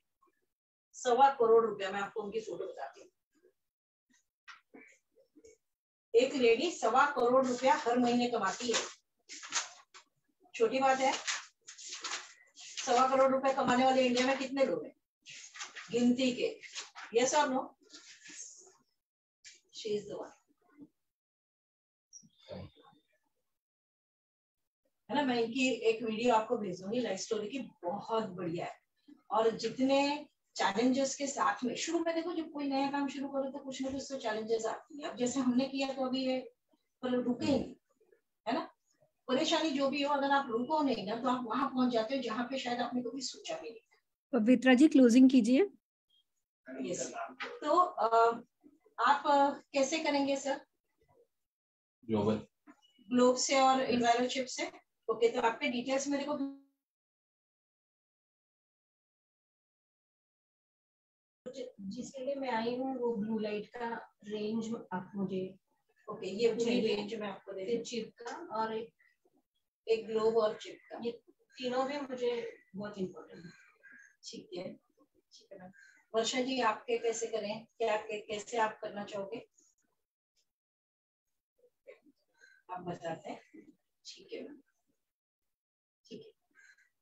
सवा करोड़ रुपया मैं आपको उनकी फ़ोटो बताती हूँ। एक लेडी सवा करोड़ रुपया हर महीने कमाती है। छोटी बात है, सवा करोड़ रुपए कमाने वाले इंडिया में कितने लोग हैं? गिनती के। यस और नो शी इज़ है ना, मैं इनकी एक वीडियो आपको भेजूँगी लाइफ स्टोरी की बहुत बढ़िया है। और जितने चैलेंजेस के साथ में शुरू में देखो जब कोई नया काम शुरू करो तो कुछ ना कुछ तो चैलेंजेस आती है। अब जैसे हमने किया तो अभी ये पर रुके ही नहीं है ना? परेशानी जो भी हो अगर आप रुको नहीं ना तो आप वहाँ पहुँच जाते हो जहाँ पे शायद आपने कभी सोचा भी नहीं। पवित्रा जी क्लोजिंग कीजिए। यस तो आ, आप कैसे करेंगे सर? ग्लोबल ग्लोब से और इन्वायरो चिप से? ओके तो आपके डिटेल्स मेरे को जिसके लिए मैं आई हूँ वो ब्लू लाइट का रेंज आप मुझे ओके ये पूरी रेंज में आपको दे चिप का और एक एक ग्लोब और चिप का ये तीनों भी मुझे बहुत इम्पोर्टेंट है। ठीक है। ठीक है मैम वर्षा जी आपके कैसे करें? क्या के, कैसे आप करना चाहोगे? आप बताते हैं। ठीक है। मैम ठीक है।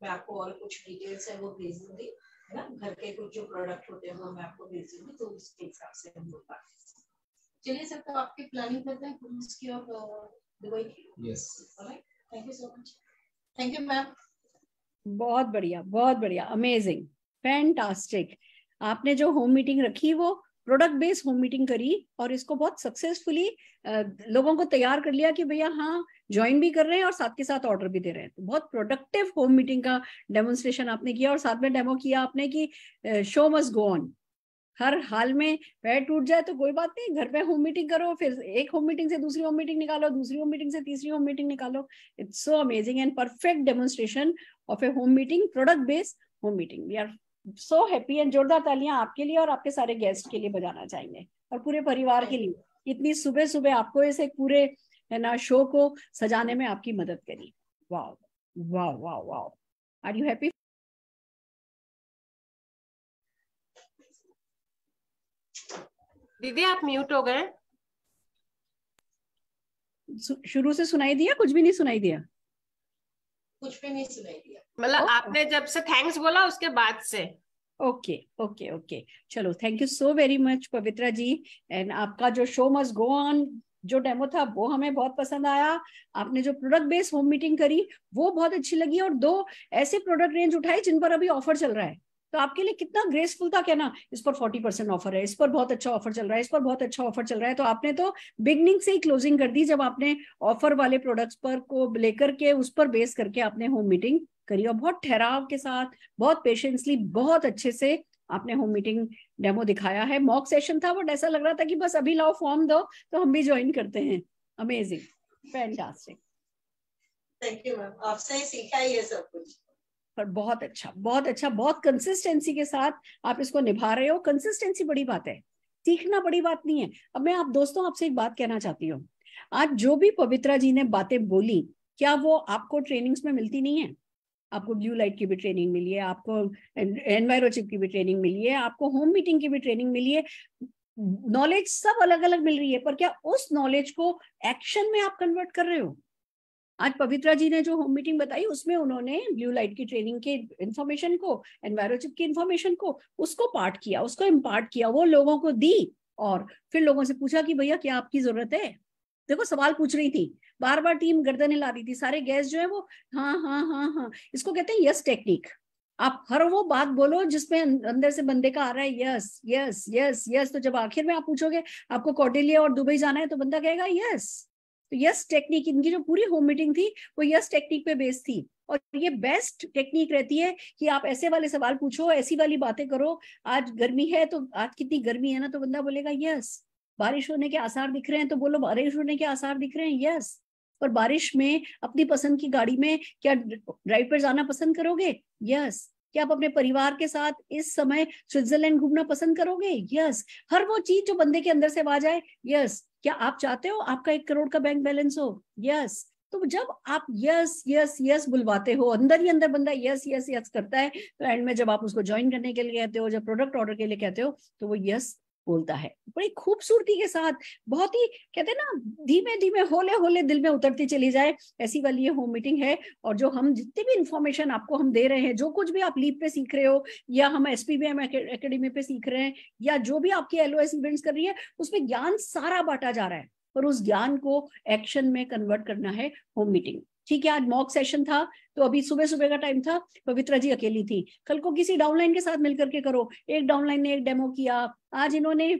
मैं आपको और कुछ डिटेल्स है वो भेज दूँगी। है ना? घर के कुछ जो प्रोडक्ट होते हैं वो मैं आपको भेज दूँगी तो उसके हिसाब से हम लोग बात चलिए सर तो आपकी प्लानिंग करते हैं क्रूज की और दुबई की? Yes thank you so much thank you ma'am बहुत बढ़िया बहुत बढ़िया अमेजिंग फैंटास्टिक आपने जो होम मीटिंग रखी वो प्रोडक्ट बेस्ड होम मीटिंग करी और इसको बहुत सक्सेसफुली लोगों को तैयार कर लिया कि भैया हाँ ज्वाइन भी कर रहे हैं और साथ के साथ ऑर्डर भी दे रहे हैं। तो बहुत प्रोडक्टिव होम मीटिंग का डेमोन्स्ट्रेशन आपने किया और साथ में डेमो किया आपने कि शो मस्ट गो ऑन हर हाल में पैर टूट जाए तो कोई बात नहीं, घर पे होम मीटिंग करो, फिर एक होम मीटिंग से दूसरी होम मीटिंग निकालो, दूसरी होम मीटिंग से तीसरी होम मीटिंग निकालो। It's so amazing and perfect demonstration of a home meeting product based home meeting we are so happy and जोरदार तालियाँ आपके लिए और आपके सारे गेस्ट के लिए बजाना चाहेंगे और पूरे परिवार के लिए। इतनी सुबह सुबह आपको इसे पूरे है ना शो को सजाने में आपकी मदद करी। वाह वाह वाह वाह आर यू हैप्पी दीदी आप म्यूट हो गए। शुरू से सुनाई दिया? कुछ भी नहीं सुनाई दिया? कुछ भी नहीं सुनाई दिया। मतलब आपने जब से थैंक्स बोला उसके बाद से। ओके ओके ओके चलो thank you so very much Pavitra ji. And आपका जो शो मस्ट गो ऑन जो डेमो था वो हमें बहुत पसंद आया। आपने जो प्रोडक्ट बेस्ड होम मीटिंग करी वो बहुत अच्छी लगी। और दो ऐसे प्रोडक्ट रेंज उठाई जिन पर अभी ऑफ़र चल रहा है। तो आपके लिए कितना ग्रेसफुल था क्या ना, इस पर फोर्टी परसेंट ऑफ़र है, इस पर बहुत अच्छा ऑफ़र चल रहा है, इस पर बहुत अच्छा ऑफ़र चल रहा है। तो आपने तो बिगनिंग से ही क्लोजिंग कर दी जब आपने ऑफ़र वाले प्रोडक्ट्स पर को लेकर के, उस पर बेस करके आपने होम मीटिंग करी और बहुत ठहराव के साथ, बहुत पेशेंसली बहुत अच्छे से आपने होम मीटिंग डेमो दिखाया है। मॉक सेशन था बट ऐसा लग रहा था कि बस अभी लाओ फॉर्म दो तो हम भी ज्वाइन करते हैं। Amazing fantastic thank you ma'am आपसे ही सीखा है ये सब कुछ। पर बहुत अच्छा बहुत अच्छा बहुत कंसिस्टेंसी के साथ आप इसको निभा रहे हो। कंसिस्टेंसी बड़ी बात है। सीखना बड़ी बात नहीं है। अब मैं आप दोस्तों आपसे एक बात कहना चाहती हूँ। आज जो भी पवित्रा जी ने बातें बोली, क्या वो आपको ट्रेनिंग्स में मिलती नहीं है? आपको ब्लू लाइट की भी ट्रेनिंग मिली है, आपको एनवायरोचिप की भी ट्रेनिंग मिली है, आपको होम मीटिंग की भी ट्रेनिंग मिली है। नॉलेज सब अलग अलग मिल रही है, पर क्या उस नॉलेज को एक्शन में आप कन्वर्ट कर रहे हो? आज पवित्रा जी ने जो होम मीटिंग बताई, उसमें उन्होंने ब्लू लाइट की ट्रेनिंग के इन्फॉर्मेशन को एनवायरोचिप की इन्फॉर्मेशन को, उसको पार्ट किया, उसको इम्पार्ट किया, वो लोगों को दी और फिर लोगों से पूछा कि भैया, क्या आपकी ज़रूरत है? देखो, सवाल पूछ रही थी। बार बार टीम गर्दन हिला रही थी। सारे गेस्ट जो है वो हाँ हाँ हाँ हाँ। इसको कहते हैं यस टेक्निक आप हर वो बात बोलो जिसमें अंदर से बंदे का आ रहा है यस यस यस यस तो जब आखिर में आप पूछोगे, आपको कौटिल्य और दुबई जाना है तो बंदा कहेगा यस तो यस टेक्निक इनकी जो पूरी होम मीटिंग थी, वो यस टेक्निक पे बेस्ड थी। और ये बेस्ट टेक्निक रहती है कि आप ऐसे वाले सवाल पूछो, ऐसी वाली बातें करो, आज गर्मी है तो आज कितनी गर्मी है ना तो बंदा बोलेगा यस बारिश होने के आसार दिख रहे हैं तो बोलो, बारिश होने के आसार दिख रहे हैं? यस और बारिश में, अपनी पसंद की गाड़ी में क्या ड्राइव पर जाना पसंद करोगे? यस क्या आप अपने परिवार के साथ इस समय स्विट्जरलैंड घूमना पसंद करोगे? यस हर वो चीज़ जो बंदे के अंदर से आवाज़ आए यस क्या आप चाहते हो आपका एक करोड़ का बैंक बैलेंस हो? यस तो जब आप यस यस यस बुलवाते हो, अंदर ही अंदर बंदा यस यस यस करता है तो एंड में जब आप उसको ज्वाइन करने के लिए कहते हो, जब प्रोडक्ट ऑर्डर के लिए कहते हो तो वो यस बोलता है। बड़ी खूबसूरती के साथ, बहुत ही, कहते हैं ना धीमे धीमे होले होले दिल में उतरती चली जाए, ऐसी वाली ये होम मीटिंग है। और जो हम जितनी भी इंफॉर्मेशन आपको हम दे रहे हैं, जो कुछ भी आप लीप पे सीख रहे हो, या हम S P B M academy पे सीख रहे हैं, या जो भी आपकी एलओएस इवेंट्स कर रही है, उसमें ज्ञान सारा बांटा जा रहा है। पर उस ज्ञान को एक्शन में कन्वर्ट करना है होम मीटिंग ठीक है, आज मॉक सेशन था तो अभी सुबह सुबह का टाइम था, पवित्रा जी अकेली थी। कल को किसी डाउनलाइन के साथ मिलकर के करो। एक डाउनलाइन ने एक डेमो किया। आज इन्होंने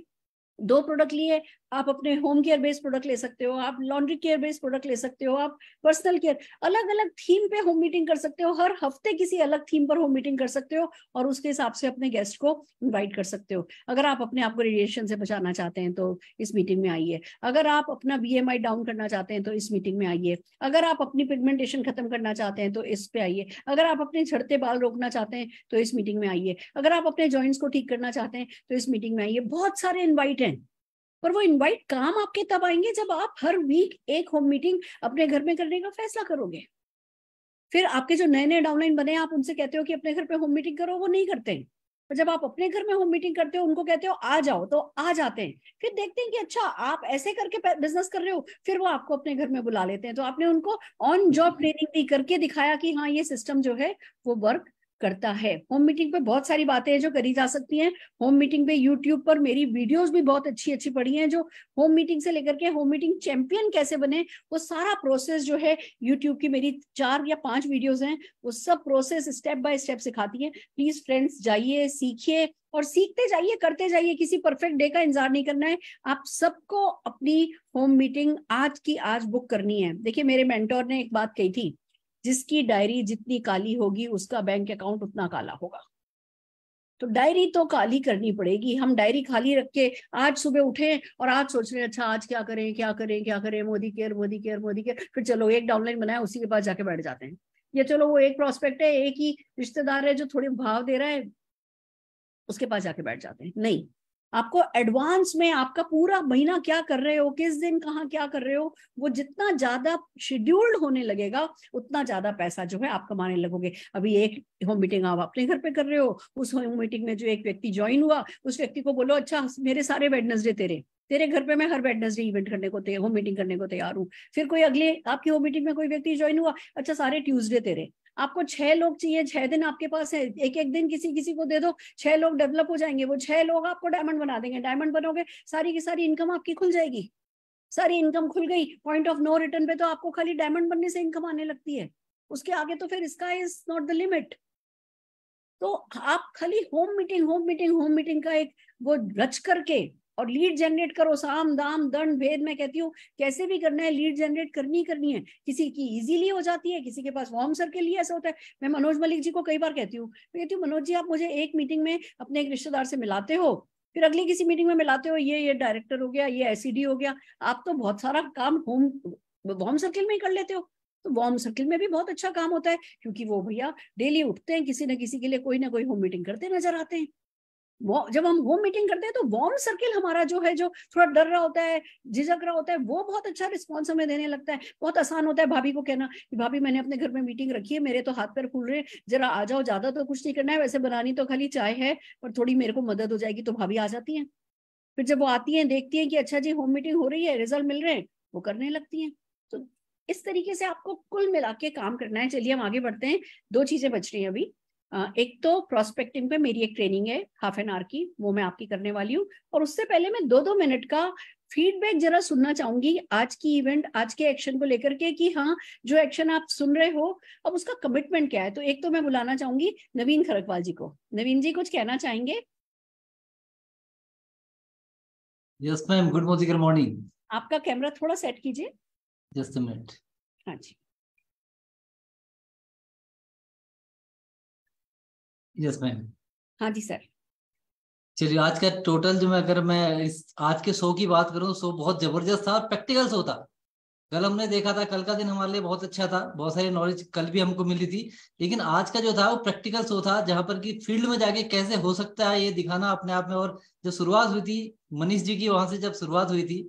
दो प्रोडक्ट लिए आप अपने होम केयर बेस्ड प्रोडक्ट ले सकते हो, आप लॉन्ड्री केयर बेस्ड प्रोडक्ट ले सकते हो, आप पर्सनल केयर अलग अलग थीम पे होम मीटिंग कर सकते हो, हर हफ़्ते किसी अलग थीम पर होम मीटिंग कर सकते हो और उसके हिसाब से अपने गेस्ट को इनवाइट कर सकते हो। अगर आप अपने आप को रेडिएशन से बचाना चाहते हैं तो इस मीटिंग में आइए। अगर आप अपना बीएमआई डाउन करना चाहते हैं तो इस मीटिंग में आइए। अगर आप अपनी पिगमेंटेशन खत्म करना चाहते हैं तो इस पे आइए। अगर आप अपने झड़ते बाल रोकना चाहते हैं तो इस मीटिंग में आइए। अगर आप अपने ज्वाइंट्स को ठीक करना चाहते हैं तो इस मीटिंग में आइए। बहुत सारे इन्वाइट हैं। पर वो इनवाइट काम आपके तब आएँगे जब आप हर वीक एक होम मीटिंग अपने घर में करने का फैसला करोगे। फिर आपके जो नए नए डाउनलाइन बने आप उनसे कहते हो कि अपने घर पे होम मीटिंग करो वो नहीं करते। हैं पर जब आप अपने घर में होम मीटिंग करते हो उनको कहते हो आ जाओ। तो आ जाते हैं। फिर देखते हैं कि अच्छा आप ऐसे करके बिज़नेस कर रहे हो फिर वो आपको अपने घर में बुला लेते हैं। तो आपने उनको ऑन जॉब ट्रेनिंग भी करके दिखाया कि हाँ ये सिस्टम जो है वो वर्क करता है। होम मीटिंग पे बहुत सारी बातें हैं जो करी जा सकती हैं। होम मीटिंग पे यूट्यूब पर मेरी वीडियोस भी बहुत अच्छी अच्छी पड़ी हैं जो होम मीटिंग से लेकर के होम मीटिंग चैंपियन कैसे बने, वो सारा प्रोसेस जो है यूट्यूब की मेरी चार या पाँच वीडियोस हैं, वो सब प्रोसेस स्टेप बाय स्टेप सिखाती है। प्लीज़ फ्रेंड्स जाइए, सीखिए और सीखते जाइए, करते जाइए। किसी परफेक्ट डे का इंतज़ार नहीं करना है। आप सबको अपनी होम मीटिंग आज की आज बुक करनी है। देखिए, मेरे मेंटोर ने एक बात कही थी जिसकी डायरी जितनी काली होगी, उसका बैंक अकाउंट उतना काला होगा। तो डायरी तो काली करनी पड़ेगी। हम डायरी खाली रख के आज सुबह उठे और आज सोच रहे हैं अच्छा आज क्या करें क्या करें क्या करें, Modicare Modicare Modicare फिर चलो, एक डाउनलाइन बनाया, उसी के पास जाके बैठ जाते हैं। या चलो, वो एक प्रोस्पेक्ट है, एक ही रिश्तेदार है जो थोड़े भाव दे रहा है, उसके पास जाके बैठ जाते हैं। नहीं आपको एडवांस में आपका पूरा महीना क्या कर रहे हो, किस दिन कहाँ क्या कर रहे हो, वो जितना ज़्यादा शेड्यूल्ड होने लगेगा, उतना ज़्यादा पैसा जो है आप कमाने लगोगे। अभी एक होम मीटिंग आप अपने घर पे कर रहे हो, उस होम मीटिंग में जो एक व्यक्ति ज्वाइन हुआ, उस व्यक्ति को बोलो अच्छा मेरे सारे वेडनेसडे तेरे तेरे घर पे मैं हर वेडनेसडे इवेंट करने को होम मीटिंग करने को तैयार हूँ। फिर कोई अगले, आपकी होम मीटिंग में कोई व्यक्ति ज्वाइन हुआ अच्छा सारे ट्यूसडे तेरे। आपको छह लोग चाहिए, छह दिन आपके पास है एक एक दिन किसी किसी को दे दो, छह लोग डेवलप हो जाएँगे, वो छह लोग आपको डायमंड बना देंगे डायमंड बनोगे, सारी की सारी इनकम आपकी खुल जाएगी। सारी इनकम खुल गई पॉइंट ऑफ़ नो रिटर्न पे तो आपको खाली डायमंड बनने से इनकम आने लगती है। उसके आगे तो फिर इसका इज़ नॉट द लिमिट तो आप खाली home meeting home meeting home meeting का एक वो रच करके और लीड जनरेट करो, साम, दाम, दंड, भेद, मैं कहती हूँ, कैसे भी करना है लीड जनरेट करनी करनी है। किसी की इजीली हो जाती है, किसी के पास वार्म सर के लिए ऐसा होता है। मैं मनोज मलिक जी को कई बार कहती हूँ, मैं कहती हूँ, मनोज जी, आप मुझे एक मीटिंग में अपने एक रिश्तेदार से मिलाते हो? फिर अगली किसी मीटिंग में मिलाते हो? ये ये डायरेक्टर हो गया, ये एसीडी हो गया। आप तो बहुत सारा काम होम वॉर्म सर्किल में ही कर लेते हो। तो वार्म सर्किल में भी बहुत अच्छा काम होता है, क्योंकि वो भैया डेली उठते हैं, किसी न किसी के लिए कोई ना कोई होम मीटिंग करते नज़र आते हैं। जब हम होम मीटिंग करते हैं तो वार्म सर्किल हमारा जो है, जो थोड़ा डर रहा होता है, झिझक रहा होता है, वो बहुत अच्छा रिस्पॉन्स हमें देने लगता है। बहुत आसान होता है भाभी को कहना कि, भाभी, मैंने अपने घर में मीटिंग रखी है, मेरे तो हाथ पैर फूल रहे जरा आ जाओ, ज़्यादा तो कुछ नहीं करना है, वैसे बनानी तो खाली चाय है और थोड़ी मेरे को मदद हो जाएगी तो भाभी आ जाती है। फिर जब वो आती है, देखती है कि अच्छा जी होम मीटिंग हो रही है रिज़ल्ट मिल रहे हैं, वो करने लगती है। तो इस तरीके से आपको कुल मिला के काम करना है। चलिए हम आगे बढ़ते हैं। दो चीज़ें बच रही हैं अभी। एक तो प्रोस्पेक्टिंग पे मेरी एक ट्रेनिंग है हाफ़ एन आवर की वो मैं आपकी करने वाली हूँ। और उससे पहले मैं दो दो मिनट का फीडबैक जरा सुनना चाहूँगी आज की इवेंट आज के एक्शन को लेकर के कि हाँ जो एक्शन आप सुन रहे हो अब उसका कमिटमेंट क्या है? तो एक तो मैं बुलाना चाहूँगी नवीन खरकवाल जी को। नवीन जी कुछ कहना चाहेंगे? Yes ma'am good morning good morning आपका कैमरा थोड़ा सेट कीजिए। जस्ट अ मिनट हाँ जी। यस मैम हाँ जी सर चलिए आज का टोटल जो मैं अगर मैं इस आज के शो की बात करूँ शो बहुत ज़बरदस्त था और प्रैक्टिकल शो था। कल हमने देखा था कल का दिन हमारे लिए बहुत अच्छा था। बहुत सारी नॉलेज कल भी हमको मिली थी। लेकिन आज का जो था वो प्रैक्टिकल शो था जहाँ पर कि फ़ील्ड में जाके कैसे हो सकता है ये दिखाना अपने आप में। और जो शुरुआत हुई थी मनीष जी की वहाँ से जब शुरुआत हुई थी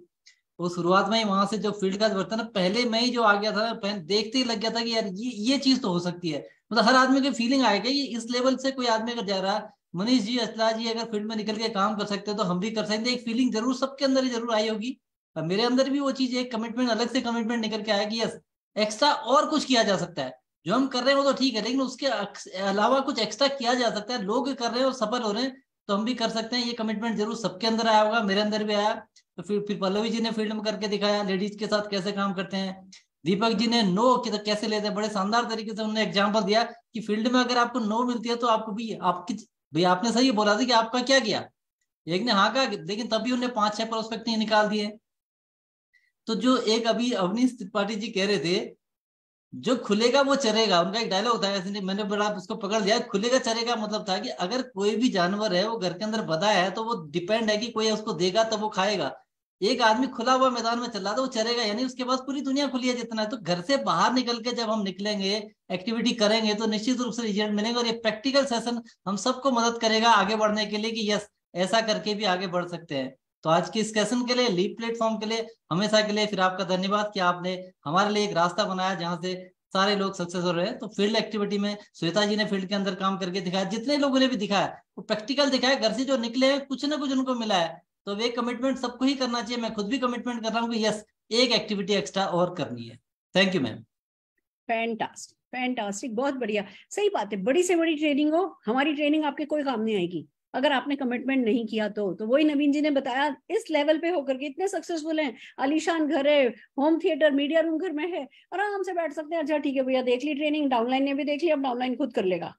वो शुरुआत में ही वहाँ से जो फ़ील्ड का बर्तन पहले मैं ही जो आ गया था पहले देखते ही लग गया था कि यार ये ये चीज़ तो हो सकती है। मतलब हर आदमी की फीलिंग आएगा कि इस लेवल से कोई आदमी अगर जा रहा है, मनीष जी असला जी अगर फ़ील्ड में निकल के काम कर सकते हैं तो हम भी कर सकते एक फीलिंग ज़रूर सबके अंदर ही ज़रूर आई होगी। मेरे अंदर भी वो चीज़, एक कमिटमेंट अलग से कमिटमेंट निकल के आया यस एक्स्ट्रा और कुछ किया जा सकता है। जो हम कर रहे हैं वो तो ठीक है, लेकिन उसके अलावा कुछ एक्स्ट्रा किया जा सकता है। लोग कर रहे हैं और सफल हो रहे हैं तो हम भी कर सकते हैं। ये कमिटमेंट ज़रूर सबके अंदर आया होगा, मेरे अंदर भी आया। तो फिर फिर पल्लवी जी ने फ़ील्ड में करके दिखाया लेडीज़ के साथ कैसे काम करते हैं। दीपक जी ने नो तो कैसे लेते हैं बड़े शानदार तरीके से उन्होंने एग्ज़ाम्पल दिया कि फ़ील्ड में अगर आपको नो मिलती है तो आपको भी, आपकी भैया आपने सही बोला था कि आपका क्या किया एक ने हाँ कहा, लेकिन तभी उन्हें पाँच, छह प्रोस्पेक्ट नहीं निकाल दिए। तो जो एक अभी अवनीश त्रिपाठी जी कह रहे थे, जो खुलेगा वो चरेगा। उनका एक डायलॉग था, ऐसे मैंने बड़ा उसको पकड़ लिया, खुलेगा, चरेगा मतलब था कि अगर कोई भी जानवर है, वो घर के अंदर बधा है तो वो डिपेंड है कि कोई उसको देगा तब वो खाएगा। एक आदमी खुला हुआ मैदान में चल रहा था, वो चलेगा, यानी उसके पास पूरी दुनिया खुली है जितना है। तो घर से बाहर निकल के जब हम निकलेंगे एक्टिविटी करेंगे तो निश्चित रूप से रिज़ल्ट मिलेंगे और ये प्रैक्टिकल सेशन हम सबको मदद करेगा आगे बढ़ने के लिए कि यस ऐसा करके भी आगे बढ़ सकते हैं। तो आज के इस सेशन के लिए लीप प्लेटफॉर्म के लिए, हमेशा के लिए फिर आपका धन्यवाद कि आपने हमारे लिए एक रास्ता बनाया जहाँ से सारे लोग सक्सेस हो रहे। हैं तो फ़ील्ड एक्टिविटी में श्वेता जी ने फ़ील्ड के अंदर काम करके दिखाया, जितने लोगों ने भी दिखाया, वो प्रैक्टिकल दिखाया, घर से जो निकले हैं, कुछ ना कुछ उनको मिला है। तो वे कमिटमेंट सबको ही करना चाहिए। मैं खुद भी कमिटमेंट कर रहा हूँ कि यस एक एक्टिविटी एक्स्ट्रा और करनी है। Thank you ma'am fantastic fantastic बहुत बढ़िया। सही बात है, बड़ी से बड़ी ट्रेनिंग हो, हमारी ट्रेनिंग आपके कोई काम नहीं आएगी। अगर आपने कमिटमेंट नहीं किया तो तो वही नवीन जी ने बताया, इस लेवल पे होकर के इतने सक्सेसफुल हैं। आलीशान घर है होम थिएटर मीडिया रूम घर में है, आराम से बैठ सकते हैं। अच्छा ठीक है भैया, देख ली ट्रेनिंग डाउनलाइन ने भी देख ली, अब डाउनलाइन खुद कर लेगा।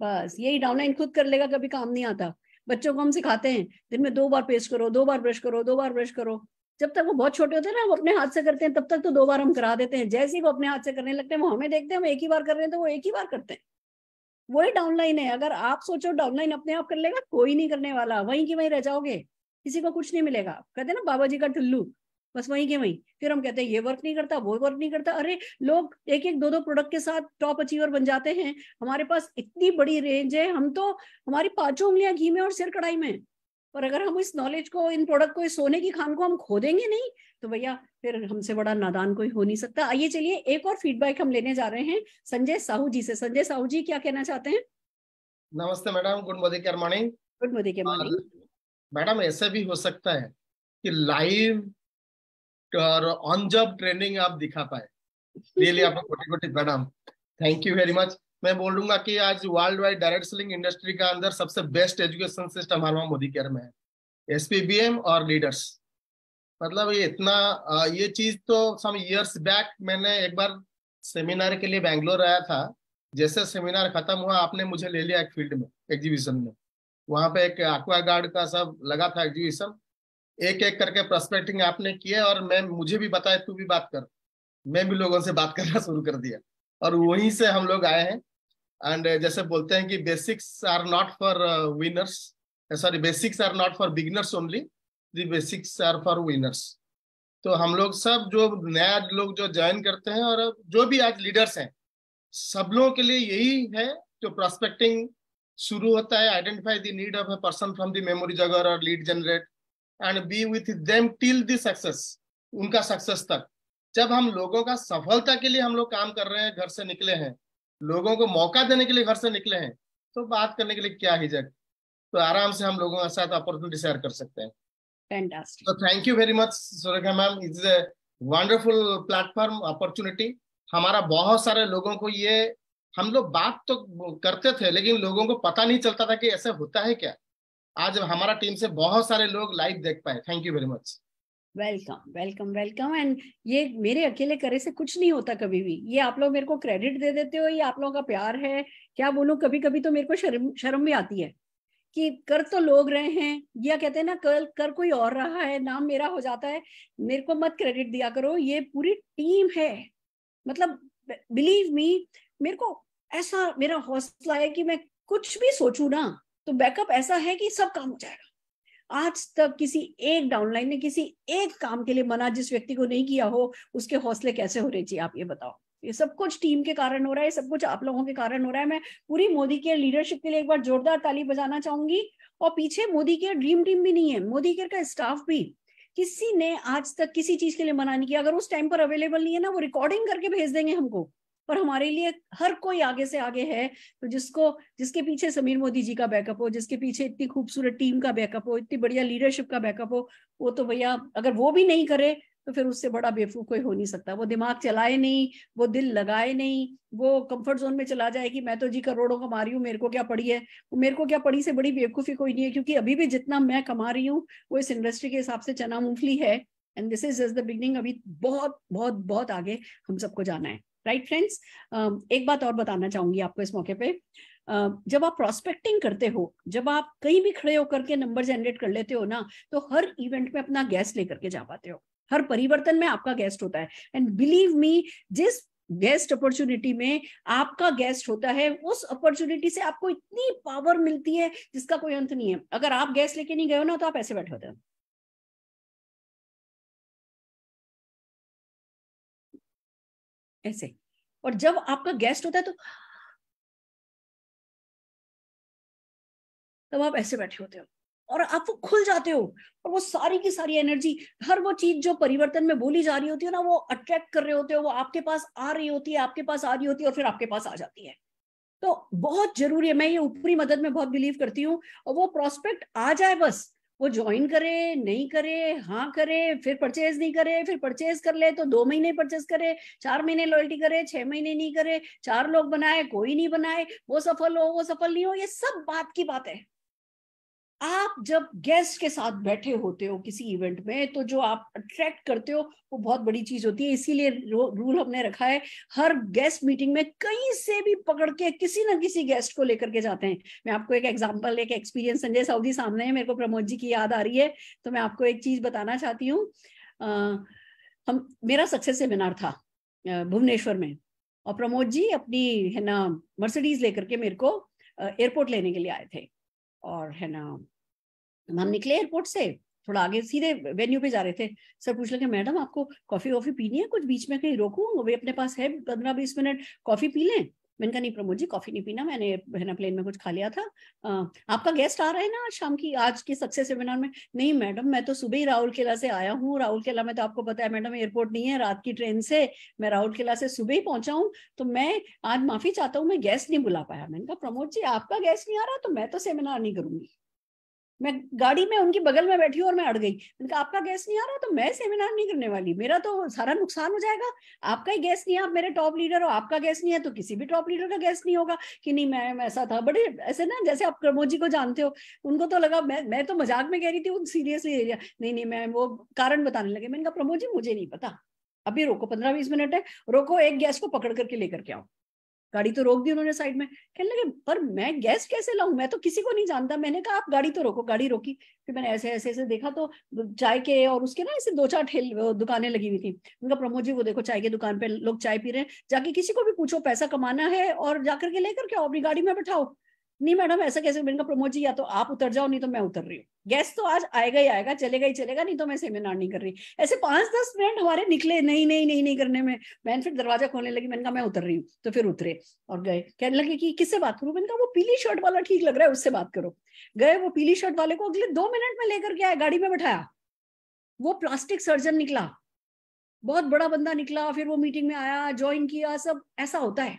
बस, यही डाउनलाइन खुद कर लेगा, कभी काम नहीं आता। बच्चों को हम सिखाते हैं। दिन में दो बार पेस्ट करो, दो बार ब्रश करो, दो बार ब्रश करो। जब तक वो बहुत छोटे होते हैं ना, वो अपने हाथ से करते हैं, तब तक तो दो बार हम करा देते हैं। जैसे ही वो अपने हाथ से करने लगते हैं, वो हमें देखते हैं, हम एक ही बार कर रहे हैं तो वो एक ही बार करते हैं। वही डाउनलाइन है। अगर आप सोचो डाउनलाइन अपने आप कर लेगा, कोई नहीं करने वाला। वहीं की वहीं रह जाओगे। किसी को कुछ नहीं मिलेगा। कहते ना बाबा जी का टुल्लू। बस वहीं के वहीं। फिर हम कहते हैं ये वर्क नहीं करता वो वर्क नहीं करता। अरे लोग एक एक दो दो प्रोडक्ट के साथ टॉप अचीवर बन जाते हैं। हमारे पास इतनी बड़ी रेंज है हम तो हमारी पाँचों उंगलियाँ घी में और सिर कढ़ाई में और अगर हम इस नॉलेज को इन प्रोडक्ट को इस सोने की खान को हम खो देंगे नहीं तो भैया फिर हमसे बड़ा नादान कोई हो नहीं सकता। आइए चलिए एक और फीडबैक हम लेने जा रहे हैं संजय साहू जी से। संजय साहू जी क्या कहना चाहते हैं? नमस्ते madam good morning morning. Good morning madam ऐसा भी हो सकता है कि लाइव और ऑन जॉब ट्रेनिंग आप दिखा पाए। रियली आपको कोटि कोटि madam thank you very much मैं बोलूँगा कि आज world wide direct selling industry का अंदर सबसे बेस्ट एजुकेशन सिस्टम हमारा मोदी केयर में है एसपीबीएम और लीडर्स मतलब ये इतना ये चीज़ तो सम इयर्स बैक मैंने एक बार सेमिनार के लिए बैंगलोर आया था। जैसे सेमिनार खत्म हुआ, आपने मुझे ले लिया एक फ़ील्ड में एग्जीबिशन में। वहाँ पे एक एक्वा गार्ड का सब लगा था एग्जीबिशन एक एक करके प्रोस्पेक्टिंग आपने किया और मैं, मुझे भी बताया, तू भी बात कर। मैं भी लोगों से बात करना शुरू कर दिया। और वहीं से हम लोग आए हैं। एंड जैसे बोलते हैं कि basics are not for winners sorry basics are not for beginners only the basics are for winners तो हम लोग सब जो नया लोग जो ज्वाइन करते हैं और जो भी आज लीडर्स हैं, सब लोगों के लिए यही है जो प्रोस्पेक्टिंग शुरू होता है identify the need of a person from the memory जगह और lead generate and be with them till the success उनका सक्सेस तक जब हम लोगों का सफलता के लिए हम लोग काम कर रहे हैं घर से निकले हैं लोगों को मौका देने के लिए घर से निकले हैं तो बात करने के लिए क्या हिजक तो आराम से हम लोगों के साथ अपॉर्चुनिटी शेयर कर सकते हैं Fantastic. So thank you very much, Surekha ma'am. It's a wonderful platform opportunity. हमारा बहुत सारे लोगों को ये हम लोग बात तो करते थे लेकिन लोगों को पता नहीं चलता था कि ऐसे होता है क्या आज हमारा टीम से बहुत सारे लोग लाइव देख पाए। Thank you very much welcome welcome welcome and ये मेरे अकेले करे से कुछ नहीं होता कभी भी। ये आप लोग मेरे को क्रेडिट दे देते हो, ये आप लोगों का प्यार है। क्या बोलूँ कभी कभी तो मेरे को शर्म शर्म भी आती है कि कर तो लोग रहे हैं, या कहते हैं ना कल कर कोई और रहा है, नाम मेरा हो जाता है, मेरे को मत क्रेडिट दिया करो, ये पूरी टीम है। मतलब बिलीव मी मेरे को ऐसा मेरा हौसला है कि मैं कुछ भी सोचू ना तो बैकअप ऐसा है कि सब काम हो जाएगा। आज तक किसी एक डाउनलाइन ने किसी एक काम के लिए मना जिस व्यक्ति को नहीं किया हो, उसके हौसले कैसे हो रहे चाहिए आप ये बताओ। ये सब कुछ टीम के कारण हो रहा है, सब कुछ आप लोगों के कारण हो रहा है। मैं पूरी मोदी के लीडरशिप के लिए एक बार जोरदार ताली बजाना चाहूँगी। और पीछे मोदी केयर ड्रीम टीम भी नहीं है, मोदी केयर का स्टाफ भी। किसी ने आज तक किसी चीज़ के लिए मना नहीं किया। अगर उस टाइम पर अवेलेबल नहीं है ना, वो रिकॉर्डिंग करके भेज देंगे हमको। पर हमारे लिए हर कोई आगे से आगे है। तो जिसको, जिसके पीछे समीर मोदी जी का बैकअप हो, जिसके पीछे इतनी खूबसूरत टीम का बैकअप हो, इतनी बढ़िया लीडरशिप का बैकअप हो, वो तो भैया, अगर वो भी नहीं करे तो फिर उससे बड़ा बेवकूफ़ कोई हो नहीं सकता। वो दिमाग चलाए नहीं, वो दिल लगाए नहीं, वो कंफर्ट जोन में चला जाए कि मैं तो जी करोड़ों कमा रही हूँ, मेरे को क्या पड़ी है? मेरे को क्या पड़ी से बड़ी बेवकूफ़ी कोई नहीं है, क्योंकि अभी भी जितना मैं कमा रही हूँ, वो इस इंडस्ट्री के हिसाब से चना मूंगफली है। And this is just the beginning अभी बहुत बहुत बहुत आगे हम सबको जाना है। राइट फ्रेंड्स एक बात और बताना चाहूँगी आपको इस मौके पे। जब आप प्रोस्पेक्टिंग करते हो, जब आप कहीं भी खड़े होकर के नंबर जनरेट कर लेते हो ना तो हर इवेंट में अपना गैस लेकर के जा पाते हो। हर परिवर्तन में आपका गेस्ट होता है। एंड बिलीव मी जिस गेस्ट अपॉर्चुनिटी में आपका गेस्ट होता है, उस अपॉर्चुनिटी से आपको इतनी पावर मिलती है, जिसका कोई अंत नहीं है। अगर आप गेस्ट लेके नहीं गए हो ना तो आप ऐसे बैठे होते हो। ऐसे। और जब आपका गेस्ट होता है तो तब आप ऐसे बैठे होते हो और आप वो खुल जाते हो और वो सारी की सारी एनर्जी हर वो चीज़ जो परिवर्तन में बोली जा रही होती है ना, वो अट्रैक्ट कर रहे होते हो, वो आपके पास आ रही होती है, आपके पास आ रही होती है और फिर आपके पास आ जाती है। तो बहुत ज़रूरी है, मैं ये ऊपरी मदद में बहुत बिलीव करती हूँ और वो प्रोस्पेक्ट आ जाए बस। वो ज्वाइन करे, नहीं करे हाँ करे, फिर परचेज नहीं करे, फिर परचेज कर ले तो दो महीने परचेज करे, चार महीने लॉयल्टी करे, छह महीने नहीं करे, चार लोग बनाए, कोई नहीं बनाए, वो सफल हो, वो सफल नहीं हो, ये सब बात की बात है। आप जब गेस्ट के साथ बैठे होते हो किसी इवेंट में तो जो आप अट्रैक्ट करते हो, वो बहुत बड़ी चीज़ होती है। इसीलिए रूल हमने रखा है, हर गेस्ट मीटिंग में कहीं से भी पकड़ के किसी ना किसी गेस्ट को लेकर के जाते हैं। मैं आपको एक एग्जांपल एक एक्सपीरियंस संजय सऊदी सामने है, मेरे को प्रमोद जी की याद आ रही है तो मैं आपको एक चीज़ बताना चाहती हूँ। हम, मेरा सक्सेस सेमिनार था भुवनेश्वर में, और प्रमोद जी अपनी, है ना मर्सिडीज लेकर के मेरे को एयरपोर्ट लेने के लिए आए थे, और, है ना हम निकले एयरपोर्ट से थोड़ा आगे सीधे वेन्यू पे जा रहे थे। सर पूछ लगे मैडम आपको कॉफ़ी वॉफी पीनी है? कुछ बीच में कहीं रोकू? वे अपने पास है पंद्रह बीस मिनट कॉफ़ी पी लें? मैंने कहा नहीं प्रमोद जी कॉफ़ी नहीं पीना। मैंने है ना प्लेन में कुछ खा लिया था। आ, आपका गेस्ट आ रहा है ना आज शाम की आज के सक्सेस सेमिनार में? नहीं मैडम मैं तो सुबह ही राहुल किला से आया हूँ। राहुल किला में तो आपको पता है मैडम एयरपोर्ट नहीं है रात की ट्रेन से मैं राहुल किला से सुबह ही पहुँचा हूँ। तो मैं आज माफ़ी चाहता हूँ मैं गेस्ट नहीं बुला पाया। मैंने कहा प्रमोद जी आपका गेस्ट नहीं आ रहा तो मैं तो सेमिनार नहीं करूँगी। मैं गाड़ी में उनकी बगल में बैठी हूँ और मैं अड़ गई। मैंने कहा, आपका गैस नहीं आ रहा? तो मैं सेमिनार नहीं करने वाली। मेरा तो सारा नुकसान हो जाएगा। आपका ही गैस नहीं है, आप मेरे टॉप लीडर हो। आपका गैस नहीं है तो किसी भी टॉप लीडर का गैस नहीं होगा कि नहीं, मैं ऐसा था। बड़े ऐसे ना, जैसे आप प्रमोद जी को जानते हो, उनको तो लगा, मैं मैं तो मज़ाक में कह रही थी, वो सीरियसली नहीं नहीं, मैं वो कारण बताने लगे। मैंने कहा, प्रमोद जी, मुझे नहीं पता। अभी रोको, पंद्रह बीस मिनट है, रोको, एक गैस को पकड़ करके लेकर के आओ। गाड़ी तो रोक दी उन्होंने साइड में। कहने लगे, पर मैं गैस कैसे लाऊं? मैं तो किसी को नहीं जानता। मैंने कहा, आप गाड़ी तो रोको, गाड़ी रोकी। फिर मैंने ऐसे ऐसे ऐसे देखा तो चाय के और उसके ना ऐसे दो चार ठेल दुकानें लगी हुई थी। उनका प्रमोद जी, वो देखो चाय की दुकान पे लोग चाय पी रहे हैं। जाके किसी को भी पूछो, पैसा कमाना है और जाकर के लेकर के अपनी गाड़ी में बैठाओ। नहीं मैडम, ऐसा कैसे मैंने कहा प्रमोद जी, या तो आप उतर जाओ, नहीं तो मैं उतर रही हूँ। गैस तो आज आएगा ही आएगा, चलेगा ही चलेगा, नहीं तो मैं सेमिनार नहीं कर रही। ऐसे पाँच दस मिनट हमारे निकले, नहीं नहीं नहीं नहीं करने में। मैंने फिर दरवाज़ा खोलने लगी, मैंने कहा मैं उतर रही हूँ तो फिर उतरे और गए। कहने लगे कि किससे बात करूँ? मैंने कहा वो पीली शर्ट वाला ठीक लग रहा है, उससे बात करो। गए वो पीली शर्ट वाले को, अगले दो मिनट में लेकर के आए, गाड़ी में बैठाया। वो प्लास्टिक सर्जन निकला। बहुत बड़ा बंदा निकला, फिर वो मीटिंग में आया ज्वाइन किया, सब ऐसा होता है।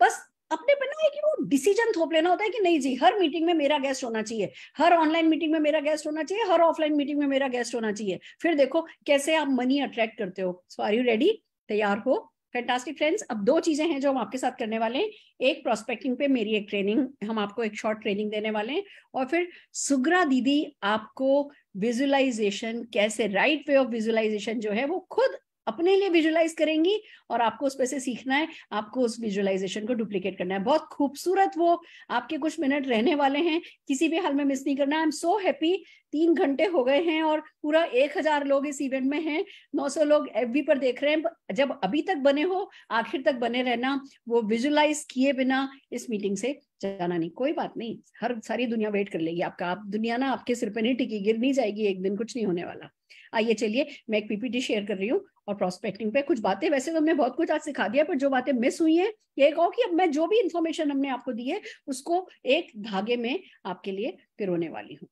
बस अपने पे ना है कि वो डिसीज़न थोप लेना होता है कि नहीं जी, हर मीटिंग में मेरा गेस्ट होना चाहिए। हर ऑनलाइन मीटिंग में मेरा गेस्ट होना चाहिए, हर ऑफलाइन मीटिंग में मेरा गेस्ट होना चाहिए। फिर देखो, कैसे आप मनी अट्रैक्ट करते हो। सो आर यू रेडी तैयार हो? फैंटास्टिक फ्रेंड्स अब दो चीज़ें हैं जो हम आपके साथ करने वाले हैं। एक प्रोस्पेक्टिंग पे मेरी एक ट्रेनिंग हम आपको एक शॉर्ट ट्रेनिंग देने वाले हैं। और फिर, सुग्रा दीदी आपको विजुअलाइजेशन कैसे राइट वे ऑफ़ विजुअलाइजेशन जो है वो खुद अपने लिए विजुअलाइज करेंगी और आपको उस पर से सीखना है, आपको उस विजुअलाइजेशन को डुप्लीकेट करना है। बहुत खूबसूरत वो आपके कुछ मिनट रहने वाले हैं। किसी भी हाल में मिस नहीं करना। आई एम सो हैप्पी तीन घंटे हो गए हैं और पूरा एक हज़ार लोग इस इवेंट में हैं। नौ सौ लोग एफ़ पर देख रहे हैं। जब अभी तक बने हो, आखिर तक बने रहना। वो विजुअलाइज किए बिना इस मीटिंग से जाना नहीं। कोई बात नहीं। हर सारी दुनिया वेट कर लेगी। आपका, आप, दुनिया ना आपके सिर पे नहीं टिकी गिर नहीं जाएगी। एक दिन कुछ नहीं होने वाला। आइए चलिए, मैं एक पीपीटी शेयर कर रही हूँ और प्रोस्पेक्टिंग पे कुछ बातें। वैसे तो हमने बहुत कुछ आज सिखा दिया, पर जो बातें मिस हुई हैं, ये कहो कि अब मैं जो भी इंफॉर्मेशन हमने आपको दी है, उसको एक धागे में आपके लिए पिरोने वाली हूँ।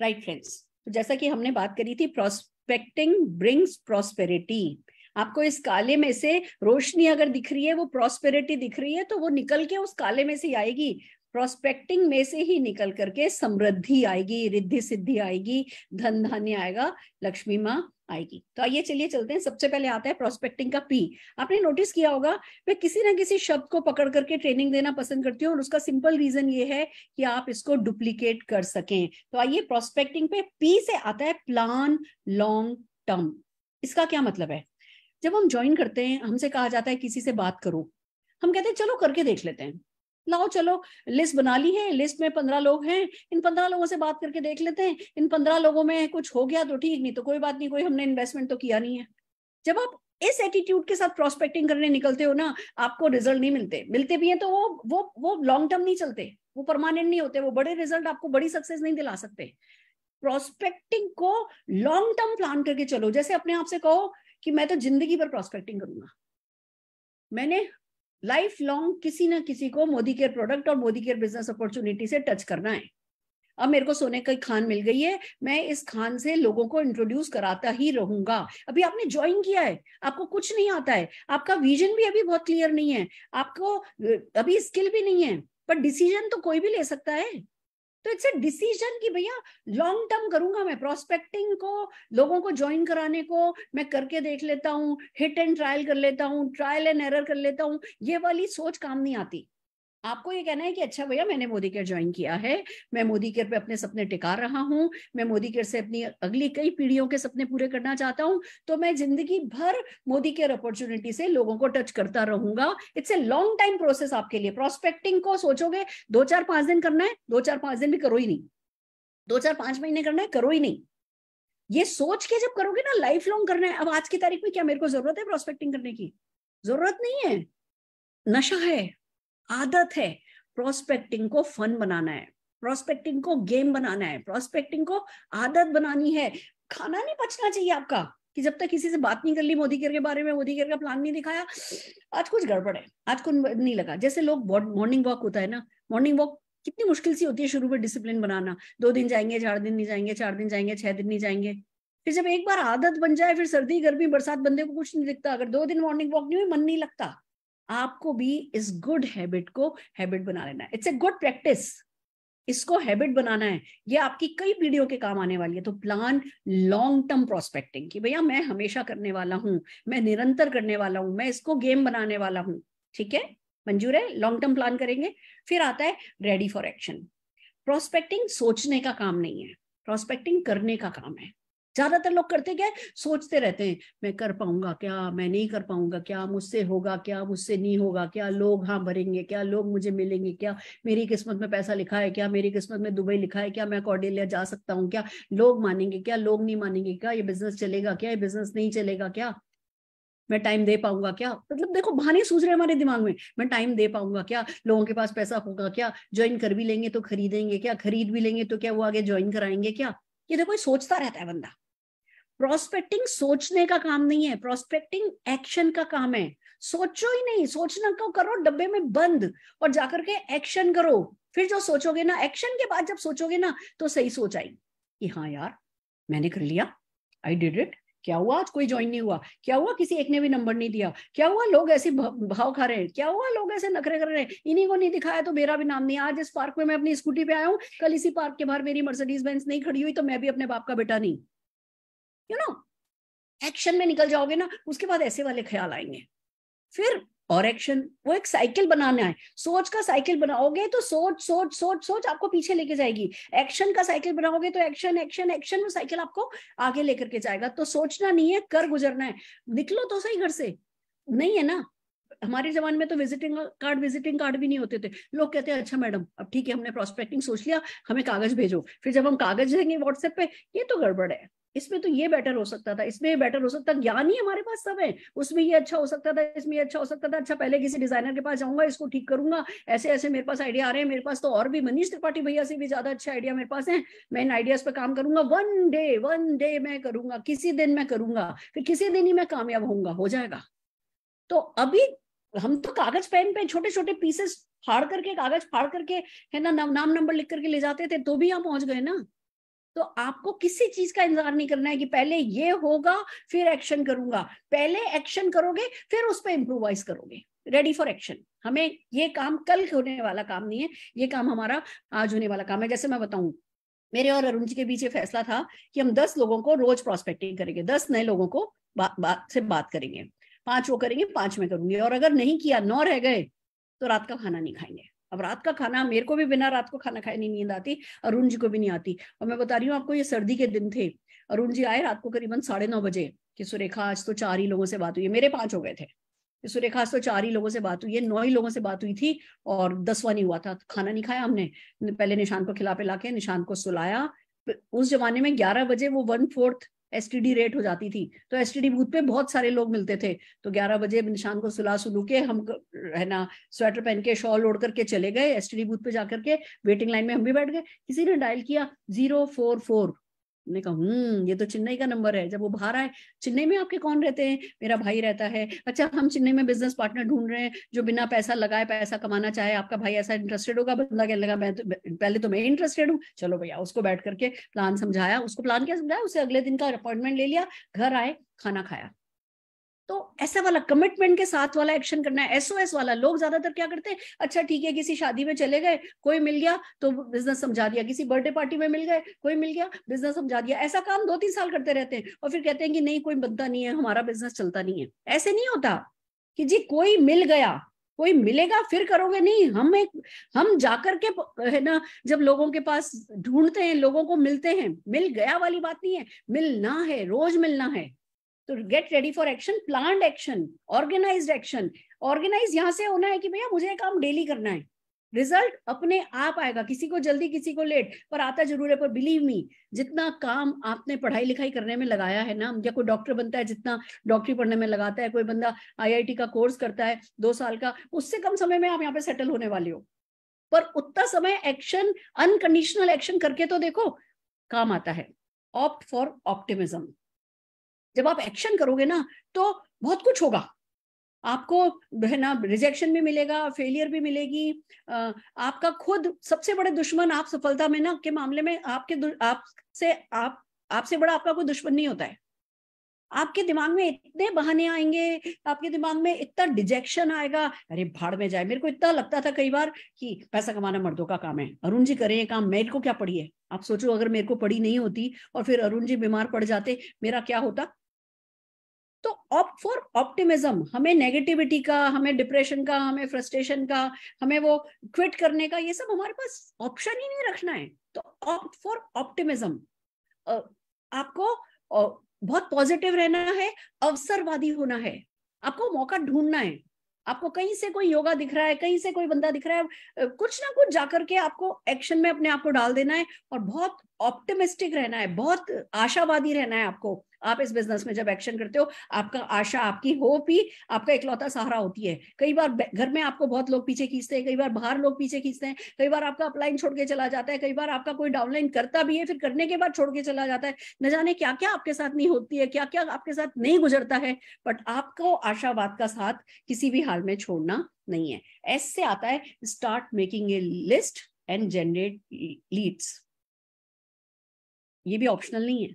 राइट फ्रेंड्स तो जैसा कि हमने बात करी थी प्रोस्पेक्टिंग ब्रिंग्स प्रोस्पेरिटी आपको इस काले में से रोशनी अगर दिख रही है, वो प्रोस्पेरिटी दिख रही है तो वो निकल के उस काले में से आएगी। प्रोस्पेक्टिंग में से ही निकल करके समृद्धि आएगी, रिद्धि सिद्धि आएगी, धन धान्य आएगा, लक्ष्मी माँ आएगी। तो आइए चलिए चलते हैं। सबसे पहले आता है प्रोस्पेक्टिंग का पी आपने नोटिस किया होगा, मैं किसी ना किसी शब्द को पकड़ करके ट्रेनिंग देना पसंद करती हूँ और उसका सिंपल रीजन ये है कि आप इसको डुप्लीकेट कर सकें। तो आइए प्रोस्पेक्टिंग पे पी से आता है प्लान लॉन्ग टर्म इसका क्या मतलब है? जब हम ज्वाइन करते हैं, हमसे कहा जाता है, किसी से बात करो। हम कहते हैं, चलो करके देख लेते हैं। लाओ, चलो लिस्ट बना ली है लिस्ट में पंद्रह लोग हैं, इन पंद्रह लोगों से बात करके देख लेते हैं। इन पंद्रह लोगों में कुछ हो गया तो ठीक, नहीं तो कोई बात नहीं, कोई हमने इन्वेस्टमेंट तो किया नहीं है। जब आप इस एटीट्यूड के साथ प्रोस्पेक्टिंग करने निकलते हो ना, आपको रिज़ल्ट नहीं मिलते। मिलते भी हैं तो वो वो वो लॉन्ग टर्म नहीं चलते। वो परमानेंट नहीं होते। वो बड़े रिज़ल्ट आपको बड़ी सक्सेस नहीं दिला सकते। प्रोस्पेक्टिंग को लॉन्ग टर्म प्लान करके चलो। जैसे अपने आप से कहो कि मैं तो ज़िंदगी भर प्रोस्पेक्टिंग करूँगा। मैंने लाइफ लॉन्ग किसी ना किसी को मोदी केयर प्रोडक्ट और मोदी केयर बिज़नेस अपॉर्चुनिटी से टच करना है। अब मेरे को सोने का खान मिल गई है, मैं इस खान से लोगों को इंट्रोड्यूस कराता ही रहूँगा। अभी आपने ज्वाइन किया है, आपको कुछ नहीं आता है, आपका विजन भी अभी बहुत क्लियर नहीं है, आपको, अभी स्किल भी नहीं है पर डिसीज़न तो कोई भी ले सकता है। तो इट्स अ डिसीज़न कि भैया लॉन्ग टर्म करूँगा मैं प्रोस्पेक्टिंग को, लोगों को ज्वाइन कराने को, मैं करके देख लेता हूँ हिट एंड ट्रायल कर लेता हूँ ट्रायल एंड एरर कर लेता हूँ, ये वाली सोच काम नहीं आती। आपको ये कहना है कि अच्छा भैया, मैंने मोदी केयर ज्वाइन किया है। मैं मोदी केयर पे अपने सपने टिका रहा हूँ। मैं मोदी केयर से अपनी अगली कई पीढ़ियों के सपने पूरे करना चाहता हूँ। तो मैं ज़िंदगी भर मोदी केयर अपॉर्चुनिटी से लोगों को टच करता रहूँगा। It's a long time process आपके लिए। प्रोस्पेक्टिंग को सोचोगे, दो चार पाँच दिन करना है, दो चार पाँच दिन भी करो ही नहीं। दो चार पाँच महीने करना है, करो ही नहीं। ये सोच के जब करोगे ना लाइफ लॉन्ग करना है। अब आज की तारीख में क्या मेरे को ज़रूरत है प्रोस्पेक्टिंग करने की? ज़रूरत नहीं है। नशा है। आदत है प्रोस्पेक्टिंग को फन बनाना है प्रोस्पेक्टिंग को गेम बनाना है प्रोस्पेक्टिंग को आदत बनानी है। खाना नहीं बचना चाहिए आपका कि जब तक किसी से बात नहीं कर ली, मोदी केयर के बारे में, मोदी केयर का प्लान नहीं दिखाया, आज कुछ गड़बड़ है, आज कुछ नहीं लगा। जैसे लोग मॉर्निंग वॉक होता है ना मॉर्निंग वॉक कितनी मुश्किल सी होती है शुरू में डिसिप्लिन बनाना। दो दिन जाएँगे, चार दिन नहीं जाएँगे, चार दिन जाएँगे, छह दिन नहीं जाएँगे। फिर जब एक बार आदत बन जाए, फिर सर्दी, गर्मी, बरसात, बंदे को कुछ नहीं दिखता। अगर दो दिन मॉर्निंग वॉक नहीं हुई, मन नहीं लगता। आपको भी इस गुड हैबिट को हैबिट बना लेना है। इट्स ए गुड प्रैक्टिस इसको हैबिट बनाना है। ये आपकी कई पीढ़ियों के काम आने वाली है। तो प्लान लॉन्ग टर्म प्रोस्पेक्टिंग कि भैया मैं हमेशा करने वाला हूँ, मैं निरंतर करने वाला हूँ, मैं इसको गेम बनाने वाला हूँ। ठीक है? मंजूर है? लॉन्ग टर्म प्लान करेंगे। फिर आता है रेडी फॉर एक्शन प्रोस्पेक्टिंग सोचने का काम नहीं है। प्रोस्पेक्टिंग करने का काम है। ज़्यादातर लोग करते क्या सोचते रहते हैं, मैं कर पाऊँगा क्या? मैं नहीं कर पाऊँगा क्या? मुझसे होगा क्या? मुझसे नहीं होगा क्या? लोग हाँ भरेंगे क्या? लोग मुझे मिलेंगे क्या? मेरी किस्मत में पैसा लिखा है क्या? मेरी किस्मत में दुबई लिखा है क्या? मैं कॉर्डेलिया जा सकता हूँ क्या? लोग मानेंगे क्या? लोग नहीं मानेंगे क्या? ये बिज़नेस चलेगा क्या? ये बिज़नेस नहीं चलेगा क्या? मैं टाइम दे पाऊँगा क्या? मतलब देखो, बहाने सूझ रहे हमारे दिमाग में। मैं टाइम दे पाऊँगा क्या? लोगों के पास पैसा होगा क्या? ज्वाइन कर भी लेंगे तो खरीदेंगे क्या? खरीद भी लेंगे तो क्या वो आगे ज्वाइन कराएँगे क्या? ये देखो सोचता रहता है बंदा। प्रोस्पेक्टिंग सोचने का काम नहीं है प्रोस्पेक्टिंग एक्शन का काम है। सोचो ही नहीं, सोचना को करो? डब्बे में बंद और जाकर के एक्शन करो। फिर जो सोचोगे ना एक्शन के बाद जब सोचोगे ना तो सही सोच आई। कि हाँ यार, मैंने कर लिया। आई डिड इट क्या हुआ? आज कोई ज्वाइन नहीं हुआ। क्या हुआ? किसी एक ने भी नंबर नहीं दिया। क्या हुआ? लोग ऐसे भाव खा रहे हैं। क्या हुआ? लोग ऐसे नखरे कर रहे हैं। इन्हीं को नहीं दिखाया तो मेरा भी नाम नहीं। आज इस पार्क में मैं अपनी स्कूटी पे आया हूँ। कल इसी पार्क के बाहर मेरी मर्सिडीज बेंस नहीं खड़ी हुई तो मैं भी अपने बाप का बेटा नहीं। यू नो एक्शन में निकल जाओगे ना, उसके बाद ऐसे वाले ख्याल आएँगे। फिर और एक्शन वो एक साइकिल बनाना है। सोच का साइकिल बनाओगे तो सोच सोच सोच सोच आपको पीछे लेके जाएगी। एक्शन का साइकिल बनाओगे तो एक्शन एक्शन एक्शन वो साइकिल आपको आगे लेकर के जाएगा। तो सोचना नहीं है, कर गुजरना है। निकलो तो सही घर से। नहीं है ना? हमारे जमाने में तो विजिटिंग कार्ड विजिटिंग कार्ड भी नहीं होते थे। लोग कहते हैं अच्छा मैडम, अब ठीक है, हमने प्रोस्पेक्टिंग सोच लिया, हमें कागज़ भेजो। फिर जब हम कागज़ देंगे व्हाट्सएप पे, ये तो गड़बड़ है। इसमें तो ये बेटर हो सकता था, इसमें ये बेटर हो सकता, ज्ञान ही हमारे पास सब है। उसमें ये अच्छा हो सकता था, इसमें ये अच्छा हो सकता था अच्छा पहले किसी डिज़ाइनर के पास जाऊँगा, इसको ठीक करूँगा ऐसे ऐसे मेरे पास आइडिया आ रहे हैं, मेरे पास तो और भी मनीष त्रिपाठी भैया से भी ज़्यादा अच्छे आइडिया मेरे पास है। मैं इन आइडियाज़ पे काम करूँगा वन डे वन डे मैं करूँगा, किसी दिन मैं करूँगा, फिर किसी दिन ही मैं कामयाब होऊँगा, हो जाएगा। तो अभी हम तो कागज़ पेन पे छोटे छोटे पीसेस फाड़ करके, कागज़ फाड़ करके, है ना, नाम नंबर लिख करके ले जाते थे तो भी यहाँ पहुँच गए ना। तो आपको किसी चीज़ का इंतज़ार नहीं करना है कि पहले ये होगा फिर एक्शन करूँगा। पहले एक्शन करोगे फिर उस पर इम्प्रोवाइज करोगे। रेडी फॉर एक्शन हमें ये काम कल होने वाला काम नहीं है। ये काम हमारा आज होने वाला काम है। जैसे मैं बताऊँ मेरे और अरुण जी के बीच ये फैसला था कि हम दस लोगों को रोज प्रोस्पेक्टिंग करेंगे। दस नए लोगों को बा, बात से बात करेंगे। पाँच वो करेंगे पाँच में करूँगी। और अगर नहीं किया नौ रह गए तो रात का खाना नहीं खाएँगे। अब रात का खाना, मेरे को भी बिना रात को खाना खाए नहीं नींद आती अरुण जी को भी नहीं आती। और मैं बता रही हूँ, आपको ये सर्दी के दिन थे अरुण जी आए रात को करीबन साढ़े नौ बजे कि सुरेखा, आज तो चार ही लोगों से बात हुई है। मेरे पाँच हो गए थे। सुरेखा, आज तो चार ही लोगों से बात हुई है, नौ ही लोगों से बात हुई थी और दसवा नहीं हुआ था। खाना नहीं खाया हमने। पहले निशान को खिला पिला के निशान को सुलाया। उस जमाने में ग्यारह बजे वो वन फोर्थ एसटीडी रेट हो जाती थी। तो एसटीडी बूथ पे बहुत सारे लोग मिलते थे। तो 11 बजे निशान को सुला सुलू के हम है ना स्वेटर पहन के शॉल ओढ़ करके चले गए एसटीडी बूथ पे जाकर के वेटिंग लाइन में हम भी बैठ गए। किसी ने डायल किया ज़ीरो फोर फोर ने कहा हम्म ये तो चेन्नई का नंबर है। जब वो बाहर आए, चेन्नई में आपके कौन रहते हैं? मेरा भाई रहता है। अच्छा हम चेन्नई में बिज़नेस पार्टनर ढूंढ रहे हैं, जो बिना पैसा लगाए पैसा कमाना चाहे, आपका भाई ऐसा इंटरेस्टेड होगा? बंदा कहने लगा, मैं तो पहले तो मैं इंटरेस्टेड हूँ। चलो भैया, उसको बैठ करके प्लान समझाया, उसको प्लान क्या, समझाया, उसे अगले दिन का अपॉइंटमेंट ले लिया, घर आए, खाना खाया। तो ऐसा वाला कमिटमेंट के साथ वाला एक्शन करना है एसओएस वाला। लोग ज़्यादातर क्या करते हैं? अच्छा ठीक है, किसी शादी में चले गए, कोई मिल गया तो बिज़नेस समझा दिया। किसी बर्थडे पार्टी में मिल गए, कोई मिल गया बिज़नेस समझा दिया। ऐसा काम दो तीन साल करते रहते हैं और फिर कहते हैं कि नहीं, कोई बनता नहीं है, हमारा बिज़नेस चलता नहीं है। ऐसे नहीं होता कि जी, कोई मिल गया, कोई मिलेगा, फिर करोगे नहीं। हम एक, हम जाकर के है ना, जब लोगों के पास ढूंढते हैं, लोगों को मिलते हैं, मिल गया वाली बात नहीं है। मिलना है, रोज मिलना है। तो get ready for action plan action organise action organise यहाँ से होना है कि भैया मुझे काम डेली करना है। रिज़ल्ट अपने आप आएगा, किसी को जल्दी, किसी को लेट पर आता ज़रूर है, पर बिलीव मी जितना काम आपने पढ़ाई लिखाई करने में लगाया है ना, या कोई डॉक्टर बनता है, जितना डॉक्टरी पढ़ने में लगाता है, कोई बंदा आईआईटी का कोर्स करता है, दो साल का, उससे कम समय में आप यहाँ पे सेटल होने वाले हो। पर उतना समय एक्शन अनकंडीशनल एक्शन करके तो देखो, काम आता है। ऑप्ट फॉर ऑप्टिमिज्म जब आप एक्शन करोगे ना तो बहुत कुछ होगा। आपको है ना रिजेक्शन भी मिलेगा फेलियर भी मिलेगी। आपका खुद सबसे बड़े दुश्मन आप सफलता में ना, के मामले में आपके आपसे, आप, आपसे बड़ा आपका कोई दुश्मन नहीं होता है। आपके दिमाग में इतने बहाने आएँगे, आपके दिमाग में इतना डिजेक्शन आएगा, अरे भाड़ में जाए। मेरे को इतना लगता था कई बार कि पैसा कमाना मर्दों का काम है। अरुण जी करें काम मेरे को क्या पड़ी है? आप सोचो, अगर मेरे को पड़ी नहीं होती और फिर अरुण जी बीमार पड़ जाते, मेरा क्या होता? तो ऑप्ट फॉर ऑप्टिमिज्म हमें नेगेटिविटी का, हमें डिप्रेशन का, हमें फ्रस्ट्रेशन का, हमें वो क्विट करने का, ये सब हमारे पास ऑप्शन ही नहीं रखना है। तो ऑप्ट फॉर ऑप्टिमिज्म आपको बहुत पॉजिटिव रहना है, अवसरवादी होना है। आपको मौका ढूंढना है। आपको कहीं से कोई योगा दिख रहा है, कहीं से कोई बंदा दिख रहा है कुछ ना कुछ जाकर के आपको एक्शन में अपने आप को डाल देना है और बहुत ऑप्टिमिस्टिक रहना है, बहुत आशावादी रहना है आपको। आप इस बिज़नेस में जब एक्शन करते हो, आपका आशा, आपकी होप ही आपका इकलौता सहारा होती है। कई बार घर में आपको बहुत लोग पीछे खींचते हैं, कई बार बाहर लोग पीछे खींचते हैं, कई बार आपका अपलाइन छोड़ के चला जाता है, कई बार आपका कोई डाउनलाइन करता भी है, फिर करने के बाद छोड़ के चला जाता है। न जाने क्या क्या आपके साथ नहीं होती है क्या क्या आपके साथ नहीं गुजरता है बट आपको आशावाद का साथ किसी भी हाल में छोड़ना नहीं है। ऐसे आता है start making a list and generate leads ये भी ऑप्शनल नहीं है।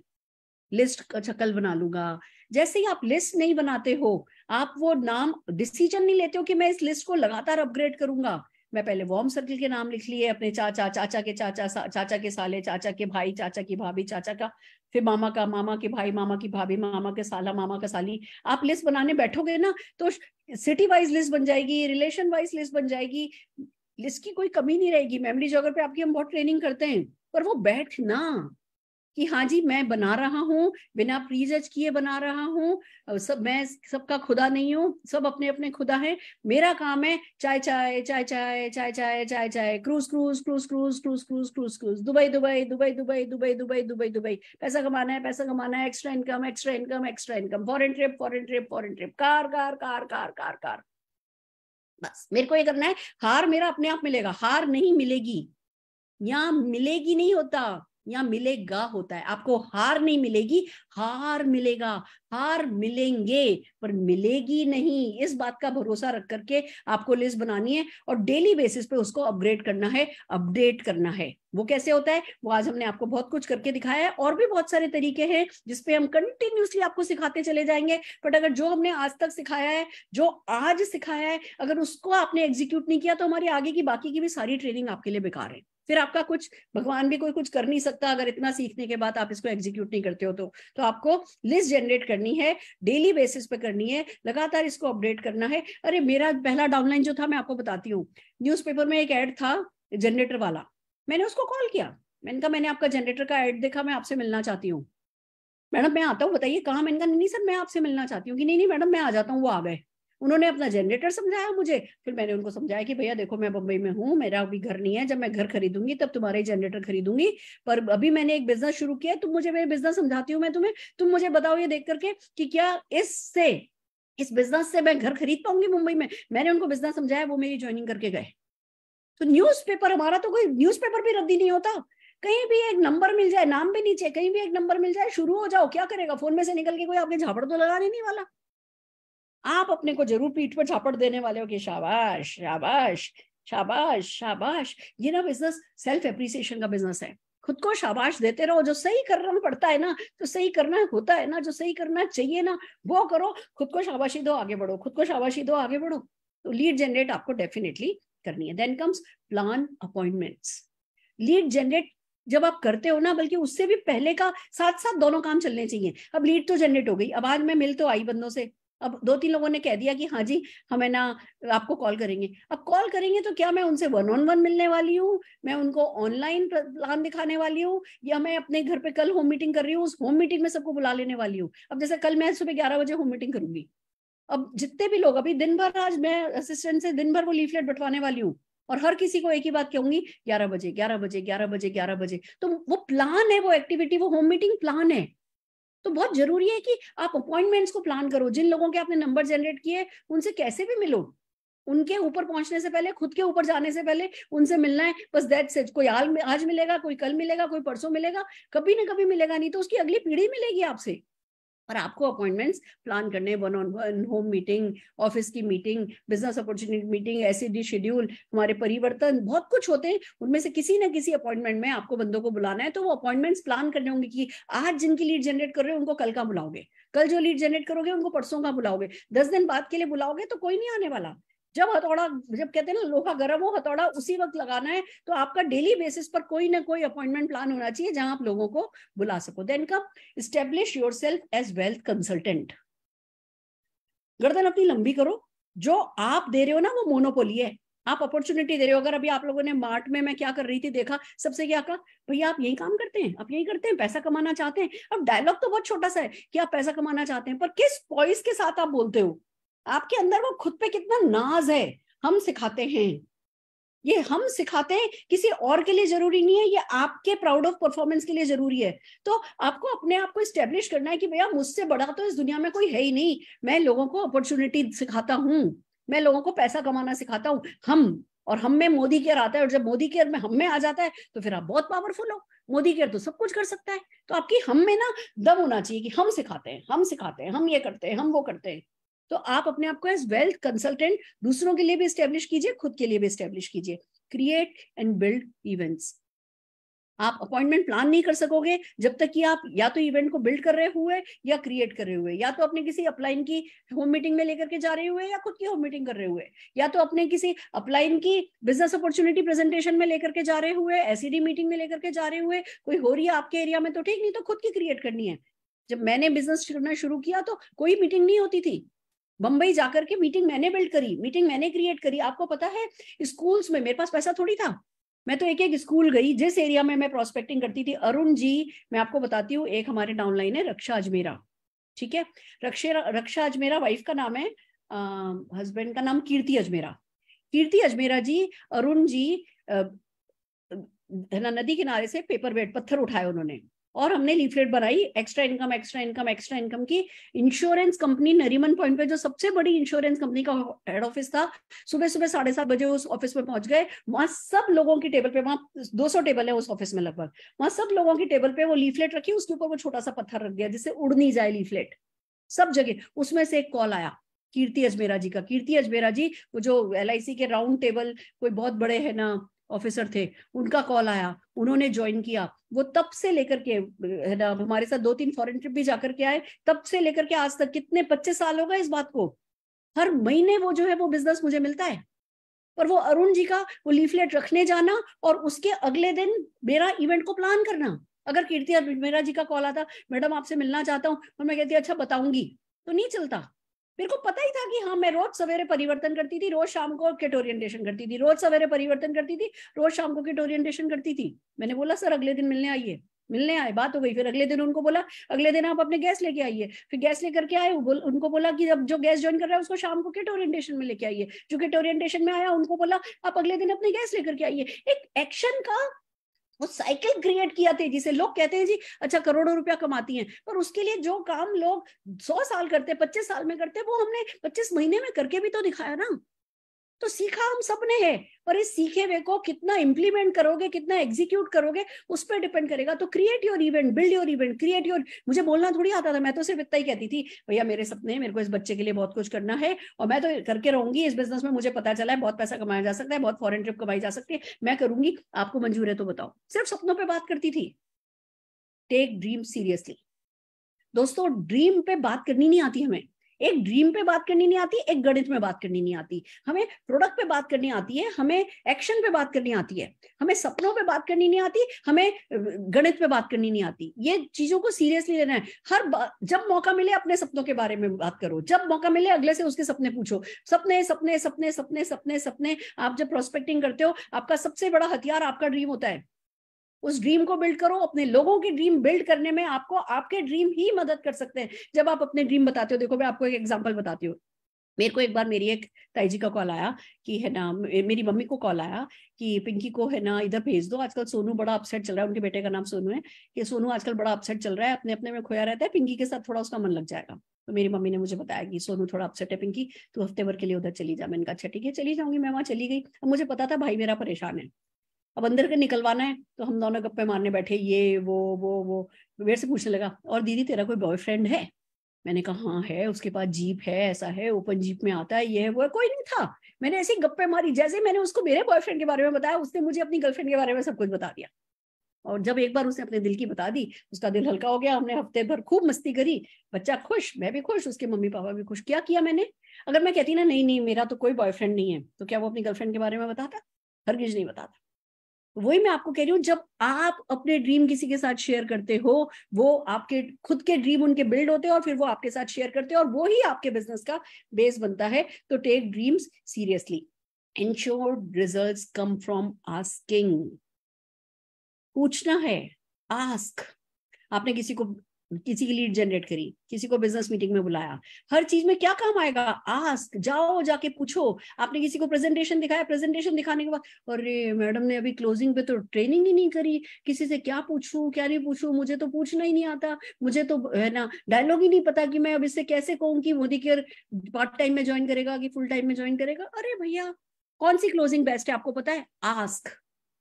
लिस्ट अच्छा कल बना लूँगा। जैसे ही आप लिस्ट नहीं बनाते हो, आप वो नाम डिसीज़न नहीं लेते हो कि मैं इस लिस्ट को लगातार अपग्रेड करूँगा। मैं पहले वॉर्म सर्कल के नाम लिख लिए, अपने चाचा चाचा के चाचा चाचा के साले, चाचा के भाई, चाचा की भाभी, चाचा का, फिर मामा का, मामा के भाई, मामा की भाभी, मामा के साला, मामा का साली। आप लिस्ट बनाने बैठोगे ना तो सिटी वाइज लिस्ट बन जाएगी रिलेशन वाइज लिस्ट बन जाएगी। लिस्ट की कोई कमी नहीं रहेगी। मेमोरी जॉगर पे आपकी हम बहुत ट्रेनिंग करते हैं, पर वो बैठना। कि हाँ जी, मैं बना रहा हूँ, बिना प्रीजज किए बना रहा हूँ सब मैं सबका खुदा नहीं हूँ, सब अपने अपने खुदा है। मेरा काम है चाय चाय चाय चाय चाय चाय चाय चाय, cruise cruise cruise cruise cruise cruise cruise cruise, Dubai Dubai Dubai Dubai Dubai Dubai Dubai Dubai. पैसा कमाना है, पैसा कमाना है extra income extra income extra income foreign trip foreign trip foreign trip car car car car car car. बस, मेरे को ये करना है, हार मेरा अपने आप मिलेगा, हार नहीं मिलेगी। यहाँ मिलेगी नहीं होता। यहाँ मिलेगा होता है। आपको हार नहीं मिलेगी, हार मिलेगा, हार मिलेंगे, पर मिलेगी नहीं। इस बात का भरोसा रख करके आपको लिस्ट बनानी है और डेली बेसिस पे उसको अपग्रेड करना है, अपडेट करना है। वो कैसे होता है? वो आज हमने आपको बहुत कुछ करके दिखाया है और भी बहुत सारे तरीके हैं जिसपे हम कंटिन्यूसली आपको सिखाते चले जाएँगे। बट अगर जो हमने आज तक सिखाया है, जो आज सिखाया है, अगर उसको आपने एग्जीक्यूट नहीं किया तो हमारी आगे की बाकी की भी सारी ट्रेनिंग आपके लिए बेकार है। फिर आपका कुछ, भगवान भी कोई कुछ कर नहीं सकता अगर इतना सीखने के बाद आप इसको एग्जीक्यूट नहीं करते हो तो। तो आपको लिस्ट जनरेट करनी है डेली बेसिस पे करनी है, लगातार इसको अपडेट करना है। अरे, मेरा पहला डाउनलाइन जो था, मैं आपको बताती हूँ। न्यूज़पेपर में एक ऐड था जनरेटर वाला। मैंने उसको कॉल किया। मैंने कहा, मैंने आपका जनरेटर का एड देखा, मैं आपसे मिलना चाहती हूँ। मैडम, मैं आता हूँ, बताइए, कहाँ? मैंने कहा नहीं, सर, मैं आपसे मिलना चाहती हूँ। कि नहीं नहीं, मैडम, मैं आ जाता हूँ, वो आ गए। उन्होंने अपना जनरेटर समझाया मुझे। फिर मैंने उनको समझाया कि भैया देखो, मैं बम्बई में हूँ, मेरा अभी घर नहीं है, जब मैं घर खरीदूँगी, तब तुम्हारे जनरेटर खरीदूँगी। पर अभी मैंने एक बिज़नेस शुरू किया तुम मुझे मेरे बिज़नेस समझाती हूँ, मैं तुम्हें, तुम मुझे बताओ ये देख करके कि क्या इससे, इस बिज़नेस से मैं घर खरीद पाऊँगी मुंबई में? मैंने उनको बिज़नेस समझाया, वो मेरी ज्वाइनिंग करके गए। तो न्यूज़पेपर हमारा तो कोई न्यूज़पेपर भी रद्दी नहीं होता। कहीं भी एक नंबर मिल जाए, नाम भी नीचे, कहीं भी एक नंबर मिल जाए, शुरू हो जाओ, क्या करेगा? फ़ोन में से निकल के कोई आपके झापड़ तो लगाने नहीं वाला। आप अपने को ज़रूर पीठ पर झापड़ देने वाले हो कि शाबाश शाबाश शाबाश शाबाश। ये ना बिज़नेस सेल्फ एप्रिसिएशन का बिज़नेस है। खुद को शाबाश देते रहो। जो सही करना पड़ता है ना तो सही करना होता है ना, जो सही करना चाहिए ना, वो करो। खुद को शाबाशी दो, आगे बढ़ो। खुद को शाबाशी दो, आगे बढ़ो। तो लीड जनरेट आपको डेफिनेटली करनी है। Then comes plan appointments lead generate जब आप करते हो ना, बल्कि उससे भी पहले का साथ साथ दोनों काम चलने चाहिए। अब लीड तो जनरेट हो गई। अब आज मैं मिल तो आई बंदों से। अब दो तीन लोगों ने कह दिया कि हाँ जी, हमें ना, आपको कॉल करेंगे। अब कॉल करेंगे तो क्या मैं उनसे वन ऑन वन मिलने वाली हूँ? मैं उनको ऑनलाइन प्लान दिखाने वाली हूँ? या मैं अपने घर पे कल होम मीटिंग कर रही हूँ? उस होम मीटिंग में सबको बुला लेने वाली हूँ? अब जैसे कल मैं सुबह ग्यारह बजे होम मीटिंग करूँगी। अब जितने भी लोग, अभी दिन भर आज मैं असिस्टेंट से दिन भर वो लीफलेट बंटवाने वाली हूँ। और हर किसी को एक ही बात कहूँगी, ग्यारह बजे ग्यारह बजे ग्यारह बजे ग्यारह बजे। तो वो प्लान है, वो एक्टिविटी वो होम मीटिंग प्लान है। तो बहुत ज़रूरी है कि आप अपॉइंटमेंट्स को प्लान करो। जिन लोगों के आपने नंबर जनरेट किए उनसे कैसे भी मिलो। उनके ऊपर पहुँचने से पहले, खुद के ऊपर जाने से पहले उनसे मिलना है। बस दैट से कोई आज मिलेगा, कोई कल मिलेगा, कोई परसों मिलेगा, कभी ना कभी मिलेगा। नहीं तो उसकी अगली पीढ़ी मिलेगी आपसे। और आपको अपॉइंटमेंट्स प्लान करने one on one home meeting office की मीटिंग बिज़नेस अपॉर्चुनिटी मीटिंग ऐसे डी शेड्यूल हमारे परिवर्तन, बहुत कुछ होते हैं। उनमें से किसी ना किसी अपॉइंटमेंट में आपको बंदों को बुलाना है तो वो अपॉइंटमेंट्स प्लान करने होंगे कि आज जिनकी लीड जनरेट कर रहे हो, उनको कल का बुलाओगे। कल जो लीड जनरेट करोगे, उनको परसों का बुलाओगे। दस दिन बाद के लिए बुलाओगे तो कोई नहीं आने वाला। जब हथौड़ा, जब कहते हैं ना, लोहा गर्म हो, हथौड़ा उसी वक्त लगाना है तो आपका डेली बेसिस पर कोई ना कोई अपॉइंटमेंट प्लान होना चाहिए, जहाँ आप लोगों को बुला सको। Then come establish yourself as wealth consultant गर्दन अपनी लंबी करो। जो आप दे रहे हो ना, वो मोनोपोली है। आप अपॉर्चुनिटी दे रहे हो। अगर अभी आप लोगों ने मार्ट में मैं क्या कर रही थी, देखा, सबसे क्या कहा, भैया, आप यही काम करते हैं? आप यही करते हैं? पैसा कमाना चाहते हैं? अब डायलॉग तो बहुत छोटा सा है कि आप पैसा कमाना चाहते हैं, पर किस पॉइस के साथ आप बोलते हो? आपके अंदर वो खुद पे कितना नाज है, हम सिखाते हैं। ये हम सिखाते हैं, किसी और के लिए ज़रूरी नहीं है, ये आपके प्राउड ऑफ़ परफॉर्मेंस के लिए ज़रूरी है। तो आपको अपने आप को स्टेब्लिश करना है कि भैया मुझसे बड़ा तो इस दुनिया में कोई है ही नहीं। मैं लोगों को अपॉर्चुनिटी सिखाता हूँ, मैं लोगों को पैसा कमाना सिखाता हूँ, हम, और हम में मोदी केयर आता है, और जब मोदी केयर में हम में आ जाता है तो फिर आप बहुत पावरफुल हो। मोदी केयर तो सब कुछ कर सकता है। तो आपकी हम में ना दम होना चाहिए कि हम सिखाते हैं, हम सिखाते हैं, हम ये करते हैं, हम वो करते हैं। तो आप अपने आप को एज वेल्थ कंसल्टेंट दूसरों के लिए भी स्टेब्लिश कीजिए, खुद के लिए भी स्टेब्लिश कीजिए। क्रिएट एंड बिल्ड इवेंट्स आप अपॉइंटमेंट प्लान नहीं कर सकोगे जब तक कि आप या तो इवेंट को बिल्ड कर रहे हुए या क्रिएट कर रहे हुए, या तो अपने किसी अपलाइन की होम मीटिंग में लेकर के जा रहे हुए या खुद की होम मीटिंग कर रहे हुए, या तो अपने किसी अपलाइन की बिज़नेस अपॉर्चुनिटी प्रेजेंटेशन में लेकर के जा रहे हुए एसीडी मीटिंग में लेकर के जा रहे हुए, कोई हो रही है आपके एरिया में तो ठीक, नहीं तो खुद की क्रिएट करनी है। जब मैंने बिज़नेस करना शुरू किया तो कोई मीटिंग नहीं होती थी। बंबई जाकर के मीटिंग मैंने बिल्ड करी मीटिंग मैंने क्रिएट करी। आपको पता है स्कूल्स में मेरे पास पैसा थोड़ी था। मैं तो एक एक स्कूल गई, जिस एरिया में मैं प्रोस्पेक्टिंग करती थी। अरुण जी, मैं आपको बताती हूँ, एक हमारे डाउनलाइन है, रक्षा अजमेरा। ठीक है? रक्षा रक्षा अजमेरा वाइफ का नाम है हस्बैंड का नाम कीर्ति अजमेरा। कीर्ति अजमेरा जी, अरुण जी नदी किनारे से पेपर वेट पत्थर उठाए उन्होंने। और हमने लीफलेट बनाई extra income extra income extra income की। इंश्योरेंस कंपनी नरीमन पॉइंट पे, जो सबसे बड़ी इंश्योरेंस कंपनी का हेड ऑफ़िस था, सुबह सुबह साढ़े सात बजे उस ऑफ़िस में पहुँच गए। वहाँ सब लोगों की टेबल पे, वहाँ 200 टेबल है उस ऑफ़िस में लगभग। वहाँ सब लोगों की टेबल पे वो लीफलेट रखी, उसके ऊपर वो छोटा सा पत्थर रख दिया, जिससे उड़ नहीं जाए लीफलेट सब जगह, उसमें से एक कॉल आया, कीर्ति अजमेरा जी का। कीर्ति अजमेरा जी, वो जो LIC के राउंड टेबल कोई बहुत बड़े है ना ऑफिसर थे, उनका कॉल आया, उन्होंने ज्वाइन किया। वो तब से लेकर के, है ना, हमारे साथ दो तीन फॉरेन ट्रिप भी जाकर के आए, तब से लेकर के आज तक कितने पच्चीस साल हो गए इस बात को। हर महीने वो जो है, वो बिज़नेस मुझे मिलता है। और वो अरुण जी का, वो लीफलेट रखने जाना और उसके अगले दिन मेरा इवेंट को प्लान करना। अगर कीर्ति मेरा जी का कॉल आता, मैडम, आपसे मिलना चाहता हूँ। और मैं कहती अच्छा बताऊँगी। तो नहीं चलता। मेरे को पता ही था कि हाँ मैं रोज सवेरे परिवर्तन करती थी रोज शाम को किट ओरिएंटेशन करती थी रोज सवेरे परिवर्तन करती थी रोज शाम को किट ओरिएंटेशन करती थी। मैंने बोला सर अगले दिन मिलने आइए। मिलने आए बात हो गई फिर अगले दिन उनको बोला अगले दिन आप अपने गैस लेके आइए। फिर गैस लेकर के आए बोल, उनको बोला कि जब जो गैस ज्वाइन कर रहा है उसको शाम को किट ओरिएंटेशन में लेके आइए। जो किट ओरिएंटेशन में आया उनको बोला आप अगले दिन अपने गैस लेकर के आइए। एक एक्शन का वो साइकिल क्रिएट किया थे, जिसे लोग कहते हैं जी अच्छा करोड़ों रुपया कमाती हैं। पर उसके लिए जो काम लोग सौ साल करते, पच्चीस साल में करते, वो हमने पच्चीस महीने में करके भी तो दिखाया ना। तो सीखा हम सबने है, पर इस सीखे हुए को कितना इंप्लीमेंट करोगे, कितना एग्जीक्यूट करोगे, उस पर डिपेंड करेगा। तो create your event build your event create your मुझे बोलना थोड़ी आता था, मैं तो सिर्फ़ इतना ही कहती थी, भैया, मेरे सपने, मेरे को इस बच्चे के लिए बहुत कुछ करना है, और मैं तो करके रहूँगी इस बिज़नेस में, मुझे पता चला है, बहुत पैसा कमाया जा सकता है, बहुत फॉरन ट्रिप कमाई जा सकती है, मैं करूँगी, आपको मंजूर है तो बताओ। सिर्फ़ सपनों पर बात करती थी। टेक ड्रीम सीरियसली दोस्तों ड्रीम पे बात करनी नहीं आती हमें। एक ड्रीम पे बात करनी नहीं आती, एक गणित में बात करनी नहीं आती। हमें प्रोडक्ट पे बात करनी आती है, हमें एक्शन पे बात करनी आती है, हमें सपनों पे बात करनी नहीं आती, हमें गणित पे बात करनी नहीं आती। ये चीज़ों को सीरियसली लेना है। हर जब मौका मिले अपने सपनों के बारे में बात करो, जब मौका मिले अगले से उसके सपने पूछो। सपने सपने सपने सपने सपने सपने, आप जब प्रोस्पेक्टिंग करते हो, आपका सबसे बड़ा हथियार आपका ड्रीम होता है। उस ड्रीम को बिल्ड करो, अपने लोगों की ड्रीम बिल्ड करने में आपको, आपके ड्रीम ही मदद कर सकते हैं। जब आप अपने ड्रीम बताते हो, देखो मैं आपको एक एग्ज़ाम्पल बताती हूँ। मेरे को एक बार मेरी एक ताई जी का कॉल आया कि है ना मेरी मम्मी को कॉल आया कि पिंकी को है ना, इधर भेज दो। आजकल सोनू बड़ा अपसेट चल रहा है, उनके बेटे का नाम सोनू है, कि सोनू आजकल बड़ा अपसेट चल रहा है, अपने अपने में खोया रहता है, पिंकी के साथ थोड़ा उसका मन लग जाएगा। तो मेरी मम्मी ने मुझे बताया कि सोनू थोड़ा अपसेट है, पिंकी, तू हफ़्ते भर के लिए उधर चली जा। मैंने कहा अच्छा ठीक है, चली जाऊँगी, मैं वहाँ चली गई। अब मुझे पता था भाई मेरा परेशान है। अब अंदर के निकलवाना है तो हम दोनों गप्पे मारने बैठे, ये, वो वो वो। मेरे से पूछने लगा, और दीदी, तेरा कोई बॉयफ्रेंड है? मैंने कहा हाँ है, उसके पास जीप है, ऐसा है ओपन जीप में आता है, ये है, वो है, कोई नहीं था। मैंने ऐसी गप्पे मारी, जैसे मैंने उसको मेरे बॉयफ्रेंड के बारे में बताया, उसने मुझे अपनी गर्लफ्रेंड के बारे में सब कुछ बता दिया। और जब एक बार उसने अपने दिल की बता दी, उसका दिल हल्का हो गया, हमने हफ़्ते भर खूब मस्ती करी, बच्चा खुश, मैं भी खुश, उसके मम्मी पापा भी खुश। क्या किया मैंने? अगर मैं कहती ना, नहीं नहीं, मेरा तो कोई बॉयफ्रेंड नहीं है तो क्या वो अपनी गर्लफ्रेंड के बारे में बताता? हर हरगिज नहीं बताता। वही मैं आपको कह रही हूँ, जब आप अपने ड्रीम किसी के साथ शेयर करते हो, वो आपके, खुद के ड्रीम उनके बिल्ड होते हैं और फिर वो आपके साथ शेयर करते हैं और वो ही आपके बिज़नेस का बेस बनता है। तो take dreams seriously ensure result come from asking पूछना है आस्क आपने किसी को किसी की लीड जनरेट करी, किसी को बिज़नेस मीटिंग में बुलाया। हर चीज़ में क्या काम आएगा? आस्क जाओ, जाके पूछो। आपने किसी को प्रेजेंटेशन दिखाया प्रेजेंटेशन दिखाने के बाद, अरे मैडम ने अभी क्लोजिंग पे तो ट्रेनिंग ही नहीं करी। किसी से क्या पूछूँ, क्या नहीं पूछूँ? मुझे तो पूछना ही नहीं आता। मुझे तो है ना डायलॉग ही नहीं पता कि मैं अब इससे कैसे कहूँ कि मोदी केयर पार्ट टाइम में ज्वाइन करेगा कि फुल टाइम में ज्वाइन करेगा। अरे भैया, कौन सी क्लोजिंग बेस्ट है? आपको पता है? आस्क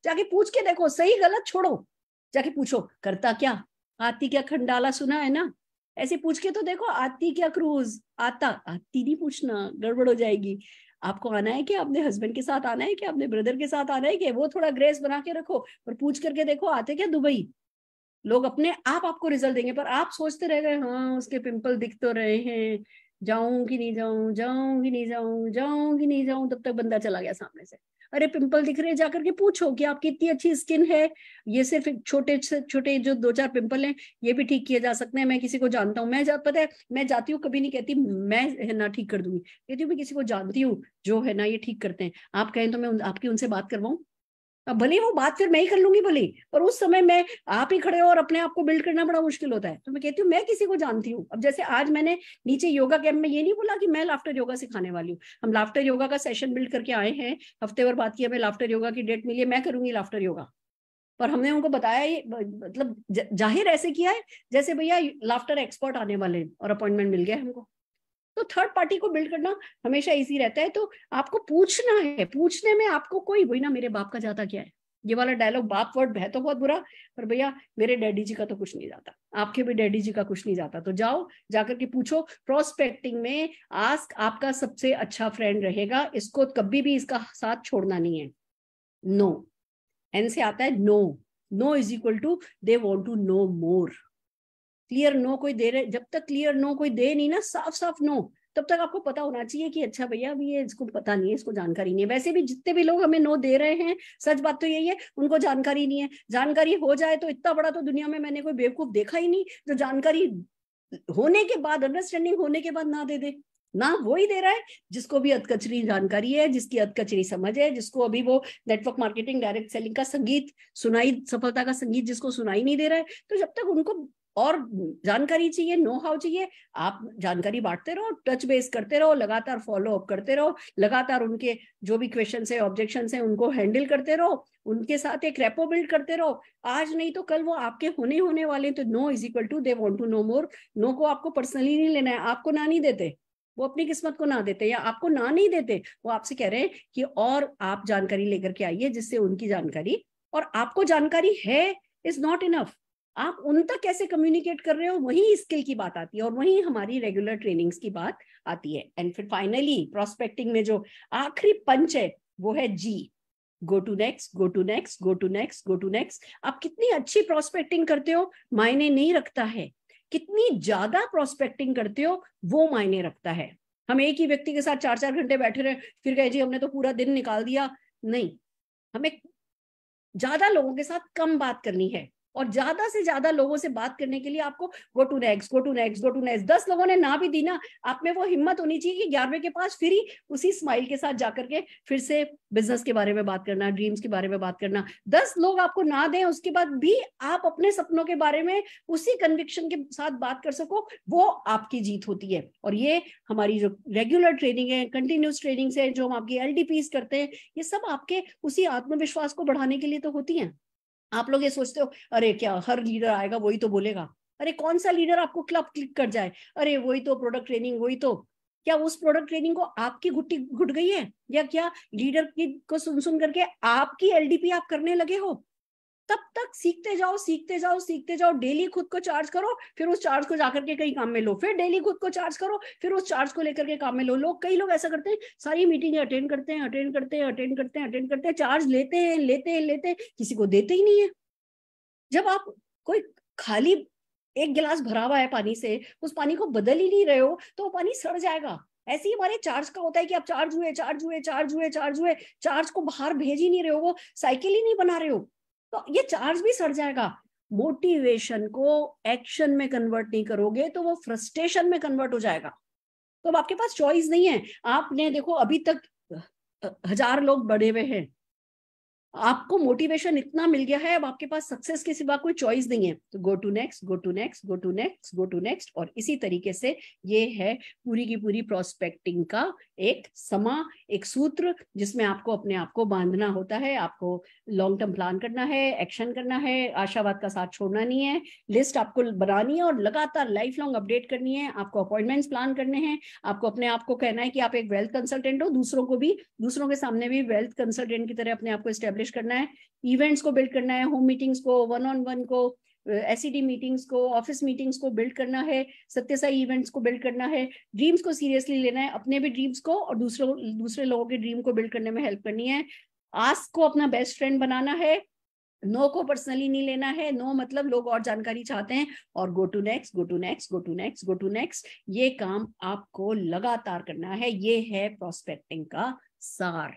जाके पूछ के देखो, सही, गलत छोड़ो। जाके पूछो, करता क्या? आती क्या खंडाला सुना है ना? ऐसे पूछ के तो देखो, आती क्या क्रूज? आता। आती नहीं पूछना, गड़बड़ हो जाएगी। आपको आना है कि अपने हस्बैंड के साथ आना है कि अपने ब्रदर के साथ आना है कि वो थोड़ा ग्रेस बना के रखो, पर पूछ करके देखो, आते क्या दुबई? लोग अपने आप आपको रिज़ल्ट देंगे, पर आप सोचते रह गए हाँ उसके पिंपल दिख तो रहे हैं। जाऊँ कि नहीं जाऊँ जाऊँ कि नहीं जाऊँ जाऊँ कि नहीं जाऊँ तब तक बंदा चला गया सामने से। अरे पिंपल दिख रहे जाकर के पूछो कि आपकी इतनी अच्छी स्किन है। ये सिर्फ़ छोटे छोटे जो दो चार पिंपल हैं ये भी ठीक किए जा सकते हैं मैं किसी को जानता हूँ। मैं जा पता है मैं जाती हूँ कभी नहीं कहती मैं है ना ठीक कर दूँगी। कहती हूँ मैं किसी को जानती हूँ जो है ना ये ठीक करते हैं। आप कहें तो मैं उन, आपकी उनसे बात करवाऊँ? भले वो बात फिर मैं ही कर लूँगी भले पर उस समय मैं आप ही खड़े हो और अपने आप को बिल्ड करना बड़ा मुश्किल होता है। तो मैं कहती हूँ, मैं किसी को जानती हूँ। अब जैसे आज मैंने नीचे योगा कैंप में ये नहीं बोला कि मैं लाफ्टर योगा सिखाने वाली हूँ। हम लाफ्टर योगा का सेशन बिल्ड करके आए हैं, हफ़्ते भर बात की, हमें लाफ्टर योगा की डेट मिली है, मैं करूँगी लाफ्टर योगा पर हमने उनको बताया ये मतलब ज़ाहिर ऐसे किया है, जैसे भैया लाफ्टर एक्सपर्ट आने वाले और अपॉइंटमेंट मिल गया हमको। तो थर्ड पार्टी को बिल्ड करना हमेशा इजी रहता है। तो आपको पूछना है, पूछने में आपको कोई, वही ना मेरे बाप का जाता क्या है? ये वाला डायलॉग बाप वर्ड है तो बहुत बुरा, पर भैया मेरे डैडी जी का तो कुछ नहीं जाता। आपके भी डैडी जी का कुछ नहीं जाता। तो जाओ, जाकर के पूछो प्रोस्पेक्टिंग में आस्क आपका सबसे अच्छा फ्रेंड रहेगा। इसको कभी भी इसका साथ छोड़ना नहीं है। No no. एन से आता है no no is equal to they want to know more clear no कोई दे रहे, जब तक क्लियर नो कोई दे नहीं ना साफ़ साफ़ नो तब तक आपको पता होना चाहिए कि अच्छा भैया, अभी ये इसको पता नहीं है, इसको जानकारी नहीं है। वैसे भी जितने भी लोग हमें नो दे रहे हैं, सच बात तो यही है, उनको जानकारी नहीं है। जानकारी हो जाए तो इतना बड़ा तो दुनिया में मैंने कोई बेवकूफ़ देखा ही नहीं, जो जानकारी होने के बाद अंडरस्टैंडिंग होने के बाद ना दे दे। ना वो ही दे रहा है, जिसको भी अधकचरी जानकारी है, जिसकी अधकचरी समझ है, जिसको अभी वो नेटवर्क मार्केटिंग डायरेक्ट सेलिंग का संगीत, सुनाई, सफलता का संगीत जिसको सुनाई नहीं दे रहा है तो जब तक उनको और जानकारी चाहिए नो हाउ चाहिए, आप जानकारी बांटते रहो टच बेस करते रहो, लगातार फॉलो अप करते रहो, लगातार उनके जो भी क्वेश्चन है ऑब्जेक्शन है, उनको हैंडल करते रहो, उनके साथ एक रेपो बिल्ड करते रहो। आज नहीं तो कल वो आपके होने होने वाले तो no is equal to they want to know more no को आपको पर्सनली नहीं लेना है, आपको ना नहीं देते। वो अपनी किस्मत को ना देते या आपको ना नहीं देते, वो आपसे कह रहे हैं कि और आप जानकारी लेकर के आइए, जिससे उनकी जानकारी और आपको जानकारी है इज़ नॉट इनफ आप उन तक कैसे कम्युनिकेट कर रहे हो, वही स्किल की बात आती है और वही हमारी रेगुलर ट्रेनिंग्स की बात आती है। एंड फिर फाइनली प्रोस्पेक्टिंग में जो आखिरी पंच है, वो है जी go to next go to next go to next go to next आप कितनी अच्छी प्रोस्पेक्टिंग करते हो, मायने नहीं रखता है। कितनी ज़्यादा प्रोस्पेक्टिंग करते हो, वो मायने रखता है। हम एक ही व्यक्ति के साथ चार चार घंटे बैठे रहे, फिर कहे, जी, हमने तो पूरा दिन निकाल दिया। नहीं। हमें ज़्यादा लोगों के साथ कम बात करनी है। और ज़्यादा से ज़्यादा लोगों से बात करने के लिए आपको go to next go to next go to next दस लोगों ने ना भी दी ना, आप में वो हिम्मत होनी चाहिए कि ग्यारहवें के पास फिर ही उसी स्माइल के साथ जाकर के फिर से बिज़नेस के बारे में बात करना ड्रीम्स के बारे में बात करना। दस लोग आपको ना दें, उसके बाद भी आप अपने सपनों के बारे में उसी कन्विक्शन के साथ बात कर सको, वो आपकी जीत होती है। और ये हमारी जो रेगुलर ट्रेनिंग है कंटिन्यूस ट्रेनिंग है जो हम आपकी एल करते हैं, ये सब आपके उसी आत्मविश्वास को बढ़ाने के लिए तो होती है। आप लोग ये सोचते हो, अरे क्या, हर लीडर आएगा, वही तो बोलेगा। अरे कौन सा लीडर आपको क्लब क्लिक कर जाए? अरे वही तो प्रोडक्ट ट्रेनिंग वही तो। क्या उस प्रोडक्ट ट्रेनिंग को आपकी घुट्टी, घुट गई है? या क्या लीडर की को सुन सुन करके आपकी एलडीपी आप करने लगे हो? तब तक सीखते जाओ सीखते जाओ सीखते जाओ डेली खुद को चार्ज करो, फिर उस चार्ज को जाकर के कहीं काम में लो, फिर डेली खुद को चार्ज करो, फिर उस चार्ज को लेकर के काम में लो। लोग, कई लोग ऐसा करते हैं, सारी मीटिंग अटेंड करते हैं अटेंड करते हैं अटेंड करते हैं अटेंड करते हैं चार्ज लेते हैं लेते हैं लेते हैं, किसी को देते ही नहीं है। जब आप कोई खाली एक गिलास भरा हुआ है पानी से, उस पानी को बदल ही नहीं रहे हो तो वो पानी सड़ जाएगा। ऐसे ही हमारे चार्ज का होता है कि आप चार्ज हुए चार्ज हुए चार्ज हुए चार्ज हुए चार्ज को बाहर भेज ही नहीं रहे हो, वो साइकिल ही नहीं बना रहे हो। तो ये चार्ज भी सड़ जाएगा। मोटिवेशन को एक्शन में कन्वर्ट नहीं करोगे तो वो फ्रस्ट्रेशन में कन्वर्ट हो जाएगा। तो अब आपके पास चॉइस नहीं है। आपने देखो, अभी तक हज़ार लोग बढ़े हुए हैं। आपको मोटिवेशन इतना मिल गया है, अब आपके पास सक्सेस के सिवा कोई चॉइस नहीं है। तो go to next go to next go to next go to next और इसी तरीके से ये है पूरी की पूरी प्रोस्पेक्टिंग का एक समा, एक सूत्र जिसमें आपको अपने आप को बांधना होता है। आपको लॉन्ग टर्म प्लान करना है एक्शन करना है, आशावाद का साथ छोड़ना नहीं है। लिस्ट आपको बनानी है और लगातार लाइफ लॉन्ग अपडेट करनी है। आपको अपॉइंटमेंट्स प्लान करने हैं। आपको अपने आप को कहना है कि आप एक वेल्थ कंसल्टेंट हो, दूसरों को भी, दूसरों के सामने भी वेल्थ कंसल्टेंट की तरह अपने आप को स्टेब्लिश करना है। इवेंट्स को बिल्ड करना है होम मीटिंग्स को वन ऑन वन को एस मीटिंग्स को ऑफ़िस मीटिंग्स को बिल्ड करना है, सत्यसाई इवेंट्स को बिल्ड करना है। ड्रीम्स को सीरियसली लेना है, अपने भी ड्रीम्स को और दूसरों, दूसरे लोगों के ड्रीम को बिल्ड करने में हेल्प करनी है। आस्क को अपना बेस्ट फ्रेंड बनाना है। नो को पर्सनली नहीं लेना है। नो मतलब लोग और जानकारी चाहते हैं। और go to next go to next go to next go to next ये काम आपको लगातार करना है। ये है प्रोस्पेक्टिंग का सार।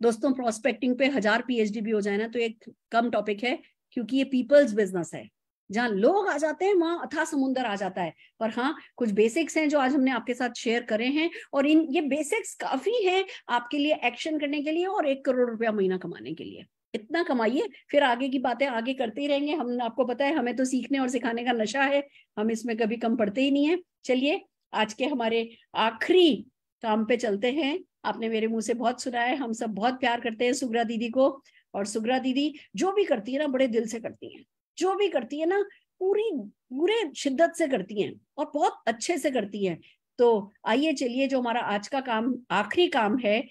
दोस्तों प्रोस्पेक्टिंग पे हज़ार पीएचडी भी हो जाए ना तो एक कम टॉपिक है, क्योंकि ये पीपल्स बिज़नेस है। जहाँ लोग आ जाते हैं, वहाँ अथा समुंदर आ जाता है। पर हाँ कुछ बेसिक्स हैं जो आज हमने आपके साथ शेयर करे हैं और इन, ये बेसिक्स काफ़ी हैं आपके लिए एक्शन करने के लिए और एक करोड़ रुपया महीना कमाने के लिए। इतना कमाइए, फिर आगे की बातें आगे करते ही रहेंगे। हम, आपको पता है, हमें तो सीखने और सिखाने का नशा है। हम इसमें कभी कम पड़ते ही नहीं है। चलिए, आज के हमारे आखिरी काम पे चलते हैं। आपने मेरे मुँह से बहुत सुना है। हम सब बहुत प्यार करते हैं सुग्रा दीदी को। और सुग्रा दीदी जो भी करती है ना, बड़े दिल से करती हैं। जो भी करती है ना, पूरी पूरे शिद्दत से करती हैं और बहुत अच्छे से करती हैं। तो आइए चलिए, जो हमारा आज का काम, आखिरी काम है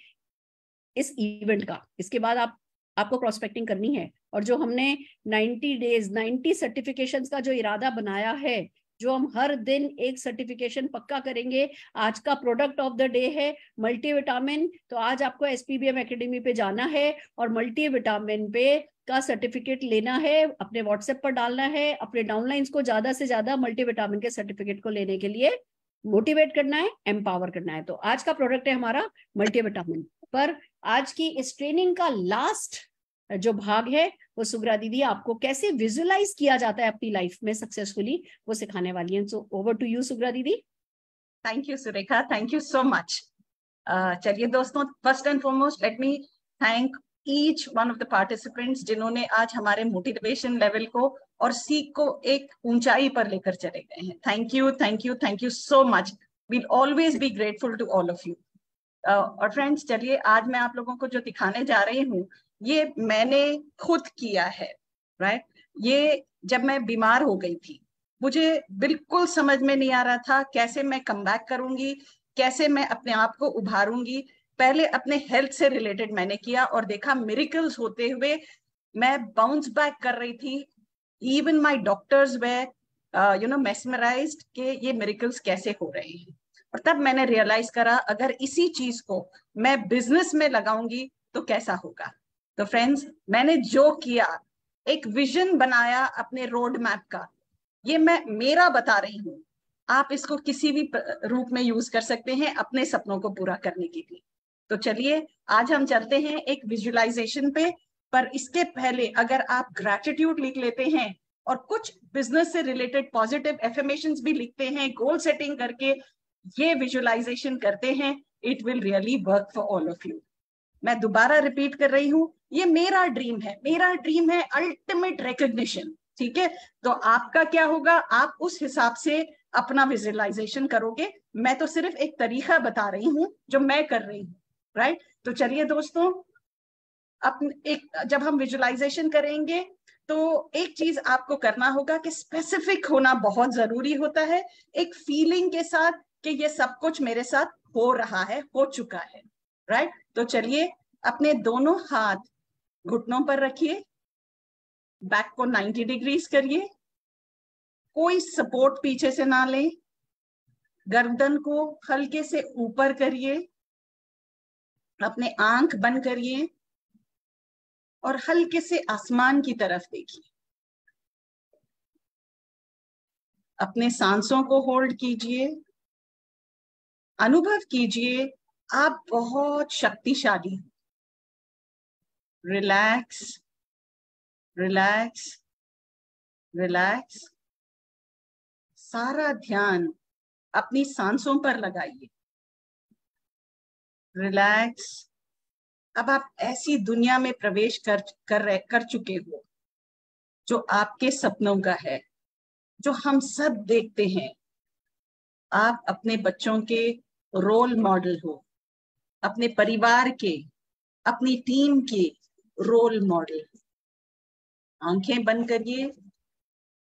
इस इवेंट का। इसके बाद आप, आपको प्रोस्पेक्टिंग करनी है। और जो हमने 90 डेज़ 90 सर्टिफिकेशन का जो इरादा बनाया है, जो हम हर दिन एक सर्टिफिकेशन पक्का करेंगे, आज का प्रोडक्ट ऑफ़ द डे है मल्टीविटामिन तो आज आपको एसपीबीएम एकेडमी पे जाना है और मल्टीविटामिन पे का सर्टिफिकेट लेना है, अपने व्हाट्सएप पर डालना है, अपने डाउनलाइंस को ज़्यादा से ज़्यादा मल्टीविटामिन के सर्टिफिकेट को लेने के लिए मोटिवेट करना है एम्पावर करना है। तो आज का प्रोडक्ट है हमारा मल्टीविटामिन पर आज की इस ट्रेनिंग का लास्ट जो भाग है, वो सुग्रा दीदी आपको कैसे विजुअलाइज किया जाता है अपनी लाइफ में सक्सेसफुली वो सिखाने वाली हैं। So over to you Sugra दीदी। Thank you Surekha. Thank you so much चलिए दोस्तों first and foremost let me thank each one of the participants जिन्होंने आज हमारे मोटिवेशन लेवल को और सीख को एक ऊंचाई पर लेकर चले गए हैं। Thank you thank you thank you so much we'll always be grateful to all of you और फ्रेंड्स चलिए, आज मैं आप लोगों को जो दिखाने जा रही हूँ, ये मैंने खुद किया है राइट right? ये जब मैं बीमार हो गई थी, मुझे बिल्कुल समझ में नहीं आ रहा था कैसे मैं कम करूँगी, कैसे मैं अपने आप को उभारूँगी पहले अपने हेल्थ से रिलेटेड मैंने किया और देखा मेरिकल्स होते हुए मैं बाउंस बैक कर रही थी। Even my doctors way you know mesmerise के ये मेरिकल्स कैसे हो रहे हैं। और तब मैंने रियलाइज़ करा, अगर इसी चीज़ को मैं बिज़नेस में लगाऊँगी तो कैसा होगा? तो फ्रेंड्स मैंने जो किया, एक विजन बनाया अपने रोड मैप का। ये मैं, मेरा बता रही हूँ। आप इसको किसी भी रूप में यूज़ कर सकते हैं अपने सपनों को पूरा करने के लिए। तो चलिए, आज हम चलते हैं एक विजुअलाइजेशन पे, पर इसके पहले अगर आप ग्रेटिट्यूड लिख लेते हैं और कुछ बिज़नेस से रिलेटेड पॉजिटिव एफर्मेशन भी लिखते हैं गोल सेटिंग करके ये विजुअलाइजेशन करते हैं it will really work for all of you मैं दोबारा रिपीट कर रही हूँ, ये मेरा ड्रीम है। मेरा ड्रीम है अल्टीमेट रिकग्निशन ठीक है? तो आपका क्या होगा? आप उस हिसाब से अपना विजुअलाइजेशन करोगे। मैं तो सिर्फ़ एक तरीका बता रही हूँ जो मैं कर रही हूँ। राइट तो चलिए दोस्तों अब एक, जब हम विजुअलाइजेशन करेंगे तो एक चीज़ आपको करना होगा कि स्पेसिफिक होना बहुत ज़रूरी होता है। एक फीलिंग के साथ कि ये सब कुछ मेरे साथ हो रहा है, हो चुका है। राइट तो चलिए, अपने दोनों हाथ घुटनों पर रखिए। बैक को 90 डिग्रीज करिए। कोई सपोर्ट पीछे से ना लें। गर्दन को हल्के से ऊपर करिए। अपने आँख बंद करिए और हल्के से आसमान की तरफ़ देखिए। अपने सांसों को होल्ड कीजिए। अनुभव कीजिए, आप बहुत शक्तिशाली हैं। रिलैक्स रिलैक्स रिलैक्स सारा ध्यान अपनी सांसों पर लगाइए। रिलैक्स अब आप ऐसी दुनिया में प्रवेश कर कर रहे, कर चुके हो, जो आपके सपनों का है, जो हम सब देखते हैं। आप अपने बच्चों के रोल मॉडल हो, अपने परिवार के, अपनी टीम के रोल मॉडल आँखें बंद करिए,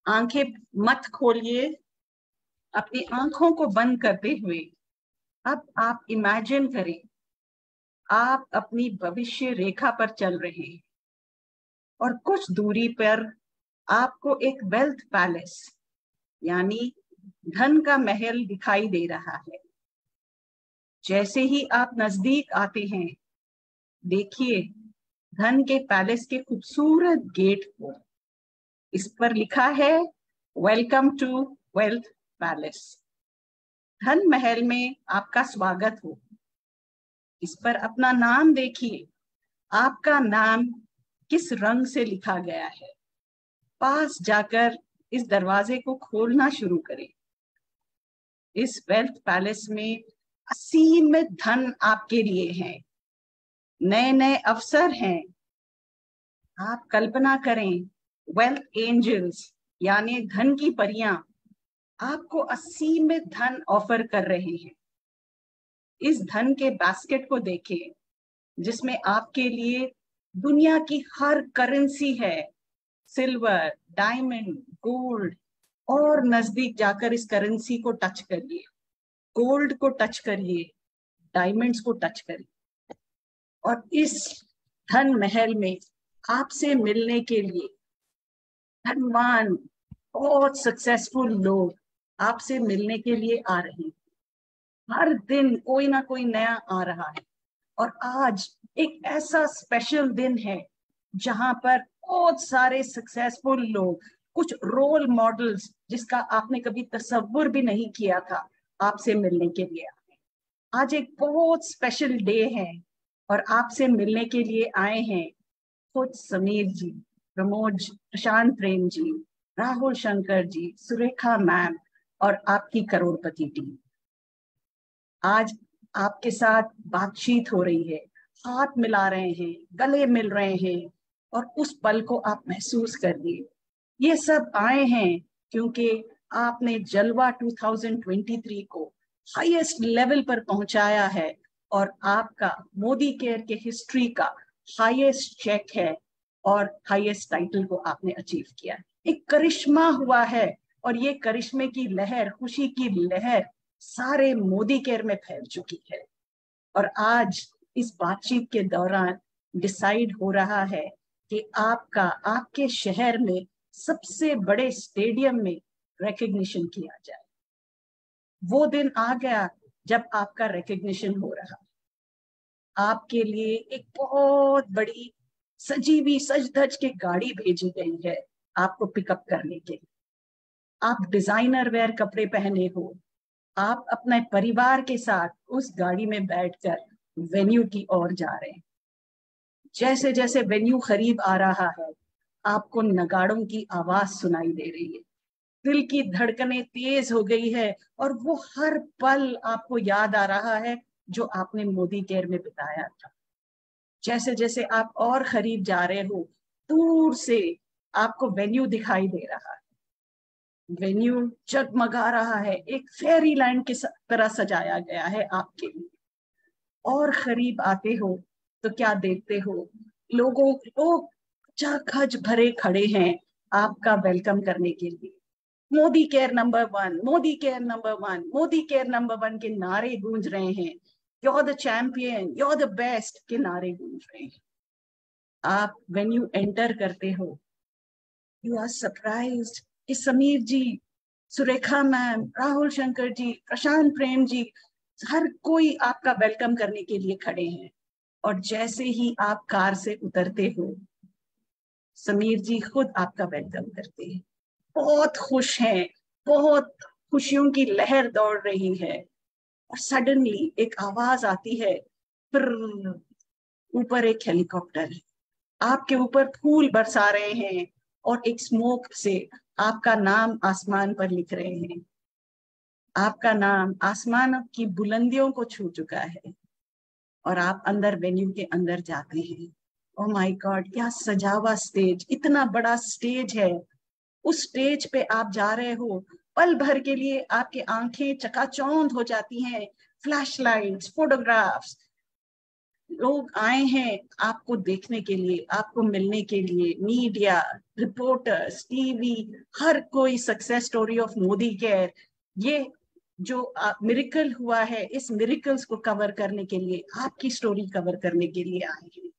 आँखें मत खोलिए, अपनी आँखों को बंद करते हुए अब आप इमेजिन करें आप अपनी भविष्य रेखा पर चल रहे हैं। और कुछ दूरी पर आपको एक वेल्थ पैलेस यानी धन का महल दिखाई दे रहा है। जैसे ही आप नज़दीक आते हैं, देखिए धन के पैलेस के खूबसूरत गेट को। इस पर लिखा है वेलकम टू वेल्थ पैलेस धन महल में आपका स्वागत हो। इस पर अपना नाम देखिए। आपका नाम किस रंग से लिखा गया है? पास जाकर इस दरवाजे को खोलना शुरू करें। इस वेल्थ पैलेस में असीमित धन आपके लिए है। नए नए अवसर हैं। आप कल्पना करें वेल्थ एंजल्स यानी धन की परियाँ, आपको असीमित धन ऑफ़र कर रहे हैं। इस धन के बास्केट को देखें, जिसमें आपके लिए दुनिया की हर करेंसी है। सिल्वर डायमंड गोल्ड और नज़दीक जाकर इस करेंसी को टच करिए। गोल्ड को टच करिए डायमंड्स को टच करिए। और इस धन महल में आपसे मिलने के लिए धनवान, बहुत सक्सेसफुल लोग आपसे मिलने के लिए आ रहे हैं। हर दिन कोई ना कोई नया आ रहा है। और आज एक ऐसा स्पेशल दिन है, जहाँ पर बहुत सारे सक्सेसफुल लोग, कुछ रोल मॉडल्स जिसका आपने कभी तस्वुर भी नहीं किया था, आपसे मिलने के लिए आए आज एक बहुत स्पेशल डे है और आपसे मिलने के लिए आए हैं खुद समीर जी, प्रमोद प्रशांत प्रेम जी, राहुल शंकर जी, सुरेखा मैम और आपकी करोड़पति टीम आज आपके साथ बातचीत हो रही है, हाथ मिला रहे हैं, गले मिल रहे हैं और उस पल को आप महसूस कर दिए ये सब आए हैं क्योंकि आपने जलवा 2023 को हाईएस्ट लेवल पर पहुँचाया है और आपका मोदी केयर के हिस्ट्री का हाईएस्ट चेक है और हाईएस्ट टाइटल को आपने अचीव किया एक करिश्मा हुआ है और ये करिश्मे की लहर, खुशी की लहर सारे मोदी केयर में फैल चुकी है। और आज इस बातचीत के दौरान डिसाइड हो रहा है कि आपका, आपके शहर में सबसे बड़े स्टेडियम में रिकग्निशन किया जाए। वो दिन आ गया जब आपका रिकग्निशन हो रहा। आपके लिए एक बहुत बड़ी सजीवी सज धज के गाड़ी भेजी गई है आपको पिकअप करने के लिए। आप डिज़ाइनर वेयर कपड़े पहने हो आप अपने परिवार के साथ उस गाड़ी में बैठकर वेन्यू की ओर जा रहे हैं। जैसे जैसे वेन्यू करीब आ रहा है, आपको नगाड़ों की आवाज़ सुनाई दे रही है। दिल की धड़कने तेज हो गई है और वो हर पल आपको याद आ रहा है जो आपने मोदी केयर में बिताया था। जैसे जैसे आप और करीब जा रहे हो, दूर से आपको वेन्यू दिखाई दे रहा है। वेन्यू जगमगा रहा है। एक फेरी लैंड की तरह सजाया गया है आपके लिए। और करीब आते हो तो क्या देखते हो? लोगों, लोग खच भरे खड़े हैं आपका वेलकम करने के लिए। Modicare number one Modicare number one Modicare number one के नारे गूंज रहे हैं। You're the champion you're the best के नारे गूंज रहे हैं। आप वेन यू एंटर करते हो। यू आर सरप्राइज़ कि समीर जी, सुरेखा मैम, राहुल शंकर जी, प्रशांत प्रेम जी, हर कोई आपका वेलकम करने के लिए खड़े हैं। और जैसे ही आप कार से उतरते हो, समीर जी खुद आपका वेलकम करते हैं। बहुत खुश हैं, बहुत खुशियों की लहर दौड़ रही है। और सडनली एक आवाज़ आती है ऊपर एक हेलीकॉप्टर। है आपके ऊपर फूल बरसा रहे हैं और एक स्मोक से आपका नाम आसमान पर लिख रहे हैं। आपका नाम आसमान की बुलंदियों को छू चुका है और आप अंदर वेन्यू के अंदर जाते हैं। ओ माय गॉड क्या सजावा स्टेज इतना बड़ा स्टेज है। उस स्टेज पे आप जा रहे हो, पल भर के लिए आपकी आँखें चकाचौंध हो जाती हैं। फ्लैश लाइट्स फोटोग्राफ्स लोग आए हैं आपको देखने के लिए, आपको मिलने के लिए मीडिया रिपोर्टर्स टीवी हर कोई success story of Modicare ये जो मिरिकल हुआ है, इस मिरिकल्स को कवर करने के लिए, आपकी स्टोरी कवर करने के लिए आए हैं।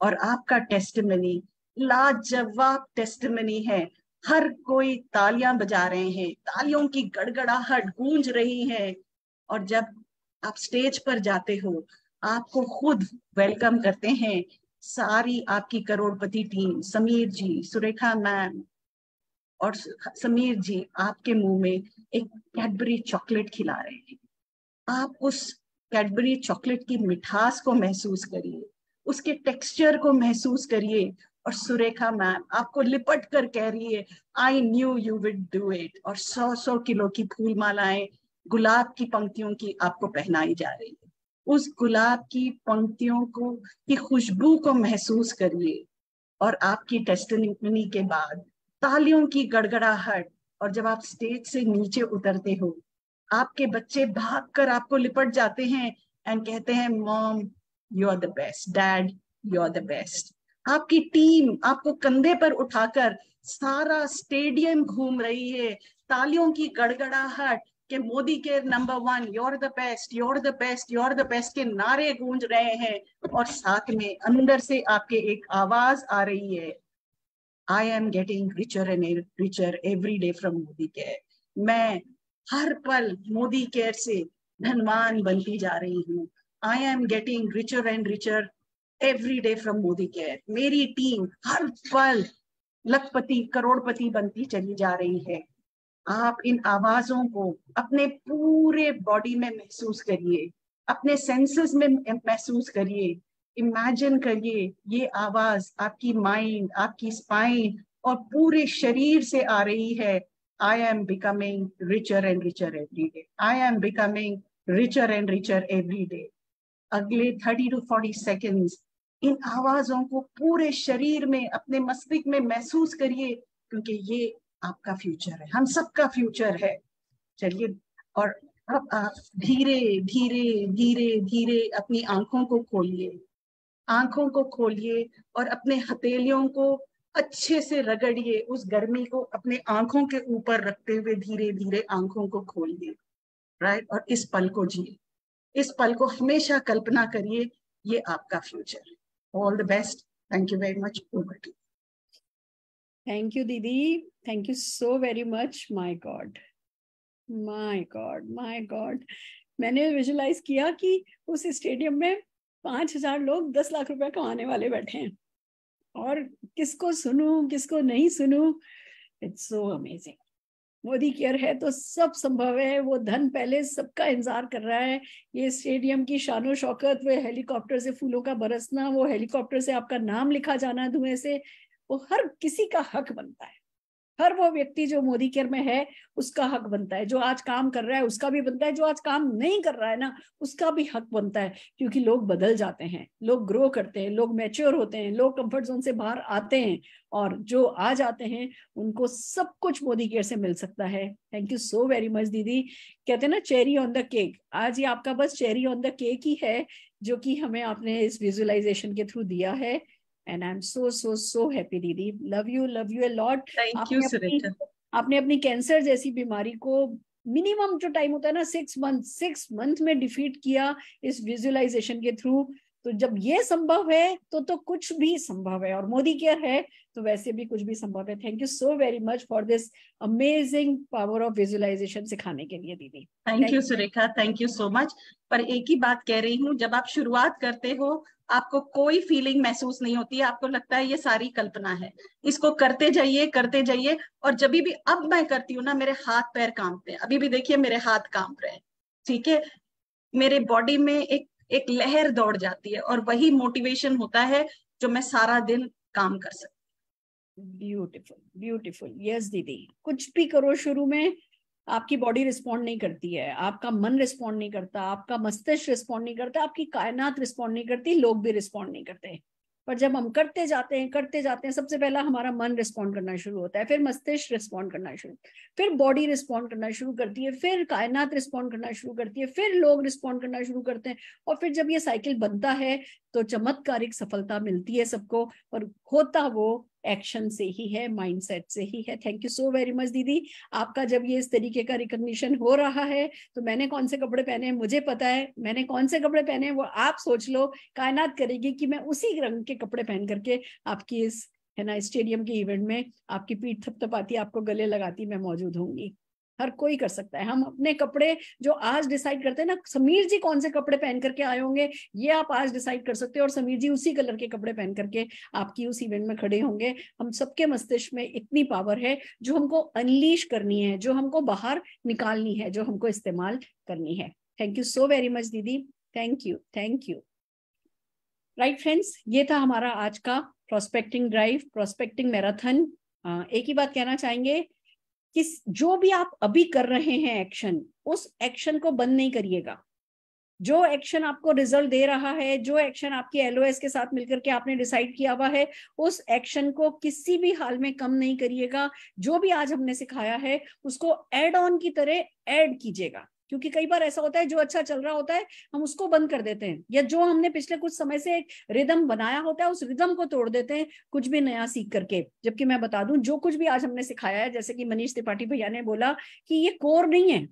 और आपका टेस्टमनी लाजवाब टेस्टमनी है। हर कोई तालियाँ बजा रहे हैं, तालियों की गड़गड़ाहट गूंज रही है। और जब आप स्टेज पर जाते हो आपको खुद वेलकम करते हैं। सारी आपकी करोड़पति टीम समीर जी, सुरेखा मैम और समीर जी आपके मुँह में एक कैडबरी चॉकलेट खिला रहे हैं। आप उस कैडबरी चॉकलेट की मिठास को महसूस करिए, उसके टेक्सचर को महसूस करिए और सुरेखा मैम आपको लिपट कर कह रही है I knew you would do it और सौ सौ किलो की फूल मालाएँ गुलाब की पंक्तियों की आपको पहनाई जा रही है। उस गुलाब की पंक्तियों को, की खुशबू को महसूस करिए। और आपकी टेस्टनी के बाद तालियों की गड़गड़ाहट और जब आप स्टेज से नीचे उतरते हो, आपके बच्चे भागकर आपको लिपट जाते हैं एंड कहते हैं, mom you are the best dad you are the best आपकी टीम आपको कंधे पर उठाकर सारा स्टेडियम घूम रही है। तालियों की गड़गड़ाहट के Modicare number one you're the best you're the best you're the best के नारे गूंज रहे हैं और साथ में अंदर से आपके एक आवाज़ आ रही है। I am getting richer and richer every day from Modicare मैं हर पल मोदी केयर से धनवान बनती जा रही हूँ। I am getting richer and richer every day from Modicare मेरी टीम हर पल लखपति, करोड़पति बनती चली जा रही है। आप इन आवाजों को अपने पूरे बॉडी में महसूस करिए, अपने सेंसेस में महसूस करिए इमेजिन करिए, ये आवाज़ आपकी माइंड आपकी स्पाइन और पूरे शरीर से आ रही है। I am becoming richer and richer every day I am becoming richer and richer every day अगले थर्टी टू फोर्टी सेकेंड्स इन आवाजों को पूरे शरीर में, अपने मस्तिष्क में महसूस करिए, क्योंकि ये आपका फ्यूचर है, हम सबका फ्यूचर है। चलिए, और अब आप धीरे धीरे धीरे धीरे अपनी आँखों को खोलिए। आँखों को खोलिए और अपने हथेलियों को अच्छे से रगड़िए, उस गर्मी को अपने आँखों के ऊपर रखते हुए धीरे धीरे आँखों को खोलिए राइट और इस पल को जिए। इस पल को हमेशा कल्पना करिए, ये आपका future all the best thank you very much over to thank you दीदी thank you so very much my god my god my god मैंने विजुलाइज किया कि उस स्टेडियम में पाँच हज़ार लोग दस लाख रुपए कमाने वाले बैठे हैं। और किसको सुनूं, किसको नहीं सुनूं? It's so amazing Modi care है तो सब संभव है। वो धन पहले सबका इंतज़ार कर रहा है। ये स्टेडियम की शानो शौकत, वो हेलीकॉप्टर से फूलों का बरसना, वो हेलीकॉप्टर से आपका नाम लिखा जाना धुएँ से। वो हर किसी का हक बनता है। हर वो व्यक्ति जो मोदी केयर में है, उसका हक बनता है। जो आज काम कर रहा है, उसका भी बनता है। जो आज काम नहीं कर रहा है ना, उसका भी हक बनता है। क्योंकि लोग बदल जाते हैं, लोग ग्रो करते हैं, लोग मैच्योर होते हैं, लोग कंफर्ट जोन से बाहर आते हैं और जो आ जाते हैं, उनको सब कुछ मोदी केयर से मिल सकता है। Thank you so very much दीदी। कहते हैं ना चेरी ऑन द केक आज ये आपका बस चेरी ऑन द केक ही है, जो कि हमें आपने इस विजुअलाइजेशन के थ्रू दिया है। And I am so so so happy दीदी love you love you a lot thank you Surekha आपने अपनी कैंसर जैसी बीमारी को मिनिमम जो टाइम होता है ना सिक्स मंथ सिक्स मंथ में डिफीट किया इस विजुअलाइजेशन के थ्रू तो जब ये संभव है तो तो कुछ भी संभव है। और मोदी केयर है तो वैसे भी कुछ भी संभव है। Thank you so very much for this amazing power of visualization सिखाने के लिए दीदी। Thank you Surekha thank you so much पर एक ही बात कह रही हूँ जब आप शुरुआत करते हो आपको कोई फीलिंग महसूस नहीं होती है आपको लगता है ये सारी कल्पना है। इसको करते जाइए करते जाइए और जब भी अब मैं करती हूँ ना मेरे हाथ पैर कांपते हैं। अभी भी देखिए मेरे हाथ काँप रहे हैं। ठीक है? मेरे बॉडी में एक एक लहर दौड़ जाती है और वही मोटिवेशन होता है जो मैं सारा दिन काम कर सकती ब्यूटिफुल ब्यूटिफुल यस दीदी। कुछ भी करो शुरू में, आपकी बॉडी रिस्पॉन्ड नहीं करती है, आपका मन रिस्पॉन्ड नहीं करता, आपका मस्तिष्क रिस्पॉन्ड नहीं करता, आपकी कायनात रिस्पॉन्ड नहीं करती, लोग भी रिस्पॉन्ड नहीं करते। पर जब हम करते जाते हैं, करते जाते हैं, सबसे पहला हमारा मन रिस्पॉन्ड करना शुरू होता है, फिर मस्तिष्क रिस्पॉन्ड करना शुरू फिर बॉडी रिस्पॉन्ड करना शुरू करती है, फिर कायनात रिस्पॉन्ड करना शुरू करती है, फिर लोग रिस्पॉन्ड करना शुरू करते हैं और फिर जब ये साइकिल बनता है तो चमत्कारिक सफलता मिलती है सबको और होता वो एक्शन से ही है, माइंडसेट से ही है। Thank you so very much दीदी। आपका जब ये इस तरीके का रिकग्निशन हो रहा है तो मैंने कौन से कपड़े पहने हैं, मुझे पता है। मैंने कौन से कपड़े पहने हैं, वो आप सोच लो। कायनात करेगी कि मैं उसी रंग के कपड़े पहन करके आपकी इस, है ना, स्टेडियम के इवेंट में आपकी पीठ थपथपाती, आपको गले लगाती मैं मौजूद होंगी। हर कोई कर सकता है। हम अपने कपड़े जो आज डिसाइड करते हैं ना, समीर जी कौन से कपड़े पहन करके आए होंगे, ये आप आज डिसाइड कर सकते हो और समीर जी उसी कलर के कपड़े पहन करके आपकी उस इवेंट में खड़े होंगे। हम सबके मस्तिष्क में इतनी पावर है जो हमको अनलीश करनी है, जो हमको बाहर निकालनी है, जो हमको इस्तेमाल करनी है। Thank you so very much दीदी। Thank you thank you right friends ये था हमारा आज का प्रोस्पेक्टिंग ड्राइव प्रोस्पेक्टिंग मैराथन एक ही बात कहना चाहेंगे कि जो भी आप अभी कर रहे हैं एक्शन उस एक्शन को बंद नहीं करिएगा। जो एक्शन आपको रिज़ल्ट दे रहा है, जो एक्शन आपके एलओएस के साथ मिलकर के आपने डिसाइड किया हुआ है, उस एक्शन को किसी भी हाल में कम नहीं करिएगा। जो भी आज हमने सिखाया है, उसको एड ऑन की तरह एड कीजिएगा। क्योंकि कई बार ऐसा होता है, जो अच्छा चल रहा होता है, हम उसको बंद कर देते हैं। या जो हमने पिछले कुछ समय से एक रिदम बनाया होता है, उस रिदम को तोड़ देते हैं, कुछ भी नया सीख करके। जबकि मैं बता दूँ, जो कुछ भी आज हमने सिखाया है, जैसे कि मनीष त्रिपाठी भैया ने बोला कि ये कोर नहीं है,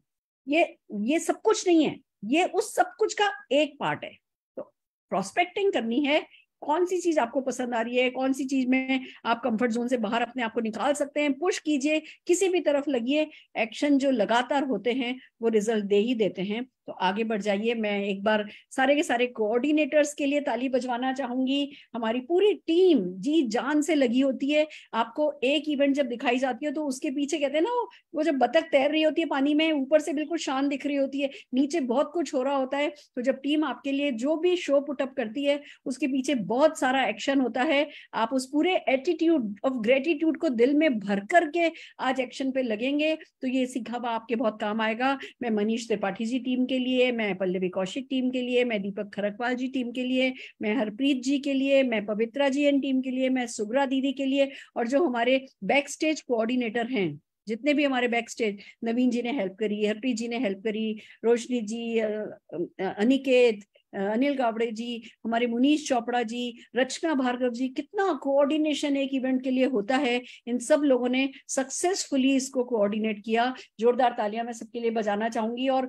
ये ये सब कुछ नहीं है, ये उस सब कुछ का एक पार्ट है। तो प्रोस्पेक्टिंग करनी है कौन सी चीज़ आपको पसंद आ रही है? कौन सी चीज़ में आप कंफर्ट जोन से बाहर अपने आप को निकाल सकते हैं? पुश कीजिए, किसी भी तरफ़ लगिए एक्शन जो लगातार होते हैं, वो रिज़ल्ट दे ही देते हैं। तो आगे बढ़ जाइए। मैं एक बार सारे के सारे कोऑर्डिनेटर्स के लिए ताली बजवाना चाहूँगी। हमारी पूरी टीम जी जान से लगी होती है। आपको एक इवेंट जब दिखाई जाती है तो उसके पीछे कहते हैं ना, वो जब बतख तैर रही होती है पानी में, ऊपर से बिल्कुल शान दिख रही होती है। नीचे बहुत कुछ हो रहा होता है। तो जब टीम आपके लिए जो भी शो पुटअप करती है, उसके पीछे बहुत सारा एक्शन होता है। आप उस पूरे एटीट्यूड ऑफ़ ग्रेटिट्यूड को दिल में भर करके आज एक्शन पे लगेंगे। तो ये सिखावा आपके बहुत काम आएगा। मैं मनीष त्रिपाठी जी टीम के लिए, मैं पल्लवी कौशिक टीम के लिए, मैं दीपक खरकवाल जी टीम के लिए, मैं हरप्रीत जी के लिए, मैं पवित्रा जी एन टीम के लिए, मैं सुग्रा दीदी के लिए और जो हमारे बैक स्टेज कोऑर्डिनेटर हैं, जितने भी हमारे बैक स्टेज नवीन जी ने हेल्प करी, हरप्रीत जी ने हेल्प करी, रोशनी जी अनिकेत अनिल गावड़े जी, हमारे मुनीश चोपड़ा जी, रचना भार्गव जी, कितना कोऑर्डिनेशन एक इवेंट के लिए होता है, इन सब लोगों ने सक्सेसफुली इसको कोऑर्डिनेट किया। जोरदार तालियाँ मैं सबके लिए बजाना चाहूँगी और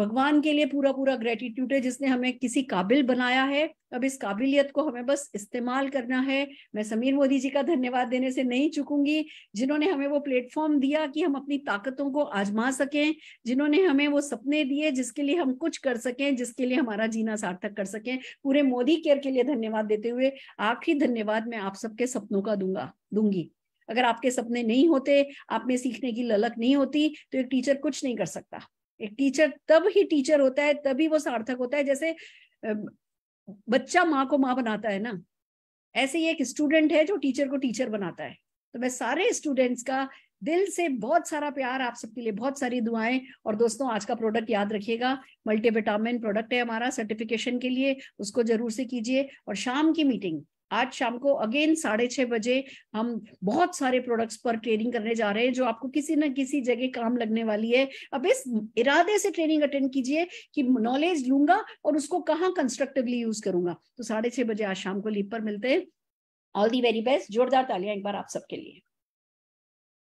भगवान के लिए पूरा पूरा ग्रेटिट्यूड है, जिसने हमें किसी काबिल बनाया है। अब इस काबिलियत को हमें बस इस्तेमाल करना है। मैं समीर मोदी जी का धन्यवाद देने से नहीं चुकूँगी, जिन्होंने हमें वो प्लेटफॉर्म दिया कि हम अपनी ताकतों को आजमा सकें, जिन्होंने हमें वो सपने दिए जिसके लिए हम कुछ कर सकें, जिसके लिए हमारा जीना सार्थक कर सकें। पूरे मोदी केयर के लिए धन्यवाद देते हुए आखिरी धन्यवाद मैं आप सबके सपनों का दूँगा, दूँगी। अगर आपके सपने नहीं होते, आप में सीखने की ललक नहीं होती तो एक टीचर कुछ नहीं कर सकता। एक टीचर तब ही टीचर होता है, तभी वो सार्थक होता है। जैसे बच्चा माँ को माँ बनाता है ना? ऐसे ही एक स्टूडेंट है जो टीचर को टीचर बनाता है। तो मैं सारे स्टूडेंट्स का दिल से बहुत सारा प्यार आप सबके लिए, बहुत सारी दुआएँ। और दोस्तों, आज का प्रोडक्ट याद रखिएगा। मल्टीविटामिन प्रोडक्ट है हमारा सर्टिफिकेशन के लिए। उसको ज़रूर से कीजिए। और शाम की मीटिंग आज शाम को अगेन साढ़े छह बजे हम बहुत सारे प्रोडक्ट्स पर ट्रेनिंग करने जा रहे हैं, जो आपको किसी ना किसी जगह काम लगने वाली है। अब इस इरादे से ट्रेनिंग अटेंड कीजिए कि नॉलेज लूँगा और उसको कहाँ कंस्ट्रक्टिवली यूज़ करूँगा। तो साढ़े छह बजे आज शाम को लीप पर मिलते हैं। ऑल दी वेरी बेस्ट जोरदार तालियाँ एक बार आप सबके लिए।